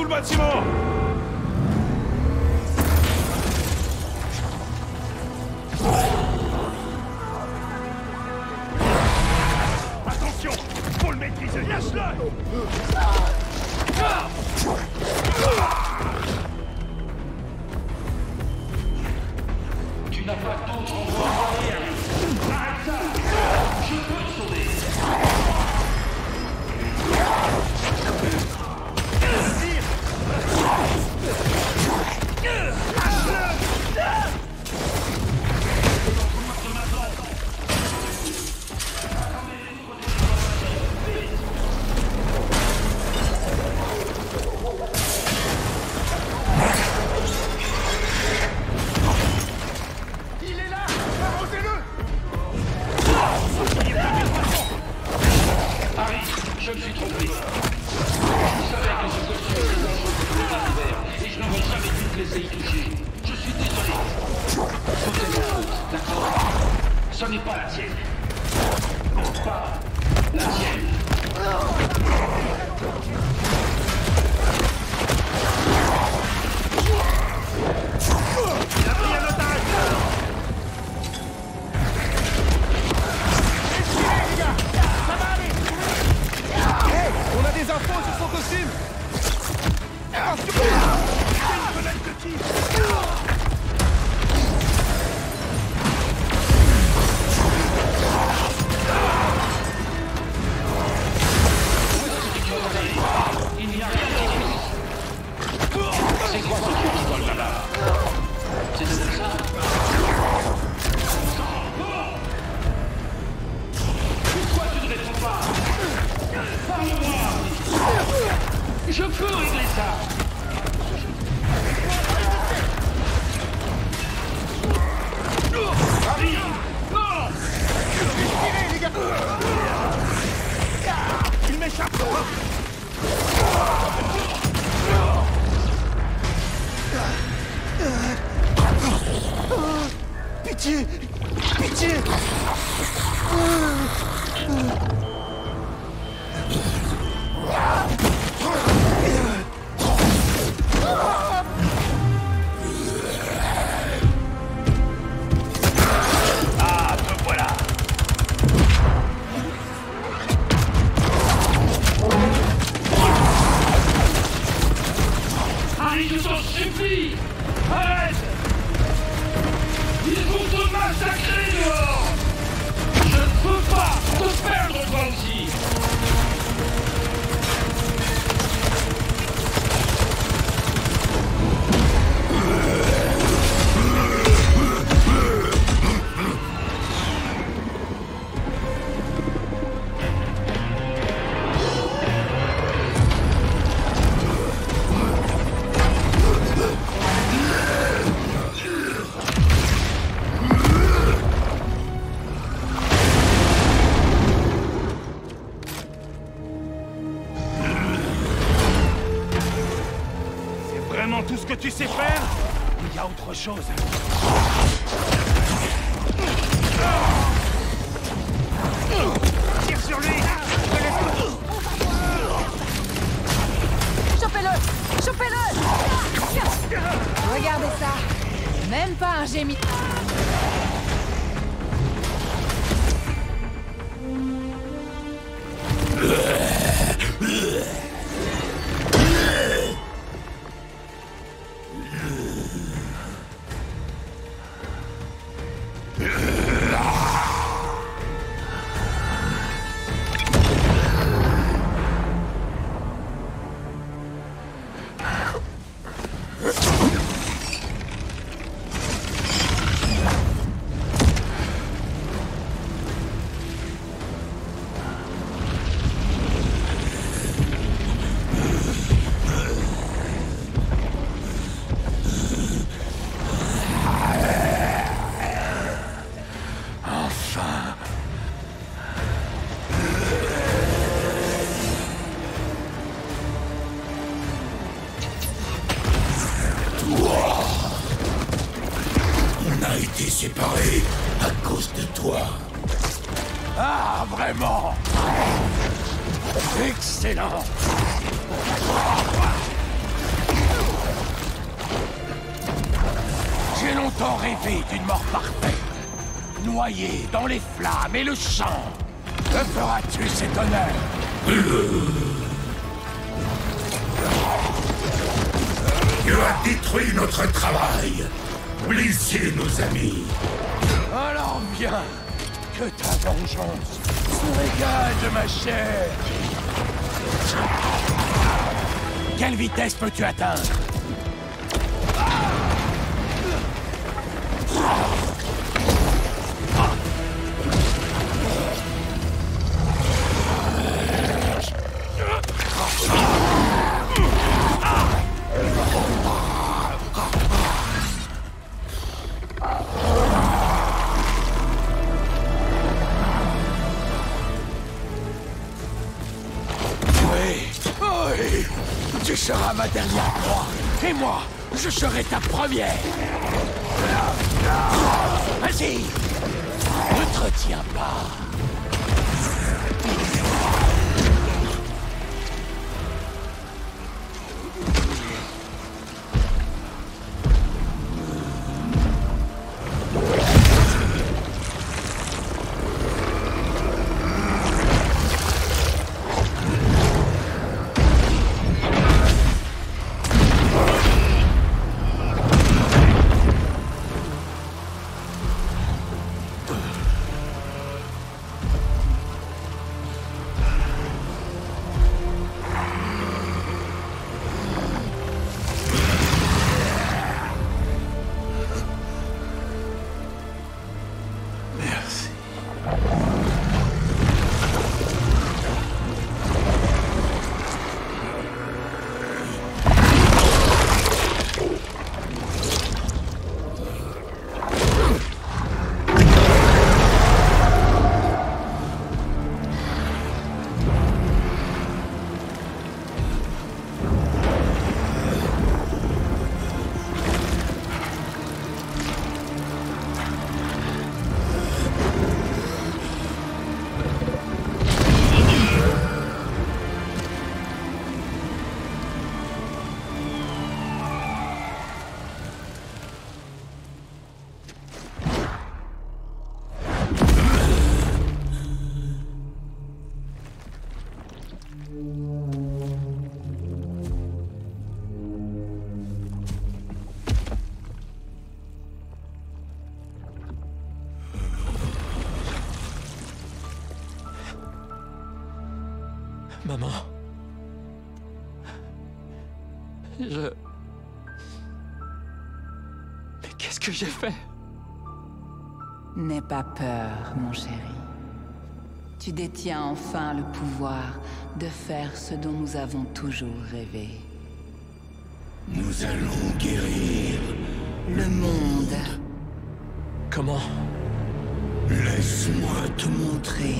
Tout le bâtiment il y dans les flammes et le sang. Me feras-tu cet honneur? Tu as détruit notre travail. Blessé nos amis. Alors viens, que ta vengeance se régale de ma chair. Quelle vitesse peux-tu atteindre? Que j'ai fait N'aie pas peur, mon chéri. Tu détiens enfin le pouvoir de faire ce dont nous avons toujours rêvé. Nous allons guérir Le monde. Comment? Laisse-moi te montrer.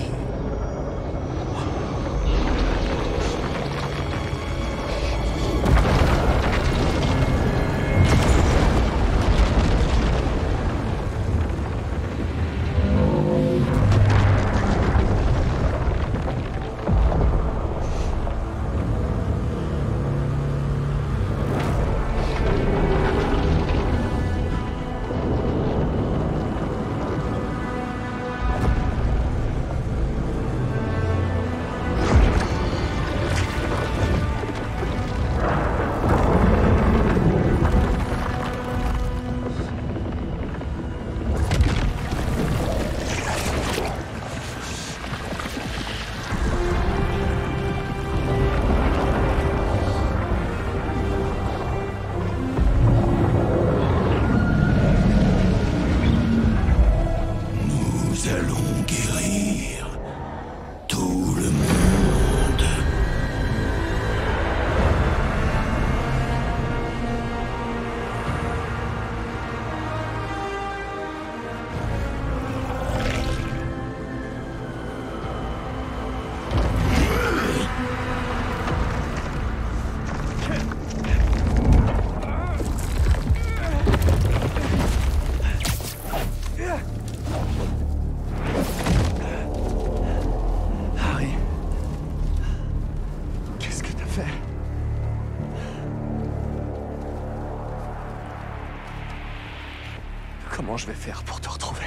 Comment je vais faire pour te retrouver.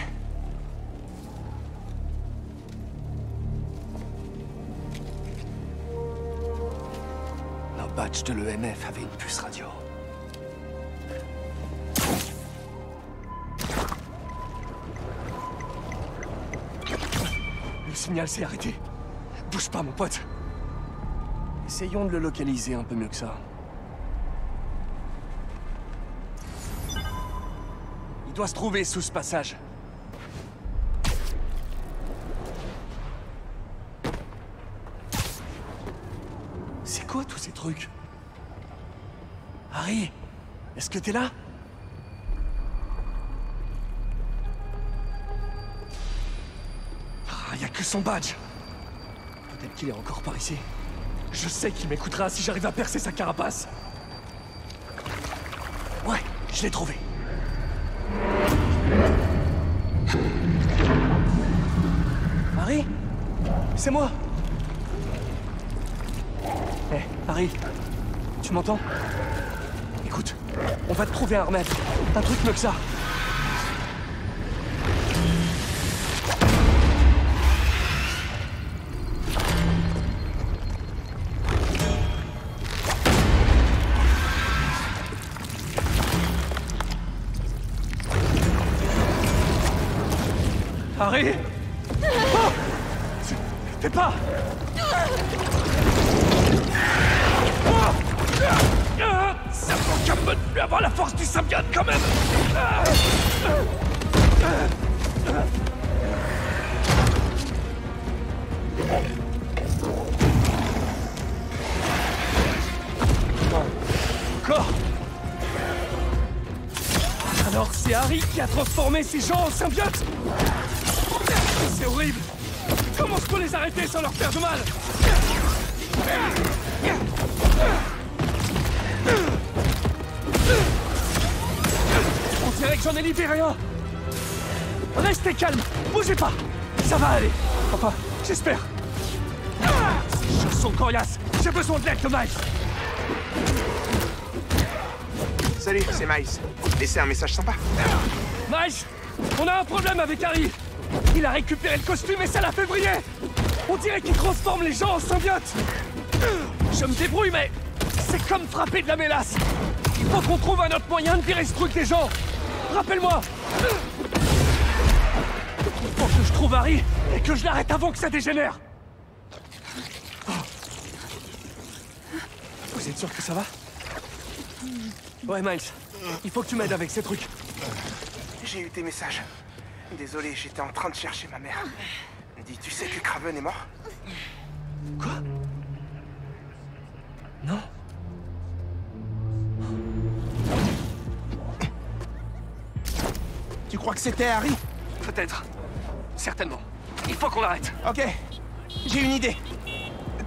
Nos badges de l'EMF avaient une puce radio. Le signal s'est arrêté. Bouge pas, mon pote. Essayons de le localiser un peu mieux que ça. Il doit se trouver sous ce passage. C'est quoi tous ces trucs? Harry Est-ce que t'es là? Ah, y a que son badge Peut-être qu'il est encore par ici. Je sais qu'il m'écoutera si j'arrive à percer sa carapace. Ouais, je l'ai trouvé. Harry C'est moi Hé, Harry Tu m'entends? Écoute, on va te trouver un remède. Un truc mieux que ça. Ces gens en symbiotes C'est horrible. Comment je peux les arrêter sans leur faire de mal On dirait que j'en ai libéré un. Restez calme Bougez pas. Ça va aller. Enfin, j'espère. Ces choses sont coriaces J'ai besoin de l'aide de Miles. Salut, c'est Miles. Laissez un message sympa. Miles On a un problème avec Harry. Il a récupéré le costume et ça l'a fait briller. On dirait qu'il transforme les gens en symbiotes. Je me débrouille, mais c'est comme frapper de la mélasse. Il faut qu'on trouve un autre moyen de virer ce truc des gens. Rappelle-moi. Il faut que je trouve Harry et que je l'arrête avant que ça dégénère. Vous êtes sûr que ça va? Ouais, Miles. Il faut que tu m'aides avec ces trucs. J'ai eu tes messages. Désolé, j'étais en train de chercher ma mère. Dis, tu sais que Craven est mort Quoi Non. Tu crois que c'était Harry Peut-être. Certainement. Il faut qu'on l'arrête. Ok. J'ai une idée.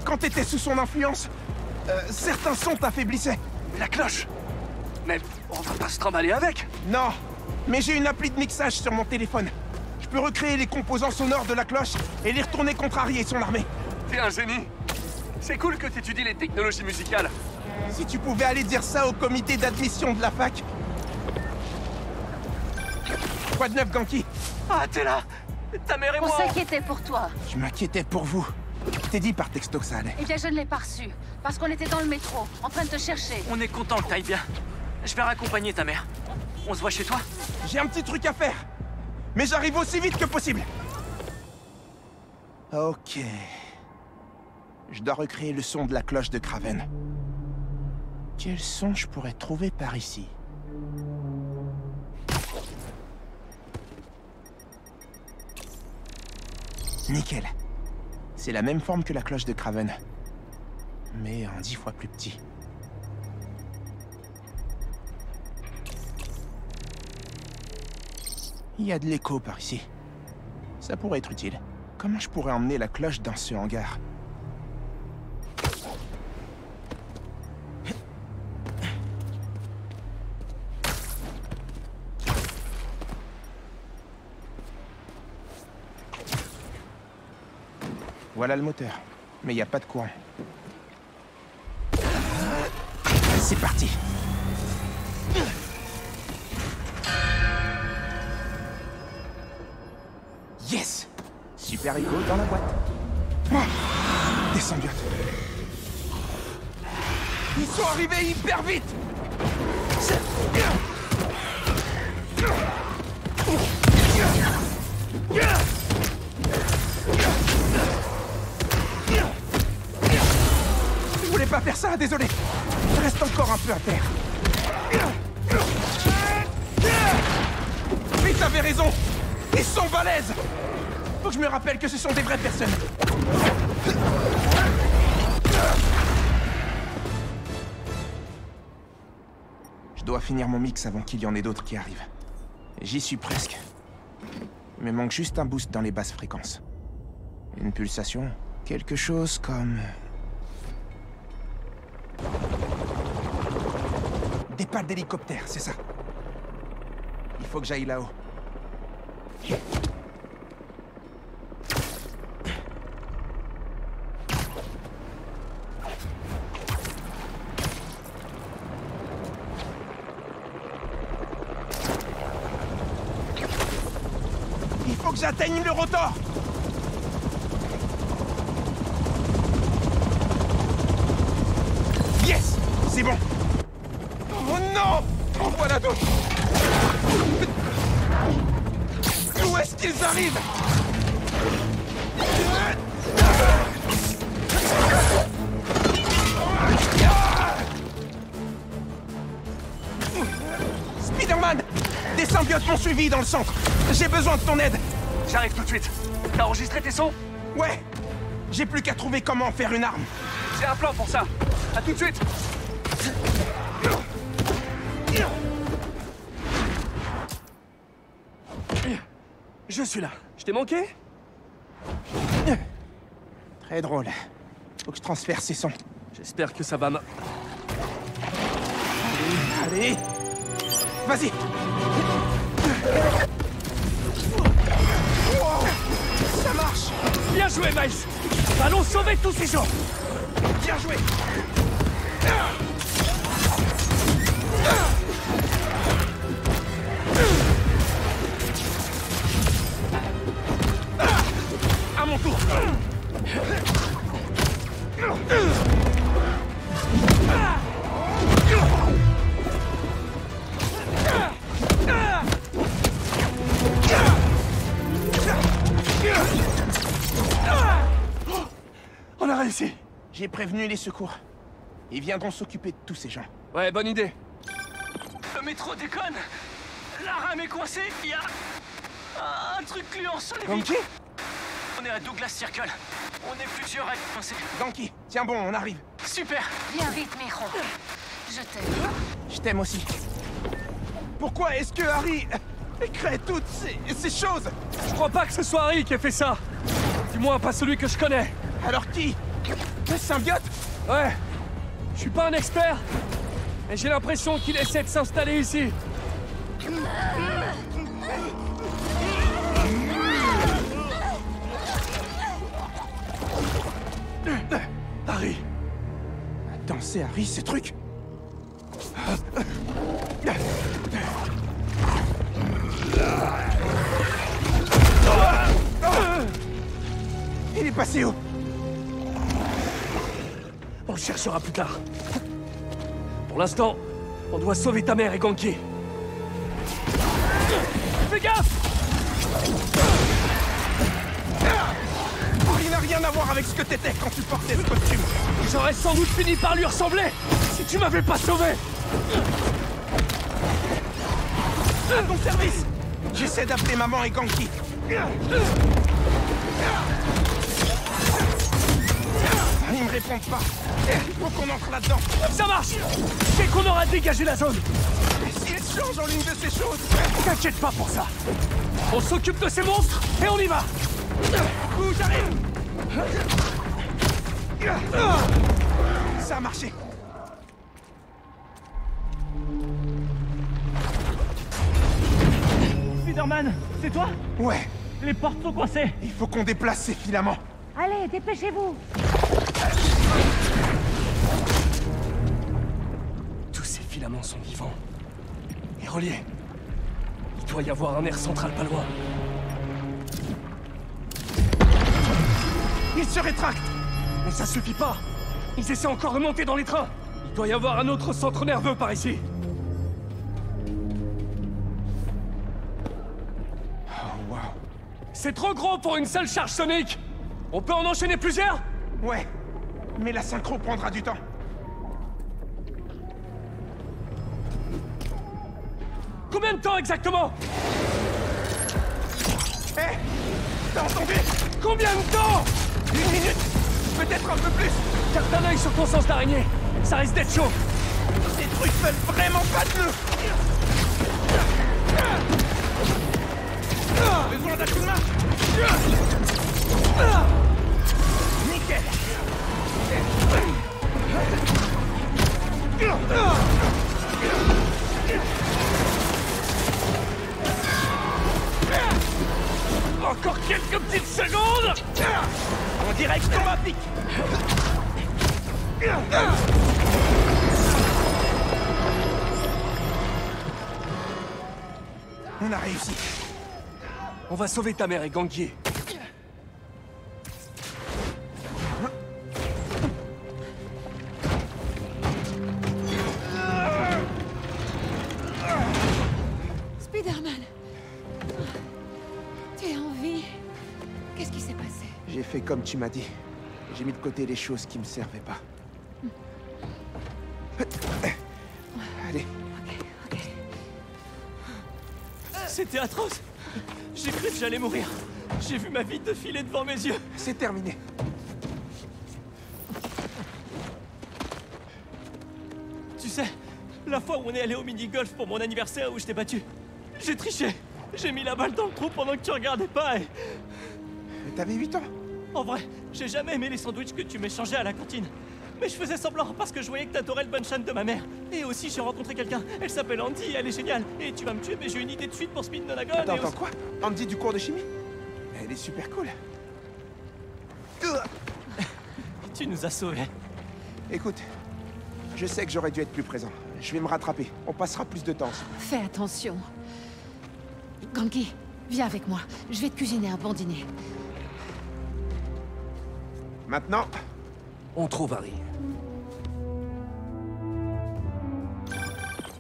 Quand t'étais sous son influence, euh, certains sons t'affaiblissaient. La cloche Mais on va pas se trimballer avec Non, mais j'ai une appli de mixage sur mon téléphone. Je peux recréer les composants sonores de la cloche et les retourner contre Harry et son armée. T'es un génie C'est cool que t'étudies les technologies musicales. Si tu pouvais aller dire ça au comité d'admission de la fac. Quoi de neuf, Ganki Ah, t'es là Ta mère et On moi s'inquiétait pour toi. Je m'inquiétais pour vous. Je t'ai dit par texto que ça allait. Eh bien, je ne l'ai pas reçu. Parce qu'on était dans le métro, en train de te chercher. On est content que t'ailles bien. Je vais raccompagner ta mère. On se voit chez toi J'ai un petit truc à faire. Mais j'arrive aussi vite que possible. Ok. Je dois recréer le son de la cloche de Craven. Quel son je pourrais trouver par ici? Nickel. C'est la même forme que la cloche de Craven. Mais en dix fois plus petit. Il y a de l'écho par ici. Ça pourrait être utile. Comment je pourrais emmener la cloche dans ce hangar? Voilà le moteur. Mais il n'y a pas de courant. C'est parti des haricots dans la boîte. Des symbiotes. Ils sont arrivés hyper vite Je voulais pas faire ça, désolé. Reste encore un peu à terre. Mais t'avais raison Ils sont balèzes Faut que je me rappelle que ce sont des vraies personnes. Je dois finir mon mix avant qu'il y en ait d'autres qui arrivent. J'y suis presque. Il me manque juste un boost dans les basses fréquences. Une pulsation Quelque chose comme... Des pales d'hélicoptère, c'est ça. Il faut que j'aille là-haut. Il faut que j'atteigne le rotor. Yes C'est bon. Oh non En voilà d'autres Où est-ce qu'ils arrivent Spider-Man Des symbiotes m'ont suivi dans le centre J'ai besoin de ton aide J'arrive tout de suite. T'as enregistré tes sons Ouais J'ai plus qu'à trouver comment faire une arme. J'ai un plan pour ça. À tout de suite. Je suis là. Je t'ai manqué Très drôle. Faut que je transfère ces sons. J'espère que ça va ma... Allez Vas-y Wow Ça marche Bien joué, Miles Allons sauver tous ces gens Bien joué On a réussi J'ai prévenu les secours. Ils viendront s'occuper de tous ces gens. Ouais, bonne idée. Le métro déconne La rame est coincée Il y a... Un truc gluant sur les vitres est à Douglas Circle. On est plusieurs à. Ganki, tiens bon, on arrive. Super Viens vite, Miro. Je t'aime. Je t'aime aussi. Pourquoi est-ce que Harry crée toutes ces, ces choses? Je crois pas que ce soit Harry qui a fait ça Du moins, pas celui que je connais Alors qui? Le symbiote? Ouais. Je suis pas un expert, mais j'ai l'impression qu'il essaie de s'installer ici. Harry Attends, c'est Harry, ces trucs Il est passé où? On le cherchera plus tard. Pour l'instant, on doit sauver ta mère et Ganki. Fais gaffe Il n'a rien à voir avec ce que t'étais quand tu portais ce costume. J'aurais sans doute fini par lui ressembler si tu m'avais pas sauvé. À ton service. J'essaie d'appeler maman et Ganki. Ils me répondent pas. Il faut qu'on entre là-dedans. Ça marche. Dès qu'on aura dégagé la zone. S'ils changent en l'une de ces choses. T'inquiète pas pour ça. On s'occupe de ces monstres et on y va. Où j'arrive? Ça a marché Spider-Man, c'est toi? Ouais, Les portes sont coincées il faut qu'on déplace ces filaments. Allez, dépêchez-vous Tous ces filaments sont vivants. Et reliés. Il doit y avoir un air central pas loin. Il se rétracte. Mais ça suffit pas. Ils essaient encore de monter dans les trains. Il doit y avoir un autre centre nerveux par ici. Oh, wow. C'est trop gros pour une seule charge sonique On peut en enchaîner plusieurs? Ouais, mais la synchro prendra du temps. Combien de temps exactement? Hé T'as entendu? Combien de temps? Une minute Peut-être un peu plus Garde un œil sur ton sens d'araignée. Ça risque d'être chaud. Ces trucs veulent vraiment pas de nœud Besoin d'un coup Nickel. Encore quelques petites secondes On dirait que je tombe à pic On a réussi. On va sauver ta mère et Gangier. Fait comme tu m'as dit. J'ai mis de côté les choses qui me servaient pas. Allez, C'était atroce J'ai cru que j'allais mourir J'ai vu ma vie défiler devant mes yeux c'est terminé. Tu sais, la fois où on est allé au mini-golf pour mon anniversaire où je t'ai battu, j'ai triché J'ai mis la balle dans le trou pendant que tu regardais pas et... Mais t'avais 8 ans En vrai, j'ai jamais aimé les sandwichs que tu m'échangeais à la cantine. Mais je faisais semblant parce que je voyais que t'adorais le banchan de ma mère. Et aussi, j'ai rencontré quelqu'un. Elle s'appelle Andy, elle est géniale. Et tu vas me tuer, mais j'ai une idée de suite pour Spin Donagon. Attends, et attends, aussi- quoi? Andy du cours de chimie? Elle est super cool. [laughs] Tu nous as sauvés. Écoute, je sais que j'aurais dû être plus présent. Je vais me rattraper. On passera plus de temps ensemble. Fais attention. Gangi, viens avec moi. Je vais te cuisiner un bon dîner. Maintenant, On trouve Harry.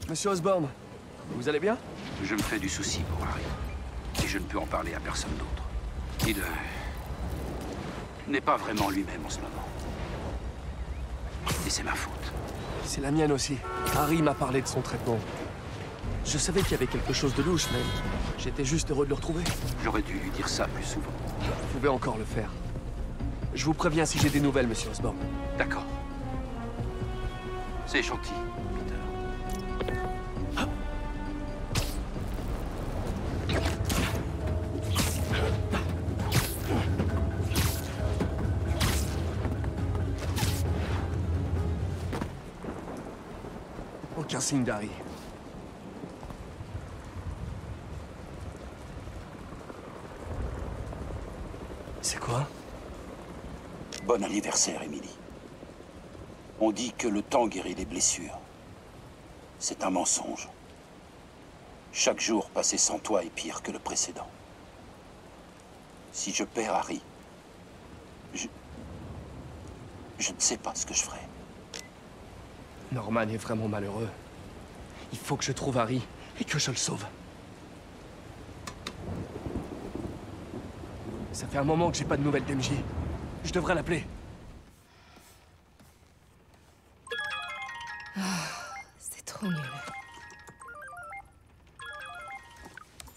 Monsieur Osborne, vous allez bien? Je me fais du souci pour Harry. Et je ne peux en parler à personne d'autre. Il euh, n'est pas vraiment lui-même en ce moment. Et c'est ma faute. C'est la mienne aussi. Harry m'a parlé de son traitement. Je savais qu'il y avait quelque chose de louche, mais j'étais juste heureux de le retrouver. J'aurais dû lui dire ça plus souvent. Vous pouvez encore le faire. Je vous préviens si j'ai des nouvelles, monsieur Osborne. D'accord. C'est gentil, Peter. Aucun signe d'Harry. C'est quoi? Bon anniversaire, Emily. On dit que le temps guérit les blessures. C'est un mensonge. Chaque jour passé sans toi est pire que le précédent. Si je perds Harry, je... Je ne sais pas ce que je ferai. Norman est vraiment malheureux. Il faut que je trouve Harry et que je le sauve. Ça fait un moment que j'ai pas de nouvelles d'MJ. Je devrais l'appeler. C'est trop nul.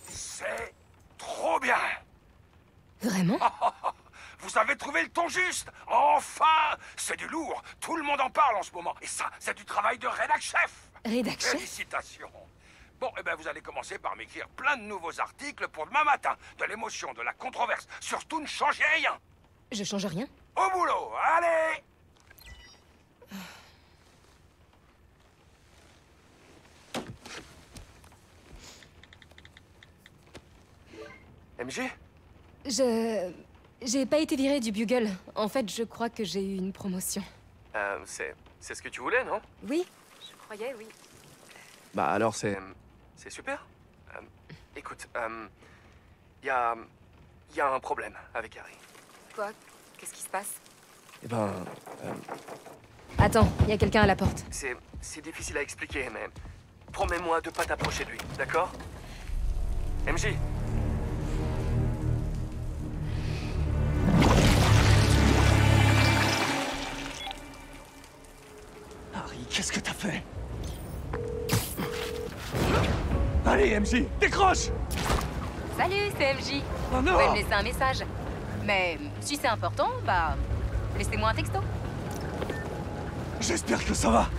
C'est trop bien Vraiment? [laughs] Vous avez trouvé le ton juste Enfin C'est du lourd Tout le monde en parle en ce moment. Et ça, c'est du travail de rédac chef Rédac chef Félicitations Bon, eh ben vous allez commencer par m'écrire plein de nouveaux articles pour demain matin. De l'émotion, de la controverse. Surtout ne changez rien Je change rien Au boulot Allez MJ Je... J'ai pas été virée du Bugle. En fait, je crois que j'ai eu une promotion. Euh, c'est... C'est ce que tu voulais, non? Oui Je croyais, oui. Bah alors c'est... C'est super. Euh, écoute, il y a... Il y a un problème avec Harry. Quoi Qu'est-ce qui se passe? Eh ben... euh, Attends, il y a quelqu'un à la porte. c'est... c'est difficile à expliquer, mais... Promets-moi de pas t'approcher de lui, d'accord? MJ Harry, qu'est-ce que t'as fait? Allez, MJ, décroche Salut, c'est MJ. Oh Vous non pouvez me laisser un message. Mais si c'est important, bah... Laissez-moi un texto. J'espère que ça va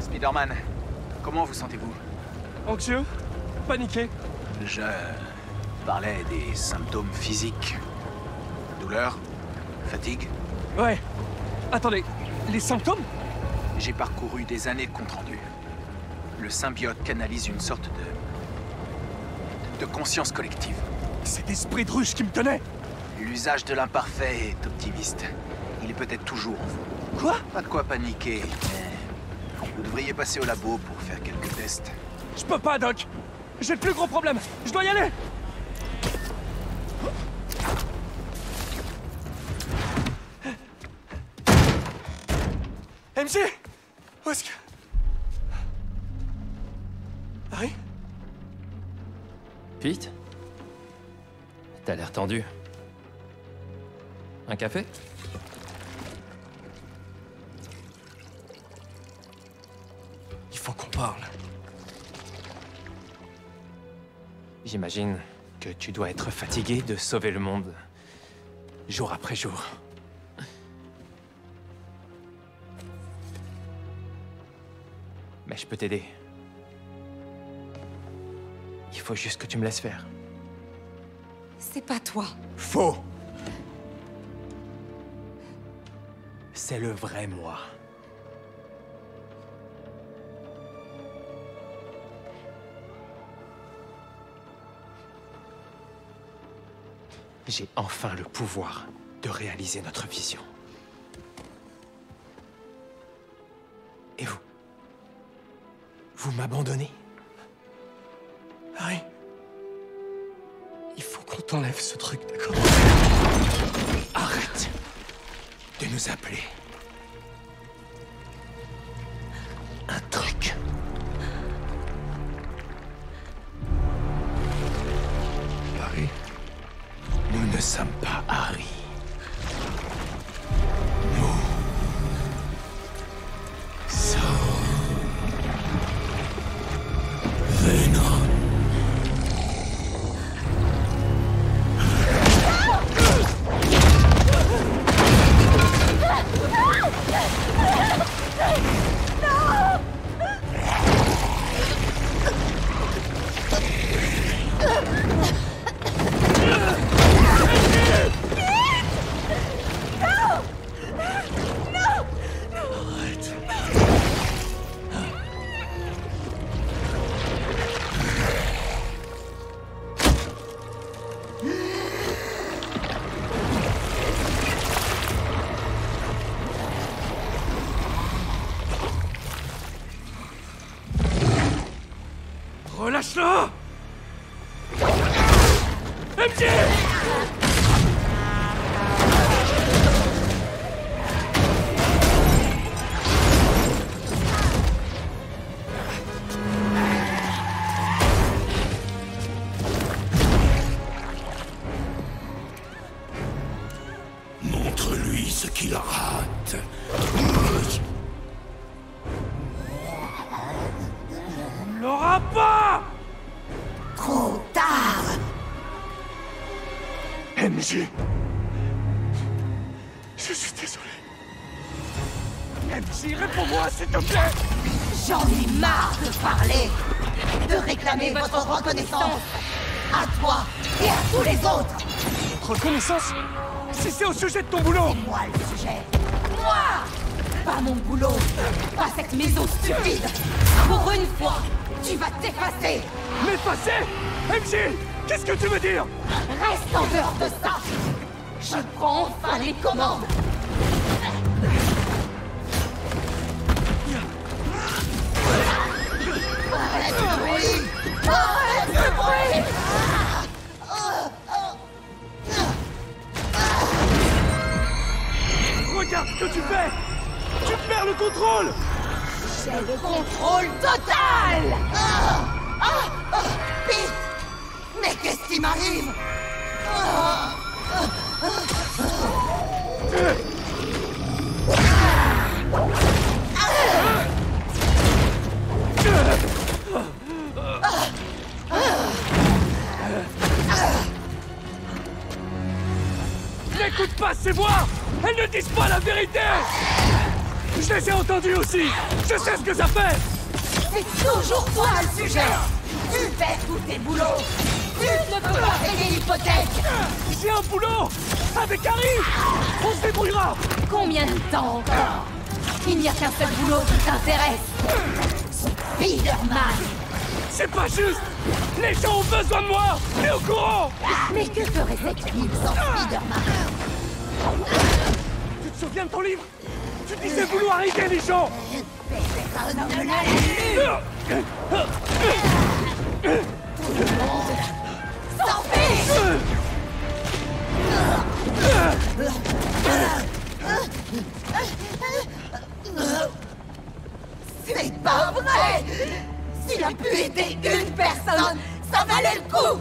Spider-Man, comment vous sentez-vous? Anxieux Paniqué Je parlais des symptômes physiques. Douleur Fatigue? Ouais. Attendez, les symptômes? J'ai parcouru des années de compte rendu. Le symbiote canalise une sorte de. De conscience collective. Cet esprit de ruche qui me tenait L'usage de l'imparfait est optimiste. Il est peut-être toujours en vous. Quoi? Pas de quoi paniquer, mais. Vous devriez passer au labo pour faire quelques tests. Je peux pas, Doc J'ai le plus gros problème Je dois y aller MJ Où est-ce que... Pete T'as l'air tendu. Un café? Il faut qu'on parle. J'imagine que tu dois être fatigué de sauver le monde. Jour après jour. Mais je peux t'aider. Il faut juste que tu me laisses faire. C'est pas toi. Faux C'est le vrai moi. J'ai enfin le pouvoir de réaliser notre vision. Et vous? Vous m'abandonnez? Harry Il faut qu'on t'enlève ce truc, d'accord? Arrête de nous appeler. Un truc. Harry Nous ne sommes pas Harry. Help! Help! Qu'est-ce que tu veux dire? Reste en dehors de ça. Je prends enfin les commandes. Arrête ce bruit Arrête ce bruit Regarde ce que tu fais! Tu perds le contrôle! J'ai le contrôle total! Ne disent pas la vérité. Je les ai entendues aussi. Je sais ce que ça fait. C'est toujours toi le sujet. Tu fais tous tes boulots. Tu ne peux pas payer l'hypothèque. J'ai un boulot Avec Harry. On se débrouillera. Combien de temps encore? Il n'y a qu'un seul boulot qui t'intéresse. Spider-Man. C'est pas juste. Les gens ont besoin de moi. T'es au courant. Mais que ferait cette ville sans Spider-Man? Souviens de ton livre. Tu disais vouloir aider les gens. C'est pas vrai. S'il a pu aider une personne, ça valait le coup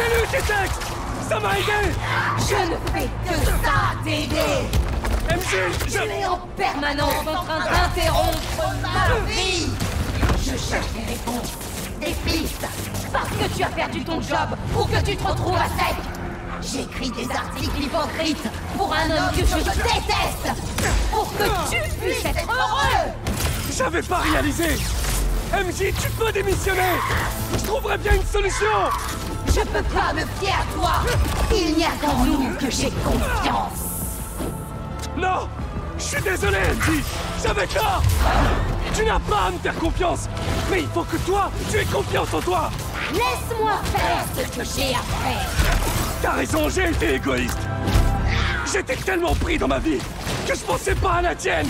J'ai lu tes textes. Ça m'a aidé. Je ne fais que ça t'aider MJ, Tu es en permanence en train d'interrompre ma vie. Je cherche des réponses, des pistes, parce que tu as perdu ton job ou que tu te retrouves à sec. J'écris des articles hypocrites pour un homme que je déteste. Pour que tu puisses être heureux. J'avais pas réalisé. MJ, tu peux démissionner. Je trouverai bien une solution Je peux pas me fier à toi. Il n'y a qu'en nous que j'ai confiance. Non Je suis désolé, MJ J'avais tort. Tu n'as pas à me faire confiance. Mais il faut que toi, tu aies confiance en toi. Laisse-moi faire ce que j'ai à faire. T'as raison, j'ai été égoïste. J'étais tellement pris dans ma vie que je pensais pas à la tienne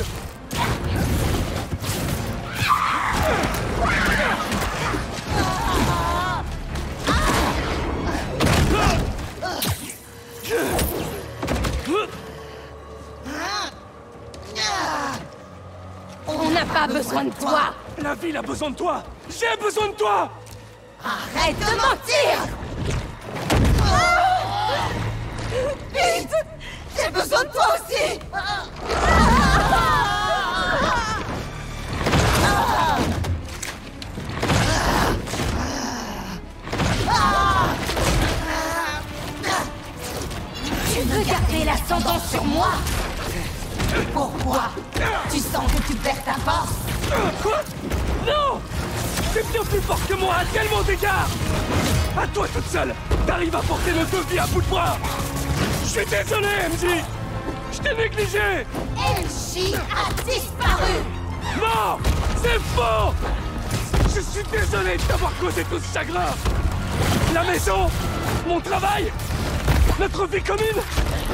pas besoin de toi. La ville a besoin de toi. J'ai besoin de toi. Arrête de mentir. Pete J'ai besoin de toi aussi. Tu veux garder l'ascendant sur moi? Pourquoi Tu sens que tu perds ta force Quoi Non T'es bien plus fort que moi à tellement d'égards À toi toute seule T'arrives à porter nos deux vies à bout de bras Je suis désolé, MJ Je t'ai négligé MJ a disparu Non C'est faux Je suis désolé de t'avoir causé tout ce chagrin La maison Mon travail Notre vie commune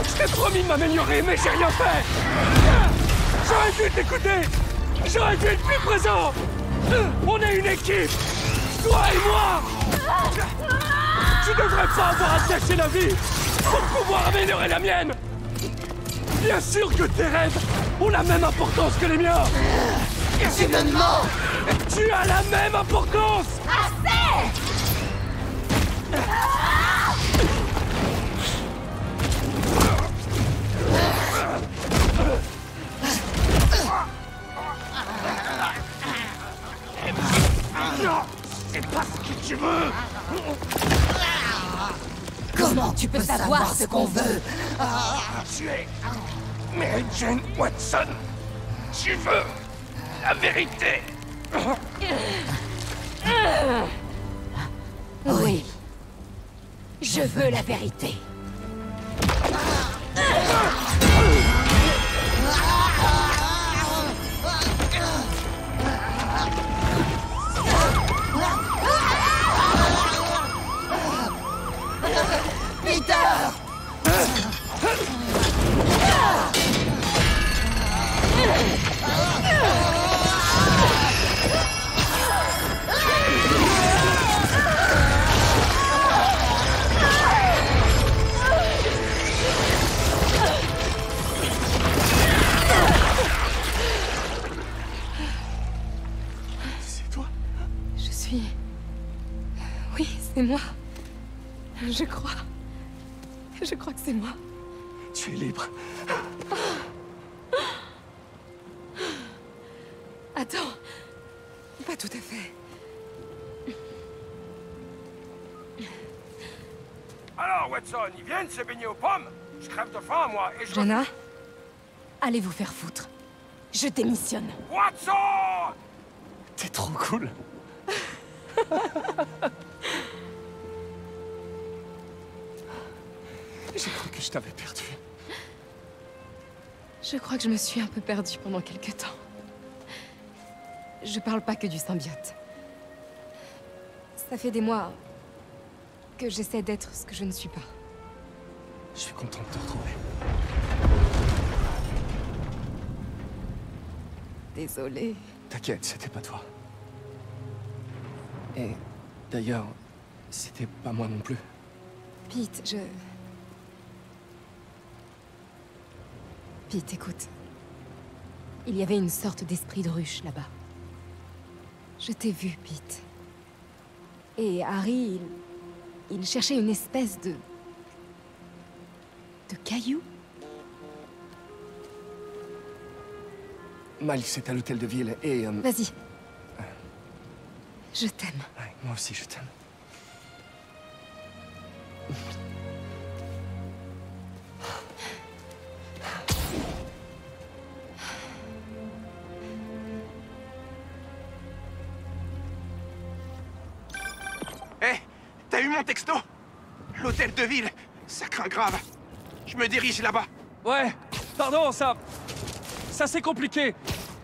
Je t'ai promis de m'améliorer, mais j'ai rien fait. J'aurais dû t'écouter J'aurais dû être plus présent. On est une équipe. Toi et moi. Tu devrais pas avoir à te gâcher la vie pour pouvoir améliorer la mienne. Bien sûr que tes rêves ont la même importance que les miens. Tu me mens. Tu as la même importance. Assez Non C'est pas ce que tu veux Comment tu peux savoir ce qu'on veut Tu es Mary Jane Watson Tu veux la vérité Oui. Je veux la vérité. Hein c'est moi. Je crois. Je crois que c'est moi. Tu es libre. Attends. Pas tout à fait. Alors, Watson, ils viennent se baigner aux pommes Je crève de faim, moi, et je... Jana Allez vous faire foutre. Je démissionne. Watson T'es trop cool. [laughs] J'ai cru que je t'avais perdu. Je crois que je me suis un peu perdue pendant quelque temps. Je parle pas que du symbiote. Ça fait des mois que j'essaie d'être ce que je ne suis pas. Je suis content de te retrouver. Désolée. T'inquiète, c'était pas toi. Et d'ailleurs, c'était pas moi non plus. Pete, je... Pete, écoute. Il y avait une sorte d'esprit de ruche là-bas. Je t'ai vu, Pete. Et Harry, il... il cherchait une espèce de... de caillou? Miles est à l'hôtel de ville et... euh, Vas-y. Je t'aime. ouais, moi aussi, je t'aime. Hé, t'as eu mon texto? L'hôtel de ville, ça craint grave. Je me dirige là-bas. Ouais, pardon, ça... Ça c'est compliqué.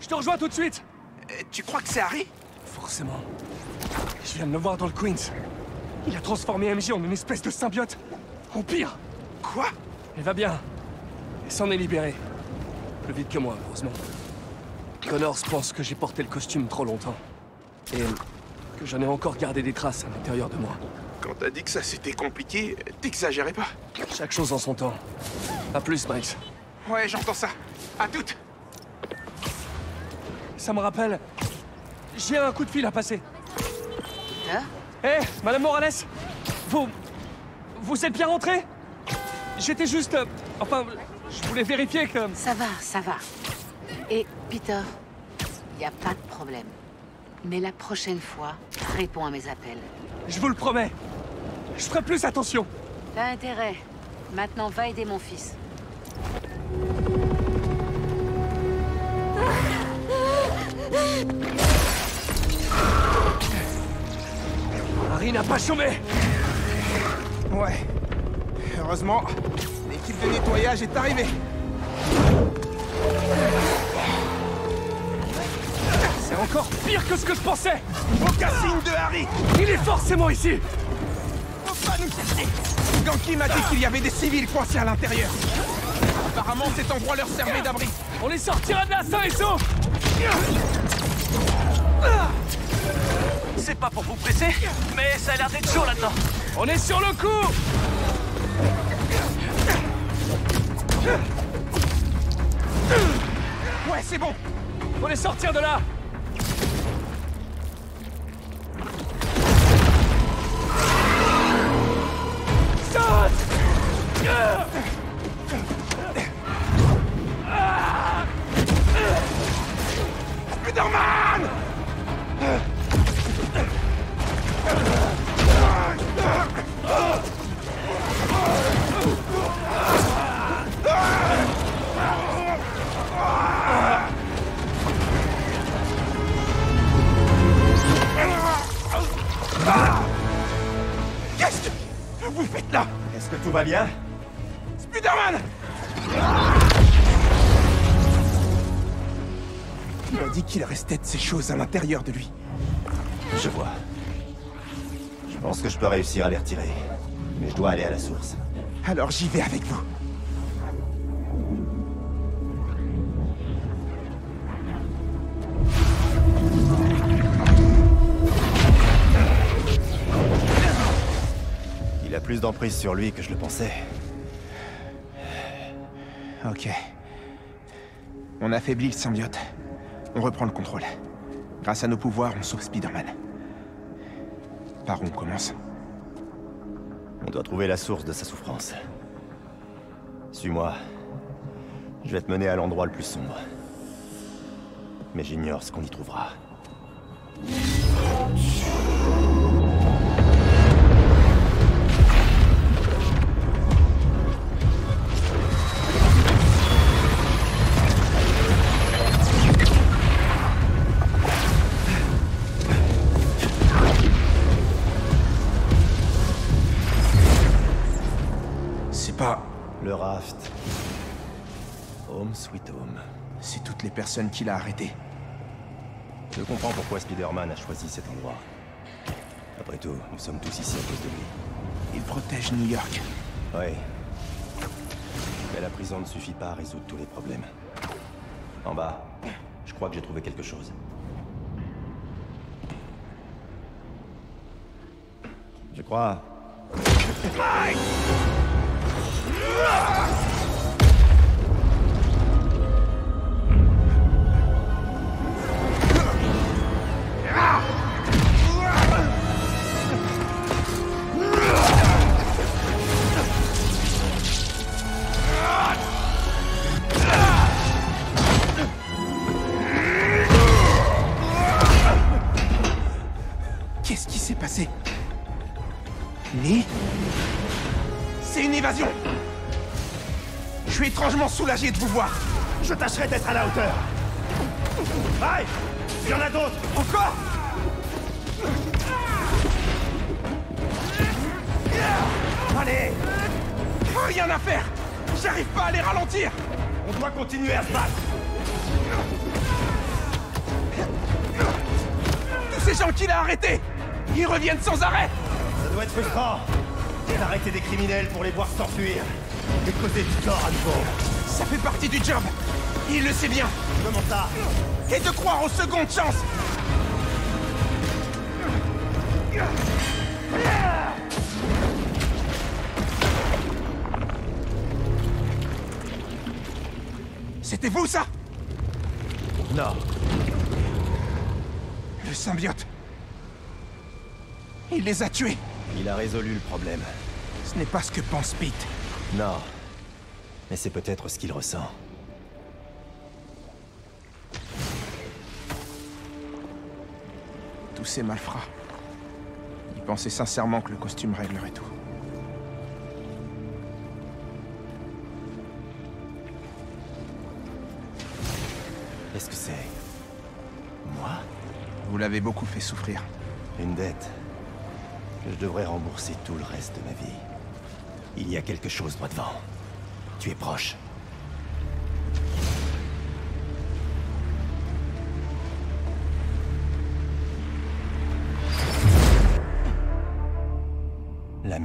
Je te rejoins tout de suite. Euh, tu crois que c'est Harry? Forcément. Je viens de le voir dans le Queens. Il a transformé MJ en une espèce de symbiote. En pire. Quoi? Elle va bien. Elle s'en est libérée. Plus vite que moi, heureusement. Connors pense que j'ai porté le costume trop longtemps. Et que j'en ai encore gardé des traces à l'intérieur de moi. Quand t'as dit que ça c'était compliqué, t'exagérais pas. Chaque chose en son temps. À plus, Miles. Ouais, j'entends ça. À toutes. Ça me rappelle... J'ai un coup de fil à passer. Hein? Hé, Madame Morales Vous... Vous êtes bien rentrée? J'étais juste... euh, Enfin, je voulais vérifier que... Ça va, ça va. Et Peter, y a pas de problème. Mais la prochaine fois, réponds à mes appels. Je vous le promets. Je ferai plus attention. T'as intérêt. Maintenant, va aider mon fils. Harry n'a pas chômé Ouais. Heureusement, l'équipe de nettoyage est arrivée. C'est encore pire que ce que je pensais. Aucun signe de Harry. Il est forcément ici. Faut pas nous chercher. Ganki m'a dit qu'il y avait des civils coincés à l'intérieur. Apparemment, cet endroit leur servait d'abri. On les sortira de là sains et saufs C'est pas pour vous presser, mais ça a l'air d'être chaud là-dedans. On est sur le coup. Ouais, c'est bon. Faut les sortir de là Spider-Man que vous faites là Est-ce que tout va bien Spider-Man Il m'a dit qu'il restait de ces choses à l'intérieur de lui. Je vois. Je pense que je peux réussir à les retirer. Mais je dois aller à la source. Alors j'y vais avec vous. Il a plus d'emprise sur lui que je le pensais. Ok. On affaiblit le symbiote. On reprend le contrôle. Grâce à nos pouvoirs, on sauve Spider-Man. Par où on commence On doit trouver la source de sa souffrance. Suis-moi. Je vais te mener à l'endroit le plus sombre. Mais j'ignore ce qu'on y trouvera. Toutes les personnes qu'il a arrêtées. Je comprends pourquoi Spider-Man a choisi cet endroit. Après tout, nous sommes tous ici à cause de lui. Il protège New York. Oui. Mais la prison ne suffit pas à résoudre tous les problèmes. En bas, je crois que j'ai trouvé quelque chose. Je crois. Qu'est-ce qui s'est passé? Lee C'est une évasion Je suis étrangement soulagé de vous voir. Je tâcherai d'être à la hauteur. Aïe Il y en a d'autres. Encore. Allez. Rien à faire J'arrive pas à les ralentir. On doit continuer à se battre. Tous ces gens qu'il a arrêtés Ils reviennent sans arrêt. Ça doit être frustrant. D'arrêter des criminels pour les voir s'enfuir. Et causer du tort à nouveau. Ça fait partie du job Il le sait bien Comment ça Et de croire aux secondes chances C'était vous, ça Non. Le symbiote. Il les a tués. Il a résolu le problème. Ce n'est pas ce que pense Pete. Non. Mais c'est peut-être ce qu'il ressent. Tous ces malfrats. Ils pensaient sincèrement que le costume réglerait tout. Qu'est-ce que c'est Moi? Vous l'avez beaucoup fait souffrir. Une dette que je devrais rembourser tout le reste de ma vie. Il y a quelque chose droit devant. Tu es proche.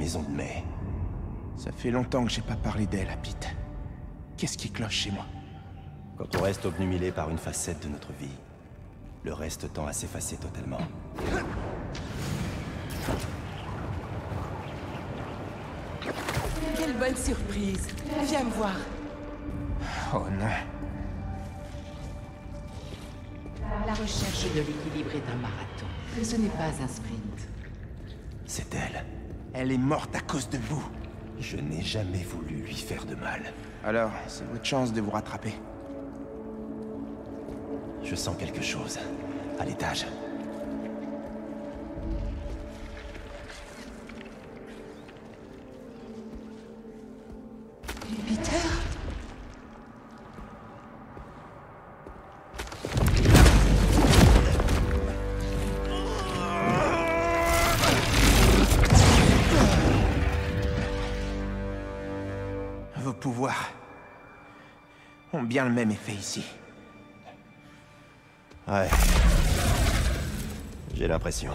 Maison de mai. Ça fait longtemps que j'ai pas parlé d'elle à Pete. Qu'est-ce qui cloche chez moi? Quand on reste obnubilé par une facette de notre vie, le reste tend à s'effacer totalement. Quelle bonne surprise. Viens me voir. Oh non. La recherche de l'équilibre est un marathon. Ce n'est pas un sprint. C'est elle. Elle est morte à cause de vous. Je n'ai jamais voulu lui faire de mal. Alors, c'est votre chance de vous rattraper. Je sens quelque chose. À l'étage. Bien le même effet ici. Ouais. J'ai l'impression.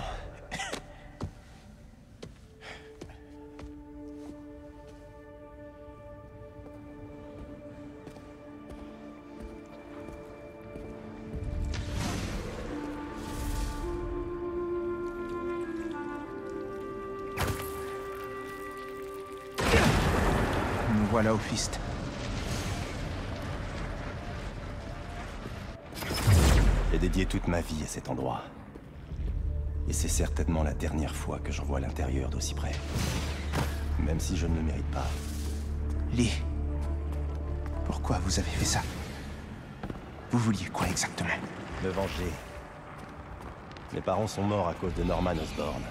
Nous voilà au fist. Dédié toute ma vie à cet endroit. Et c'est certainement la dernière fois que j'en vois l'intérieur d'aussi près. Même si je ne le mérite pas. Lee, pourquoi vous avez fait ça? Vous vouliez quoi exactement? Me venger. Mes parents sont morts à cause de Norman Osborn.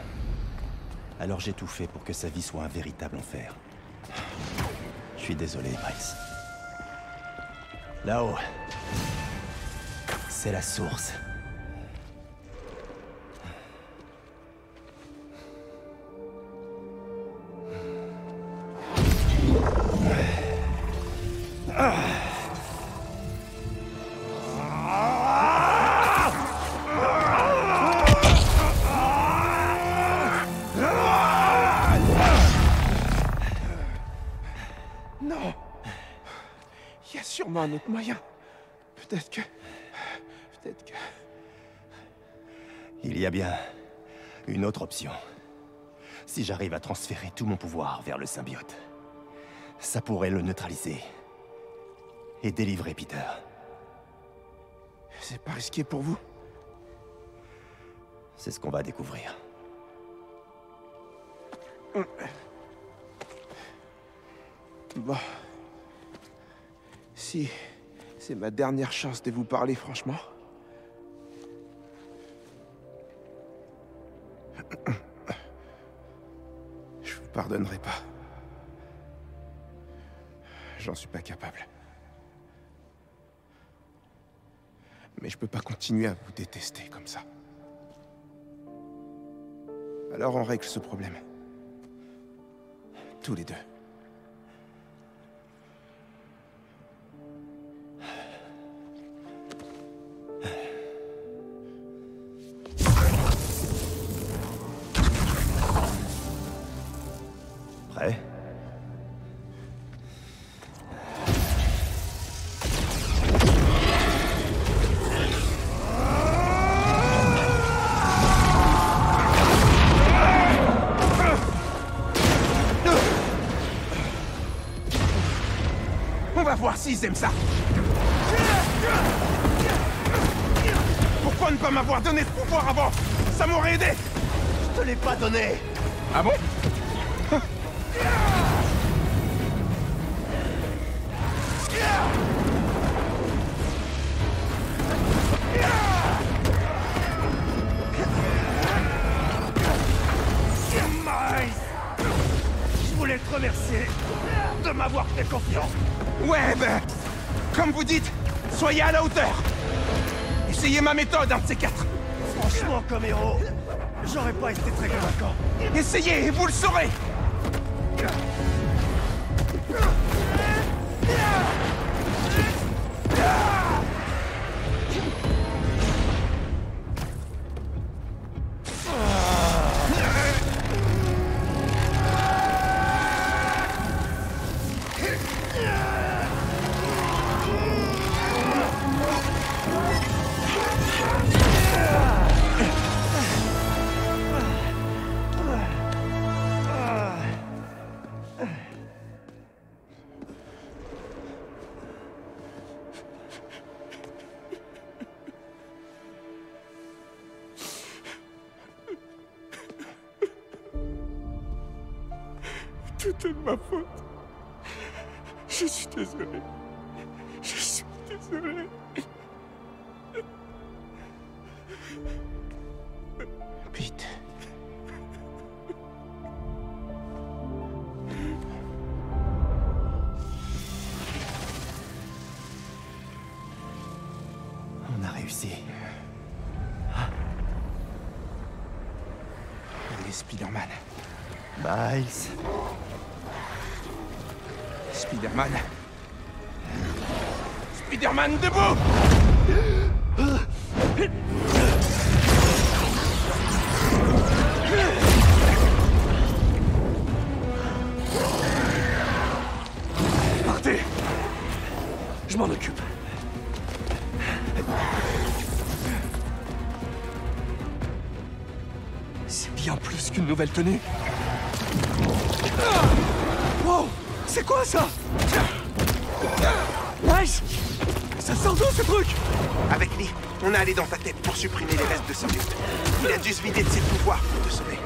Alors j'ai tout fait pour que sa vie soit un véritable enfer. Je suis désolé, Miles. Là-haut. C'est la source. Y a bien une autre option. Si j'arrive à transférer tout mon pouvoir vers le symbiote, ça pourrait le neutraliser. Et délivrer Peter. C'est pas risqué pour vous? C'est ce qu'on va découvrir. Bon. Si c'est ma dernière chance de vous parler franchement. Je vous pardonnerai pas. J'en suis pas capable. Mais je peux pas continuer à vous détester comme ça. Alors on règle ce problème. Tous les deux. Ça. Pourquoi ne pas m'avoir donné ce pouvoir avant? Ça m'aurait aidé. Je te l'ai pas donné. Ah bon? Soyez à la hauteur. Essayez ma méthode, un de ces quatre. Franchement, comme héros, j'aurais pas été très convaincant. Essayez et vous le saurez. Nouvelle tenue. Wow C'est quoi ça? Nice Ça sort d'où ce truc? Avec Lee, on est allé dans ta tête pour supprimer les restes de symbiote. Il a dû se vider de ses pouvoirs pour te sauver.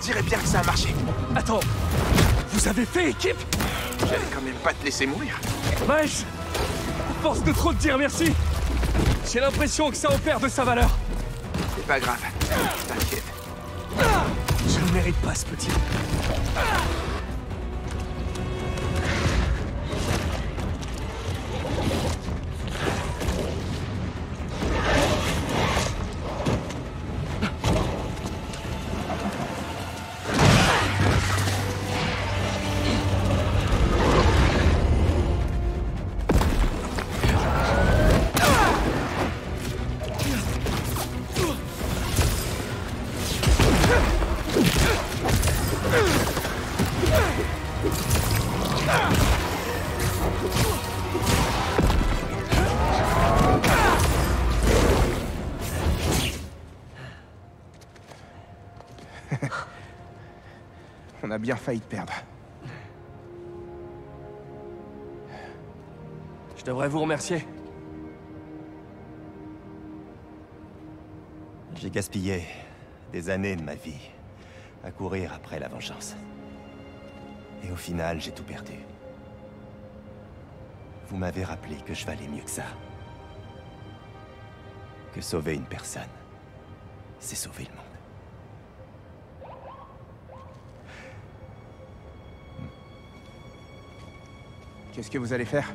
dirait bien que ça a marché. Attends, vous avez fait équipe? J'allais quand même pas te laisser mourir. Miles Force de trop te dire merci J'ai l'impression que ça opère de sa valeur. C'est pas grave. Ne mérite pas ce petit. Bien failli te perdre. Je devrais vous remercier. J'ai gaspillé des années de ma vie à courir après la vengeance. Et au final, j'ai tout perdu. Vous m'avez rappelé que je valais mieux que ça. Que sauver une personne, c'est sauver le monde. Qu'est-ce que vous allez faire?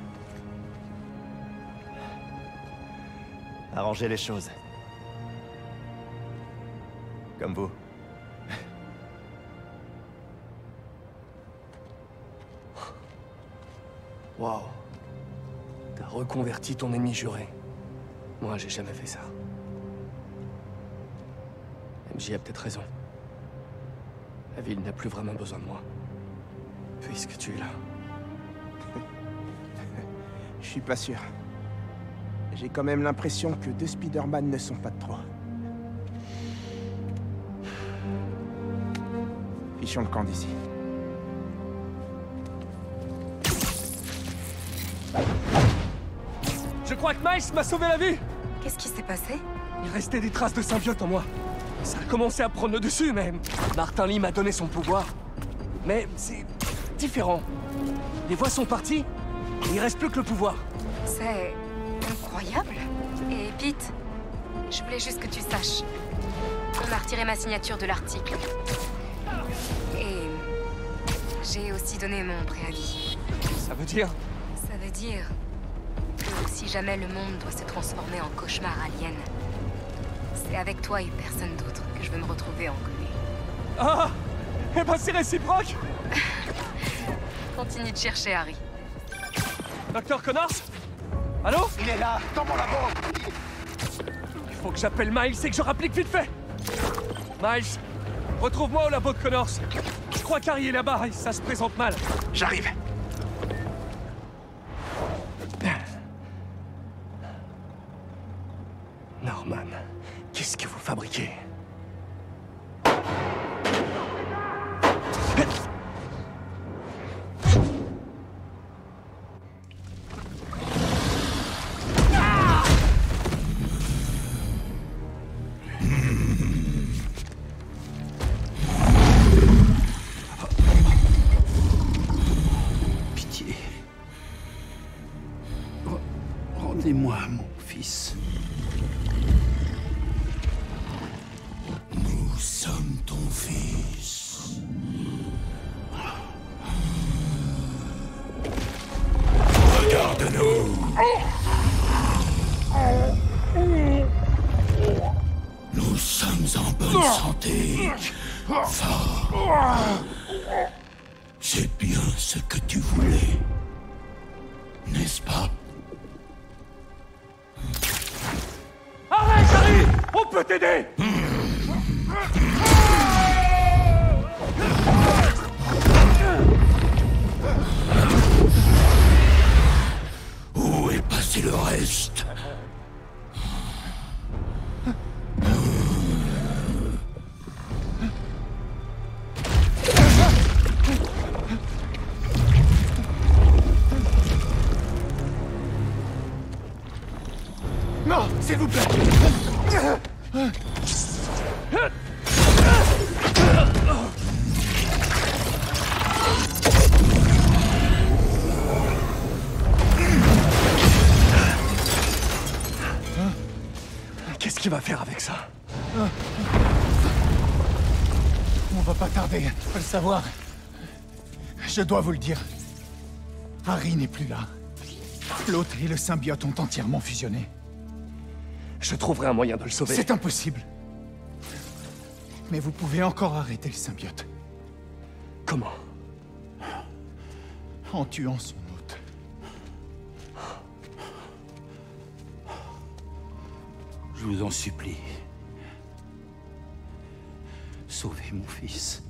Arranger les choses. Comme vous. [laughs] Waouh. T'as reconverti ton ennemi juré. Moi, j'ai jamais fait ça. MJ a peut-être raison. La ville n'a plus vraiment besoin de moi. Puisque tu es là. Je suis pas sûr. J'ai quand même l'impression que deux Spider-Man ne sont pas de trop. Fichons le camp d'ici. Je crois que Miles m'a sauvé la vie Qu'est-ce qui s'est passé? Il restait des traces de symbiote en moi. Ça a commencé à prendre le dessus, mais Martin Lee m'a donné son pouvoir. Mais c'est différent. Les voix sont parties, il reste plus que le pouvoir. C'est incroyable. Et Pete, je voulais juste que tu saches. On a retiré ma signature de l'article. Et j'ai aussi donné mon préavis. Ça veut dire? Ça veut dire que si jamais le monde doit se transformer en cauchemar alien, c'est avec toi et personne d'autre que je veux me retrouver inconnue. Ah Eh ben c'est réciproque [laughs] Continue de chercher, Harry. Docteur Connors Allô Il est là, dans mon labo Il faut que j'appelle Miles et que je rapplique vite fait Miles, retrouve-moi au labo de Connors. Je crois qu'Harry est là-bas et ça se présente mal. J'arrive. Norman, qu'est-ce que vous fabriquez? Qu'il va faire avec ça On va pas tarder à le savoir. Je dois vous le dire. Harry n'est plus là. L'autre et le symbiote ont entièrement fusionné. Je trouverai un moyen de le sauver. C'est impossible. Mais vous pouvez encore arrêter le symbiote. Comment? En tuant son Je vous en supplie. Sauvez mon fils.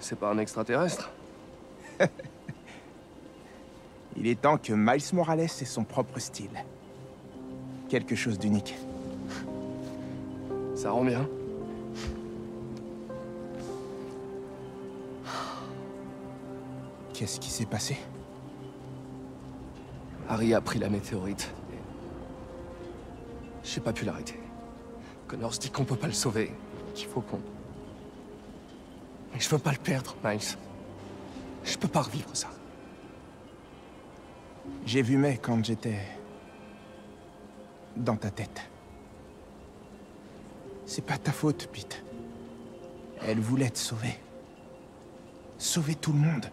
C'est pas un extraterrestre [laughs] Il est temps que Miles Morales ait son propre style. Quelque chose d'unique. Ça rend bien. Qu'est-ce qui s'est passé? Harry a pris la météorite. J'ai pas pu l'arrêter. Connors dit qu'on peut pas le sauver, qu'il faut qu'on... Mais je veux pas le perdre, Miles. Je peux pas revivre ça. J'ai vu May quand j'étais... dans ta tête. C'est pas ta faute, Pete. Elle voulait te sauver. Sauver tout le monde.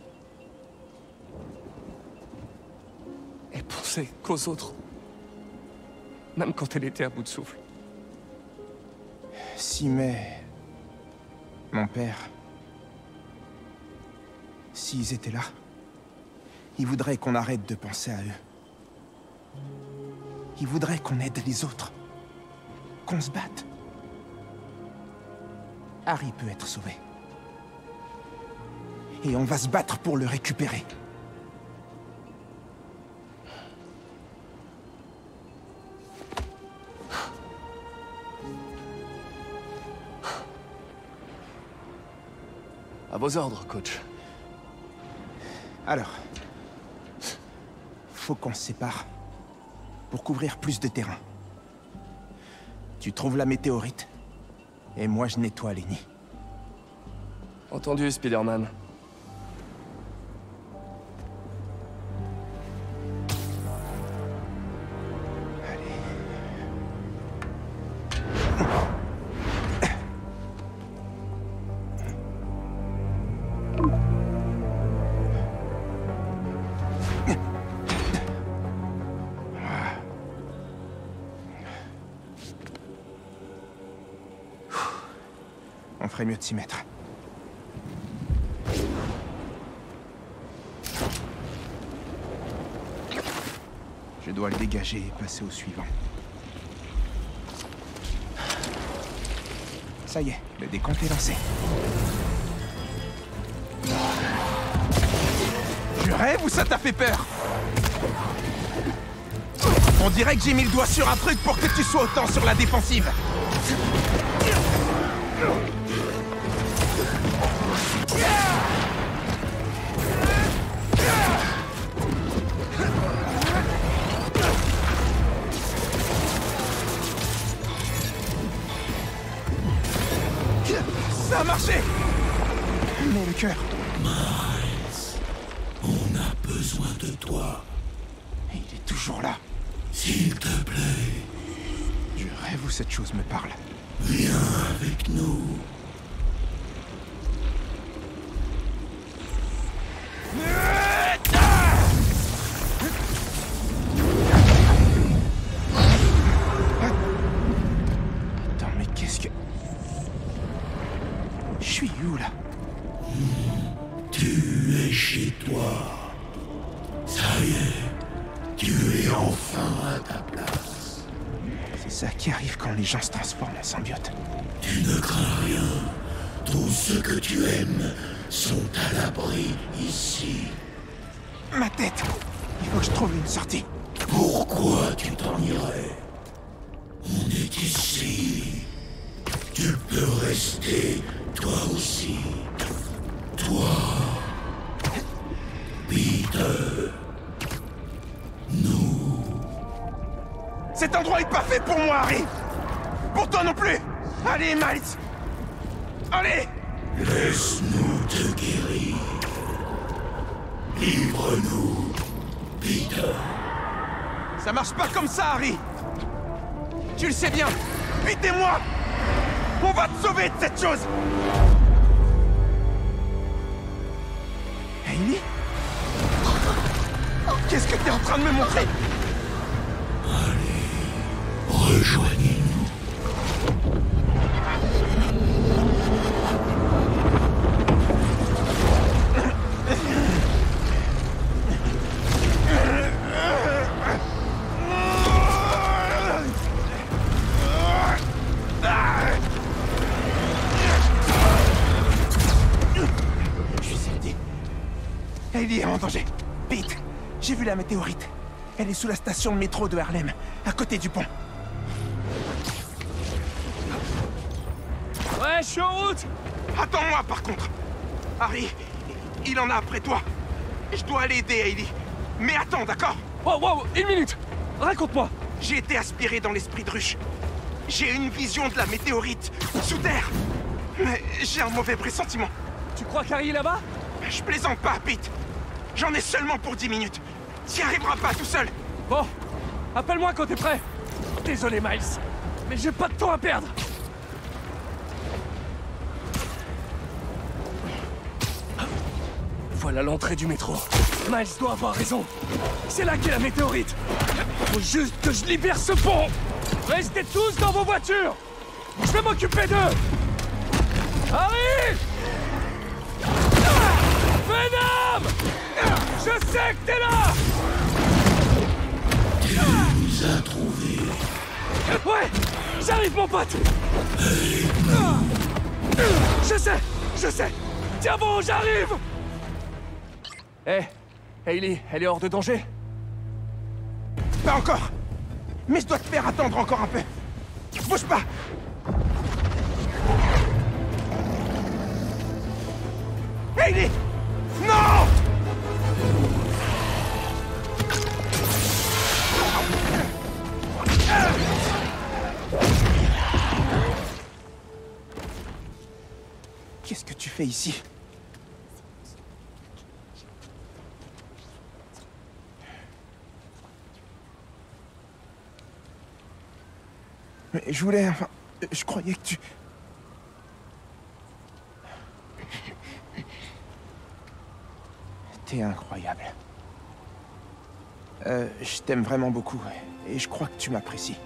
Elle pensait qu'aux autres. Même quand elle était à bout de souffle. Si May... Mon père... S'ils étaient là, ils voudraient qu'on arrête de penser à eux. Ils voudraient qu'on aide les autres. Qu'on se batte. Harry peut être sauvé. Et on va se battre pour le récupérer. À vos ordres, coach. Alors, faut qu'on se sépare pour couvrir plus de terrain. Tu trouves la météorite et moi je nettoie les nids. Entendu, Spider-Man. Je dois le dégager et passer au suivant. Ça y est, le décompte est lancé. Je rêve ou ça t'a fait peur? On dirait que j'ai mis le doigt sur un truc pour que tu sois autant sur la défensive. Mais pour moi, Harry. Pour toi non plus. Allez, Miles. Allez. Laisse-nous te guérir. Livre-nous, Peter. Ça marche pas comme ça, Harry. Tu le sais bien. Pete et moi. On va te sauver de cette chose. Hailey Qu'est-ce que t'es en train de me montrer? Rejoignez-nous. Je suis sorti. Hailey est en danger. Pete, j'ai vu la météorite. Elle est sous la station de métro de Harlem, à côté du pont. Suis en route Attends-moi, par contre Harry, il en a après toi. Je dois aller aider Hailey. Mais attends, d'accord Wow, wow, une minute Raconte-moi J'ai été aspiré dans l'esprit de ruche. J'ai une vision de la météorite, sous terre. Mais j'ai un mauvais pressentiment. Tu crois qu'Harry est là-bas Je plaisante pas, Pete. J'en ai seulement pour 10 minutes. T'y arriveras pas tout seul. Bon, appelle-moi quand t'es prêt. Désolé, Miles, mais j'ai pas de temps à perdre. Voilà l'entrée du métro. Miles doit avoir raison. C'est là qu'est la météorite. Faut juste que je libère ce pont. Restez tous dans vos voitures. Je vais m'occuper d'eux. Harry Venom Je sais que t'es là Tu nous as trouvés. Ouais J'arrive, mon pote Je sais Je sais Tiens bon, j'arrive Hé Hailey, elle est hors de danger Pas encore. Mais je dois te faire attendre encore un peu. Bouge pas Hailey Non Qu'est-ce que tu fais ici? Mais je voulais... Enfin, je croyais que tu... T'es incroyable. Euh, je t'aime vraiment beaucoup, et je crois que tu m'apprécies.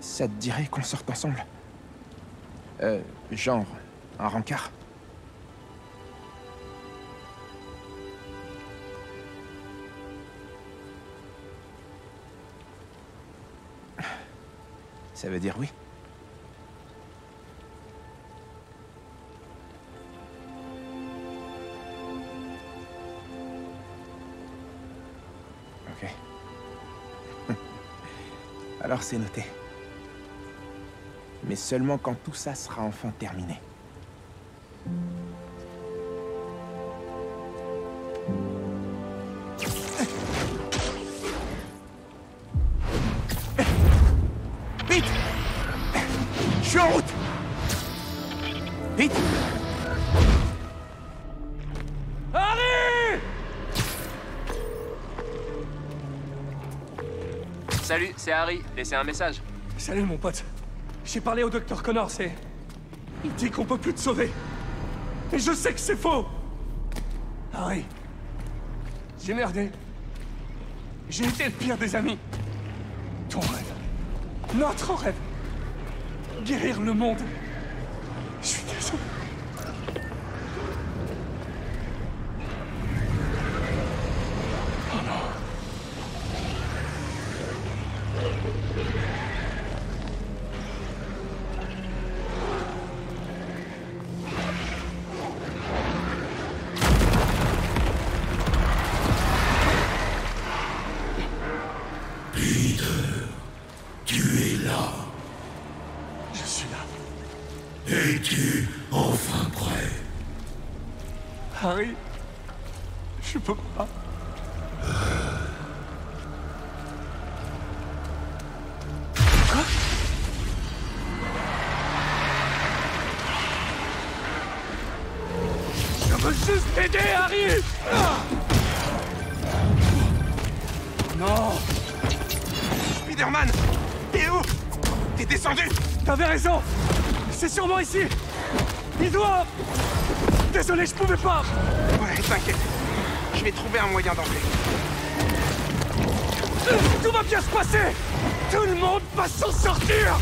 Ça te dirait qu'on sorte ensemble? Euh, genre, un rencard? Ça veut dire oui Ok. [laughs] Alors c'est noté. Mais seulement quand tout ça sera enfin terminé. Vite Je suis en route Vite Harry Salut, c'est Harry. Laissez un message. Salut mon pote. J'ai parlé au docteur Connors et... Il dit qu'on peut plus te sauver. Et je sais que c'est faux Harry. J'ai merdé. J'ai été le pire des amis. Ton rêve. Notre rêve. Guérir le monde. Je suis désolé. Ouais, t'inquiète. Je vais trouver un moyen d'entrer. Tout va bien se passer Tout le monde va s'en sortir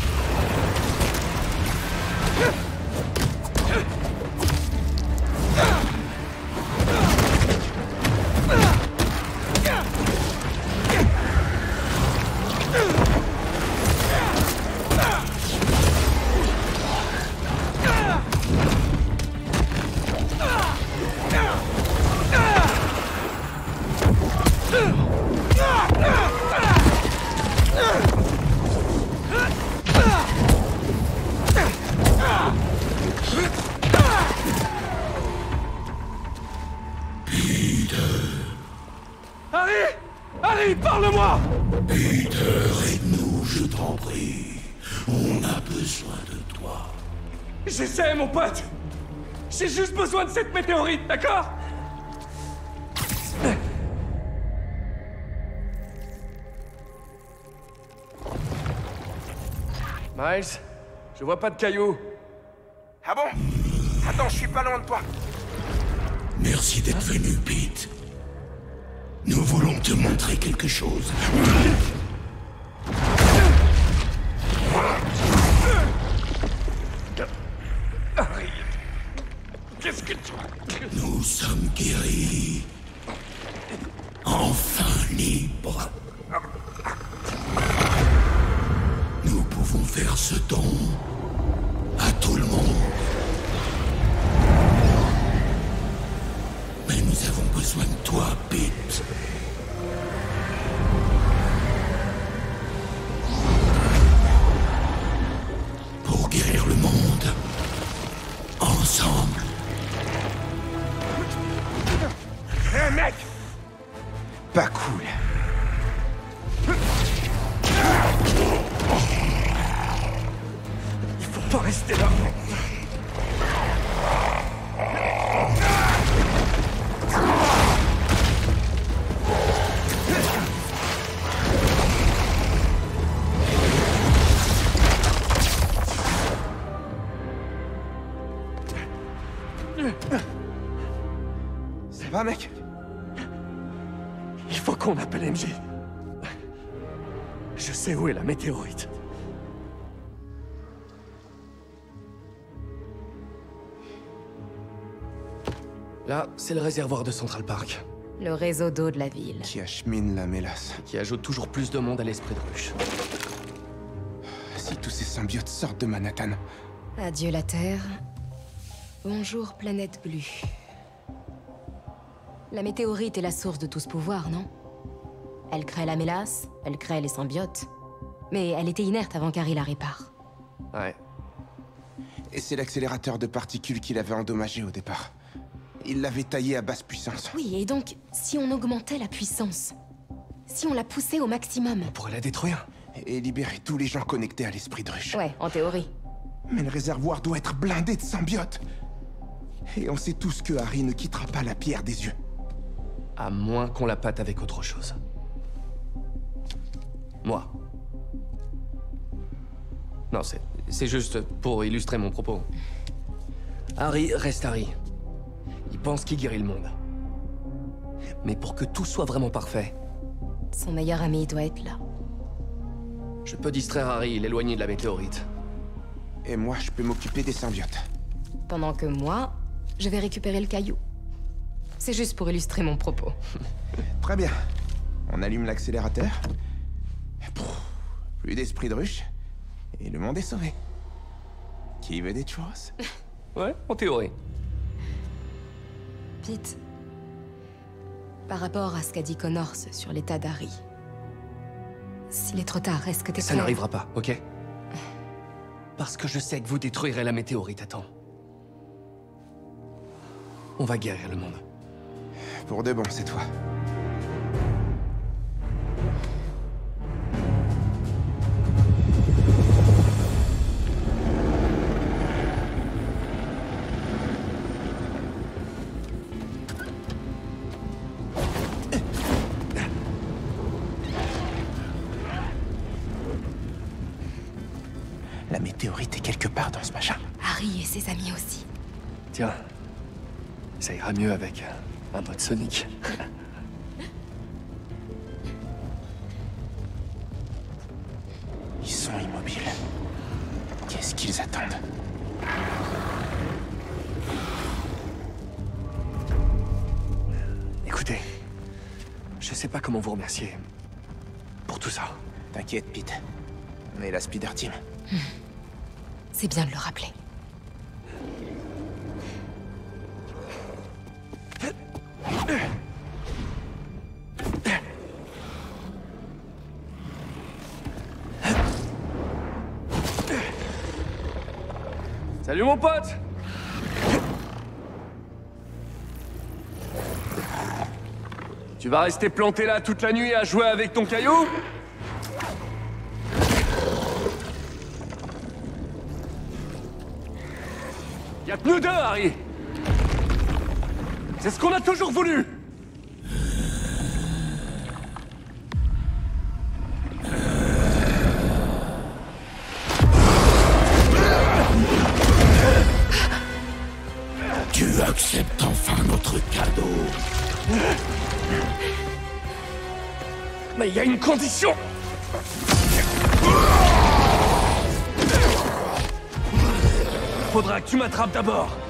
J'essaie, mon pote J'ai juste besoin de cette météorite, d'accord? Miles, je vois pas de cailloux. Ah bon? Attends, je suis pas loin de toi. Merci d'être venu, Pete. Nous voulons te montrer quelque chose. Là, c'est le réservoir de Central Park. Le réseau d'eau de la ville. Qui achemine la mélasse. Qui ajoute toujours plus de monde à l'esprit de ruche. Si tous ces symbiotes sortent de Manhattan, Adieu la Terre. Bonjour planète bleue. La météorite est la source de tout ce pouvoir, non? Elle crée la mélasse, elle crée les symbiotes. Mais elle était inerte avant qu'Harry la répare. Ouais. Et c'est l'accélérateur de particules qu'il avait endommagé au départ. Il l'avait taillé à basse puissance. Oui, et donc, si on augmentait la puissance, si on la poussait au maximum... On pourrait la détruire. Et libérer tous les gens connectés à l'esprit de ruche. Ouais, en théorie. Mais le réservoir doit être blindé de symbiotes. Et on sait tous que Harry ne quittera pas la pierre des yeux. À moins qu'on la pâte avec autre chose. Moi. Non, c'est... C'est juste pour illustrer mon propos. Harry reste Harry. Il pense qu'il guérit le monde. Mais pour que tout soit vraiment parfait, Son meilleur ami doit être là. je peux distraire Harry et l'éloigner de la météorite. Et moi, je peux m'occuper des symbiotes. Pendant que moi, je vais récupérer le caillou. C'est juste pour illustrer mon propos. [laughs] Très bien. On allume l'accélérateur. Plus d'esprit de ruche. Et le monde est sauvé. Qui veut des churros? Ouais, en théorie. Pete, par rapport à ce qu'a dit Connors sur l'état d'Harry, s'il est trop tard, est-ce que t'es Ça n'arrivera pas, ok? Parce que je sais que vous détruirez la météorite à temps. On va guérir le monde. Pour de bon, cette fois. Ira mieux avec un mode Sonic. Ils sont immobiles. Qu'est-ce qu'ils attendent? Écoutez, je sais pas comment vous remercier pour tout ça. T'inquiète, Pete. On est la Spider Team. C'est bien de le rappeler. Mon pote Tu vas rester planté là toute la nuit à jouer avec ton caillou Y'a que nous deux, Harry C'est ce qu'on a toujours voulu condition Faudra que tu m'attrapes d'abord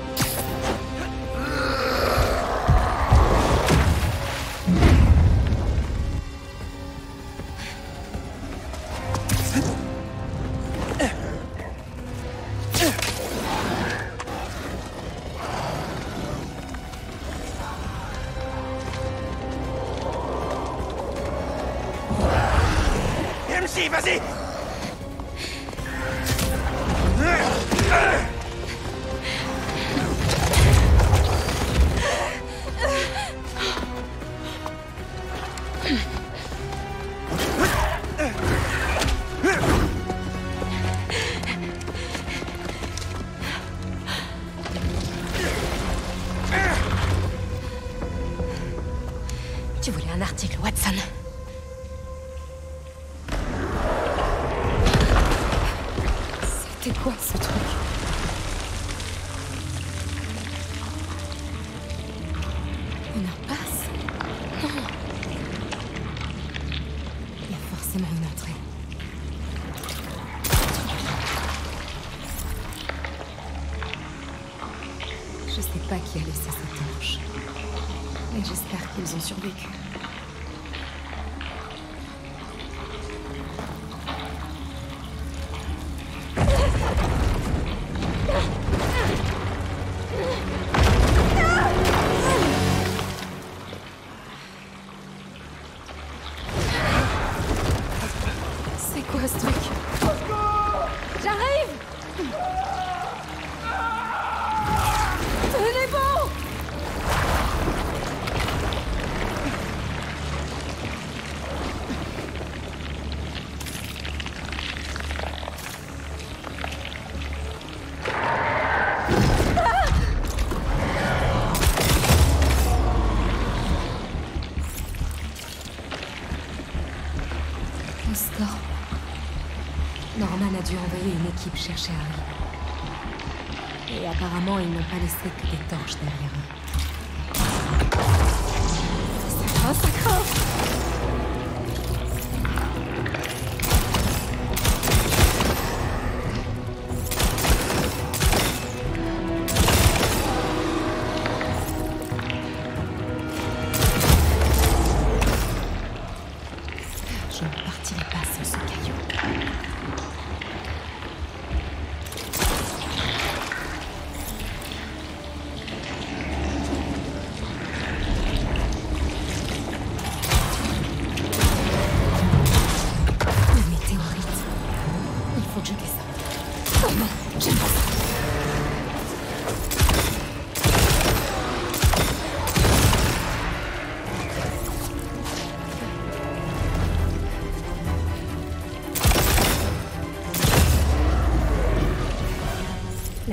les des torches derrière.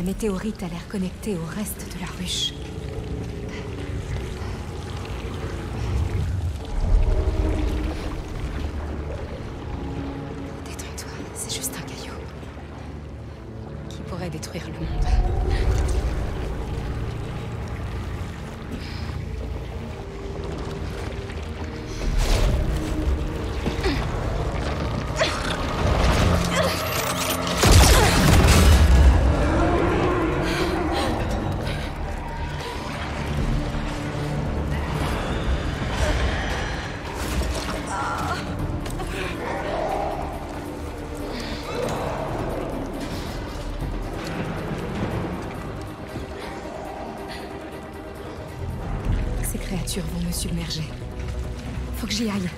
météorite a l'air connectée au reste de la ruche. Faut que j'y aille.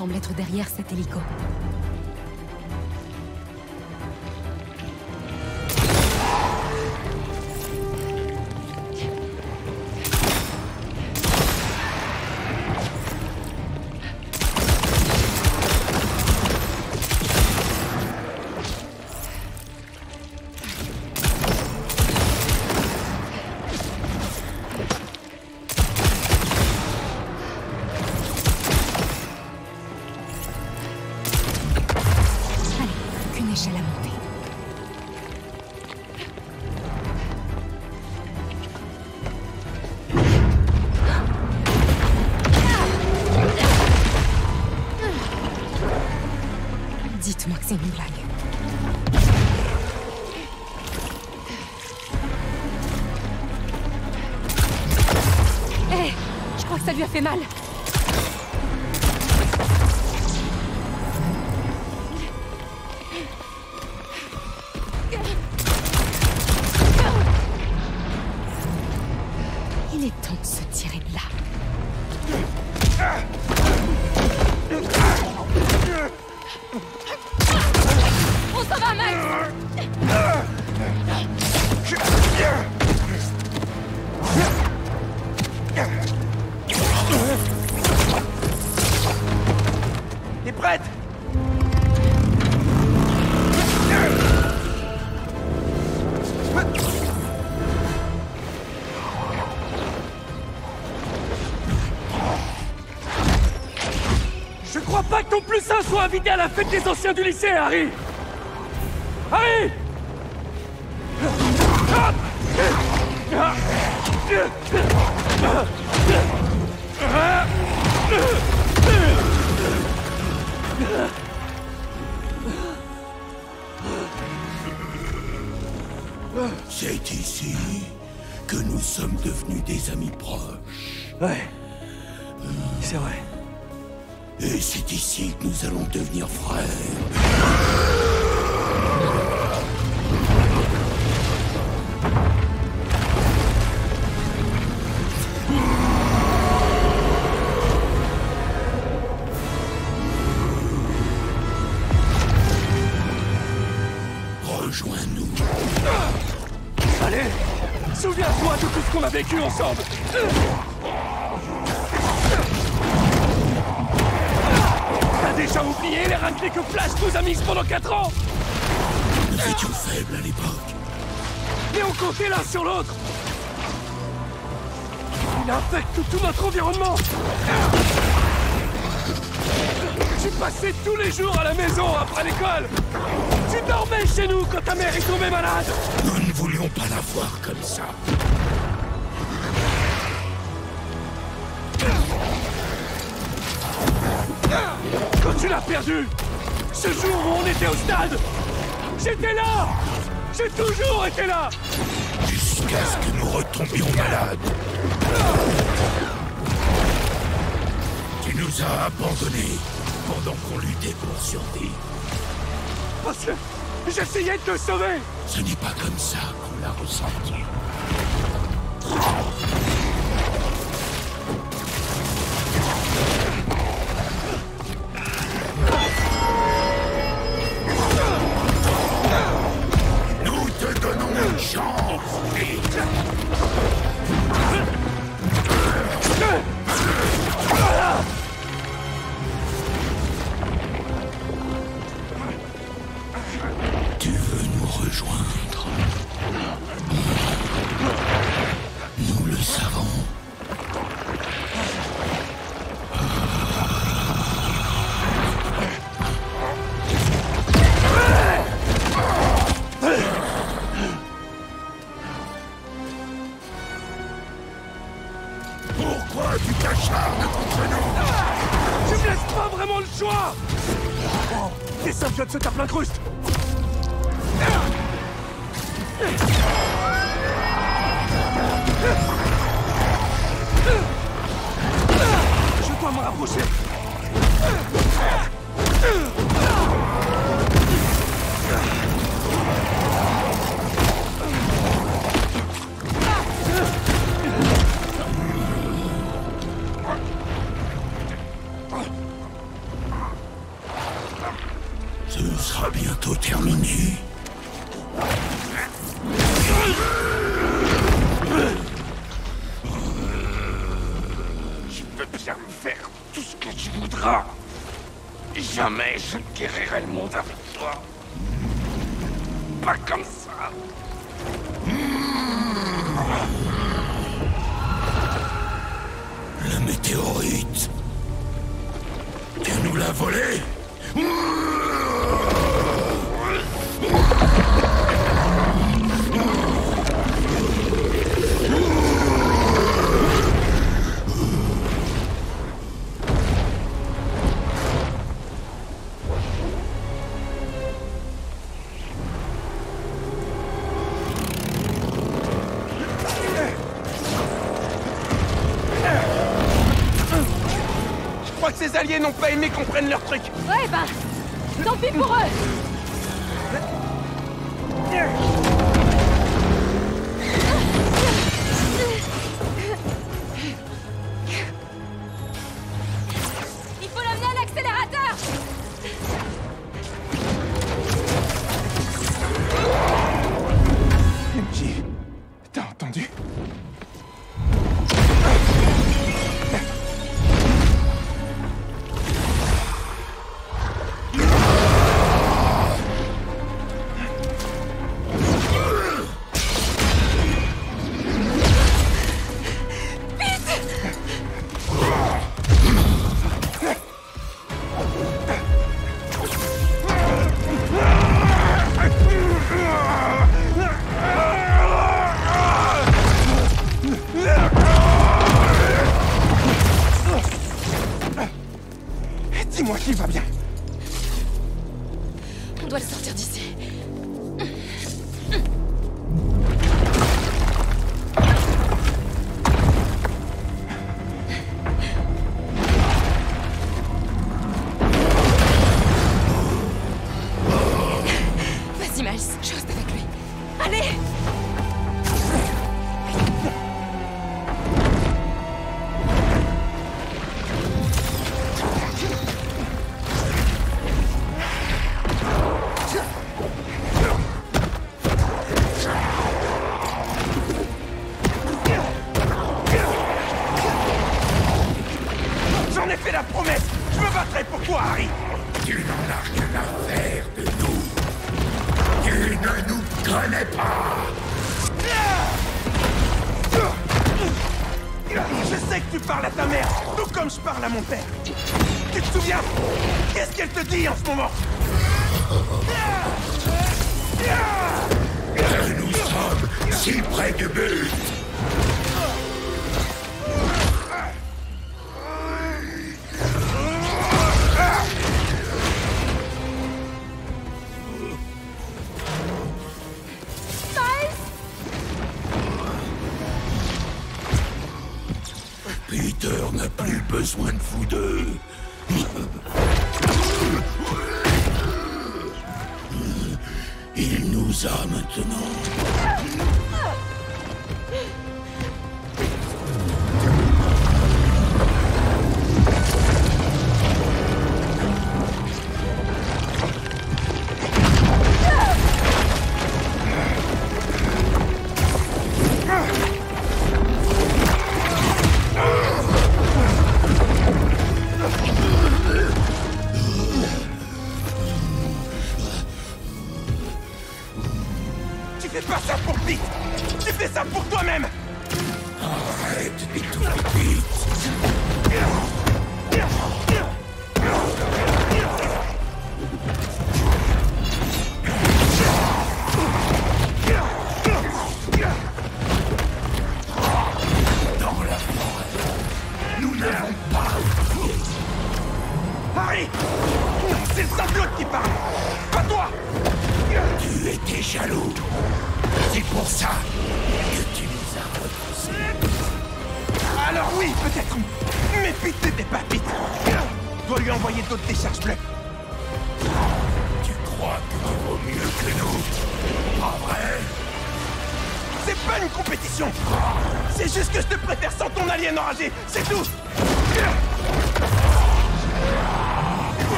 semble être derrière cet hélico. ça lui a fait mal. Saint soit invité à la fête des anciens du lycée, Harry. Ensemble T'as déjà oublié les raclés que Flash nous a mises pendant 4 ans? Nous étions faibles à l'époque. Mais on comptait l'un sur l'autre. Il infecte tout notre environnement. Tu passais tous les jours à la maison après l'école. Tu dormais chez nous quand ta mère est tombée malade. Nous ne voulions pas la voir comme ça. Perdu Ce jour où on était au stade J'étais là J'ai toujours été là Jusqu'à ce que nous retombions malades. Tu nous as abandonnés pendant qu'on luttait pour survivre. Parce que j'essayais de te sauver Ce n'est pas comme ça qu'on l'a ressenti. Je dois alliés n'ont pas aimé qu'on prenne leur truc. Ouais, bah, tant pis pour eux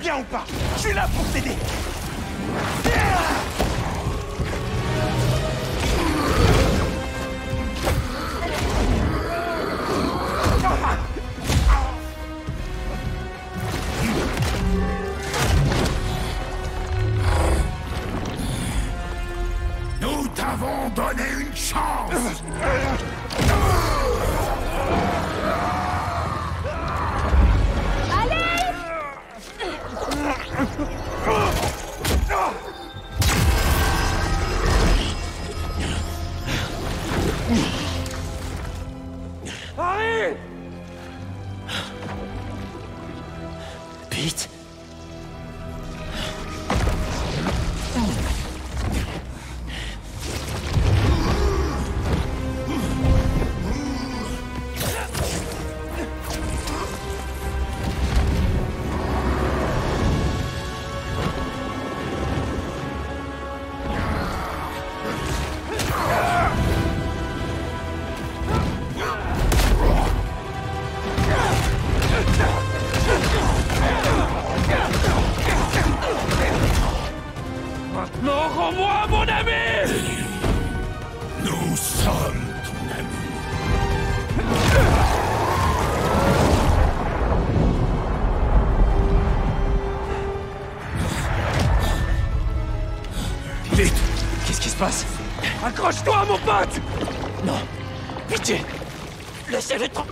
Bien ou pas Je suis là pour t'aider. Accroche-toi, mon pote! Non Pitié! Laissez-le tranquille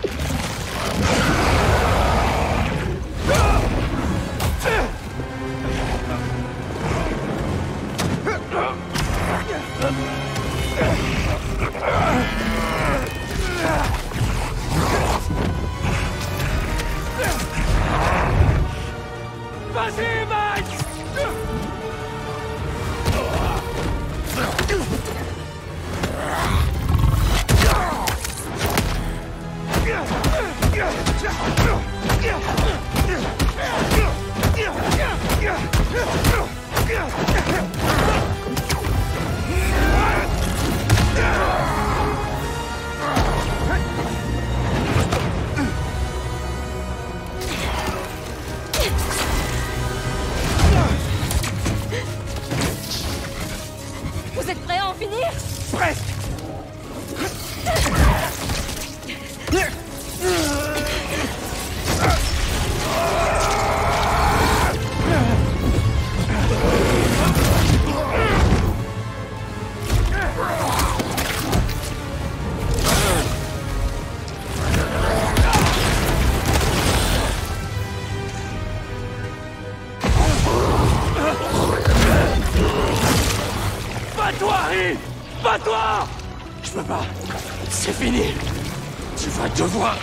ジョブ。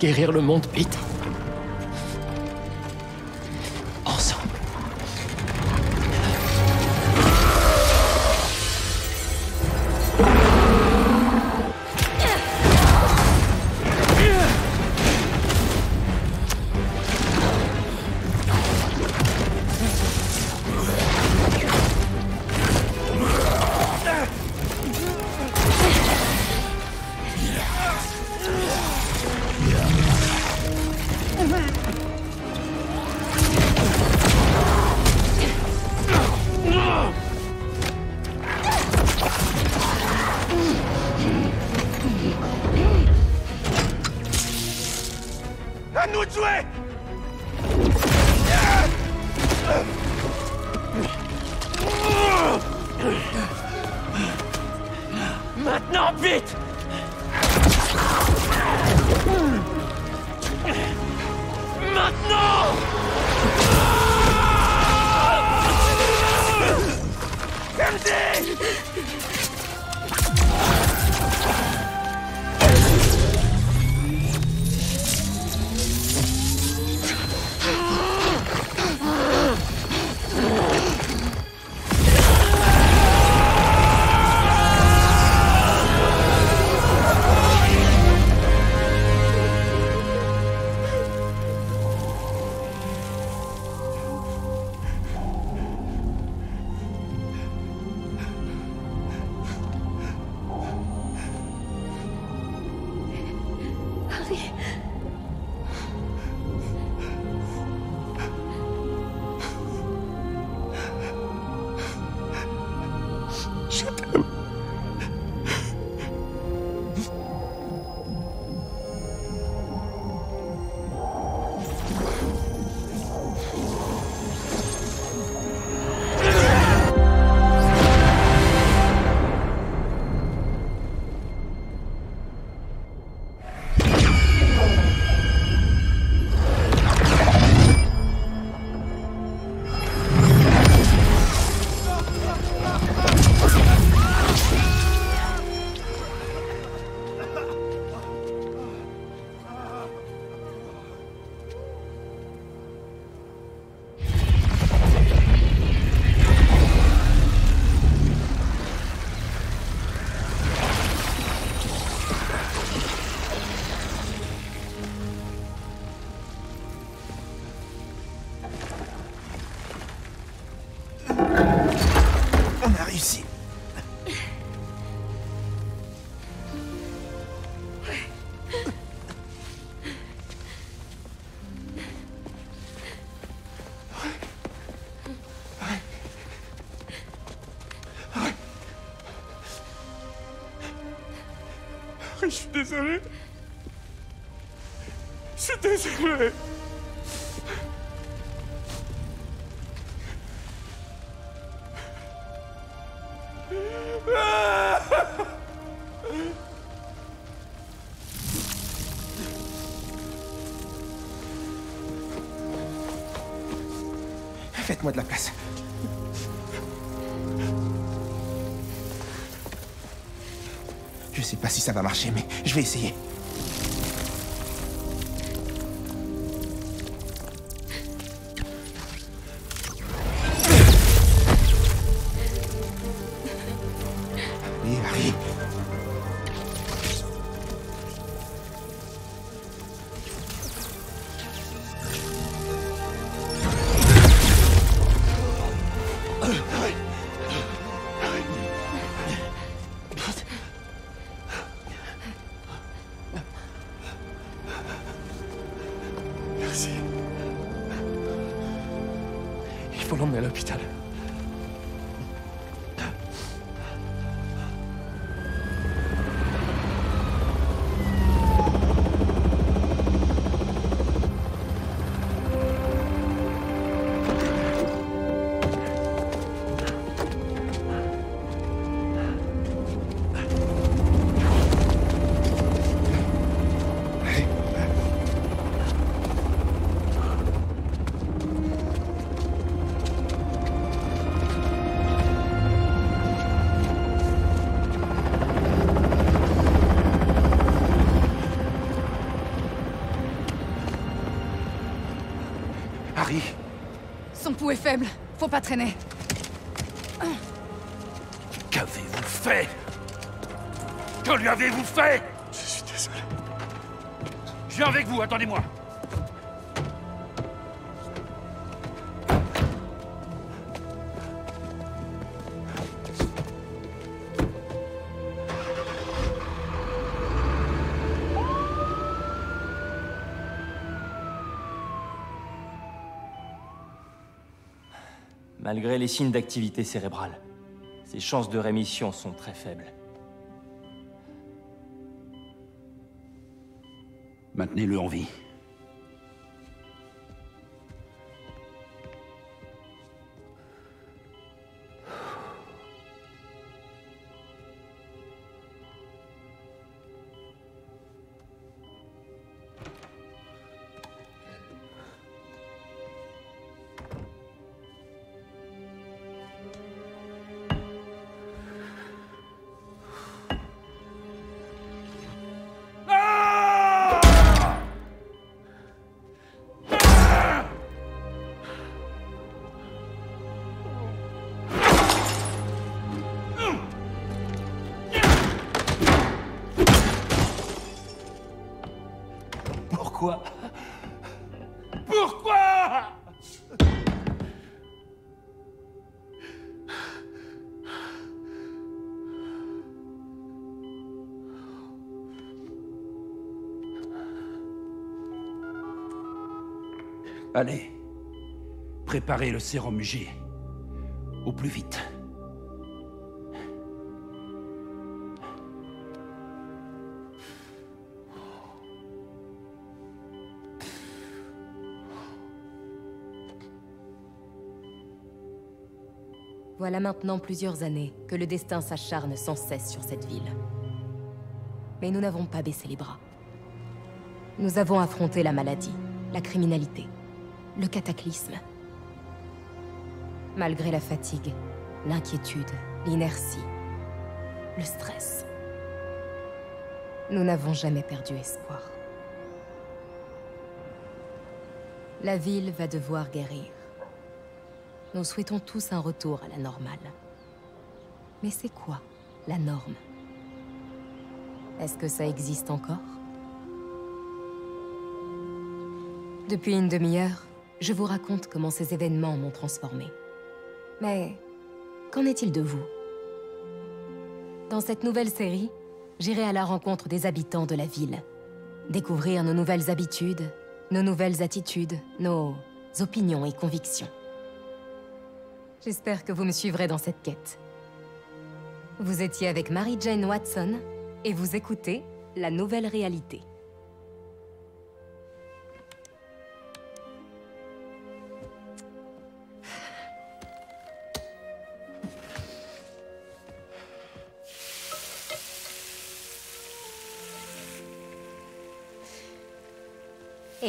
Guérir le monde, Pete suis désolé. Je suis désolé. Faites-moi de la place. Je sais pas si ça va marcher, mais je vais essayer. Est faible. Faut pas traîner. Qu'avez-vous fait? Que lui avez-vous fait? Je suis désolé. Je viens avec vous, attendez-moi Malgré les signes d'activité cérébrale, ses chances de rémission sont très faibles. Maintenez-le en vie. Allez, préparez le sérum G. Au plus vite. Voilà maintenant plusieurs années que le destin s'acharne sans cesse sur cette ville. Mais nous n'avons pas baissé les bras. Nous avons affronté la maladie, la criminalité, le cataclysme. Malgré la fatigue, l'inquiétude, l'inertie, le stress, nous n'avons jamais perdu espoir. La ville va devoir guérir. Nous souhaitons tous un retour à la normale. Mais c'est quoi, la norme? Est-ce que ça existe encore? Depuis une demi-heure, je vous raconte comment ces événements m'ont transformé. Mais qu'en est-il de vous? Dans cette nouvelle série, j'irai à la rencontre des habitants de la ville. Découvrir nos nouvelles habitudes, nos nouvelles attitudes, nos opinions et convictions. J'espère que vous me suivrez dans cette quête. Vous étiez avec Mary Jane Watson et vous écoutez La Nouvelle Réalité.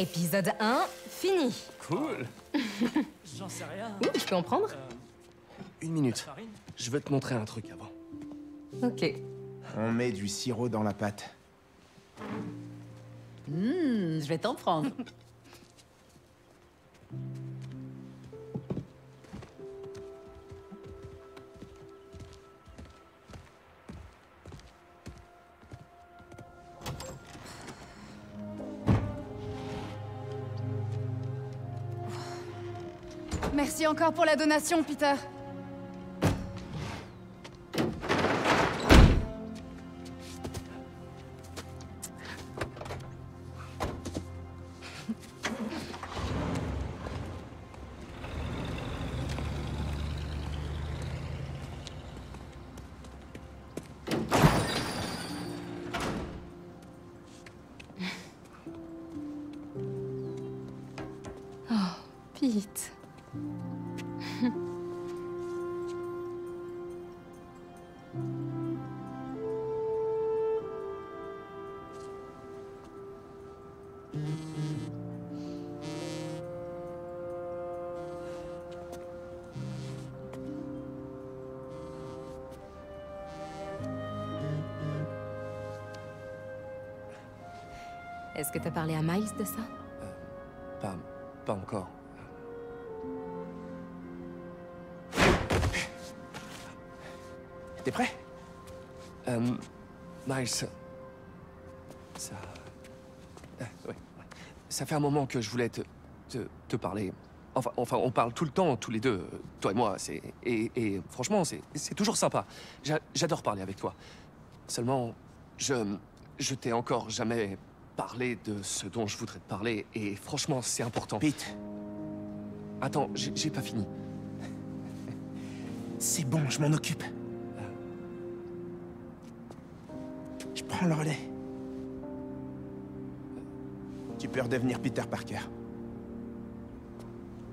Épisode 1, fini. Cool. [laughs] J'en sais rien. Ouh, je peux en prendre Une minute. Je veux te montrer un truc avant. Ok. On met du sirop dans la pâte. Hmm, je vais t'en prendre. [laughs] encore pour la donation, Peter. Est-ce que t'as parlé à Miles de ça? Pas, pas encore. T'es prêt? Euh, Miles, ça... Euh. Ça fait un moment que je voulais te, te, parler. Enfin, enfin, on parle tout le temps, tous les deux, euh, toi et moi. C'est et, et franchement, c'est toujours sympa. J'a- J'adore parler avec toi. Seulement, je je t'ai encore jamais parlé de ce dont je voudrais te parler. Et franchement, c'est important. Pete. Attends, j'ai j'ai pas fini. [laughs] C'est bon, je m'en occupe. Je prends le relais. Tu peux redevenir Peter Parker.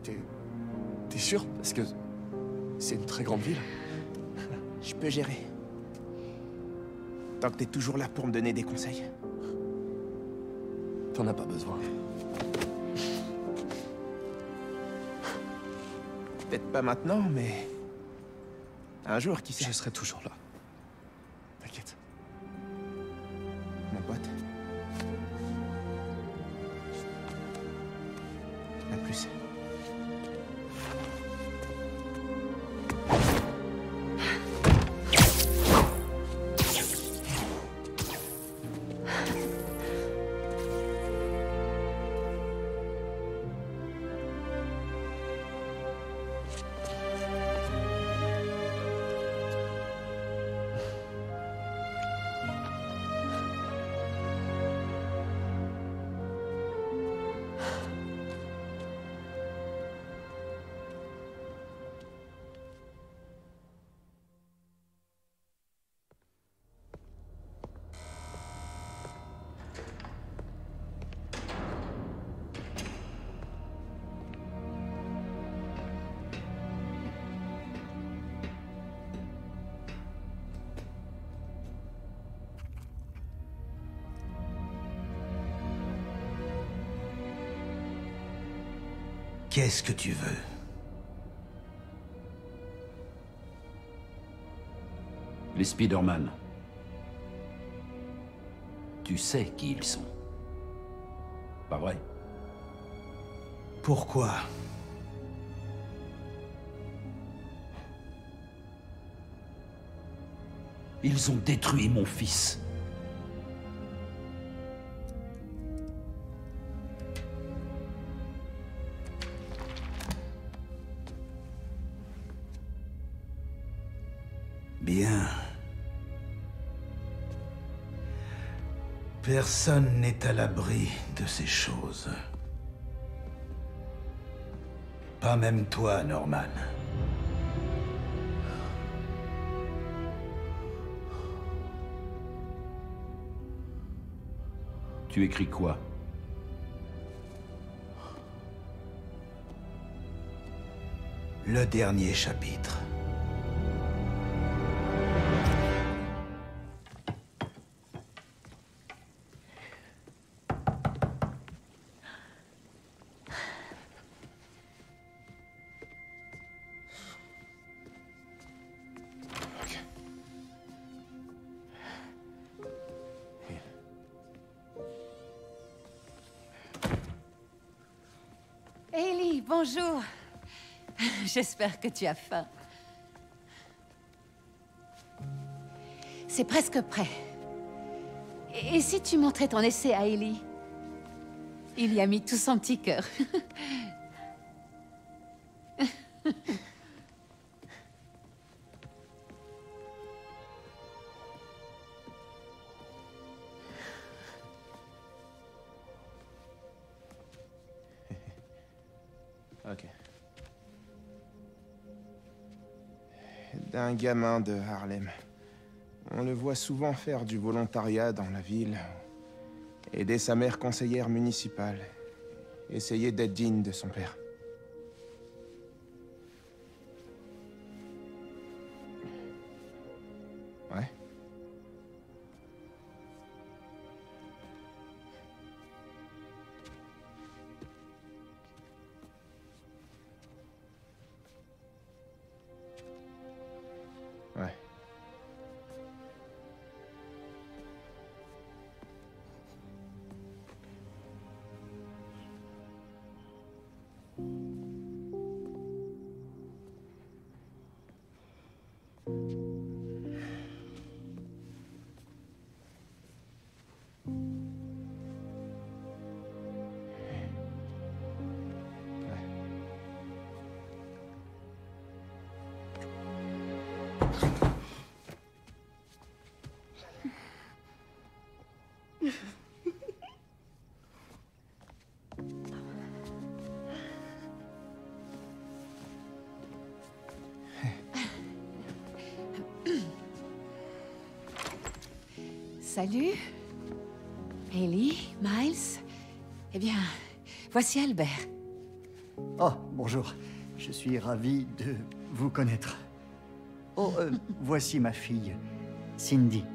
T'es t'es sûr? Parce que c'est une très grande ville. Je peux gérer. Tant que t'es toujours là pour me donner des conseils. T'en as pas besoin. Peut-être pas maintenant, mais... Un jour, qui sait Je serai toujours là. Qu'est-ce que tu veux? Les Spider-Man. Tu sais qui ils sont. Pas vrai? Pourquoi? Ils ont détruit mon fils. Personne n'est à l'abri de ces choses. Pas même toi, Norman. Tu écris quoi? Le dernier chapitre. J'espère que tu as faim. C'est presque prêt. Et si tu montrais ton essai à Ellie? Il y a mis tout son petit cœur. [laughs] D'un gamin de Harlem. On le voit souvent faire du volontariat dans la ville, aider sa mère conseillère municipale, essayer d'être digne de son père. Salut. Ellie, Miles. Eh bien, voici Albert. Oh, bonjour. Je suis ravi de vous connaître. Oh, euh, [laughs] voici ma fille, Cindy.